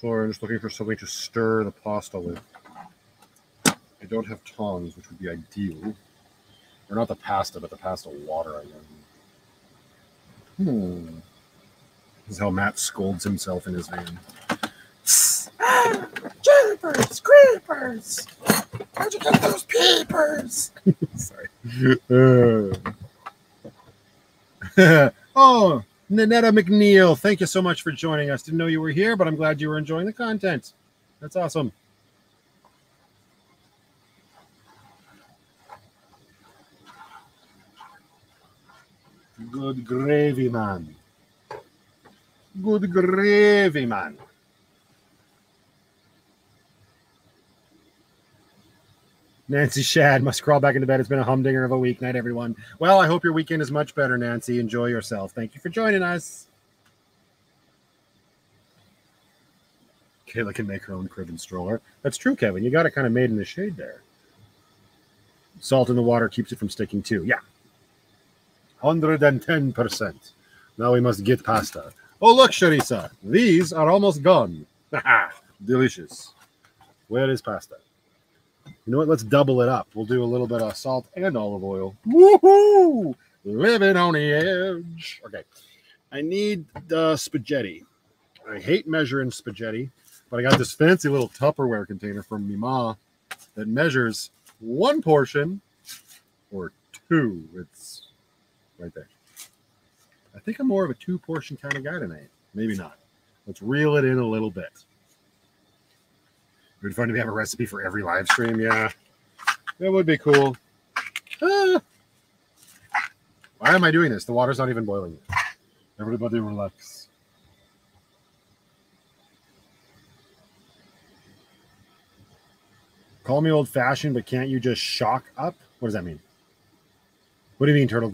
So I'm just looking for something to stir the pasta with. Don't have tongs, which would be ideal. Or not the pasta, but the pasta water, I mean. Hmm. This is how Matt scolds himself in his van. Ah, Jeepers, creepers! Where'd you get those peepers? Sorry. Uh. oh, Nanetta McNeil, thank you so much for joining us. Didn't know you were here, but I'm glad you were enjoying the content. That's awesome. Good gravy, man. Good gravy, man. Nancy Shad must crawl back into bed. It's been a humdinger of a week. Night, everyone. Well, I hope your weekend is much better, Nancy. Enjoy yourself. Thank you for joining us. Kayla can make her own crib and stroller. That's true, Kevin. You got it kind of made in the shade there. Salt in the water keeps it from sticking too. Yeah. 110%. Now we must get pasta. Oh, look, Sharisa. These are almost gone. Delicious. Where is pasta? You know what? Let's double it up. We'll do a little bit of salt and olive oil. Woohoo! Living on the edge. Okay. I need the spaghetti. I hate measuring spaghetti, but I got this fancy little Tupperware container from Mima that measures one portion or two. It's right there. I think I'm more of a two portion kind of guy tonight. Maybe not. Let's reel it in a little bit. It would be fun to have a recipe for every live stream. Yeah, that would be cool. Ah. Why am I doing this? The water's not even boiling yet. Everybody relax. Call me old fashioned, but can't you just shock up? What does that mean? What do you mean, Turtle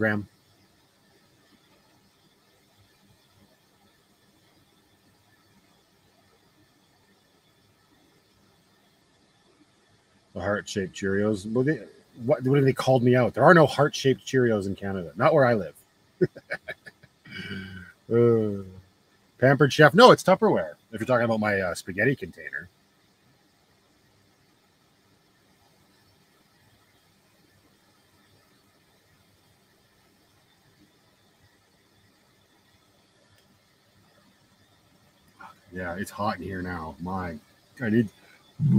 The heart shaped Cheerios. Well, they, what, what they called me out? There are no heart shaped Cheerios in Canada, not where I live. uh, pampered chef. No, it's Tupperware. If you're talking about my uh, spaghetti container. Yeah, it's hot in here now. My, I need.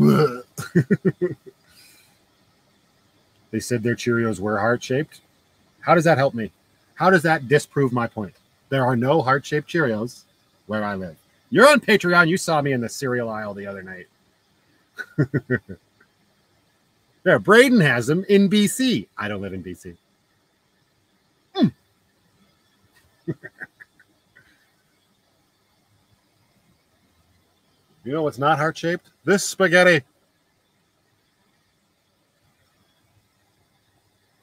they said their Cheerios were heart shaped. How does that help me? How does that disprove my point? There are no heart shaped Cheerios where I live. You're on Patreon. You saw me in the cereal aisle the other night. there, Braden has them in BC. I don't live in BC. Hmm. you know what's not heart shaped? This spaghetti.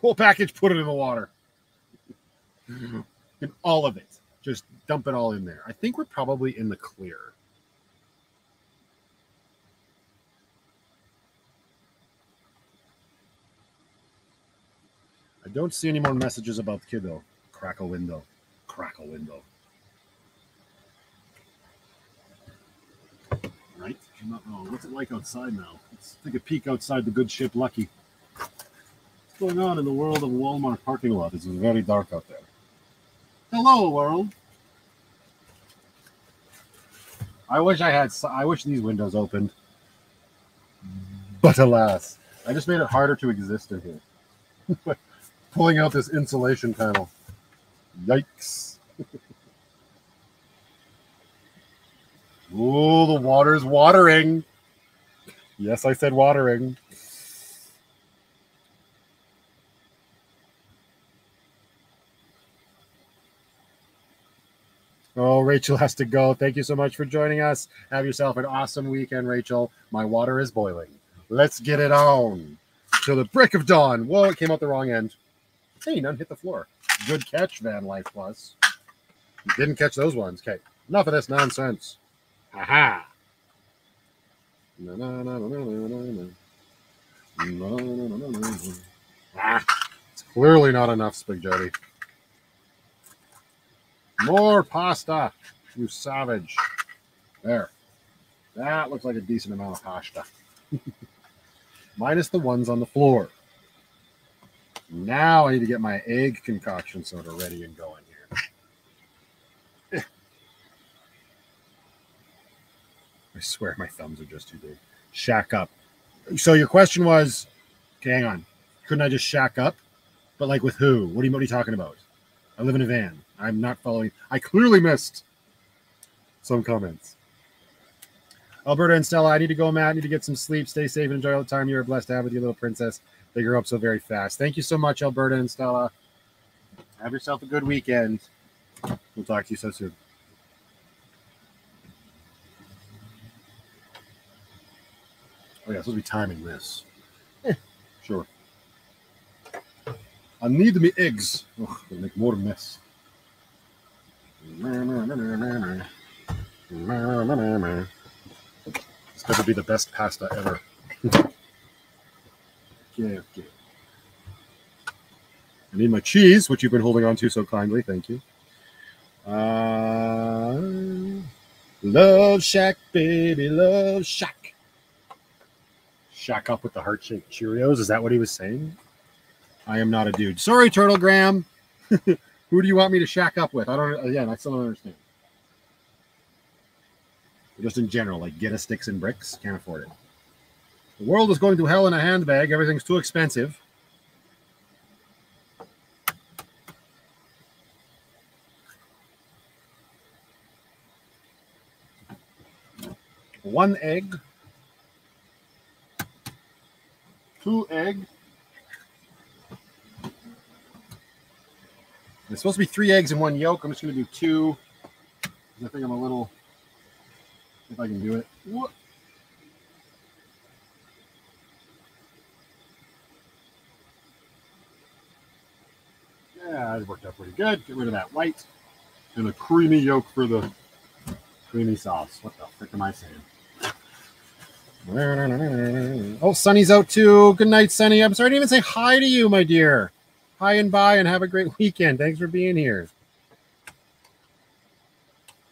Whole package, put it in the water. And all of it. Just dump it all in there. I think we're probably in the clear. I don't see any more messages about the kiddo. a window. Crack a window. Wrong. Oh, what's it like outside now? Let's take a peek outside the good ship Lucky. What's going on in the world of Walmart parking lot? It's very dark out there. Hello, world. I wish I had. I wish these windows opened, but alas, I just made it harder to exist in here. Pulling out this insulation panel. Yikes! oh, the water's watering. Yes, I said watering. Oh, Rachel has to go. Thank you so much for joining us. Have yourself an awesome weekend, Rachel. My water is boiling. Let's get it on To the brick of dawn. Whoa, it came out the wrong end. Hey, none hit the floor. Good catch, Van Life Plus. didn't catch those ones. Okay, enough of this nonsense. Aha. Ah, it's clearly not enough spaghetti. More pasta, you savage. There. That looks like a decent amount of pasta. Minus the ones on the floor. Now I need to get my egg concoction soda ready and going here. I swear my thumbs are just too big. Shack up. So your question was, okay, hang on. Couldn't I just shack up? But like with who? What are you, what are you talking about? I live in a van. I'm not following. I clearly missed some comments. Alberta and Stella, I need to go, Matt. I need to get some sleep. Stay safe and enjoy all the time you are blessed to have with your little princess. They grow up so very fast. Thank you so much, Alberta and Stella. Have yourself a good weekend. We'll talk to you so soon. Oh, yeah, supposed to be timing this. Eh, sure. I need me eggs. Oh, they make more mess. It's going to be the best pasta ever. okay, okay. I need my cheese, which you've been holding on to so kindly. Thank you. Uh, love Shack, baby, love Shack. Shack up with the heart shaped Cheerios. Is that what he was saying? I am not a dude. Sorry, Turtle Graham. Who do you want me to shack up with? I don't. Again, I still don't understand. Just in general, like get a sticks and bricks. Can't afford it. The world is going to hell in a handbag. Everything's too expensive. One egg. Two egg. It's supposed to be three eggs and one yolk. I'm just going to do two. I think I'm a little, if I can do it. What? Yeah, it worked out pretty good. Get rid of that white and a creamy yolk for the creamy sauce. What the frick am I saying? Oh, Sunny's out too. Good night, Sunny. I'm sorry to even say hi to you, my dear. Hi and bye, and have a great weekend. Thanks for being here.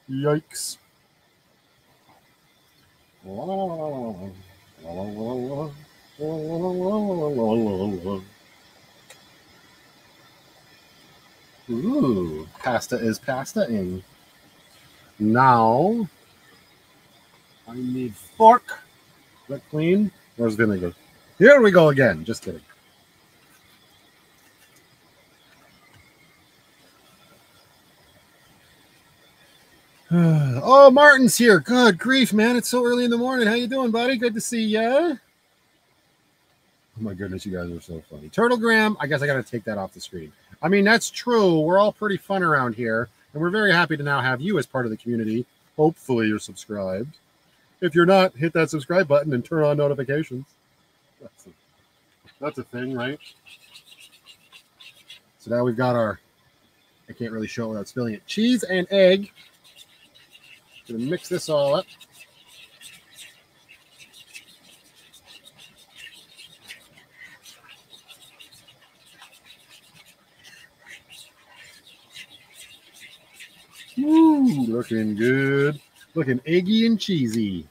Yikes. Ooh, pasta is pasta-ing. Now, I need fork clean? Where's vinegar? Here we go again. Just kidding. oh, Martin's here. Good grief, man. It's so early in the morning. How you doing, buddy? Good to see ya. Oh my goodness, you guys are so funny. Turtlegram, I guess I gotta take that off the screen. I mean, that's true. We're all pretty fun around here, and we're very happy to now have you as part of the community. Hopefully you're subscribed. If you're not, hit that subscribe button and turn on notifications. That's a, that's a thing, right? So now we've got our, I can't really show it without spilling it, cheese and egg. Gonna mix this all up. Woo, looking good. Looking eggy and cheesy.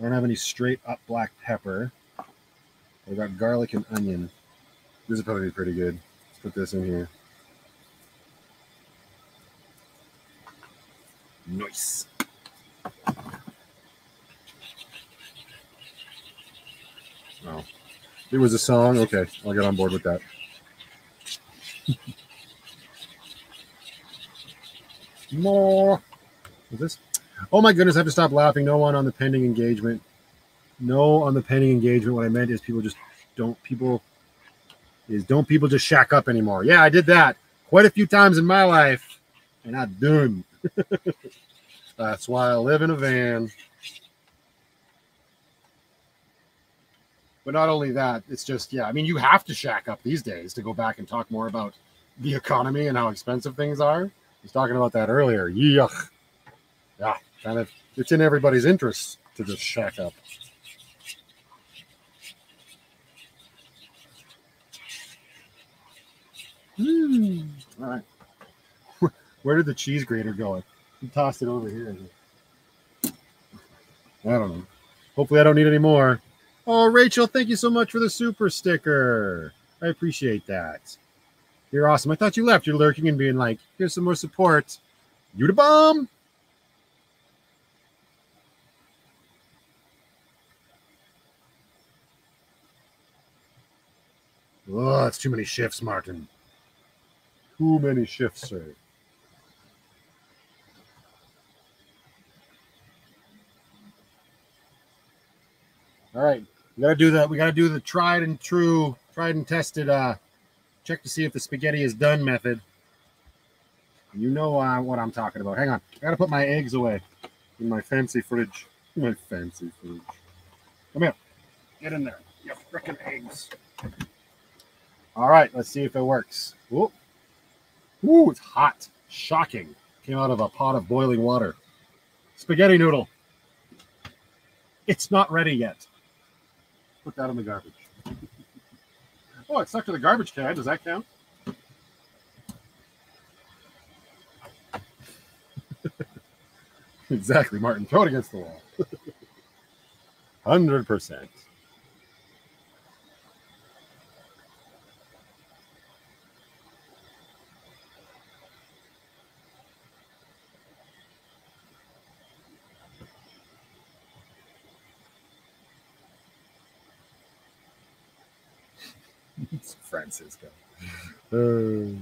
I don't have any straight up black pepper. I got garlic and onion. This is probably pretty good. Let's put this in here. Nice. Oh, it was a song. Okay, I'll get on board with that. More. Is this? Oh my goodness! I have to stop laughing. No one on the pending engagement. No on the pending engagement. What I meant is people just don't people is don't people just shack up anymore. Yeah, I did that quite a few times in my life, and I'm done. That's why I live in a van. But not only that, it's just, yeah, I mean, you have to shack up these days to go back and talk more about the economy and how expensive things are. I was talking about that earlier. Yuck. Yeah, kind of, it's in everybody's interest to just shack up. Mm. All right. Where did the cheese grater go? He tossed it over here. I don't know. Hopefully, I don't need any more. Oh, Rachel, thank you so much for the super sticker. I appreciate that. You're awesome. I thought you left. You're lurking and being like, here's some more support. You the bomb. Oh, it's too many shifts, Martin. Too many shifts, sir. All right, we gotta do the we gotta do the tried and true, tried and tested. Uh, check to see if the spaghetti is done method. You know uh, what I'm talking about. Hang on, I gotta put my eggs away in my fancy fridge. My fancy fridge. Come here, get in there. You freaking eggs. All right, let's see if it works. Ooh. Ooh, it's hot. Shocking. Came out of a pot of boiling water. Spaghetti noodle. It's not ready yet. Put that in the garbage. oh, it's stuck to the garbage can. Does that count? exactly, Martin. Throw it against the wall. 100%. Francisco. Uh,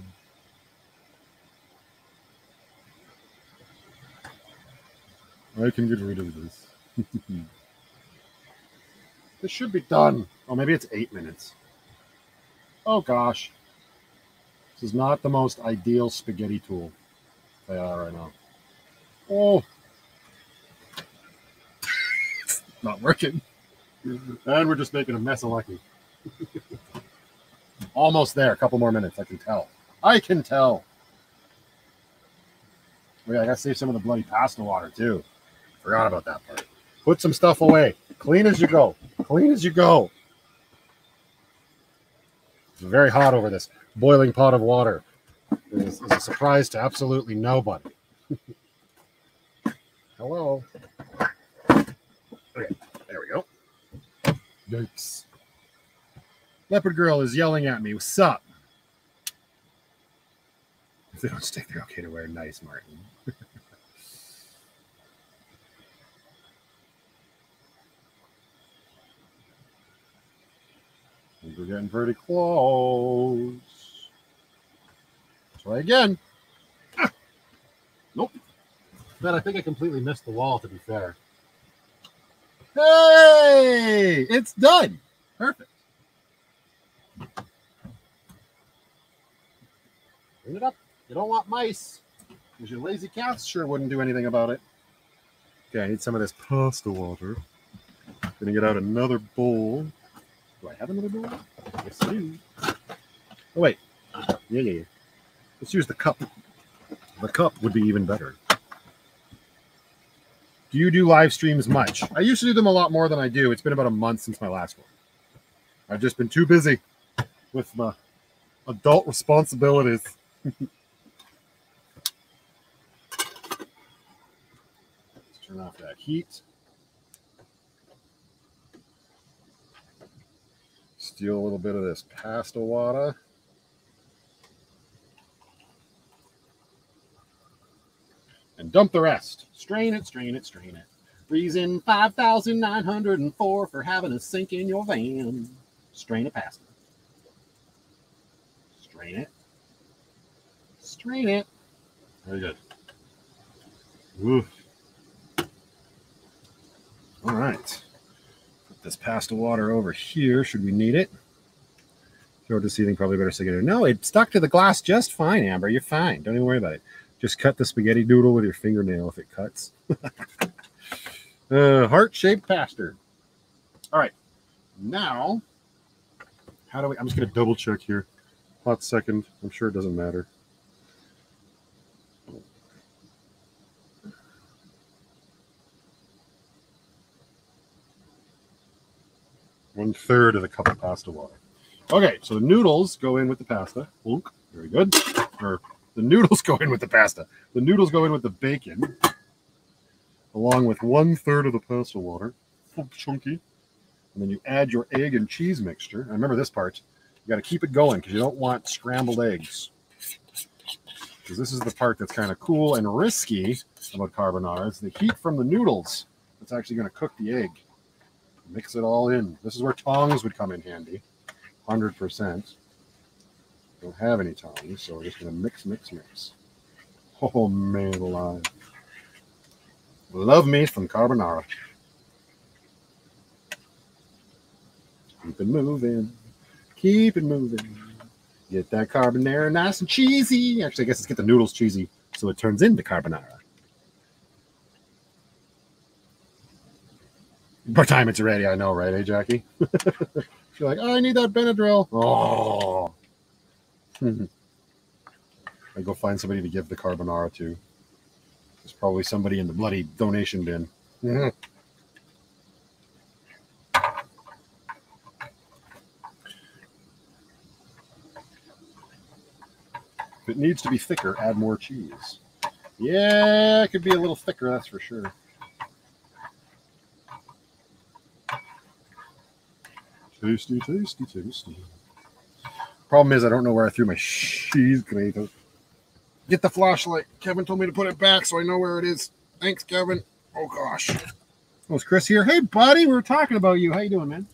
I can get rid of this. this should be done. Oh, maybe it's eight minutes. Oh gosh. This is not the most ideal spaghetti tool. They are right now. Oh. not working. And we're just making a mess of lucky. Almost there. A couple more minutes. I can tell. I can tell. Oh, yeah, I gotta save some of the bloody pasta water too. Forgot about that part. Put some stuff away. Clean as you go. Clean as you go. It's very hot over this boiling pot of water. It is a surprise to absolutely nobody. Hello. Okay, there we go. Yikes. Leopard Girl is yelling at me. What's up? If they don't stick, they're okay to wear nice, Martin. we're getting pretty close. Try again. Ah. Nope. But I think I completely missed the wall, to be fair. Hey, it's done. Perfect. Bring it up. You don't want mice. Because your lazy cats sure wouldn't do anything about it. Okay, I need some of this pasta water. Gonna get out another bowl. Do I have another bowl? Yes, I do. Oh, wait. Yeah, yeah, yeah. Let's use the cup. The cup would be even better. Do you do live streams much? I used to do them a lot more than I do. It's been about a month since my last one. I've just been too busy with my adult responsibilities. Let's turn off that heat. Steal a little bit of this pasta water. And dump the rest. Strain it, strain it, strain it. Reason 5,904 for having a sink in your van. Strain it pasta. Strain it. Strain it. Very good. Oof. All right. Put this pasta water over here. Should we need it? Throw it to seething. Probably better stick it in. No, it stuck to the glass just fine, Amber. You're fine. Don't even worry about it. Just cut the spaghetti doodle with your fingernail if it cuts. uh, heart-shaped pasta. All right. Now, how do we? I'm just gonna double check here. Hot second. I'm sure it doesn't matter. One third of the cup of pasta water. Okay, so the noodles go in with the pasta. Plunk. Very good. Or the noodles go in with the pasta. The noodles go in with the bacon, along with one third of the pasta water. Chunky. And then you add your egg and cheese mixture. And remember this part. You got to keep it going because you don't want scrambled eggs. Because this is the part that's kind of cool and risky about carbonara. It's the heat from the noodles that's actually going to cook the egg. Mix it all in. This is where tongs would come in handy. 100%. Don't have any tongs, so we're just going to mix, mix, mix. Oh, man alive. Love me from carbonara. Keep it moving. Keep it moving. Get that carbonara nice and cheesy. Actually, I guess let's get the noodles cheesy so it turns into carbonara. By the time it's ready, I know, right, hey Jackie? You're like, oh, I need that Benadryl. Oh. I go find somebody to give the carbonara to. There's probably somebody in the bloody donation bin. Mm-hmm. If it needs to be thicker, add more cheese. Yeah, it could be a little thicker, that's for sure. Tasty, tasty, tasty. Problem is, I don't know where I threw my cheese grater. Get the flashlight. Kevin told me to put it back so I know where it is. Thanks, Kevin. Oh gosh. Is Chris here? Hey, buddy, we were talking about you. How you doing, man?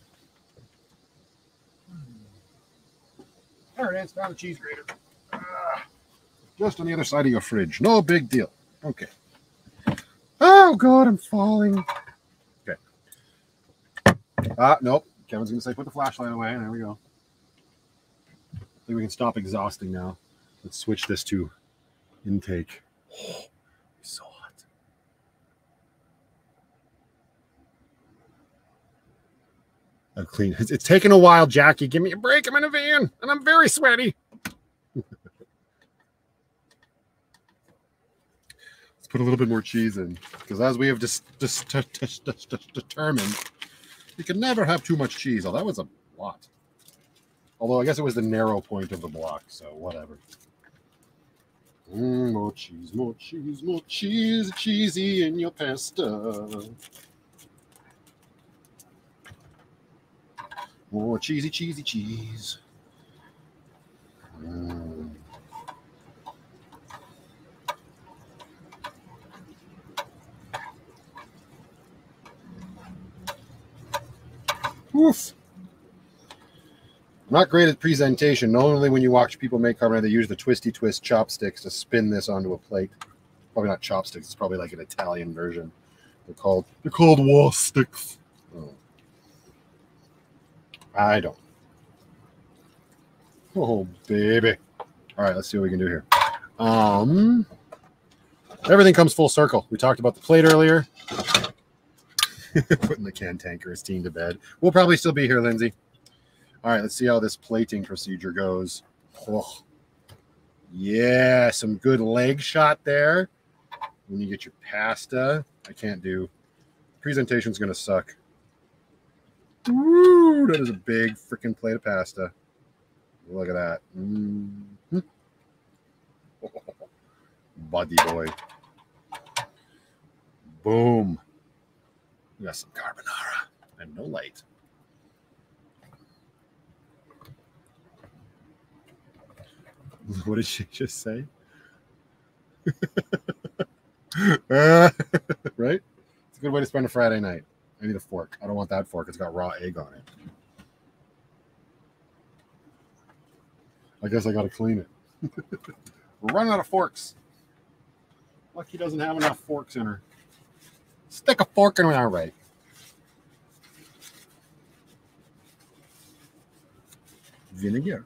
There it is. Found the cheese grater. Just on the other side of your fridge. No big deal. Okay. Oh God, I'm falling. Okay. Ah, nope. Kevin's gonna say put the flashlight away. There we go. I think we can stop exhausting now. Let's switch this to intake. Oh, so hot. I've cleaned. It's, it's taken a while, Jackie. Give me a break. I'm in a van and I'm very sweaty. Put a little bit more cheese in because, as we have just determined, you can never have too much cheese. Oh, that was a lot. Although I guess it was the narrow point of the block, so whatever. Mm, more cheese, more cheese, more cheese, cheesy in your pasta. More cheesy, cheesy, cheese. Mm. Oof. Not great at presentation. Normally, when you watch people make carbonara, they use the twisty twist chopsticks to spin this onto a plate. Probably not chopsticks. It's probably like an Italian version. They're called they're called wall sticks. Oh. I don't. Oh baby. All right, let's see what we can do here. Um, everything comes full circle. We talked about the plate earlier. Putting the cantankerous team to bed. We'll probably still be here, Lindsay. All right, let's see how this plating procedure goes. Oh. Yeah, some good leg shot there. When you get your pasta, I can't do. Presentation's gonna suck. Woo, that is a big freaking plate of pasta. Look at that. Mhm. Buddy boy. Boom. We got some carbonara and no light. What did she just say? Uh, right? It's a good way to spend a Friday night. I need a fork. I don't want that fork. It's got raw egg on it. I guess I got to clean it. We're running out of forks. Lucky doesn't have enough forks in her. Stick a fork in her. All right. Vinegar.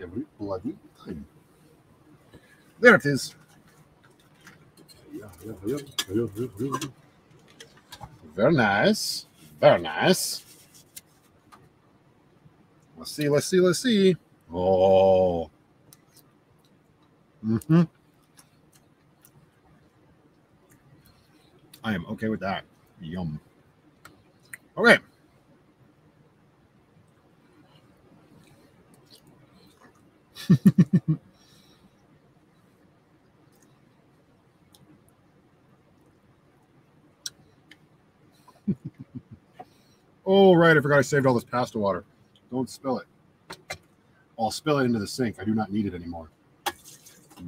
Every bloody time. There it is. Very nice. Very nice. Let's see, let's see, let's see. Oh. Mm-hmm. I am okay with that. Yum. Okay. oh, right. I forgot I saved all this pasta water. Don't spill it. I'll spill it into the sink. I do not need it anymore.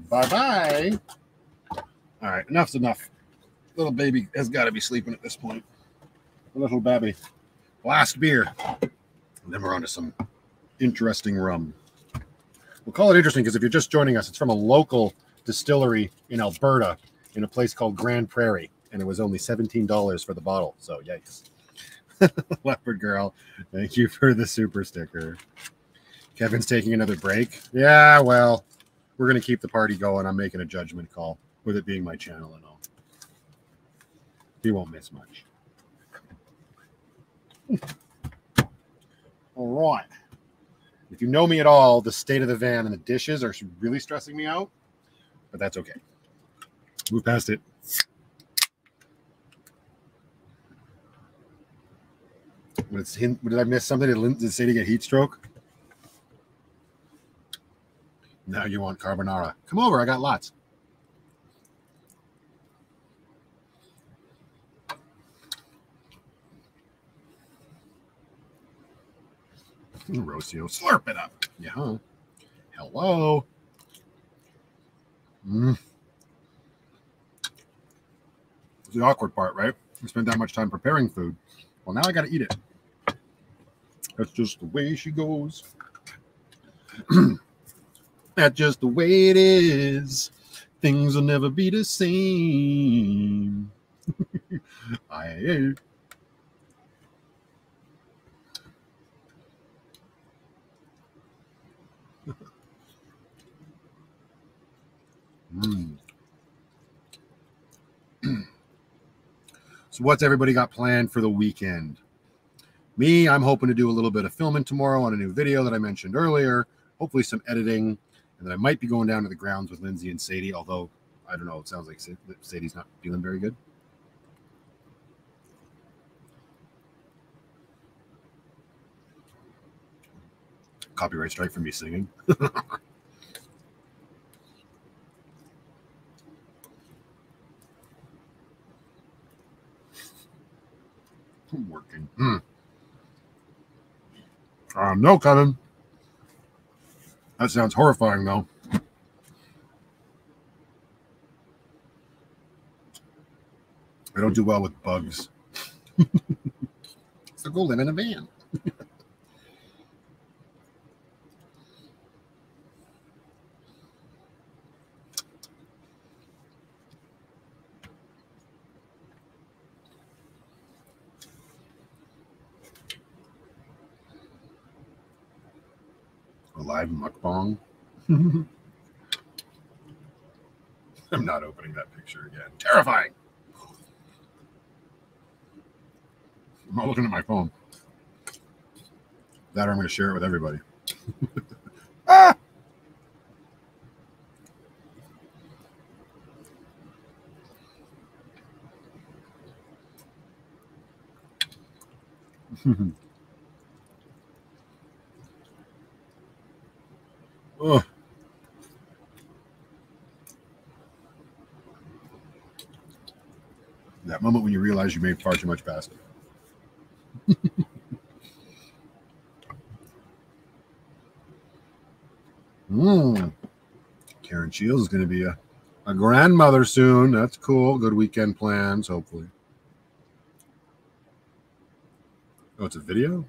Bye bye. All right, enough's enough. Little baby has got to be sleeping at this point. Little baby. Last beer. And then we're on to some interesting rum. We'll call it interesting because if you're just joining us, it's from a local distillery in Alberta in a place called Grande Prairie, and it was only $17 for the bottle. So, yikes. Leopard Girl, thank you for the super sticker. Kevin's taking another break. Yeah, well, we're going to keep the party going. I'm making a judgment call with it being my channel and all. He won't miss much. all right. If you know me at all, the state of the van and the dishes are really stressing me out, but that's okay. Move past it. Did I miss something? Did, did Sadie get heat stroke? Now you want carbonara. Come over, I got lots. Rocio, slurp it up. Yeah. Hello. Mm. It's the awkward part, right? We spend that much time preparing food. Well, now I got to eat it. That's just the way she goes. That's just the way it is. Things will never be the same. I Mm. so, what's everybody got planned for the weekend? Me, I'm hoping to do a little bit of filming tomorrow on a new video that I mentioned earlier. Hopefully, some editing, and then I might be going down to the grounds with Lindsay and Sadie. Although I don't know, it sounds like Sadie's not feeling very good. Copyright strike for me singing. working. Hmm. Uh, no, Kevin. That sounds horrifying, though. I don't do well with bugs. so go live in a van. live mukbang. I'm not opening that picture again. Terrifying. I'm not looking at my phone. That or I'm going to share it with everybody. ah! oh. That moment when you realize you made far too much pasta. Mmm. Karen Shields is going to be a, a grandmother soon. That's cool. Good weekend plans, hopefully. Oh, it's a video?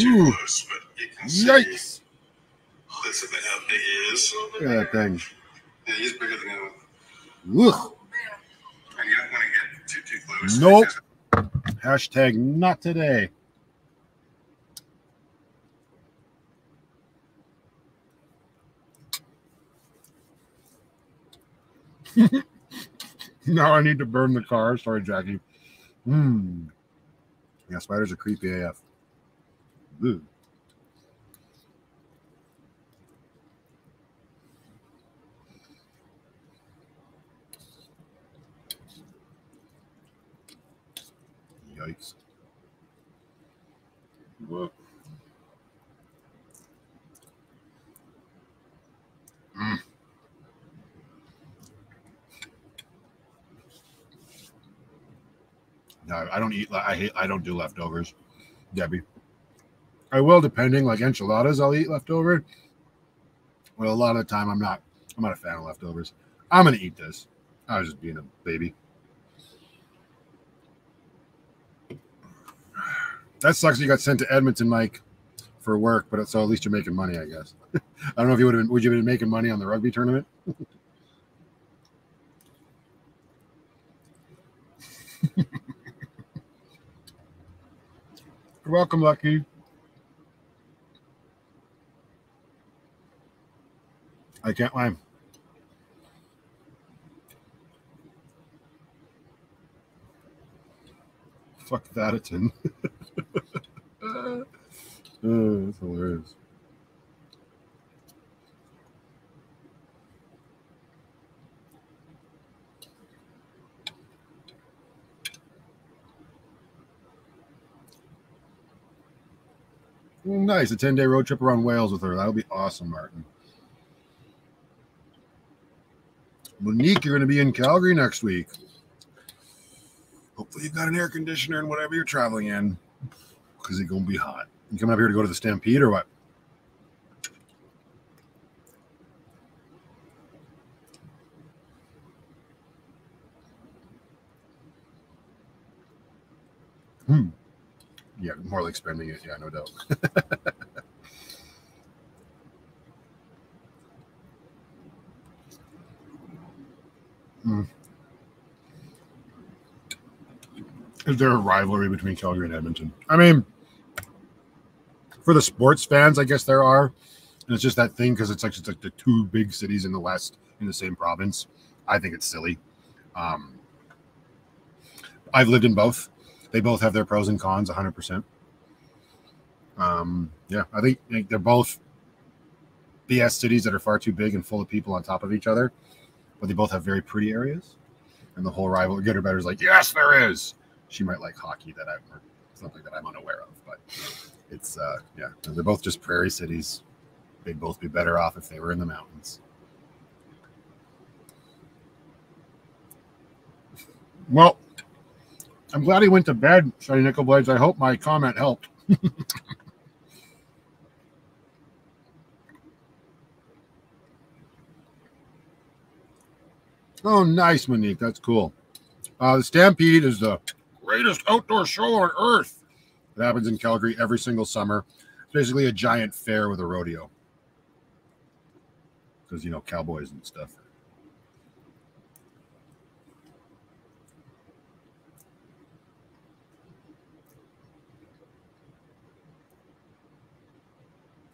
Ooh. close, but you can see. Yikes. Listen to how big he is. Look at that thing. Yeah, he's bigger than you. Ugh. And you don't want to get too too close. Nope. Hashtag not today. now I need to burn the car. Sorry, Jackie. Hmm. Yeah, spiders are creepy AF. Ooh. Yikes. Whoa. Mm. No, I don't eat. I hate. I don't do leftovers, Debbie. I will, depending. Like enchiladas, I'll eat leftover. Well, a lot of the time, I'm not. I'm not a fan of leftovers. I'm gonna eat this. I was just being a baby. That sucks. You got sent to Edmonton, Mike, for work, but so at least you're making money, I guess. I don't know if you would have been. Would you have been making money on the rugby tournament? You're welcome, Lucky. I can't lie. Fuck Vatican. oh, that's hilarious. Nice. A 10 day road trip around Wales with her. That'll be awesome, Martin. Monique, you're going to be in Calgary next week. Hopefully, you've got an air conditioner and whatever you're traveling in because it's going to be hot. You coming up here to go to the Stampede or what? Hmm. Yeah, more like spending it. Yeah, no doubt. Hmm. Is there a rivalry between Calgary and Edmonton? I mean, for the sports fans, I guess there are. And it's just that thing because it's like it's like the two big cities in the West in the same province. I think it's silly. Um, I've lived in both. They both have their pros and cons, 100%. Um, yeah, I think, I think they're both BS cities that are far too big and full of people on top of each other, but they both have very pretty areas. And the whole rival, good or better, is like, yes, there is. She might like hockey that I'm, or something that I'm unaware of, but it's, uh, yeah, they're both just prairie cities. They'd both be better off if they were in the mountains. Well, I'm glad he went to bed, Shiny Nickel Blades. I hope my comment helped. Oh, nice, Monique. That's cool. Uh, the Stampede is the greatest outdoor show on earth. It happens in Calgary every single summer. It's basically a giant fair with a rodeo. Because, you know, cowboys and stuff.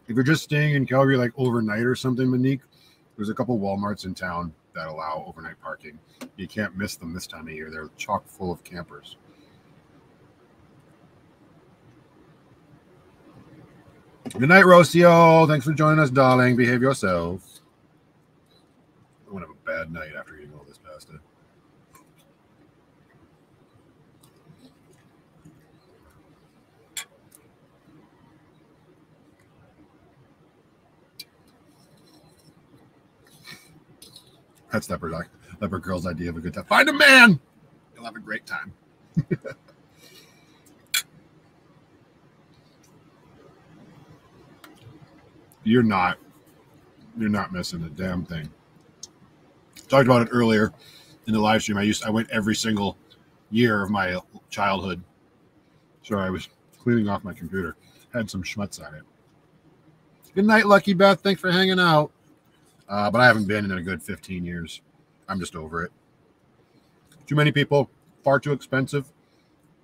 If you're just staying in Calgary like overnight or something, Monique, there's a couple Walmarts in town that allow overnight parking. You can't miss them this time of year. They're chock full of campers. Good night, Rocio. Thanks for joining us, darling. Behave yourself. I'm gonna have a bad night after eating all this pasta. That's leopard leopard girl's idea of a good time. Find a man. You'll have a great time. you're not you're not missing a damn thing. Talked about it earlier in the live stream. I used I went every single year of my childhood. So I was cleaning off my computer. Had some schmutz on it. Good night, Lucky Beth. Thanks for hanging out. Uh, but I haven't been in a good 15 years. I'm just over it. Too many people, far too expensive,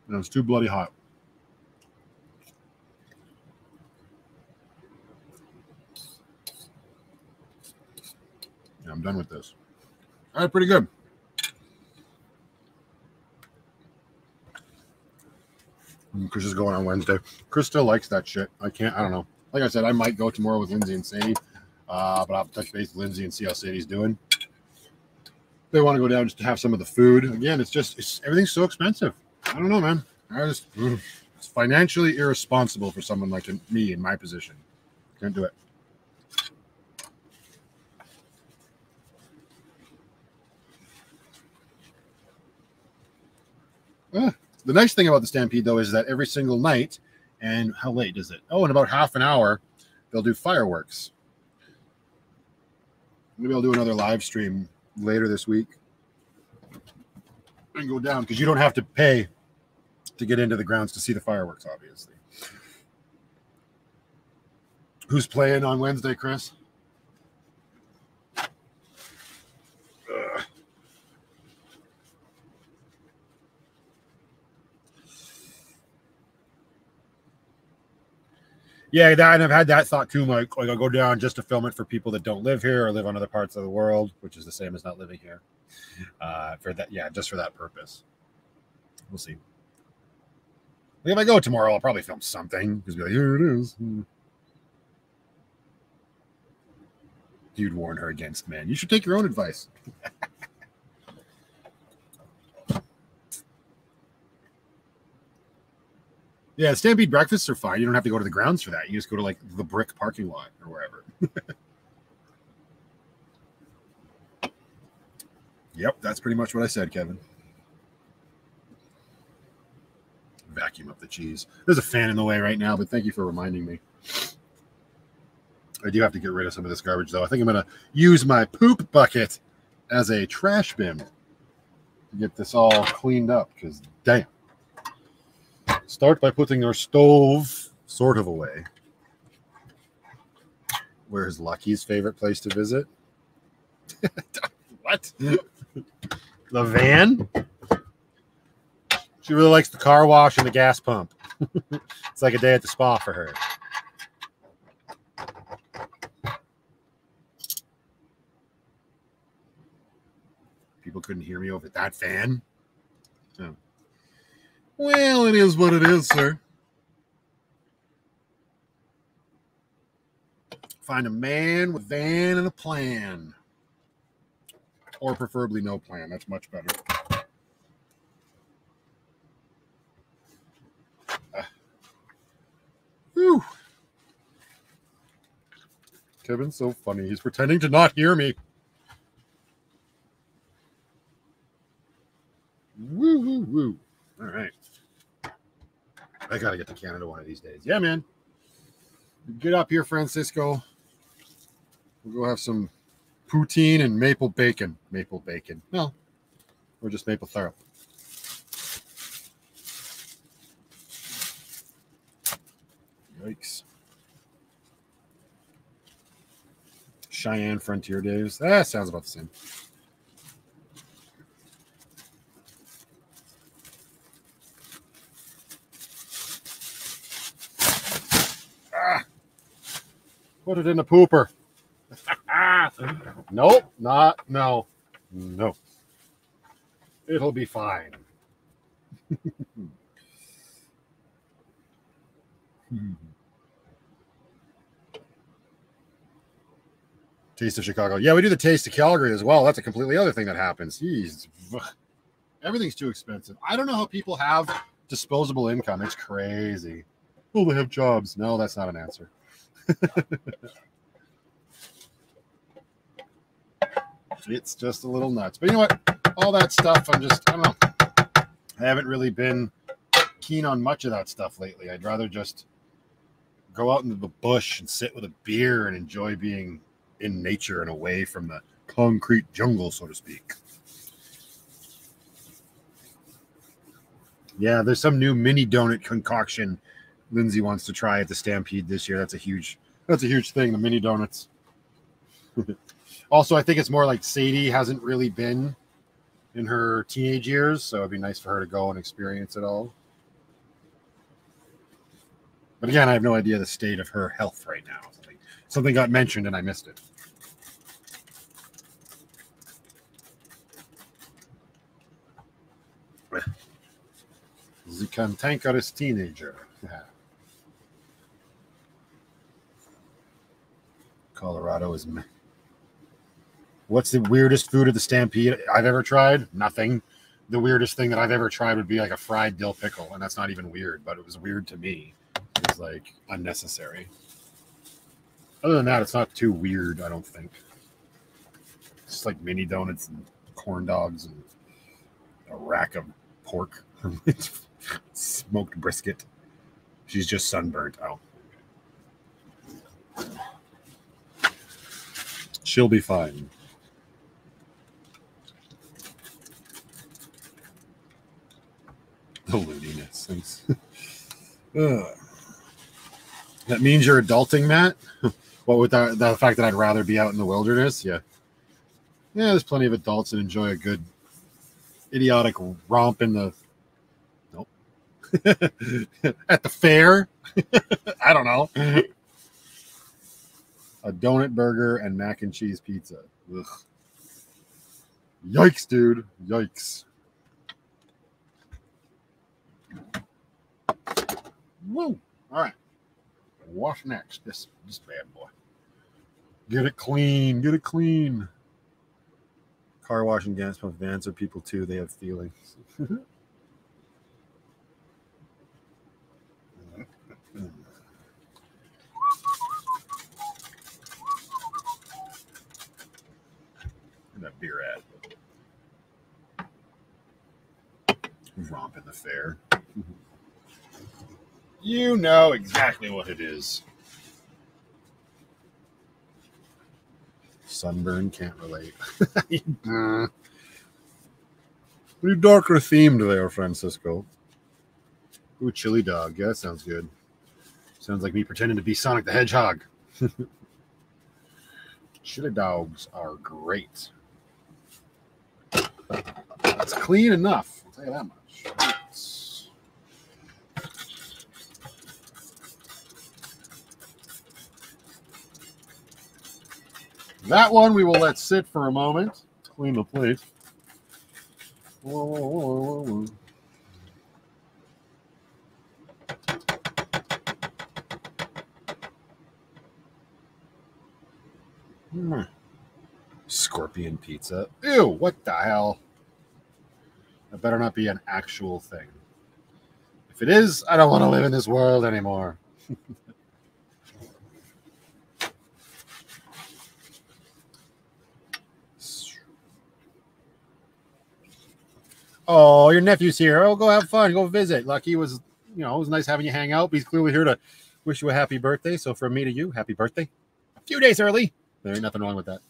and it's too bloody hot. Yeah, I'm done with this. All right, pretty good. Mm, Chris is going on Wednesday. Chris still likes that shit. I can't. I don't know. Like I said, I might go tomorrow with Lindsay and Sadie, uh, but I'll touch base with Lindsay and see how Sadie's doing. They want to go down just to have some of the food. Again, it's just it's everything's so expensive. I don't know, man. I just it's financially irresponsible for someone like me in my position. Can't do it. Ah, the nice thing about the Stampede, though, is that every single night, and how late is it? Oh, in about half an hour, they'll do fireworks. Maybe I'll do another live stream later this week and go down because you don't have to pay to get into the grounds to see the fireworks, obviously. Who's playing on Wednesday, Chris? Yeah, that, and I've had that thought too. Like, like I'll go down just to film it for people that don't live here or live on other parts of the world, which is the same as not living here. Uh, for that, yeah, just for that purpose. We'll see. Like, if I go tomorrow, I'll probably film something because be like, here it is. Hmm. You'd warn her against men. You should take your own advice. Yeah, Stampede breakfasts are fine. You don't have to go to the grounds for that. You just go to like the brick parking lot or wherever. yep, that's pretty much what I said, Kevin. Vacuum up the cheese. There's a fan in the way right now, but thank you for reminding me. I do have to get rid of some of this garbage, though. I think I'm going to use my poop bucket as a trash bin to get this all cleaned up because, damn. Start by putting your stove sort of away. Where's Lucky's favorite place to visit? what? the van? She really likes the car wash and the gas pump. it's like a day at the spa for her. People couldn't hear me over that fan. Oh. Well, it is what it is, sir. Find a man with a van and a plan. Or preferably no plan. That's much better. Uh, whew. Kevin's so funny. He's pretending to not hear me. Woo, woo, woo. All right. I got to get to Canada one of these days. Yeah, man. Get up here, Francisco. We'll go have some poutine and maple bacon. Maple bacon. No, or just maple syrup. Yikes. Cheyenne Frontier Days. That sounds about the same. Put it in the pooper. nope, not no, no. It'll be fine. Taste of Chicago. Yeah, we do the Taste of Calgary as well. That's a completely other thing that happens. Jeez. Everything's too expensive. I don't know how people have disposable income. It's crazy. Oh, they have jobs. No, that's not an answer. It's just a little nuts. But you know what? All that stuff, I'm just, I don't know. I haven't really been keen on much of that stuff lately. I'd rather just go out into the bush and sit with a beer and enjoy being in nature and away from the concrete jungle, so to speak. Yeah, there's some new mini donut concoction Lindsay wants to try at the Stampede this year. That's a huge that's a huge thing, the mini donuts. also, I think it's more like Sadie hasn't really been in her teenage years, so it'd be nice for her to go and experience it all. But again, I have no idea the state of her health right now. Something, something got mentioned and I missed it. The cantankerous teenager. Colorado is. What's the weirdest food of the Stampede I've ever tried? Nothing. The weirdest thing that I've ever tried would be like a fried dill pickle, and that's not even weird, but it was weird to me. It's like unnecessary. Other than that, it's not too weird, I don't think. It's just like mini donuts and corn dogs and a rack of pork, smoked brisket. She's just sunburnt. Oh. She'll be fine. The looniness. Thanks. that means you're adulting, Matt. what with the, the fact that I'd rather be out in the wilderness? Yeah. Yeah, there's plenty of adults that enjoy a good idiotic romp in the nope. at the fair. I don't know. A donut burger and mac and cheese pizza. Ugh. Yikes, dude. Yikes. Woo. All right. Wash next. This this bad boy. Get it clean. Get it clean. Car washing gas pump vans are people too. They have feelings. that beer at? Romp in the fair. You know exactly what it is. Sunburn can't relate. Pretty darker themed there, Francisco. Ooh, chili dog. Yeah, that sounds good. Sounds like me pretending to be Sonic the Hedgehog. chili dogs are great. It's clean enough. I'll tell you that much. That one we will let sit for a moment. Clean the plate. Whoa, whoa, whoa. Hmm. Scorpion pizza. Ew, what the hell? That better not be an actual thing. If it is, I don't want to live in this world anymore. oh, your nephew's here. Oh, go have fun. Go visit. Lucky was, you know, it was nice having you hang out. But he's clearly here to wish you a happy birthday. So from me to you, happy birthday. A few days early. There ain't nothing wrong with that.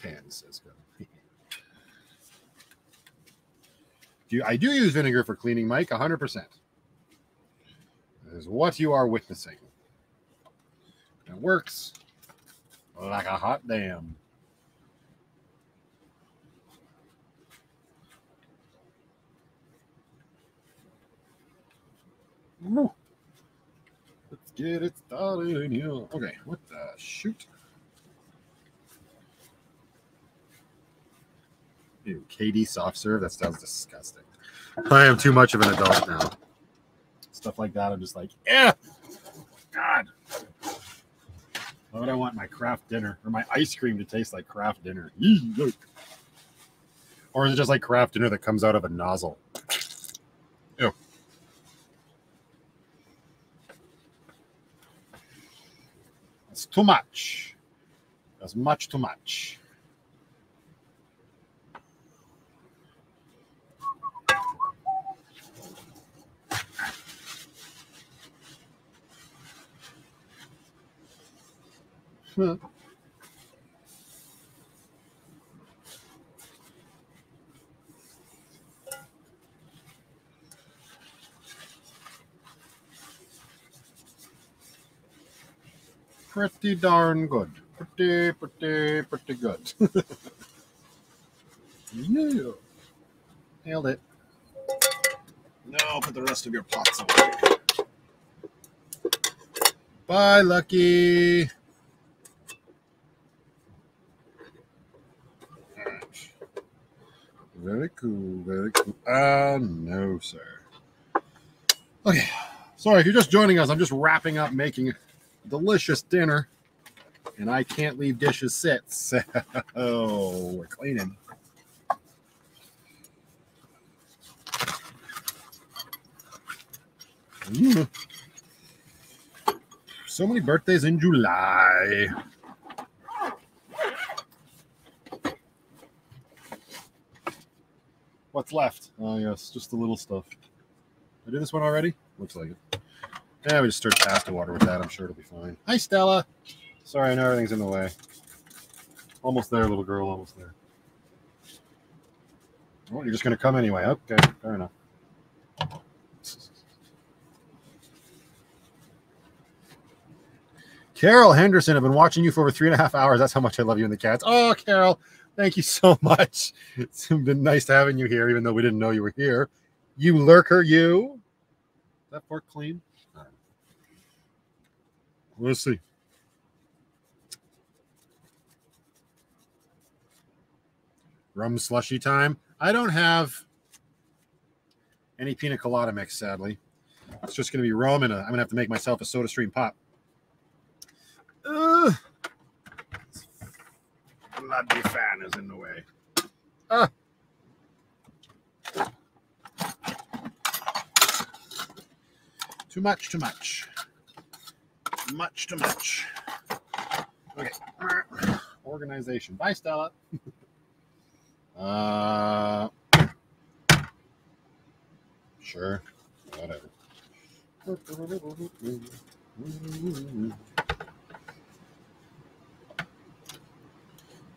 Can says go. do I do use vinegar for cleaning, Mike? hundred percent. Is what you are witnessing. It works like a hot damn. Woo. get it started in here. Okay, what the shoot? Ew, KD soft serve. That sounds disgusting. I am too much of an adult now. Stuff like that. I'm just like, yeah. God. Why would I want my Kraft Dinner or my ice cream to taste like Kraft Dinner? Or is it just like Kraft Dinner that comes out of a nozzle? Ew. That's too much. That's much too much. Hmm. Pretty darn good. Pretty, pretty, pretty good. yeah. Nailed it. Now put the rest of your pots away. Bye, Lucky. Very cool, very cool. Ah, no, sir. Okay. Sorry, if you're just joining us, I'm just wrapping up making delicious dinner, and I can't leave dishes sit. So we're cleaning. Mm. So many birthdays in July. What's left? Oh, yes, just the little stuff. I did this one already? Looks like it. Yeah, we just stir the water with that. I'm sure it'll be fine. Hi, Stella. Sorry, I know everything's in the way. Almost there, little girl. Almost there. Oh, you're just going to come anyway. Okay, fair enough. Carol Henderson, I've been watching you for over three and a half hours. That's how much I love you and the cats. Oh, Carol, thank you so much. It's been nice having you here, even though we didn't know you were here. You lurker, you. Is that fork clean? Let's see. Rum slushy time. I don't have any pina colada mix, sadly. It's just going to be rum, and a, I'm going to have to make myself a SodaStream pop. Ugh. Bloody fan is in the way. Ah. Too much, too much. Much too much. Okay. Organization. Bye, Stella. uh, sure. Whatever.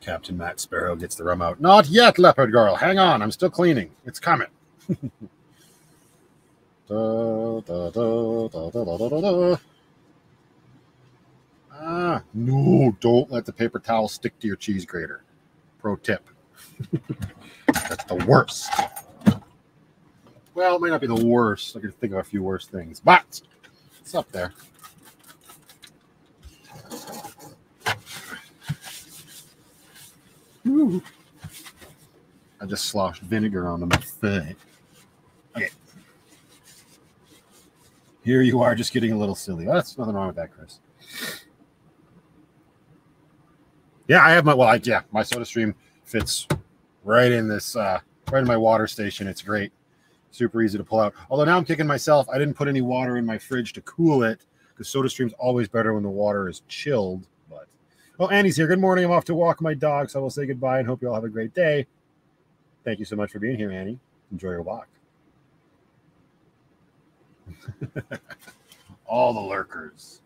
Captain Matt Sparrow gets the rum out. Not yet, Leopard Girl. Hang on. I'm still cleaning. It's coming. da, da, da, ah, no, don't let the paper towel stick to your cheese grater. Pro tip. That's the worst. Well, it might not be the worst. I can think of a few worse things, but it's up there. Ooh. I just sloshed vinegar onto my foot. Okay. Here you are, just getting a little silly. Oh, that's nothing wrong with that, Chris. Yeah, I have my well, I, yeah, my SodaStream fits right in this, uh, right in my water station. It's great, super easy to pull out. Although now I'm kicking myself. I didn't put any water in my fridge to cool it because SodaStream's always better when the water is chilled. Oh, Annie's here. Good morning. I'm off to walk my dog, so I will say goodbye and hope you all have a great day. Thank you so much for being here, Annie. Enjoy your walk. all the lurkers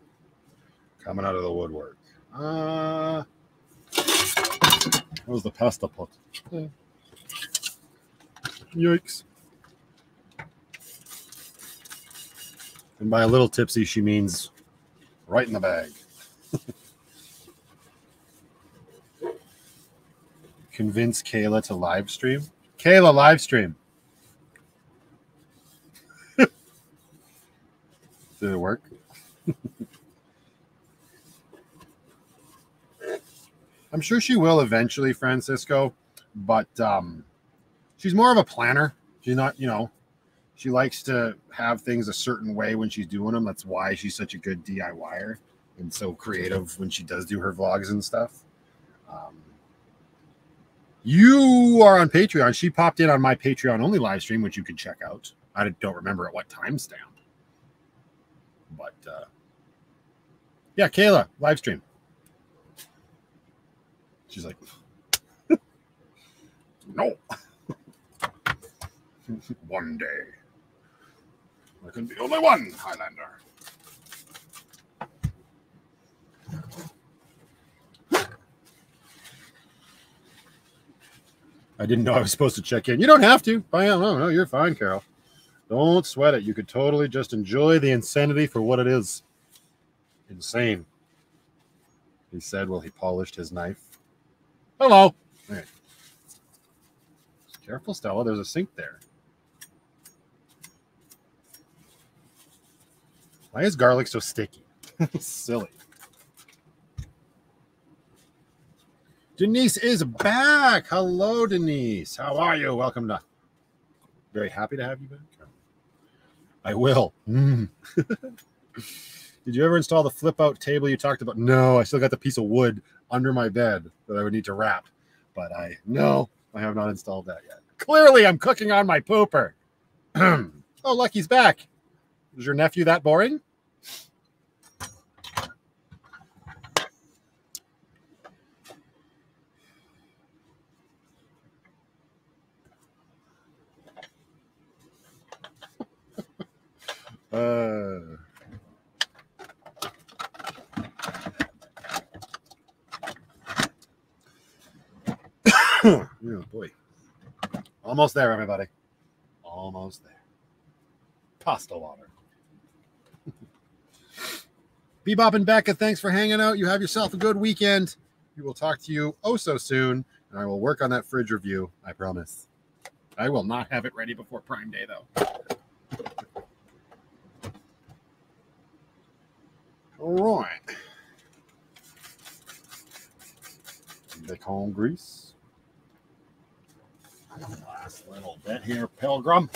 coming out of the woodwork. Uh, was the pasta pot. Yeah. Yikes. And by a little tipsy, she means right in the bag. Convince Kayla to live stream. Kayla, live stream. Did it work? I'm sure she will eventually, Francisco, but um, she's more of a planner. She's not, you know, she likes to have things a certain way when she's doing them. That's why she's such a good DIYer and so creative when she does do her vlogs and stuff. Um, you are on Patreon. She popped in on my Patreon only live stream, which you can check out. I don't remember at what timestamp, but uh, yeah, Kayla live stream. She's like, no. one day. I can be only one Highlander. I didn't know I was supposed to check in. You don't have to. I no, no, you're fine, Carol. Don't sweat it. You could totally just enjoy the insanity for what it is. Insane. He said while he polished his knife. Hello. Right. Careful, Stella. There's a sink there. Why is garlic so sticky? Silly. Denise is back. Hello, Denise. How are you? Welcome to. Very happy to have you back. I will. Mm. Did you ever install the flip out table you talked about? No, I still got the piece of wood under my bed that I would need to wrap. But I, no, I have not installed that yet. Clearly, I'm cooking on my pooper. oh, Lucky's back. Is your nephew that boring? Uh, oh boy. Almost there, everybody. Almost there. Pasta water. Bebop and Becca, thanks for hanging out. You have yourself a good weekend. We will talk to you oh so soon, and I will work on that fridge review. I promise. I will not have it ready before Prime Day, though. All right. Bacon grease. Last little bit here, Pilgrim.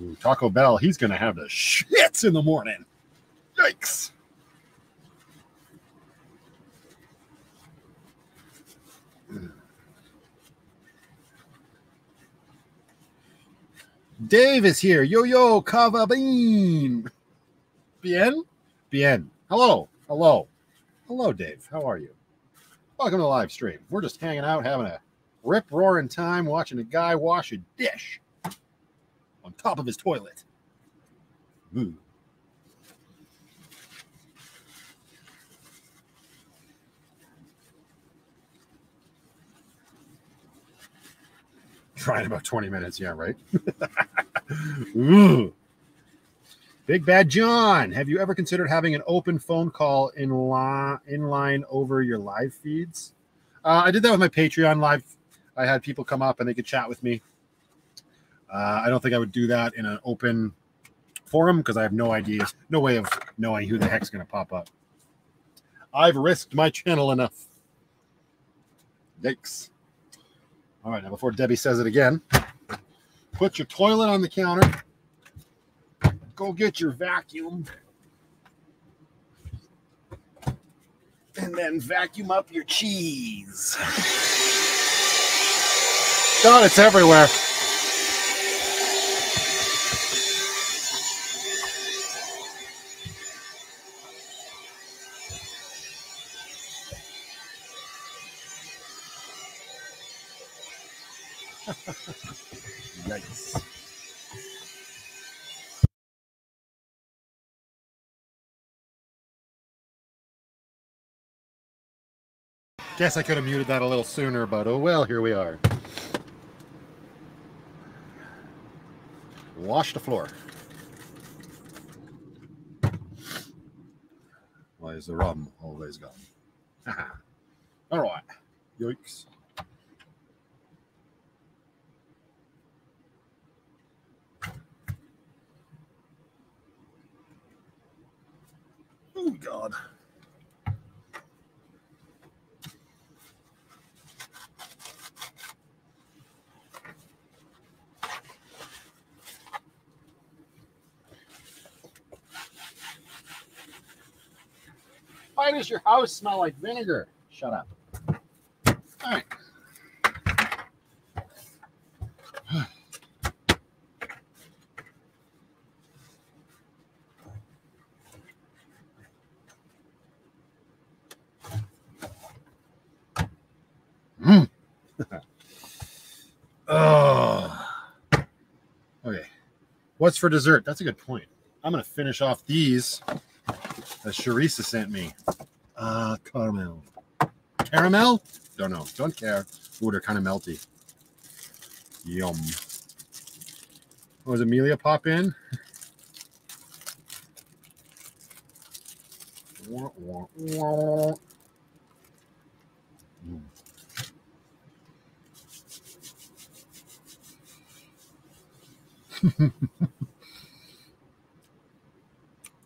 Ooh, Taco Bell, he's going to have the shits in the morning. Yikes. Dave is here. Yo, yo, Kava Bean. Bien? Bien. Hello. Hello. Hello, Dave. How are you? Welcome to the live stream. We're just hanging out, having a rip roaring time, watching a guy wash a dish on top of his toilet. Ooh. Trying about 20 minutes. Yeah, right. Big Bad John, have you ever considered having an open phone call in line, in line over your live feeds? Uh, I did that with my Patreon live. I had people come up and they could chat with me. Uh, I don't think I would do that in an open forum because I have no idea, no way of knowing who the heck's going to pop up. I've risked my channel enough. Yikes. All right, now before Debbie says it again, put your toilet on the counter. Go get your vacuum. And then vacuum up your cheese. God, it's everywhere. Guess I could have muted that a little sooner, but oh well, here we are. Wash the floor. Why is the rum always gone? All right. Yikes. Oh, God. Why does your house smell like vinegar? Shut up. All right. Mm. oh. Okay. What's for dessert? That's a good point. I'm gonna finish off these that Sharisa sent me. Uh caramel. Caramel? Don't know. Don't care. Ooh, they're kind of melty. Yum. Was Amelia pop in? Wah, wah, wah. Mm.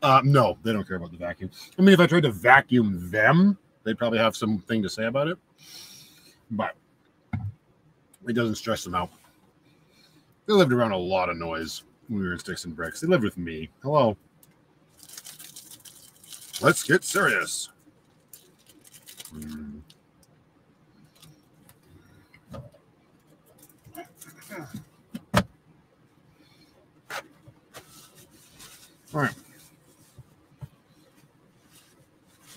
Uh, no, they don't care about the vacuum. I mean, if I tried to vacuum them, they'd probably have something to say about it. But it doesn't stress them out. They lived around a lot of noise when we were in Sticks and Bricks. They lived with me. Hello. Let's get serious. Hmm. All right.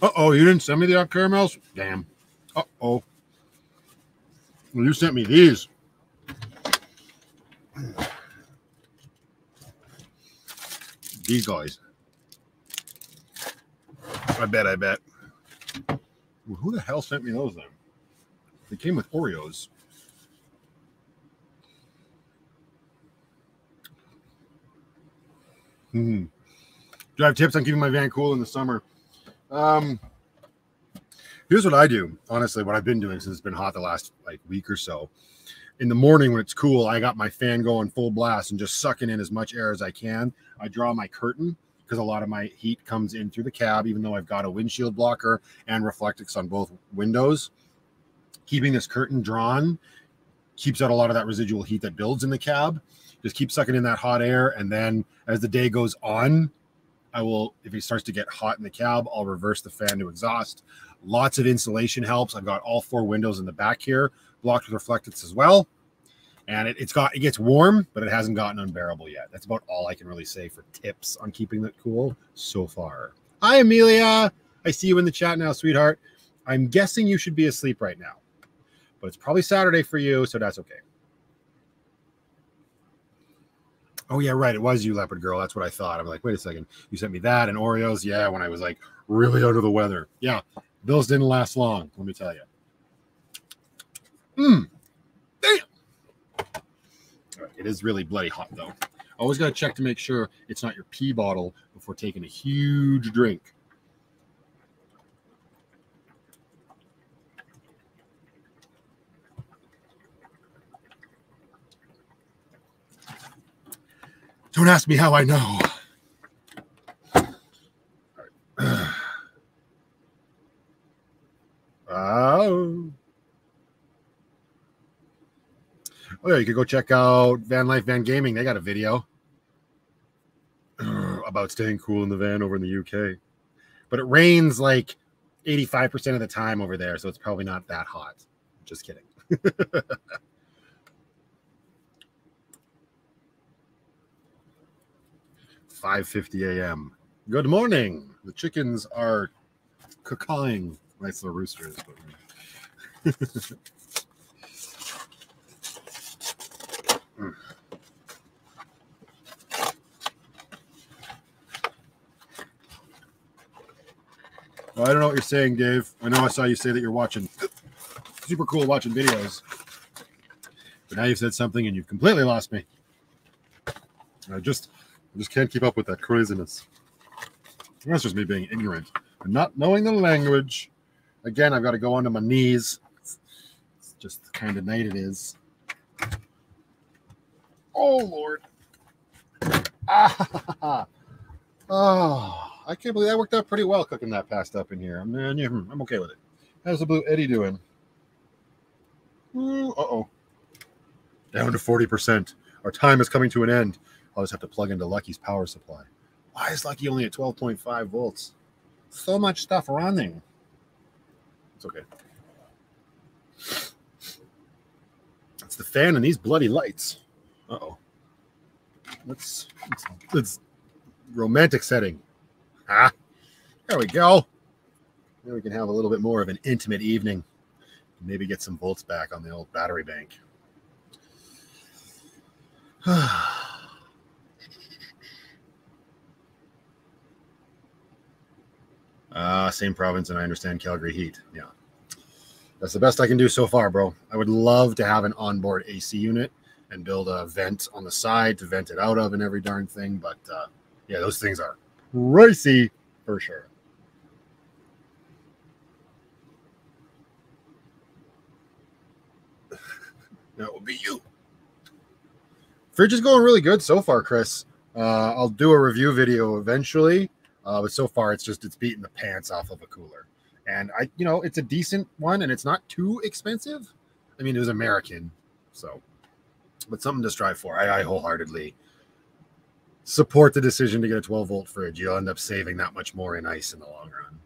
Uh oh, you didn't send me the hot caramels? Damn. Uh oh. Well, you sent me these. These guys. I bet, I bet. Well, who the hell sent me those then? They came with Oreos. Hmm. Do I have tips on keeping my van cool in the summer? Um, here's what I do. Honestly, what I've been doing since it's been hot the last like week or so. In the morning when it's cool, I got my fan going full blast and just sucking in as much air as I can. I draw my curtain because a lot of my heat comes in through the cab, even though I've got a windshield blocker and Reflectix on both windows. Keeping this curtain drawn keeps out a lot of that residual heat that builds in the cab. Just keep sucking in that hot air, and then as the day goes on, I will, if it starts to get hot in the cab, I'll reverse the fan to exhaust. Lots of insulation helps. I've got all four windows in the back here blocked with Reflectix as well. And it, it's got it gets warm, but it hasn't gotten unbearable yet. That's about all I can really say for tips on keeping it cool so far. Hi, Amelia. I see you in the chat now, sweetheart. I'm guessing you should be asleep right now, but it's probably Saturday for you, so that's okay. Oh yeah, right. It was you, leopard girl. That's what I thought. I'm like, wait a second. You sent me that and Oreos. Yeah, when I was like really under the weather. Yeah, those didn't last long. Let me tell you. Right, mm, it is really bloody hot though. Always got to check to make sure it's not your pee bottle before taking a huge drink. Don't ask me how I know. Oh. Oh, yeah, you could go check out Van Life Van Gaming. They got a video uh, about staying cool in the van over in the UK. But it rains like 85% of the time over there, so it's probably not that hot. Just kidding. 5:50 a.m. Good morning. The chickens are cawing. Nice little roosters. Well, I don't know what you're saying, Dave. I know I saw you say that you're watching super cool watching videos. But now you've said something and you've completely lost me. I just I just can't keep up with that craziness. That's just me being ignorant and not knowing the language. Again, I've got to go onto my knees. It's just the kind of night it is. Oh Lord. Ah, oh, I can't believe that worked out pretty well cooking that pasta up in here. I'm, I'm okay with it. How's the Bluetti doing? Uh oh. Down to 40%. Our time is coming to an end. Just have to plug into Lucky's power supply. Why is Lucky only at 12.5 volts? So much stuff running. It's okay. It's the fan and these bloody lights. Uh oh. Let's, let's, let's romantic setting. Ah, there we go. Then we can have a little bit more of an intimate evening. Maybe get some volts back on the old battery bank. Ah, same province, and I understand Calgary heat. Yeah. That's the best I can do so far, bro. I would love to have an onboard AC unit and build a vent on the side to vent it out of and every darn thing. But uh, yeah, those things are pricey for sure. that will be you. Fridge is going really good so far, Chris. Uh, I'll do a review video eventually, uh, but so far it's just it's beating the pants off of a cooler. And I, you know, it's a decent one and it's not too expensive. I mean, it was American, so but something to strive for. I, I wholeheartedly support the decision to get a 12 volt fridge. You'll end up saving that much more in ice in the long run.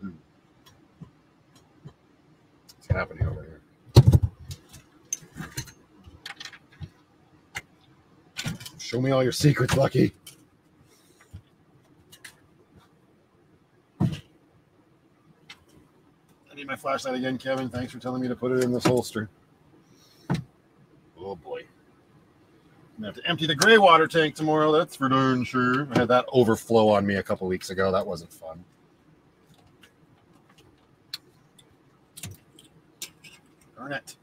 Hmm. Happening over here? Show me all your secrets, Lucky. I need my flashlight again, Kevin. Thanks for telling me to put it in this holster. Oh boy. I'm gonna have to empty the gray water tank tomorrow. That's for darn sure. I had that overflow on me a couple weeks ago. That wasn't fun. Darn it.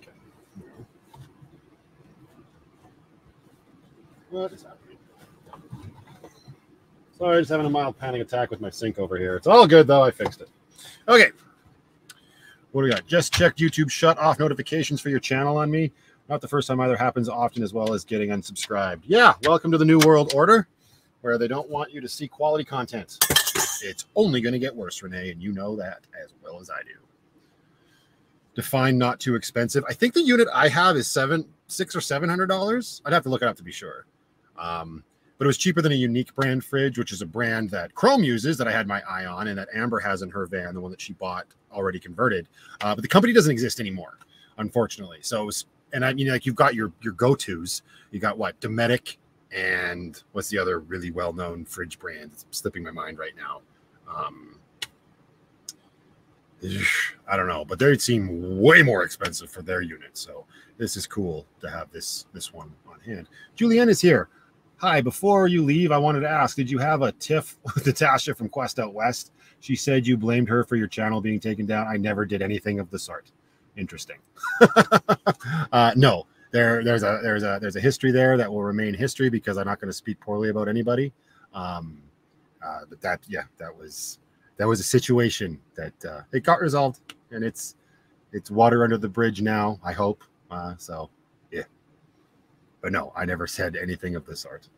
Okay. What is happening? Sorry, just having a mild panic attack with my sink over here. It's all good though. I fixed it. Okay. What do we got? Just checked YouTube shut off notifications for your channel on me. Not the first time either happens often as well as getting unsubscribed. Yeah, welcome to the new world order where they don't want you to see quality content. It's only going to get worse, Renee, and you know that as well as I do. Define not too expensive. I think the unit I have is seven, six or seven hundred dollars. I'd have to look it up to be sure. Um, but it was cheaper than a unique brand fridge, which is a brand that Chrome uses that I had my eye on and that Amber has in her van, the one that she bought already converted. Uh, but the company doesn't exist anymore, unfortunately. So was, and I mean, like you've got your your go tos. You got what Dometic and what's the other really well known fridge brand? It's slipping my mind right now. Um, I don't know, but they seem way more expensive for their unit. So this is cool to have this this one on hand. Julianne is here. Hi, before you leave, I wanted to ask, did you have a tiff with Natasha from Quest Out West? She said you blamed her for your channel being taken down. I never did anything of the sort. Interesting. uh, no, there, there's a there's a there's a history there that will remain history because I'm not going to speak poorly about anybody. Um, uh, but that, yeah, that was that was a situation that uh, it got resolved, and it's it's water under the bridge now. I hope. Uh, so but no, I never said anything of the sort.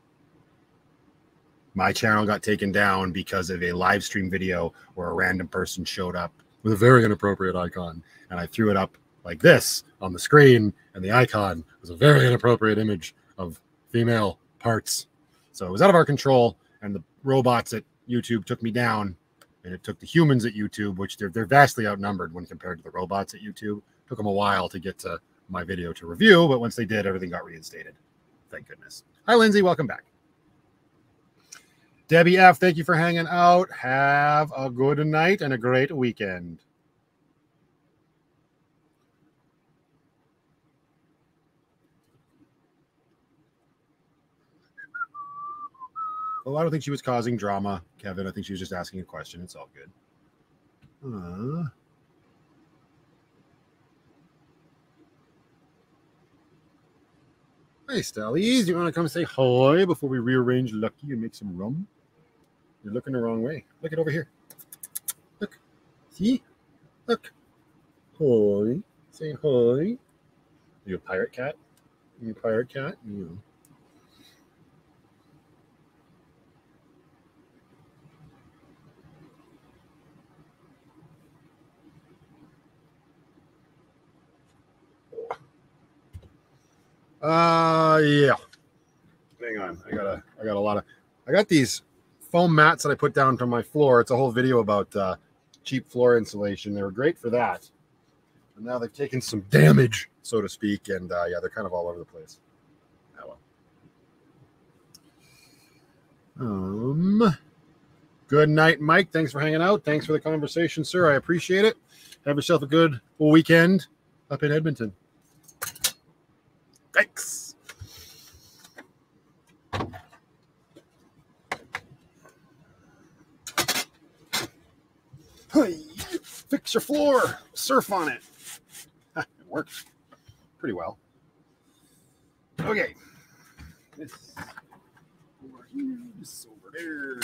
My channel got taken down because of a live stream video where a random person showed up with a very inappropriate icon, and I threw it up like this on the screen, and the icon was a very inappropriate image of female parts. So it was out of our control, and the robots at YouTube took me down, and it took the humans at YouTube, which they're they're vastly outnumbered when compared to the robots at YouTube. It took them a while to get to my video to review, but once they did, everything got reinstated. Thank goodness. Hi, Lindsay. Welcome back. Debbie F., thank you for hanging out. Have a good night and a great weekend. Oh, I don't think she was causing drama, Kevin. I think she was just asking a question. It's all good. Uh, Hey, Stellies, you want to come say hi before we rearrange Lucky and make some rum? You're looking the wrong way. Look it over here. Look. See? Look. Hi. Say hi. You a pirate cat? You a pirate cat? You Uh yeah. Hang on. I got a I got a lot of I got these foam mats that I put down from my floor. It's a whole video about uh cheap floor insulation. They were great for that. but now they've taken some damage, so to speak, and uh yeah, they're kind of all over the place. Oh well. Um good night, Mike. Thanks for hanging out. Thanks for the conversation, sir. I appreciate it. Have yourself a good weekend up in Edmonton. Hey, fix your floor, surf on it. it worked pretty well. Okay. This over here, this over there.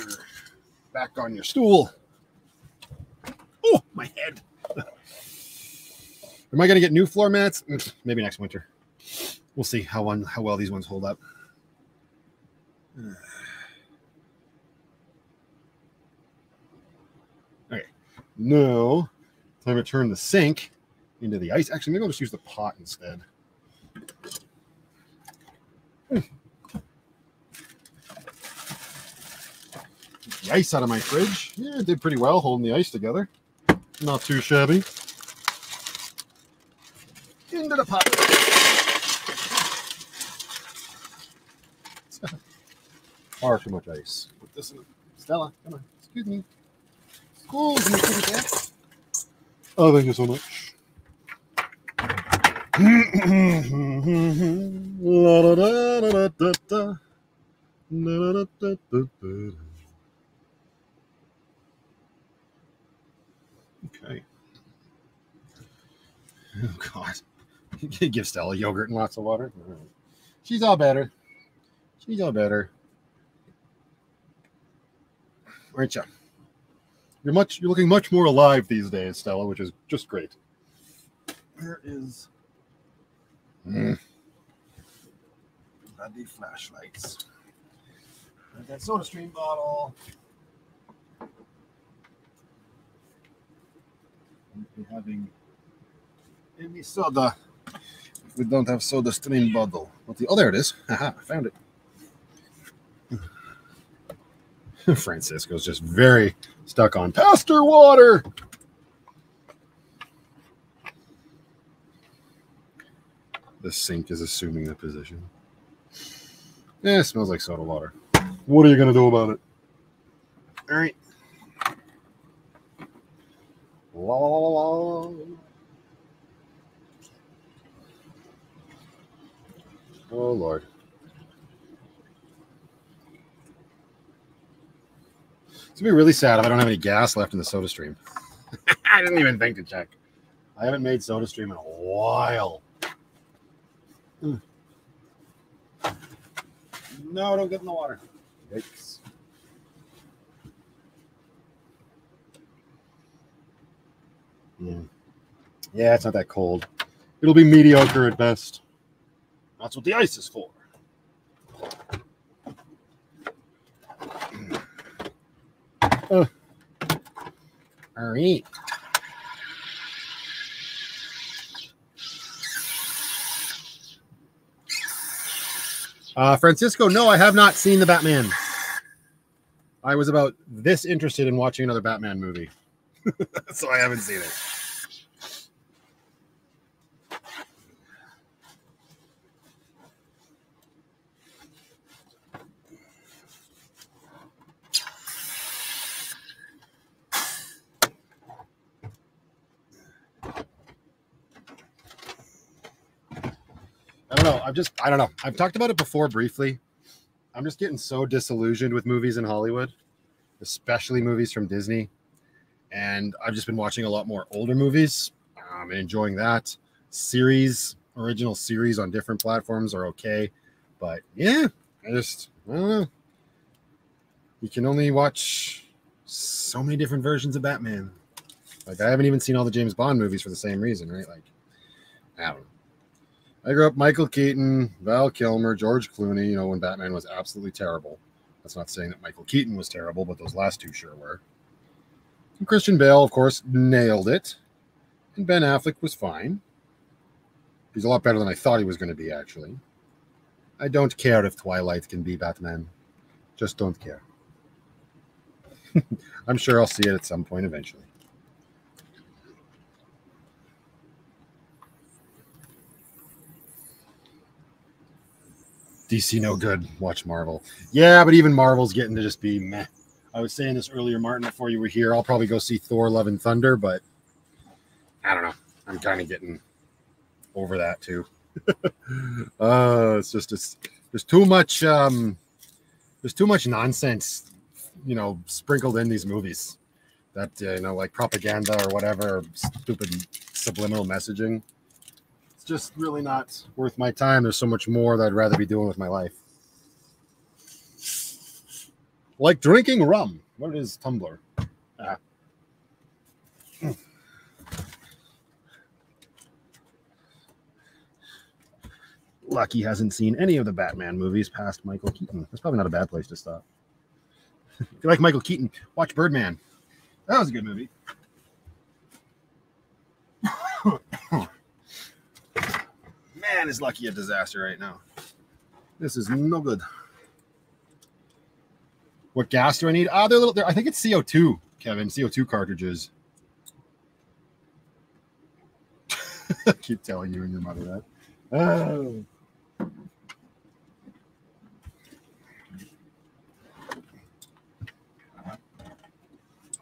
Back on your stool. Oh, my head. Am I going to get new floor mats? Maybe next winter. We'll see how one how well these ones hold up. Okay, now time to turn the sink into the ice. Actually, maybe I'll just use the pot instead. Hmm. The ice out of my fridge. Yeah, it did pretty well holding the ice together. Not too shabby. Into the pot. Far too much ice. Put this in. Stella, come on. Excuse me. Excuse me, kitty cat. Oh, thank you so much. Okay. Oh God. Give Stella yogurt and lots of water. All right. She's all better. She's all better. Aren't you? You're much you're looking much more alive these days, Stella, which is just great. Where is mm. bloody flashlights? That SodaStream bottle. Won't be having any soda if we don't have SodaStream bottle. What the oh there it is. Haha, I found it. Francisco's just very stuck on pastor water. The sink is assuming the position. Yeah, it smells like soda water. What are you gonna do about it? All right. La, la, la. Oh Lord. It's gonna be really sad if I don't have any gas left in the SodaStream. I didn't even think to check. I haven't made SodaStream in a while. Hmm. No, don't get in the water. Yikes. Hmm. Yeah, it's not that cold. It'll be mediocre at best. That's what the ice is for. All right. Uh, Francisco, no, I have not seen the Batman. I was about this interested in watching another Batman movie, so I haven't seen it. Just, I don't know. I've talked about it before briefly. I'm just getting so disillusioned with movies in Hollywood, especially movies from Disney. And I've just been watching a lot more older movies um, and enjoying that. Series, original series on different platforms are okay. But yeah, I just, I don't know. You can only watch so many different versions of Batman. Like, I haven't even seen all the James Bond movies for the same reason, right? Like, I don't know. I grew up Michael Keaton, Val Kilmer, George Clooney, you know, when Batman was absolutely terrible. That's not saying that Michael Keaton was terrible, but those last two sure were. And Christian Bale, of course, nailed it. And Ben Affleck was fine. He's a lot better than I thought he was going to be, actually. I don't care if Twilight can be Batman. Just don't care. I'm sure I'll see it at some point eventually. DC no good. Watch Marvel. Yeah, but even Marvel's getting to just be meh. I was saying this earlier, Martin, before you were here. I'll probably go see Thor: Love and Thunder, but I don't know. I'm kind of getting over that too. uh, it's just it's, there's too much um, there's too much nonsense, you know, sprinkled in these movies. That uh, you know, like propaganda or whatever, stupid subliminal messaging just really not worth my time. There's so much more that I'd rather be doing with my life. Like drinking rum. What is Tumblr? Ah. Lucky hasn't seen any of the Batman movies past Michael Keaton. That's probably not a bad place to stop. if you like Michael Keaton, watch Birdman. That was a good movie. Man, is Lucky a disaster right now. This is no good. What gas do I need? Ah, they're little. They're, I think it's CO2, Kevin. CO2 cartridges. keep telling you and your mother that. Oh.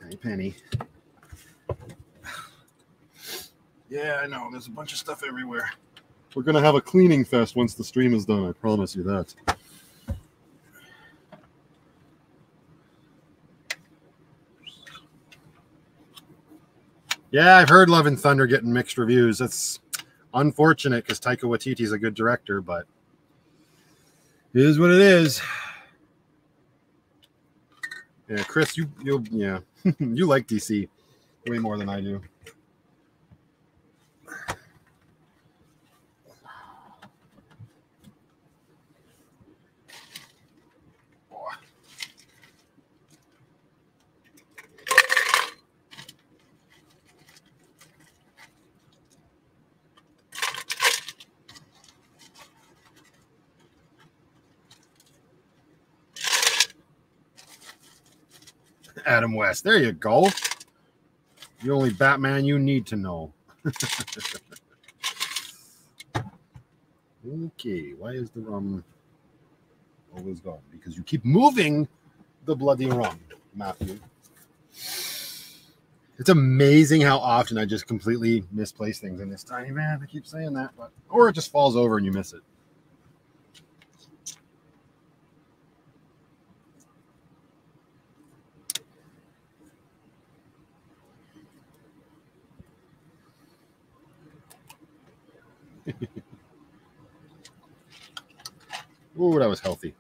Hey, Penny. Yeah, I know. There's a bunch of stuff everywhere. We're going to have a cleaning fest once the stream is done. I promise you that. Yeah, I've heard Love and Thunder getting mixed reviews. That's unfortunate because Taika Waititi is a good director, but it is what it is. Yeah, Chris, you you yeah, you like DC way more than I do. Adam West. There you go. The only Batman you need to know. okay, why is the rum always gone? Because you keep moving the bloody rum, Matthew. It's amazing how often I just completely misplace things in this tiny van. I keep saying that, but or it just falls over and you miss it. Ooh, that was healthy.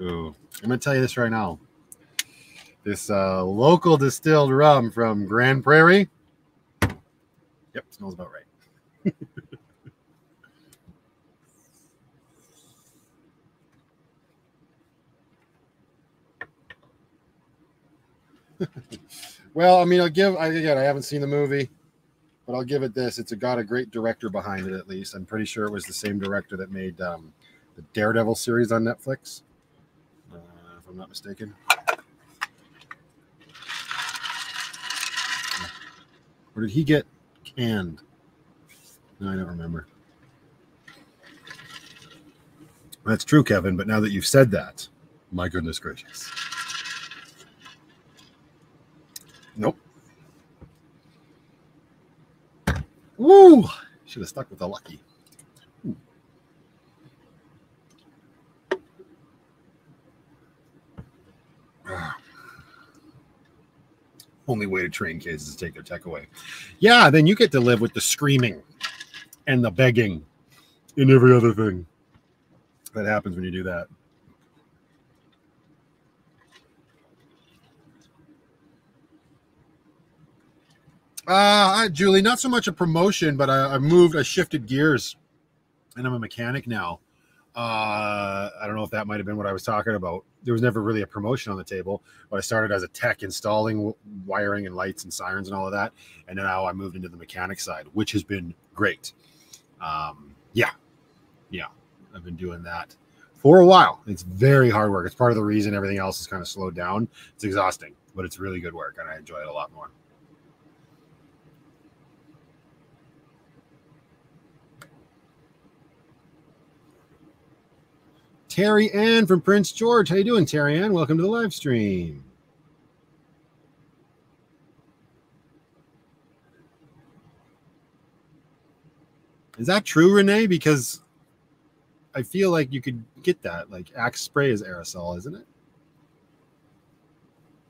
Ooh, I'm gonna tell you this right now. This uh, local distilled rum from Grande Prairie. Yep, smells about right. well, I mean, I'll give. I, again, I haven't seen the movie, but I'll give it this. It's got a great director behind it. At least I'm pretty sure it was the same director that made um, the Daredevil series on Netflix, uh, if I'm not mistaken. Or did he get canned? No, I don't remember. That's true, Kevin. But now that you've said that, my goodness gracious. Nope. Woo! Should have stuck with the lucky. only way to train kids is to take their tech away. Yeah, then you get to live with the screaming and the begging and every other thing that happens when you do that. Uh, Julie, not so much a promotion, but I, I moved, I shifted gears and I'm a mechanic now. Uh, I don't know if that might have been what I was talking about. There was never really a promotion on the table, but I started as a tech installing wiring and lights and sirens and all of that, and now I moved into the mechanic side, which has been great. Um, yeah, yeah, I've been doing that for a while. It's very hard work. It's part of the reason everything else is kind of slowed down. It's exhausting, but it's really good work, and I enjoy it a lot more. Terry Ann from Prince George. How you doing, Terry Ann? Welcome to the live stream. Is that true, Renee? Because I feel like you could get that. Like Axe spray is aerosol, isn't it?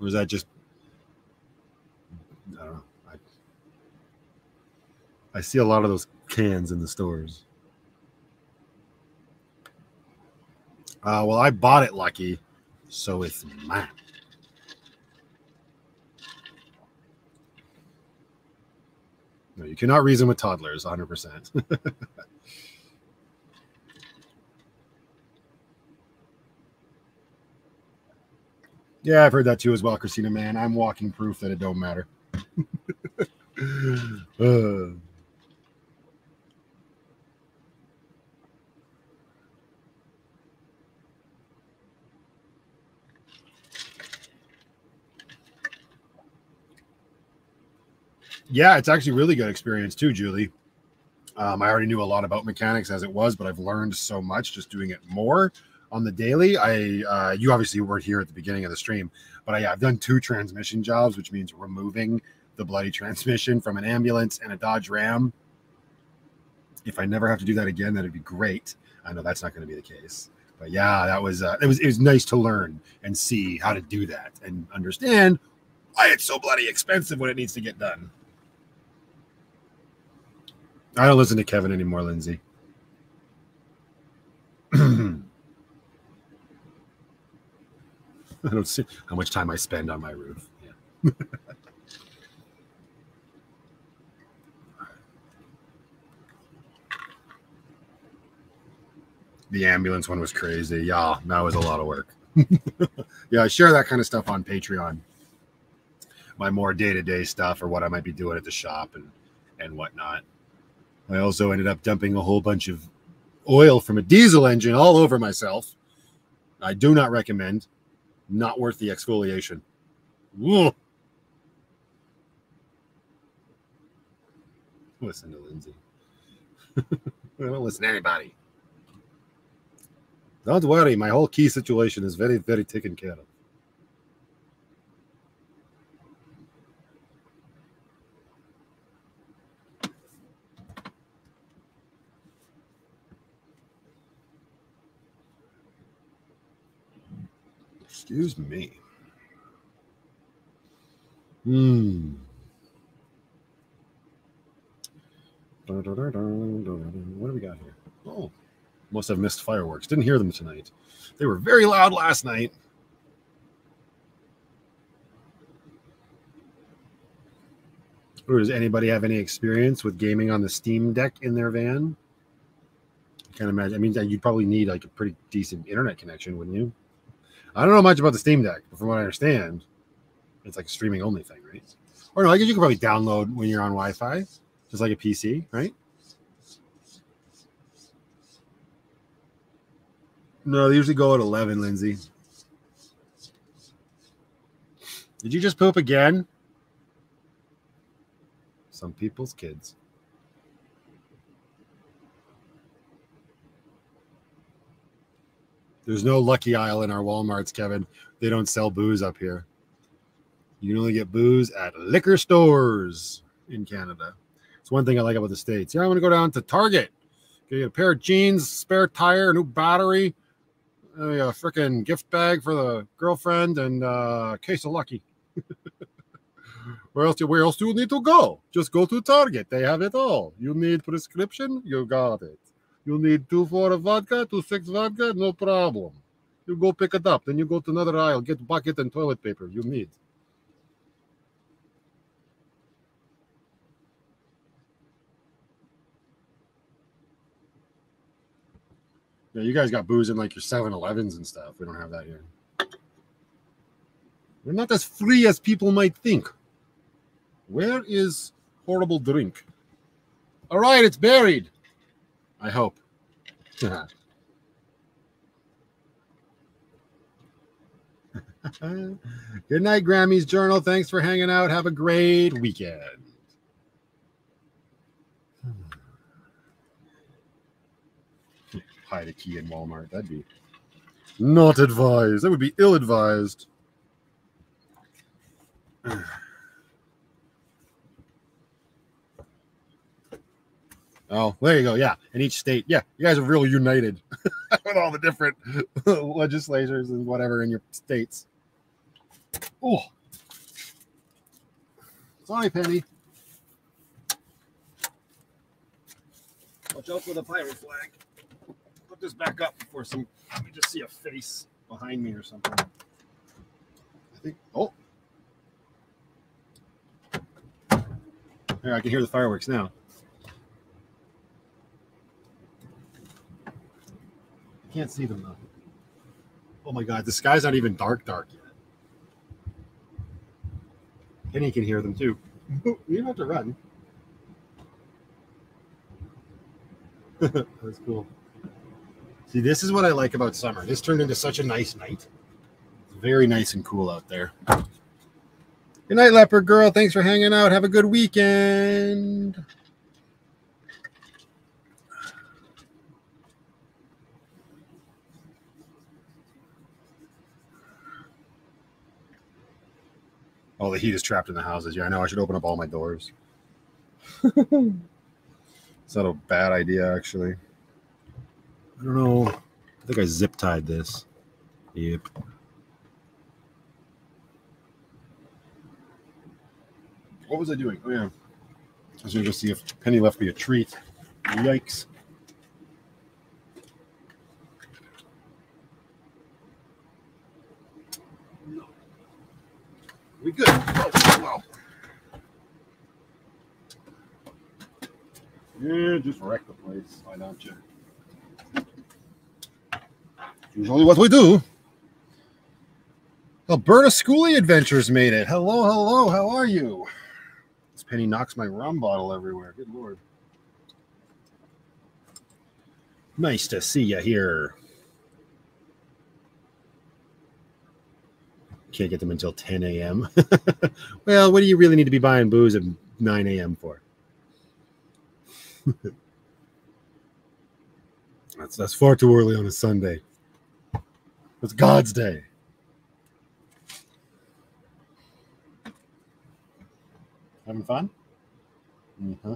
Or is that just I don't know. I, I see a lot of those cans in the stores. Uh, well, I bought it lucky, so it's mine. No, you cannot reason with toddlers 100%. yeah, I've heard that too as well, Christina, man. I'm walking proof that it don't matter. uh. Yeah, it's actually really good experience too, Julie. Um, I already knew a lot about mechanics as it was, but I've learned so much just doing it more on the daily. I uh, you obviously weren't here at the beginning of the stream, but I, I've done two transmission jobs, which means removing the bloody transmission from an ambulance and a Dodge Ram. If I never have to do that again, that'd be great. I know that's not going to be the case, but yeah, that was uh, it was it was nice to learn and see how to do that and understand why it's so bloody expensive when it needs to get done. I don't listen to Kevin anymore, Lindsay. I don't see how much time I spend on my roof. Yeah. the ambulance one was crazy. Yeah, that was a lot of work. yeah, I share that kind of stuff on Patreon. My more day-to-day stuff or what I might be doing at the shop and and whatnot. I also ended up dumping a whole bunch of oil from a diesel engine all over myself. I do not recommend. Not worth the exfoliation. Ugh. Listen to Lindsay. I don't listen to anybody. Don't worry, my whole key situation is very, very taken care of. Excuse me. Hmm. What do we got here? Oh, must have missed fireworks. Didn't hear them tonight. They were very loud last night. Or does anybody have any experience with gaming on the Steam Deck in their van? I can't imagine. I mean, you'd probably need like a pretty decent internet connection, wouldn't you? I don't know much about the Steam Deck, but from what I understand, it's like a streaming only thing, right? Or no, I guess you can probably download when you're on Wi-Fi, just like a PC, right? No, they usually go at 11, Lindsay. Did you just poop again? Some people's kids. There's no lucky aisle in our Walmarts, Kevin. They don't sell booze up here. You can only get booze at liquor stores in Canada. It's one thing I like about the States. Yeah, I'm going to go down to Target, get a pair of jeans, spare tire, a new battery, uh, a freaking gift bag for the girlfriend, and a case of Lucky. where else? Where else do you need to go? Just go to Target. They have it all. You need prescription? You got it. You need two four of vodka, two six vodka, no problem. You go pick it up. Then you go to another aisle, get bucket and toilet paper you need. Yeah, you guys got booze in like your 7-Elevens and stuff. We don't have that here. We're not as free as people might think. Where is horrible drink? All right, it's buried. I hope. Good night, Grammys Journal. Thanks for hanging out. Have a great weekend. Hide a key in Walmart. That'd be not advised. That would be ill advised. Oh, there you go. Yeah. In each state. Yeah. You guys are real united with all the different legislatures and whatever in your states. Oh. Sorry, Penny. Watch out for the pirate flag. Put this back up before some. Let me just see a face behind me or something. I think. Oh. There, I can hear the fireworks now. Can't see them though. Oh my god, the sky's not even dark, dark yet. Penny can hear them too. you don't have to run. That's cool. See, this is what I like about summer. This turned into such a nice night. It's very nice and cool out there. Good night, Leopard Girl. Thanks for hanging out. Have a good weekend. Oh, the heat is trapped in the houses. Yeah, I know. I should open up all my doors. It's not a bad idea, actually. I don't know. I think I zip tied this. Yep. What was I doing? Oh, yeah. I was going to go see if Penny left me a treat. Yikes. We good. Oh, wow. Yeah, just wreck the place. Why don't you? Usually what we do. Alberta Schoolie Adventures made it. Hello, hello. How are you? This penny knocks my rum bottle everywhere. Good lord. Nice to see you here. Can't get them until 10 a.m. well, what do you really need to be buying booze at 9 a.m. for? that's that's far too early on a Sunday. It's God's day. Having fun? Mm-hmm.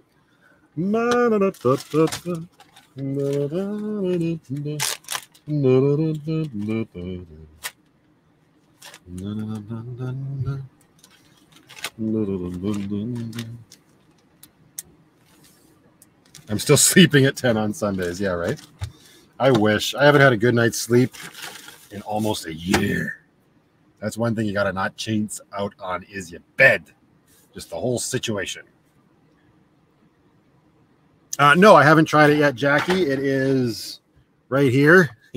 I'm still sleeping at 10 on Sundays. Yeah, right. I wish. I haven't had a good night's sleep in almost a year. That's one thing you got to not chase out on is your bed. Just the whole situation. Uh, no, I haven't tried it yet, Jackie. It is right here.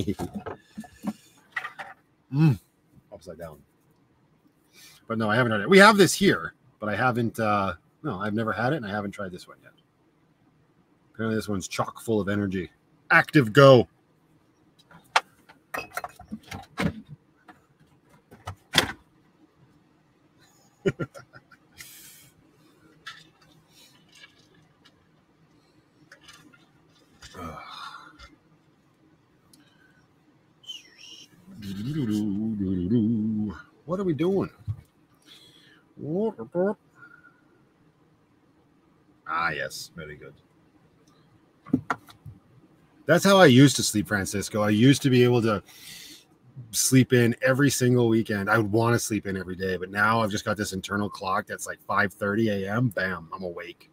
mm, upside down. But no, I haven't had it. We have this here, but I haven't. Uh, no, I've never had it, and I haven't tried this one yet. Apparently, this one's chock full of energy. Active go. What are we doing? Ah, yes, very good. That's how I used to sleep, Francisco. I used to be able to sleep in every single weekend. I would want to sleep in every day, but now I've just got this internal clock that's like 5 30 a.m. Bam, I'm awake.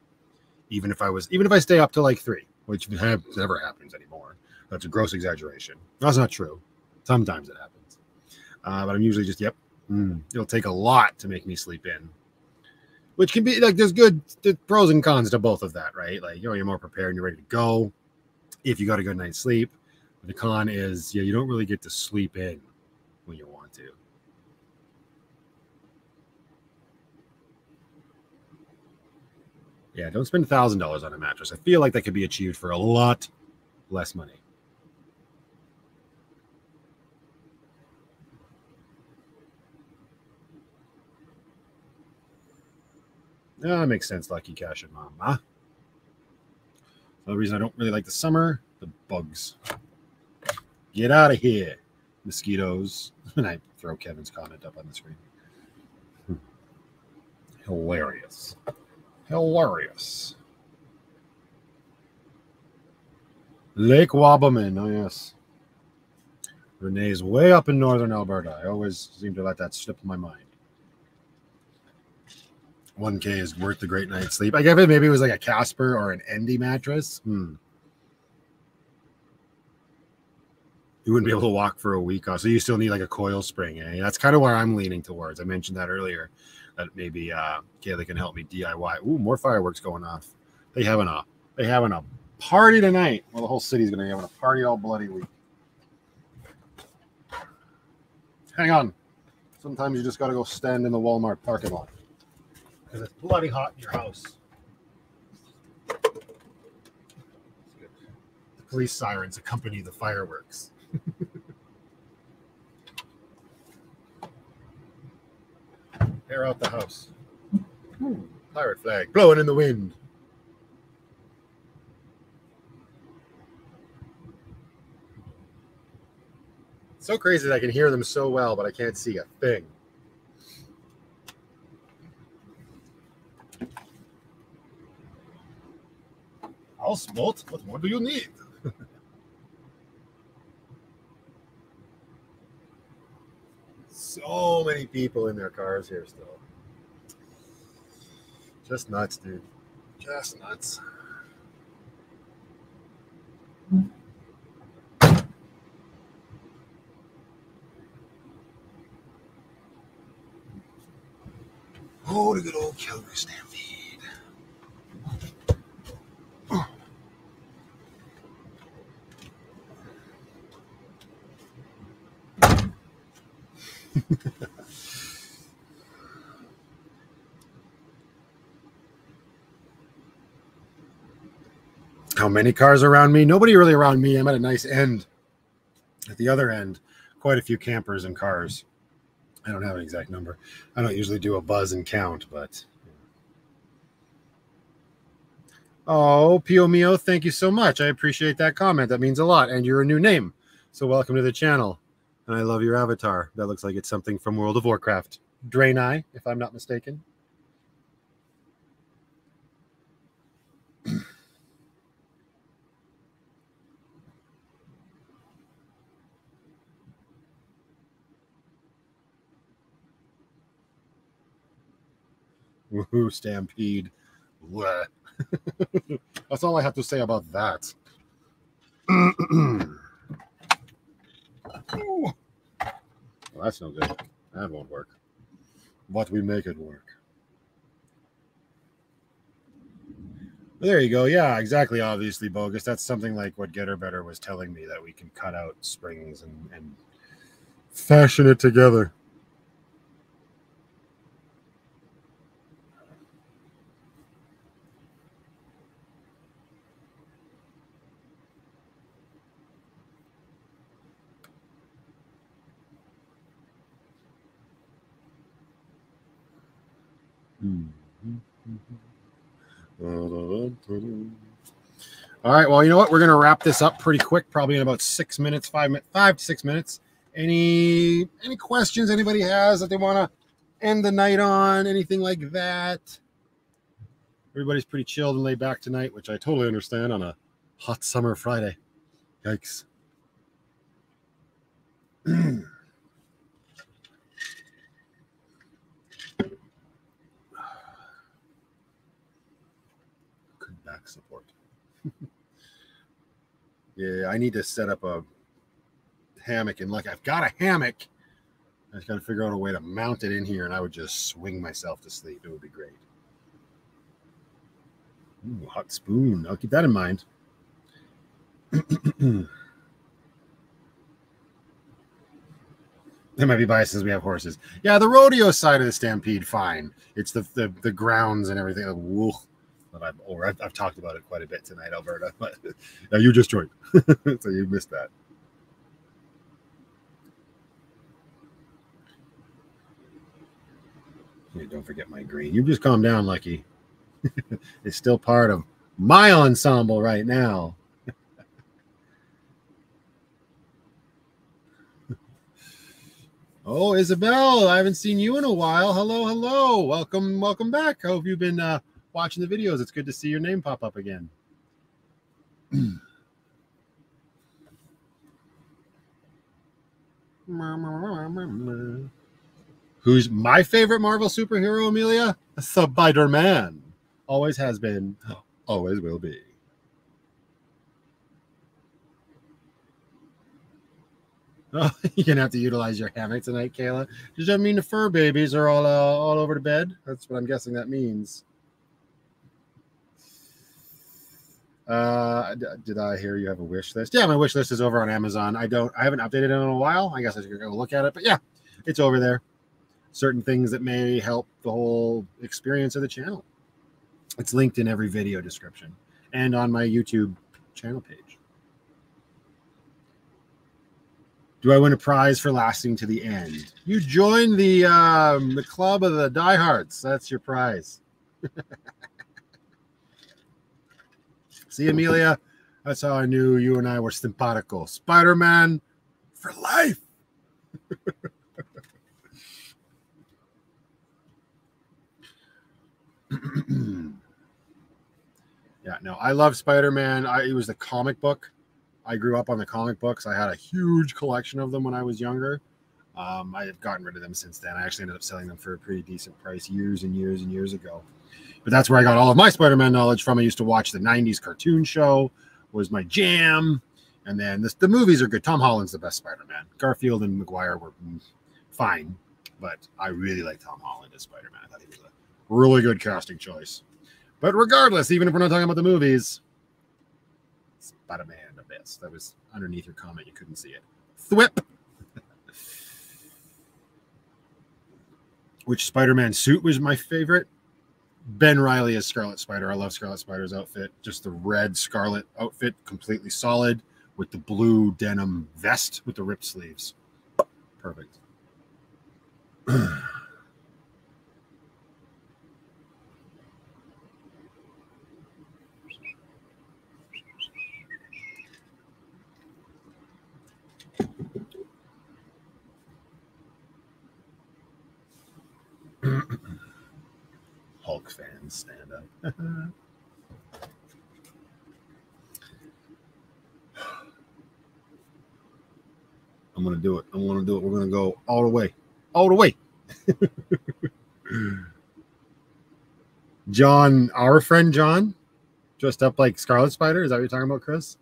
Even if I was, even if I stay up to like three, which never happens anymore. That's a gross exaggeration. That's not true. Sometimes it happens. Uh, but I'm usually just, yep, Mm, it'll take a lot to make me sleep in. Which can be like there's good there's pros and cons to both of that, right? Like you know, you're more prepared and you're ready to go if you got a good night's sleep. The con is yeah, you don't really get to sleep in when you want to. Yeah, don't spend thousand dollars on a mattress. I feel like that could be achieved for a lot less money. Yeah, that makes sense, Lucky Cash and. Huh? The reason I don't really like the summer, the bugs. Get out of here, mosquitoes. And I throw Kevin's comment up on the screen. Hmm. Hilarious. Hilarious. Lake Wabamun. Oh, yes. Renee's way up in northern Alberta. I always seem to let that slip my mind. 1K is worth the great night's sleep. I guess it maybe it was like a Casper or an Endy mattress. Hmm. You wouldn't be able to walk for a week. So you still need like a coil spring. Eh? That's kind of where I'm leaning towards. I mentioned that earlier. That maybe uh Kayla can help me DIY. Ooh, more fireworks going off. They having a they having a party tonight. Well, the whole city's gonna be having a party all bloody week. Hang on. Sometimes you just gotta go stand in the Walmart parking lot because it's bloody hot in your house. The police sirens accompany the fireworks. Air out the house. Ooh, pirate flag blowing in the wind. so crazy that I can hear them so well, but I can't see a thing. Houseboat? What more do you need? so many people in their cars here still. Just nuts, dude. Just nuts. Oh, the good old Calgary Stampede. How many cars around me? Nobody really around me. I'm at a nice end. At the other end, quite a few campers and cars. I don't have an exact number. I don't usually do a buzz and count, but. Oh, Pio Mio, thank you so much. I appreciate that comment. That means a lot. And you're a new name. So welcome to the channel. And I love your avatar. That looks like it's something from World of Warcraft. Draenei, if I'm not mistaken. Woohoo, Stampede. That's all I have to say about that. well, that's no good. That won't work. But we make it work. There you go. Yeah, exactly. Obviously, bogus. That's something like what Getter Better was telling me that we can cut out springs and, and fashion it together. All right. Well, you know what? We're gonna wrap this up pretty quick, probably in about six minutes, five minutes, five to six minutes. Any any questions anybody has that they want to end the night on? Anything like that? Everybody's pretty chilled and laid back tonight, which I totally understand on a hot summer Friday. Yikes. Good back support. Yeah, I need to set up a hammock and like I've got a hammock, I just got to figure out a way to mount it in here, and I would just swing myself to sleep. It would be great. Ooh, hot spoon. I'll keep that in mind. That might be biased we have horses. Yeah, the rodeo side of the stampede, fine. It's the the, the grounds and everything. That I've, or I've, I've talked about it quite a bit tonight, Alberta. But yeah, you just joined, so you missed that. Hey, don't forget my green. You just calm down, Lucky. it's still part of my ensemble right now. Oh, Isabel, I haven't seen you in a while. Hello, hello. Welcome, welcome back. How have you been uh, watching the videos? It's good to see your name pop up again. Who's my favorite Marvel superhero, Amelia? Spider Man. Always has been, always will be. Oh, you're gonna have to utilize your hammock tonight, Kayla. Does that mean the fur babies are all uh, all over the bed? That's what I'm guessing that means. Uh, did I hear you have a wish list? Yeah, my wish list is over on Amazon. I don't, I haven't updated it in a while. I guess I should go look at it, but yeah, it's over there. Certain things that may help the whole experience of the channel. It's linked in every video description and on my YouTube channel page. Do I win a prize for lasting to the end? You join the um, the club of the diehards. That's your prize. See, Amelia, that's how I knew you and I were simpatico. Spider Man for life. yeah, no, I love Spider Man. It was the comic book I grew up on the comic books. I had a huge collection of them when I was younger. Um, I have gotten rid of them since then. I actually ended up selling them for a pretty decent price years and years and years ago. But that's where I got all of my Spider-Man knowledge from. I used to watch the '90s cartoon show, was my jam, and then this, the movies are good. Tom Holland's the best Spider-Man. Garfield and Maguire were fine, but I really like Tom Holland as Spider-Man. I thought he was a really good casting choice. But regardless, even if we're not talking about the movies, Spider-Man abyss. That was underneath your comment. You couldn't see it. Thwip. Which Spider-Man suit was my favorite? Ben Reilly as Scarlet Spider. I love Scarlet Spider's outfit. Just the red Scarlet outfit, completely solid, with the blue denim vest with the ripped sleeves. Perfect. Hulk fans stand up. I'm gonna do it. I'm gonna do it. We're gonna go all the way, all the way. John, our friend John, dressed up like Scarlet Spider. Is that what you're talking about, Chris?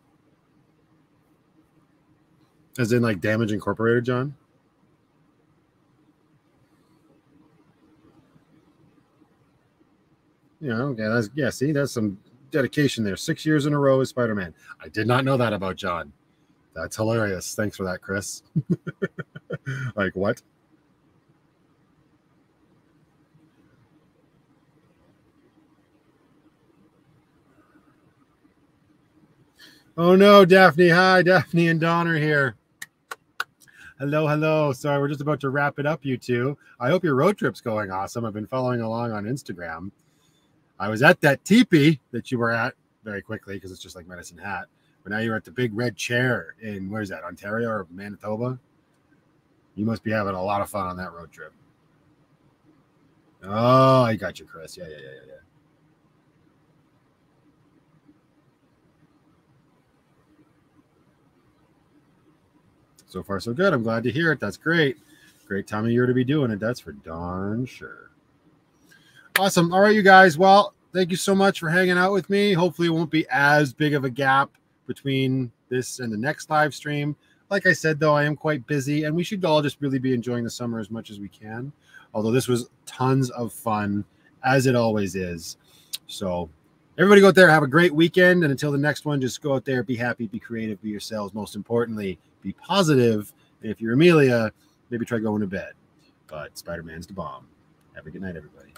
As in like Damage Incorporated, John? Yeah, okay. That's yeah, see, that's some dedication there. Six years in a row as Spider-Man. I did not know that about John. That's hilarious. Thanks for that, Chris. like what? Oh no, Daphne. Hi, Daphne and Don are here. Hello, hello. Sorry, we're just about to wrap it up, you two. I hope your road trip's going awesome. I've been following along on Instagram. I was at that teepee that you were at very quickly because it's just like Medicine Hat. But now you're at the big red chair in where's that, Ontario or Manitoba? You must be having a lot of fun on that road trip. Oh, I got you, Chris. Yeah, yeah, yeah, yeah, yeah. So far, so good. I'm glad to hear it. That's great. Great time of year to be doing it. That's for darn sure. Awesome. All right, you guys. Well, thank you so much for hanging out with me. Hopefully, it won't be as big of a gap between this and the next live stream. Like I said, though, I am quite busy, and we should all just really be enjoying the summer as much as we can. Although this was tons of fun, as it always is. So, everybody go out there, have a great weekend. And until the next one, just go out there, be happy, be creative, be yourselves. Most importantly, be positive. And if you're Amelia, maybe try going to bed. But Spider Man's the bomb. Have a good night, everybody.